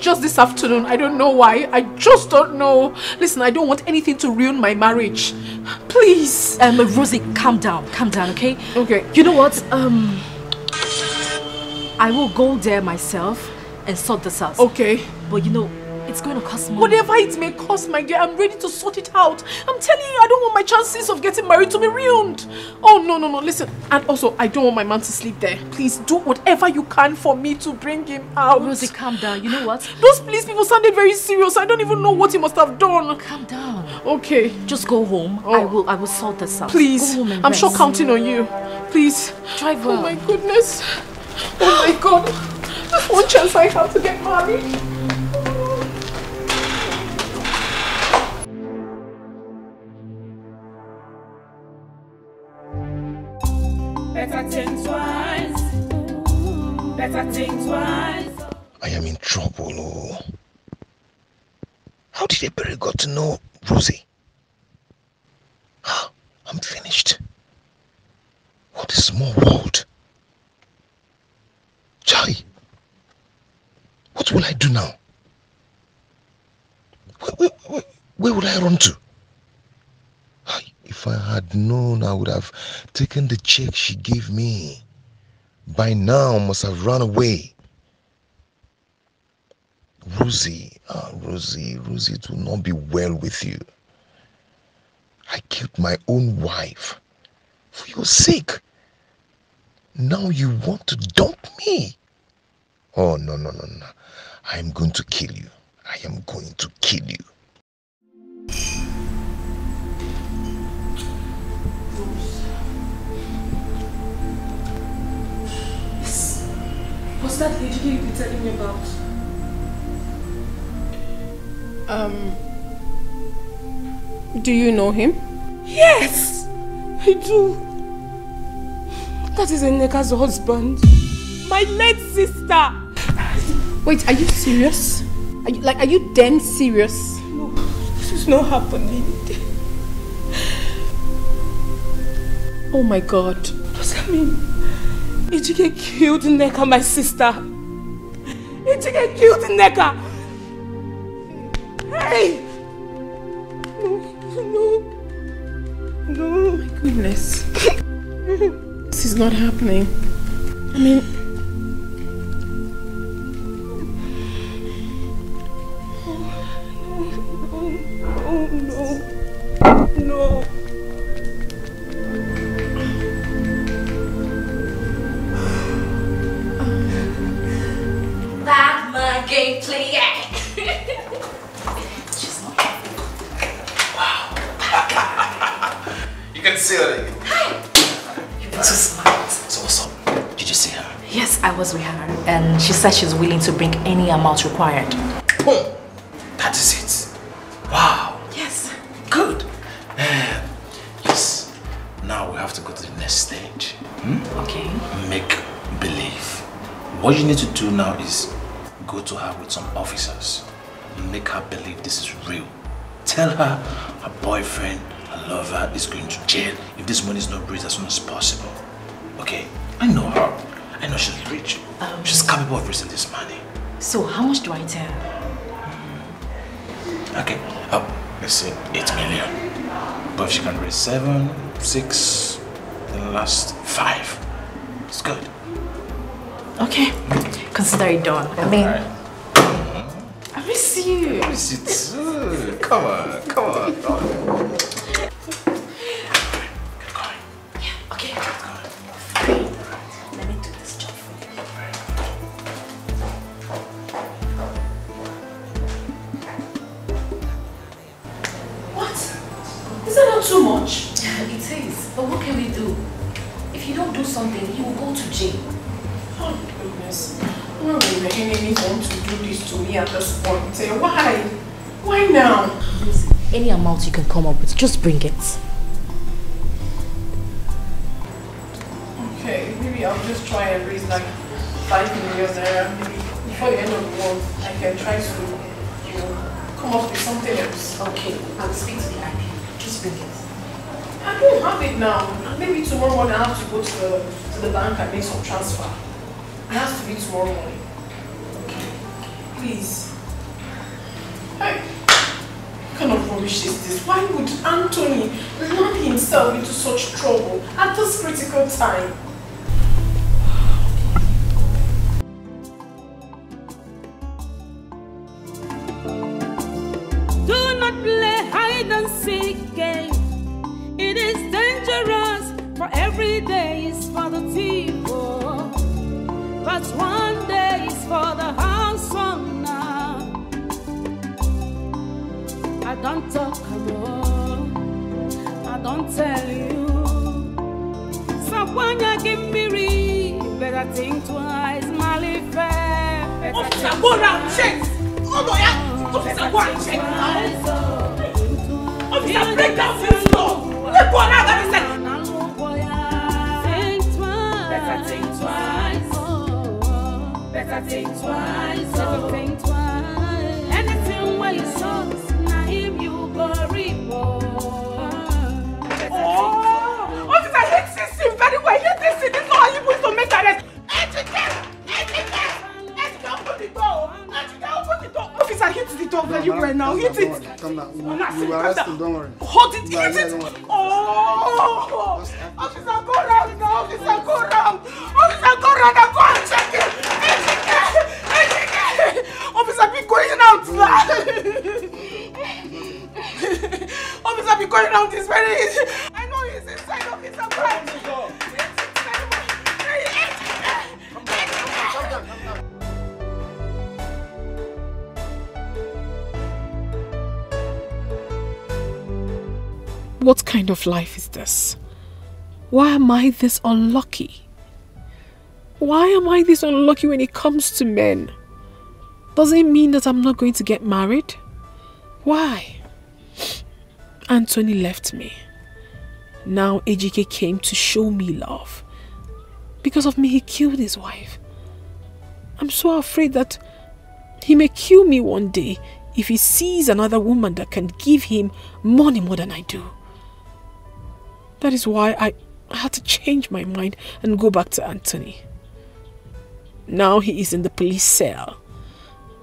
Just this afternoon. I don't know why. I just don't know. Listen, I don't want anything to ruin my marriage. Please. Um, Rosie, calm down, calm down, okay? Okay. You know what? Um, I will go there myself and sort this out. Okay. But you know, it's going to cost money. Whatever it may cost, my dear, I'm ready to sort it out. I'm telling you, I don't want my chances of getting married to be ruined. Oh, no, no, no. Listen. And also, I don't want my man to sleep there. Please do whatever you can for me to bring him out. Rosie, calm down. You know what? Those police people sounded very serious. I don't even know what he must have done. Calm down. Okay. Just go home. Oh. I will I will sort this out. Please. Home I'm sure counting on you. Please. Drive Oh my goodness. Oh my god. This one chance I have to get married. Better think twice. I am in trouble. Oh. How did a Ebere got to know Rosie? I'm finished. What a small world. Chai, what will I do now? Where, where, where would I run to? If I had known, I would have taken the check she gave me. By now, must have run away. Rosie, ah, Rosie, Rosie, it will not be well with you. I killed my own wife for your sake. Now you want to dump me? Oh, no, no, no, no. I am going to kill you. I am going to kill you. What's that lady you've been telling me about? Um. Do you know him? Yes! I do. That is Nneka's husband. My late sister. Wait, are you serious? Are you, like, are you damn serious? No, this is not happening. Oh my god. What Does that mean Ejike killed Nneka, my sister? Ejike killed Nneka! Hey! No, no, no. My goodness. this is not happening. I mean, That my game player. You can see her. You're too smart. So what's up? Did you see her? Yes, I was with her, and she said she's willing to bring any amount required. Boom. That is it. Wow. Yes. Good. Eh, yes. Now we have to go to the next stage. Hmm? Okay. Make believe. What you need to do now is to her with some officers. Make her believe this is real. Tell her her boyfriend, her lover is going to jail if this money is not raised as soon as possible. Okay? I know her. I know she's rich. Um, she's capable of raising this money. So how much do I tell? Hmm. Okay. Oh, let's say 8 million. But if she can raise 7, 6, the last 5, it's good. Okay. Consider it done. I mean, I miss you. I miss you too. Come on, come on. darling. Okay. Let me do this job for you. What? Is that not too much? It is. But what can we do? If you don't do something, you will go to jail. Oh, goodness. Why would Rahimi want to do this to me at this point? Eh, Why? Why now? Any amount you can come up with, just bring it. Okay, maybe I'll just try and raise like 5 million naira. Maybe before the end of the month, I can try to, you know, come up with something else. Okay, I'll speak to the IP. Just bring it. I don't have it now. Maybe tomorrow morning I have to go to the, to the bank and make some transfer. It has to be tomorrow morning. Please. Hey, what kind of rubbish is this? Why would Anthony land himself into such trouble at this critical time? Do not play hide and seek game. It is dangerous, for every day is for the thief. Oh. But one day is for the house owner. I don't talk alone. I don't tell you. Sakwanya give me read. Better think twice, Malife. Officer, go round, check. Oh, yeah. Officer, go and check now. Officer, break down this door. Let go now, that is it. Think twice. Better think twice. Better think twice. Better think twice. Anything where you source, now him you go report. Oh, officer, hit this thing very well. Hit this thing. This is not how you supposed to make arrest. Ejike, Ejike, Ejike, open the door. Ejike, open the door. Officer, hit the door very well now. Hit it. Calm down. We, Oh, now, we sit, will calm arrest down. him, don't worry. Hold it, hit it. Oh, officer, go round now. Officer, go round. Officer, go round and go and check it. Ejike, Ejike. Officer, be going out now. Officer, be going out. It's very easy. I know he's inside. Officer, go out. What kind of life is this? Why am I this unlucky? Why am I this unlucky when it comes to men? Does it mean that I'm not going to get married? Why? Anthony left me. Now Ejike came to show me love. Because of me, he killed his wife. I'm so afraid that he may kill me one day if he sees another woman that can give him money more than I do. That is why I had to change my mind and go back to Anthony. Now he is in the police cell.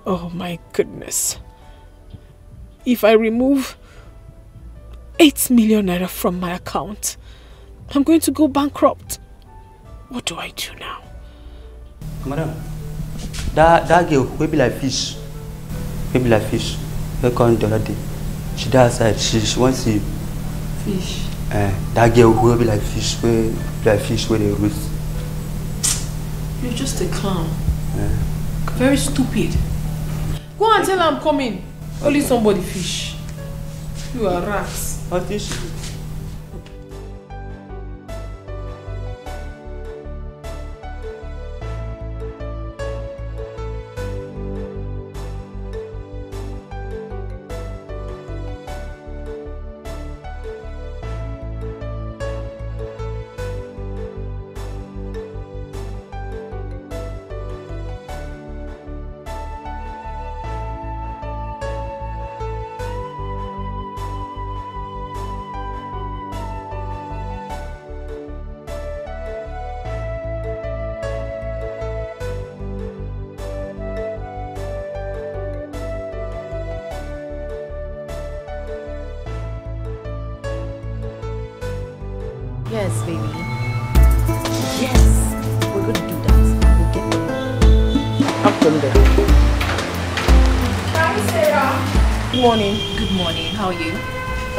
Oh my goodness. If I remove 8 million naira from my account, I'm going to go bankrupt. What do I do now? Madam, that, that girl, wey be like fish, wey be like fish, wey come the other day, she dey outside, she, she wan see you. Fish. Uh, that girl wey be like fish, wey be like fish wey dey roast. You're just a clown. Uh, Very stupid. Go and tell her I'm coming. Only somebody fish. You are rats. What fish? Yes,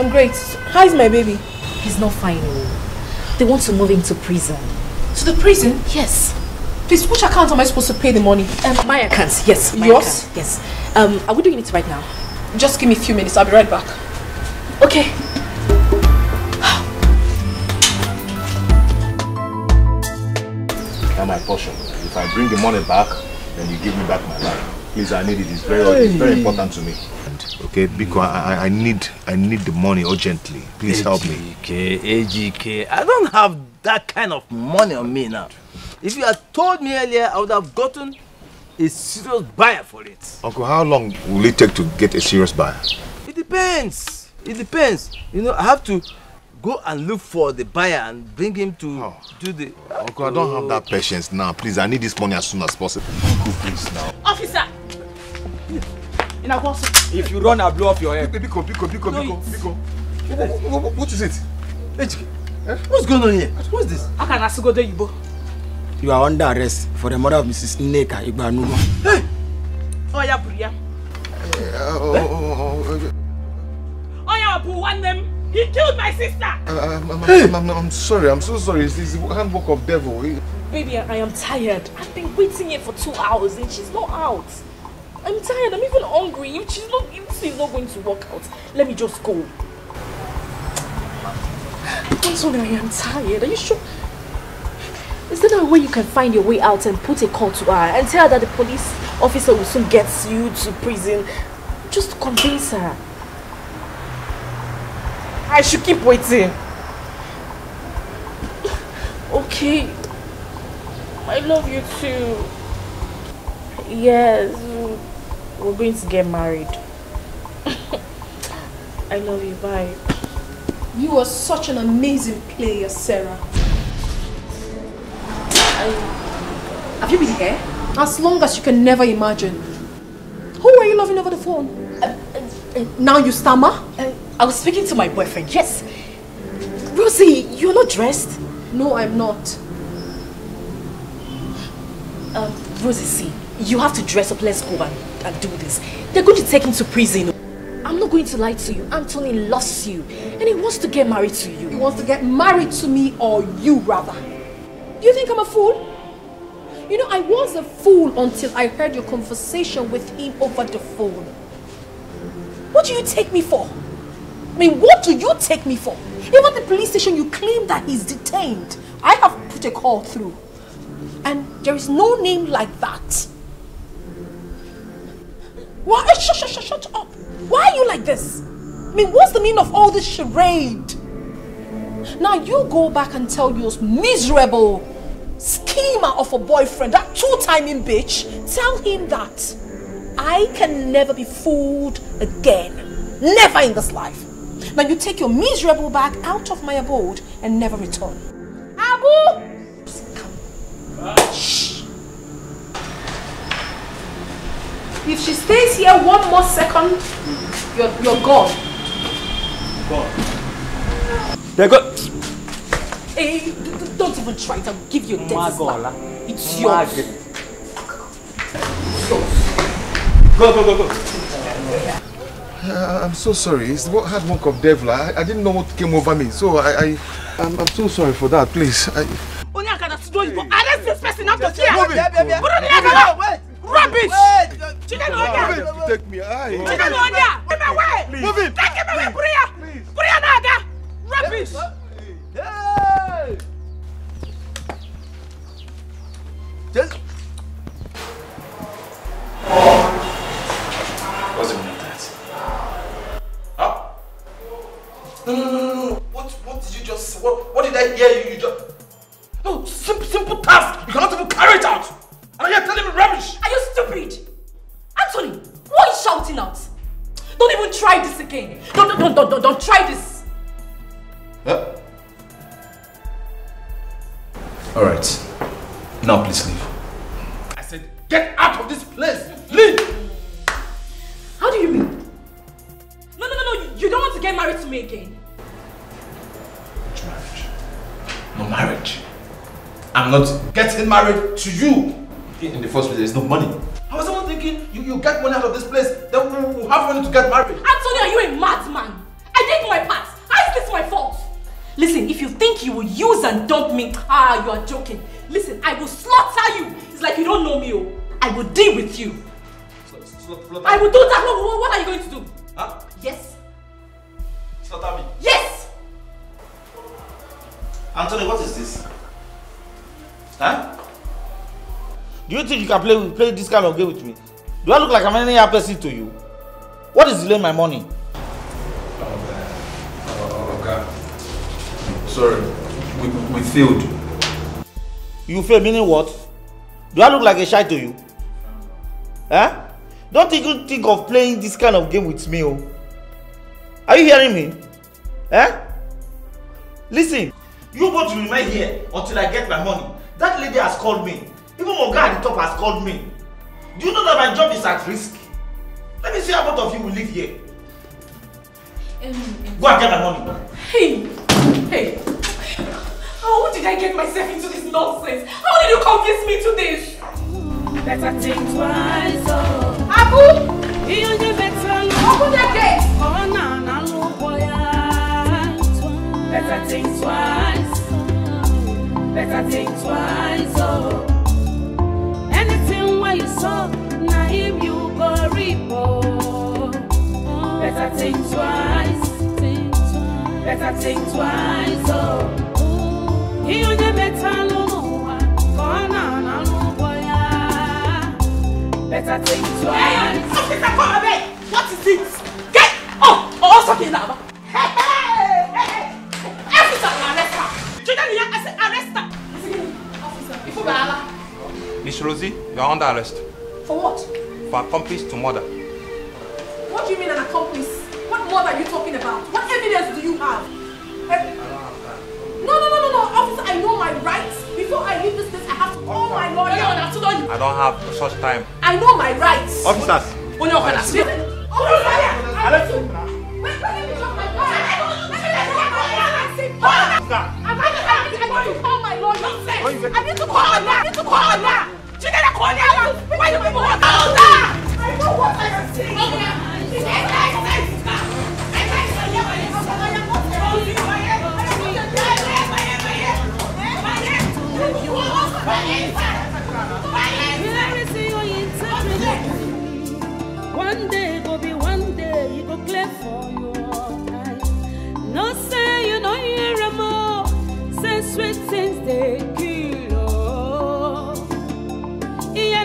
I'm great. How's my baby? He's not fine. oh. They want to move him to prison. To the prison? Yes. Please, which account am I supposed to pay the money? Um, my account. Yes. My Yours? account, Yes. Um, are we doing it right now? Just give me a few minutes. I'll be right back. Okay. Now my portion. If I bring the money back, then you give me back my life. Please, I need it. It's very, it's very important to me. Okay, because I, I, I need, I need the money urgently. Please help me. Ejike, Ejike. I don't have that kind of money on me now. If you had told me earlier, I would have gotten a serious buyer for it. Uncle, how long will it take to get a serious buyer? It depends. It depends. You know, I have to go and look for the buyer and bring him to oh. do the. Uncle, I don't have that patience now. Please, I need this money as soon as possible. Uncle, please now. Officer! In a If you run, I'll blow off your head. Biko, Biko, Biko, Biko, Biko. What, what, what is it? AGK, what's going on here? What's this? How can I go there, Igbo? You are under arrest for the murder of Mrs. Nneka Igbanugo. Hey! Oh, yeah, Buria. Oh, yeah, Abu, one them. He killed my sister. I'm, I'm, I'm, I'm, I'm sorry, I'm so sorry. It's, it's the handbook of devil. Baby, I am tired. I've been waiting here for two hours and she's not out. I'm tired. I'm even hungry. If she's not, if this is not going to work out, let me just go. I'm sorry, I am tired. Are you sure? Is there a way you can find your way out and put a call to her and tell her that the police officer will soon get you to prison? Just to convince her. I should keep waiting. Okay. I love you too. Yes. We're going to get married. I love you. Bye. You are such an amazing player, Sarah. Have you been here? As long as you can never imagine. Who are you loving over the phone? Uh, now you stammer? I was speaking to my boyfriend. Yes. Rosie, you're not dressed. No, I'm not. Um, Rosie, see, you have to dress up. Let's go and, and do this. They're going to take him to prison. I'm not going to lie to you. Anthony loves you and he wants to get married to you. He wants to get married to me or you rather. Do you think I'm a fool? You know, I was a fool until I heard your conversation with him over the phone. What do you take me for? I mean, what do you take me for? Even at the police station, you claim that he's detained. I have put a call through. And there is no name like that. Why? Shut, shut, shut, shut up. Why are you like this? I mean, what's the meaning of all this charade? Now you go back and tell your miserable schemer of a boyfriend, that two-timing bitch, tell him that I can never be fooled again. Never in this life. Now you take your miserable bag out of my abode and never return. Abu! Shh. If she stays here one more second, you're, you're gone. Gone. They go. Hey, d- d- don't even try it. I'll give you a death Magola. slap. It's yours. Go, go, go, go. Uh, I'm so sorry. It's the hard work of devil. I, I didn't know what came over me. So I, I I'm, I'm so sorry for that. Please. I, Only I can do it. Arrest this person out of here. Move it. Put it in Move here. it. Rubbish. Chicken Move Onya. it. Take me. Aye. Chicken Onya. Give him away. Move him. Take him away. Put it here. Put it here, Naga. Rubbish. Just. What's the meaning of that? Huh? No, no, no, no, no. What, what did you just? What, what did I hear you? You just. No, simple, simple task. You cannot even carry it out. And you're telling me rubbish. Are you stupid? Anthony, what are you shouting out? Don't even try this again. Don't, don't, don't, don't, don't try this. Huh? Alright. Now please leave. I said, get out of this place. Leave. How do you mean? No, no, no, no. You don't want to get married to me again. Which marriage? for marriage. I'm not getting married to you. In the first place, there's no money. I was even thinking, you, you get money out of this place, then we'll we'll have money to get married. Anthony, are you a madman? I did my part. How is this my fault? Listen, if you think you will use and dump me, ah, you are joking. Listen, I will slaughter you. It's like you don't know me, oh. I will deal with you. I will do that. What, what- what are you going to do? Huh? Yes. Slaughter me. Yes. Anthony, what is this? Huh? Do you think you can play with, play this kind of game with me? Do I look like I'm any other person to you? What is delaying my money? Okay. Sorry, we, we failed. You fail meaning what? Do I look like a shy to you? Huh? Don't even think of playing this kind of game with me, oh. Are you hearing me? Eh? Listen, you both remain here until I get my money. That lady has called me. Even Oga at the top has called me. Do you know that my job is at risk? Let me see how both of you will live here. Go and get my money. Hey, hey. How did I get myself into this nonsense? How did you convince me to this? Better think twice, oh. Abu! You only better look. Open the gate! Oh, na, na, look, boy, ah. Better think twice. Better think twice, oh. Where you saw, na him you go reap, oh. Better think twice. Better think twice, oh. You only better look. Oh, na, na, look, boy. Better think twice. Officer, come away! What is it? Get up! Oh, something now. Hey, hey, hey, hey. Officer, arrest her. Children, arrest her. Officer, if you Miss Rosie, you are under arrest For what? for accomplice to murder. What do you mean an accomplice? What murder are you talking about? What evidence do you have? Eh, No, no, no, no, no, officer, I know my rights. Before I leave this place, I have to call my lawyer and I told you. I don't have such time. I know my rights. Officers, Onye ọbụla. Officer, I need to. Wait, wait, let me talk my lawyer. Let me talk my lawyer. Officer, I need to call my lawyer. I need to call my lawyer. I need to call my lawyer. Why do people want to? I know what saying. One day go be one day, you go clear for your eyes. No say you no hear more, say sweet things they kill.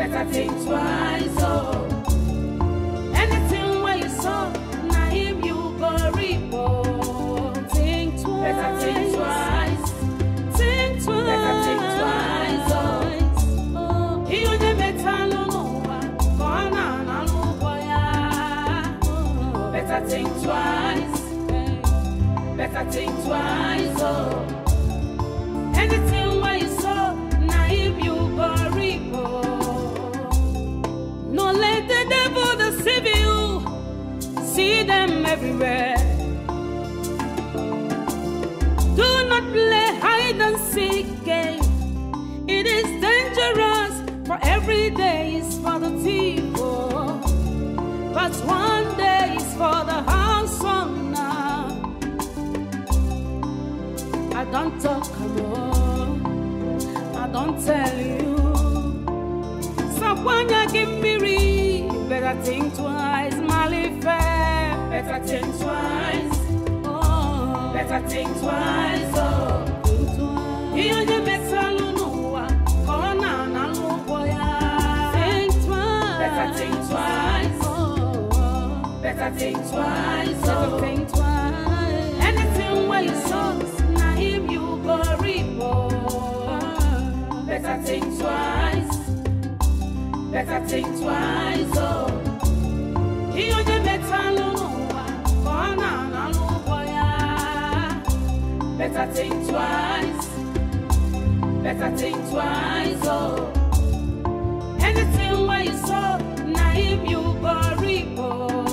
Better think twice. Oh. Anything where you saw, na him you go reap. Oh. Think twice. Better think twice. Think twice. Better think twice. Oh. He only better lulu. Oh na na lu. Better think twice. Better think twice. Oh. Anything let the you. See them everywhere. Do not play hide and seek game. It is dangerous, for every day is for the. Oh. But one day is for the house owner. I don't talk alone. I don't tell you. Sakwanya give me read. Better think twice, Malife. Better think twice. Oh, better think twice. Oh, think twice. You only better lunu. Corona na luboya. Think twice. Better think twice. Oh, better think twice. Oh, better think twice. Anything where you saw, na him you go reap. Oh. Better think twice, oh. Ihe onye metalụ n'ụwa ka ọ na-analụ ụgwọ ya. Better think twice, better think twice, oh. Anything where you sow, na him you. Better twice, oh.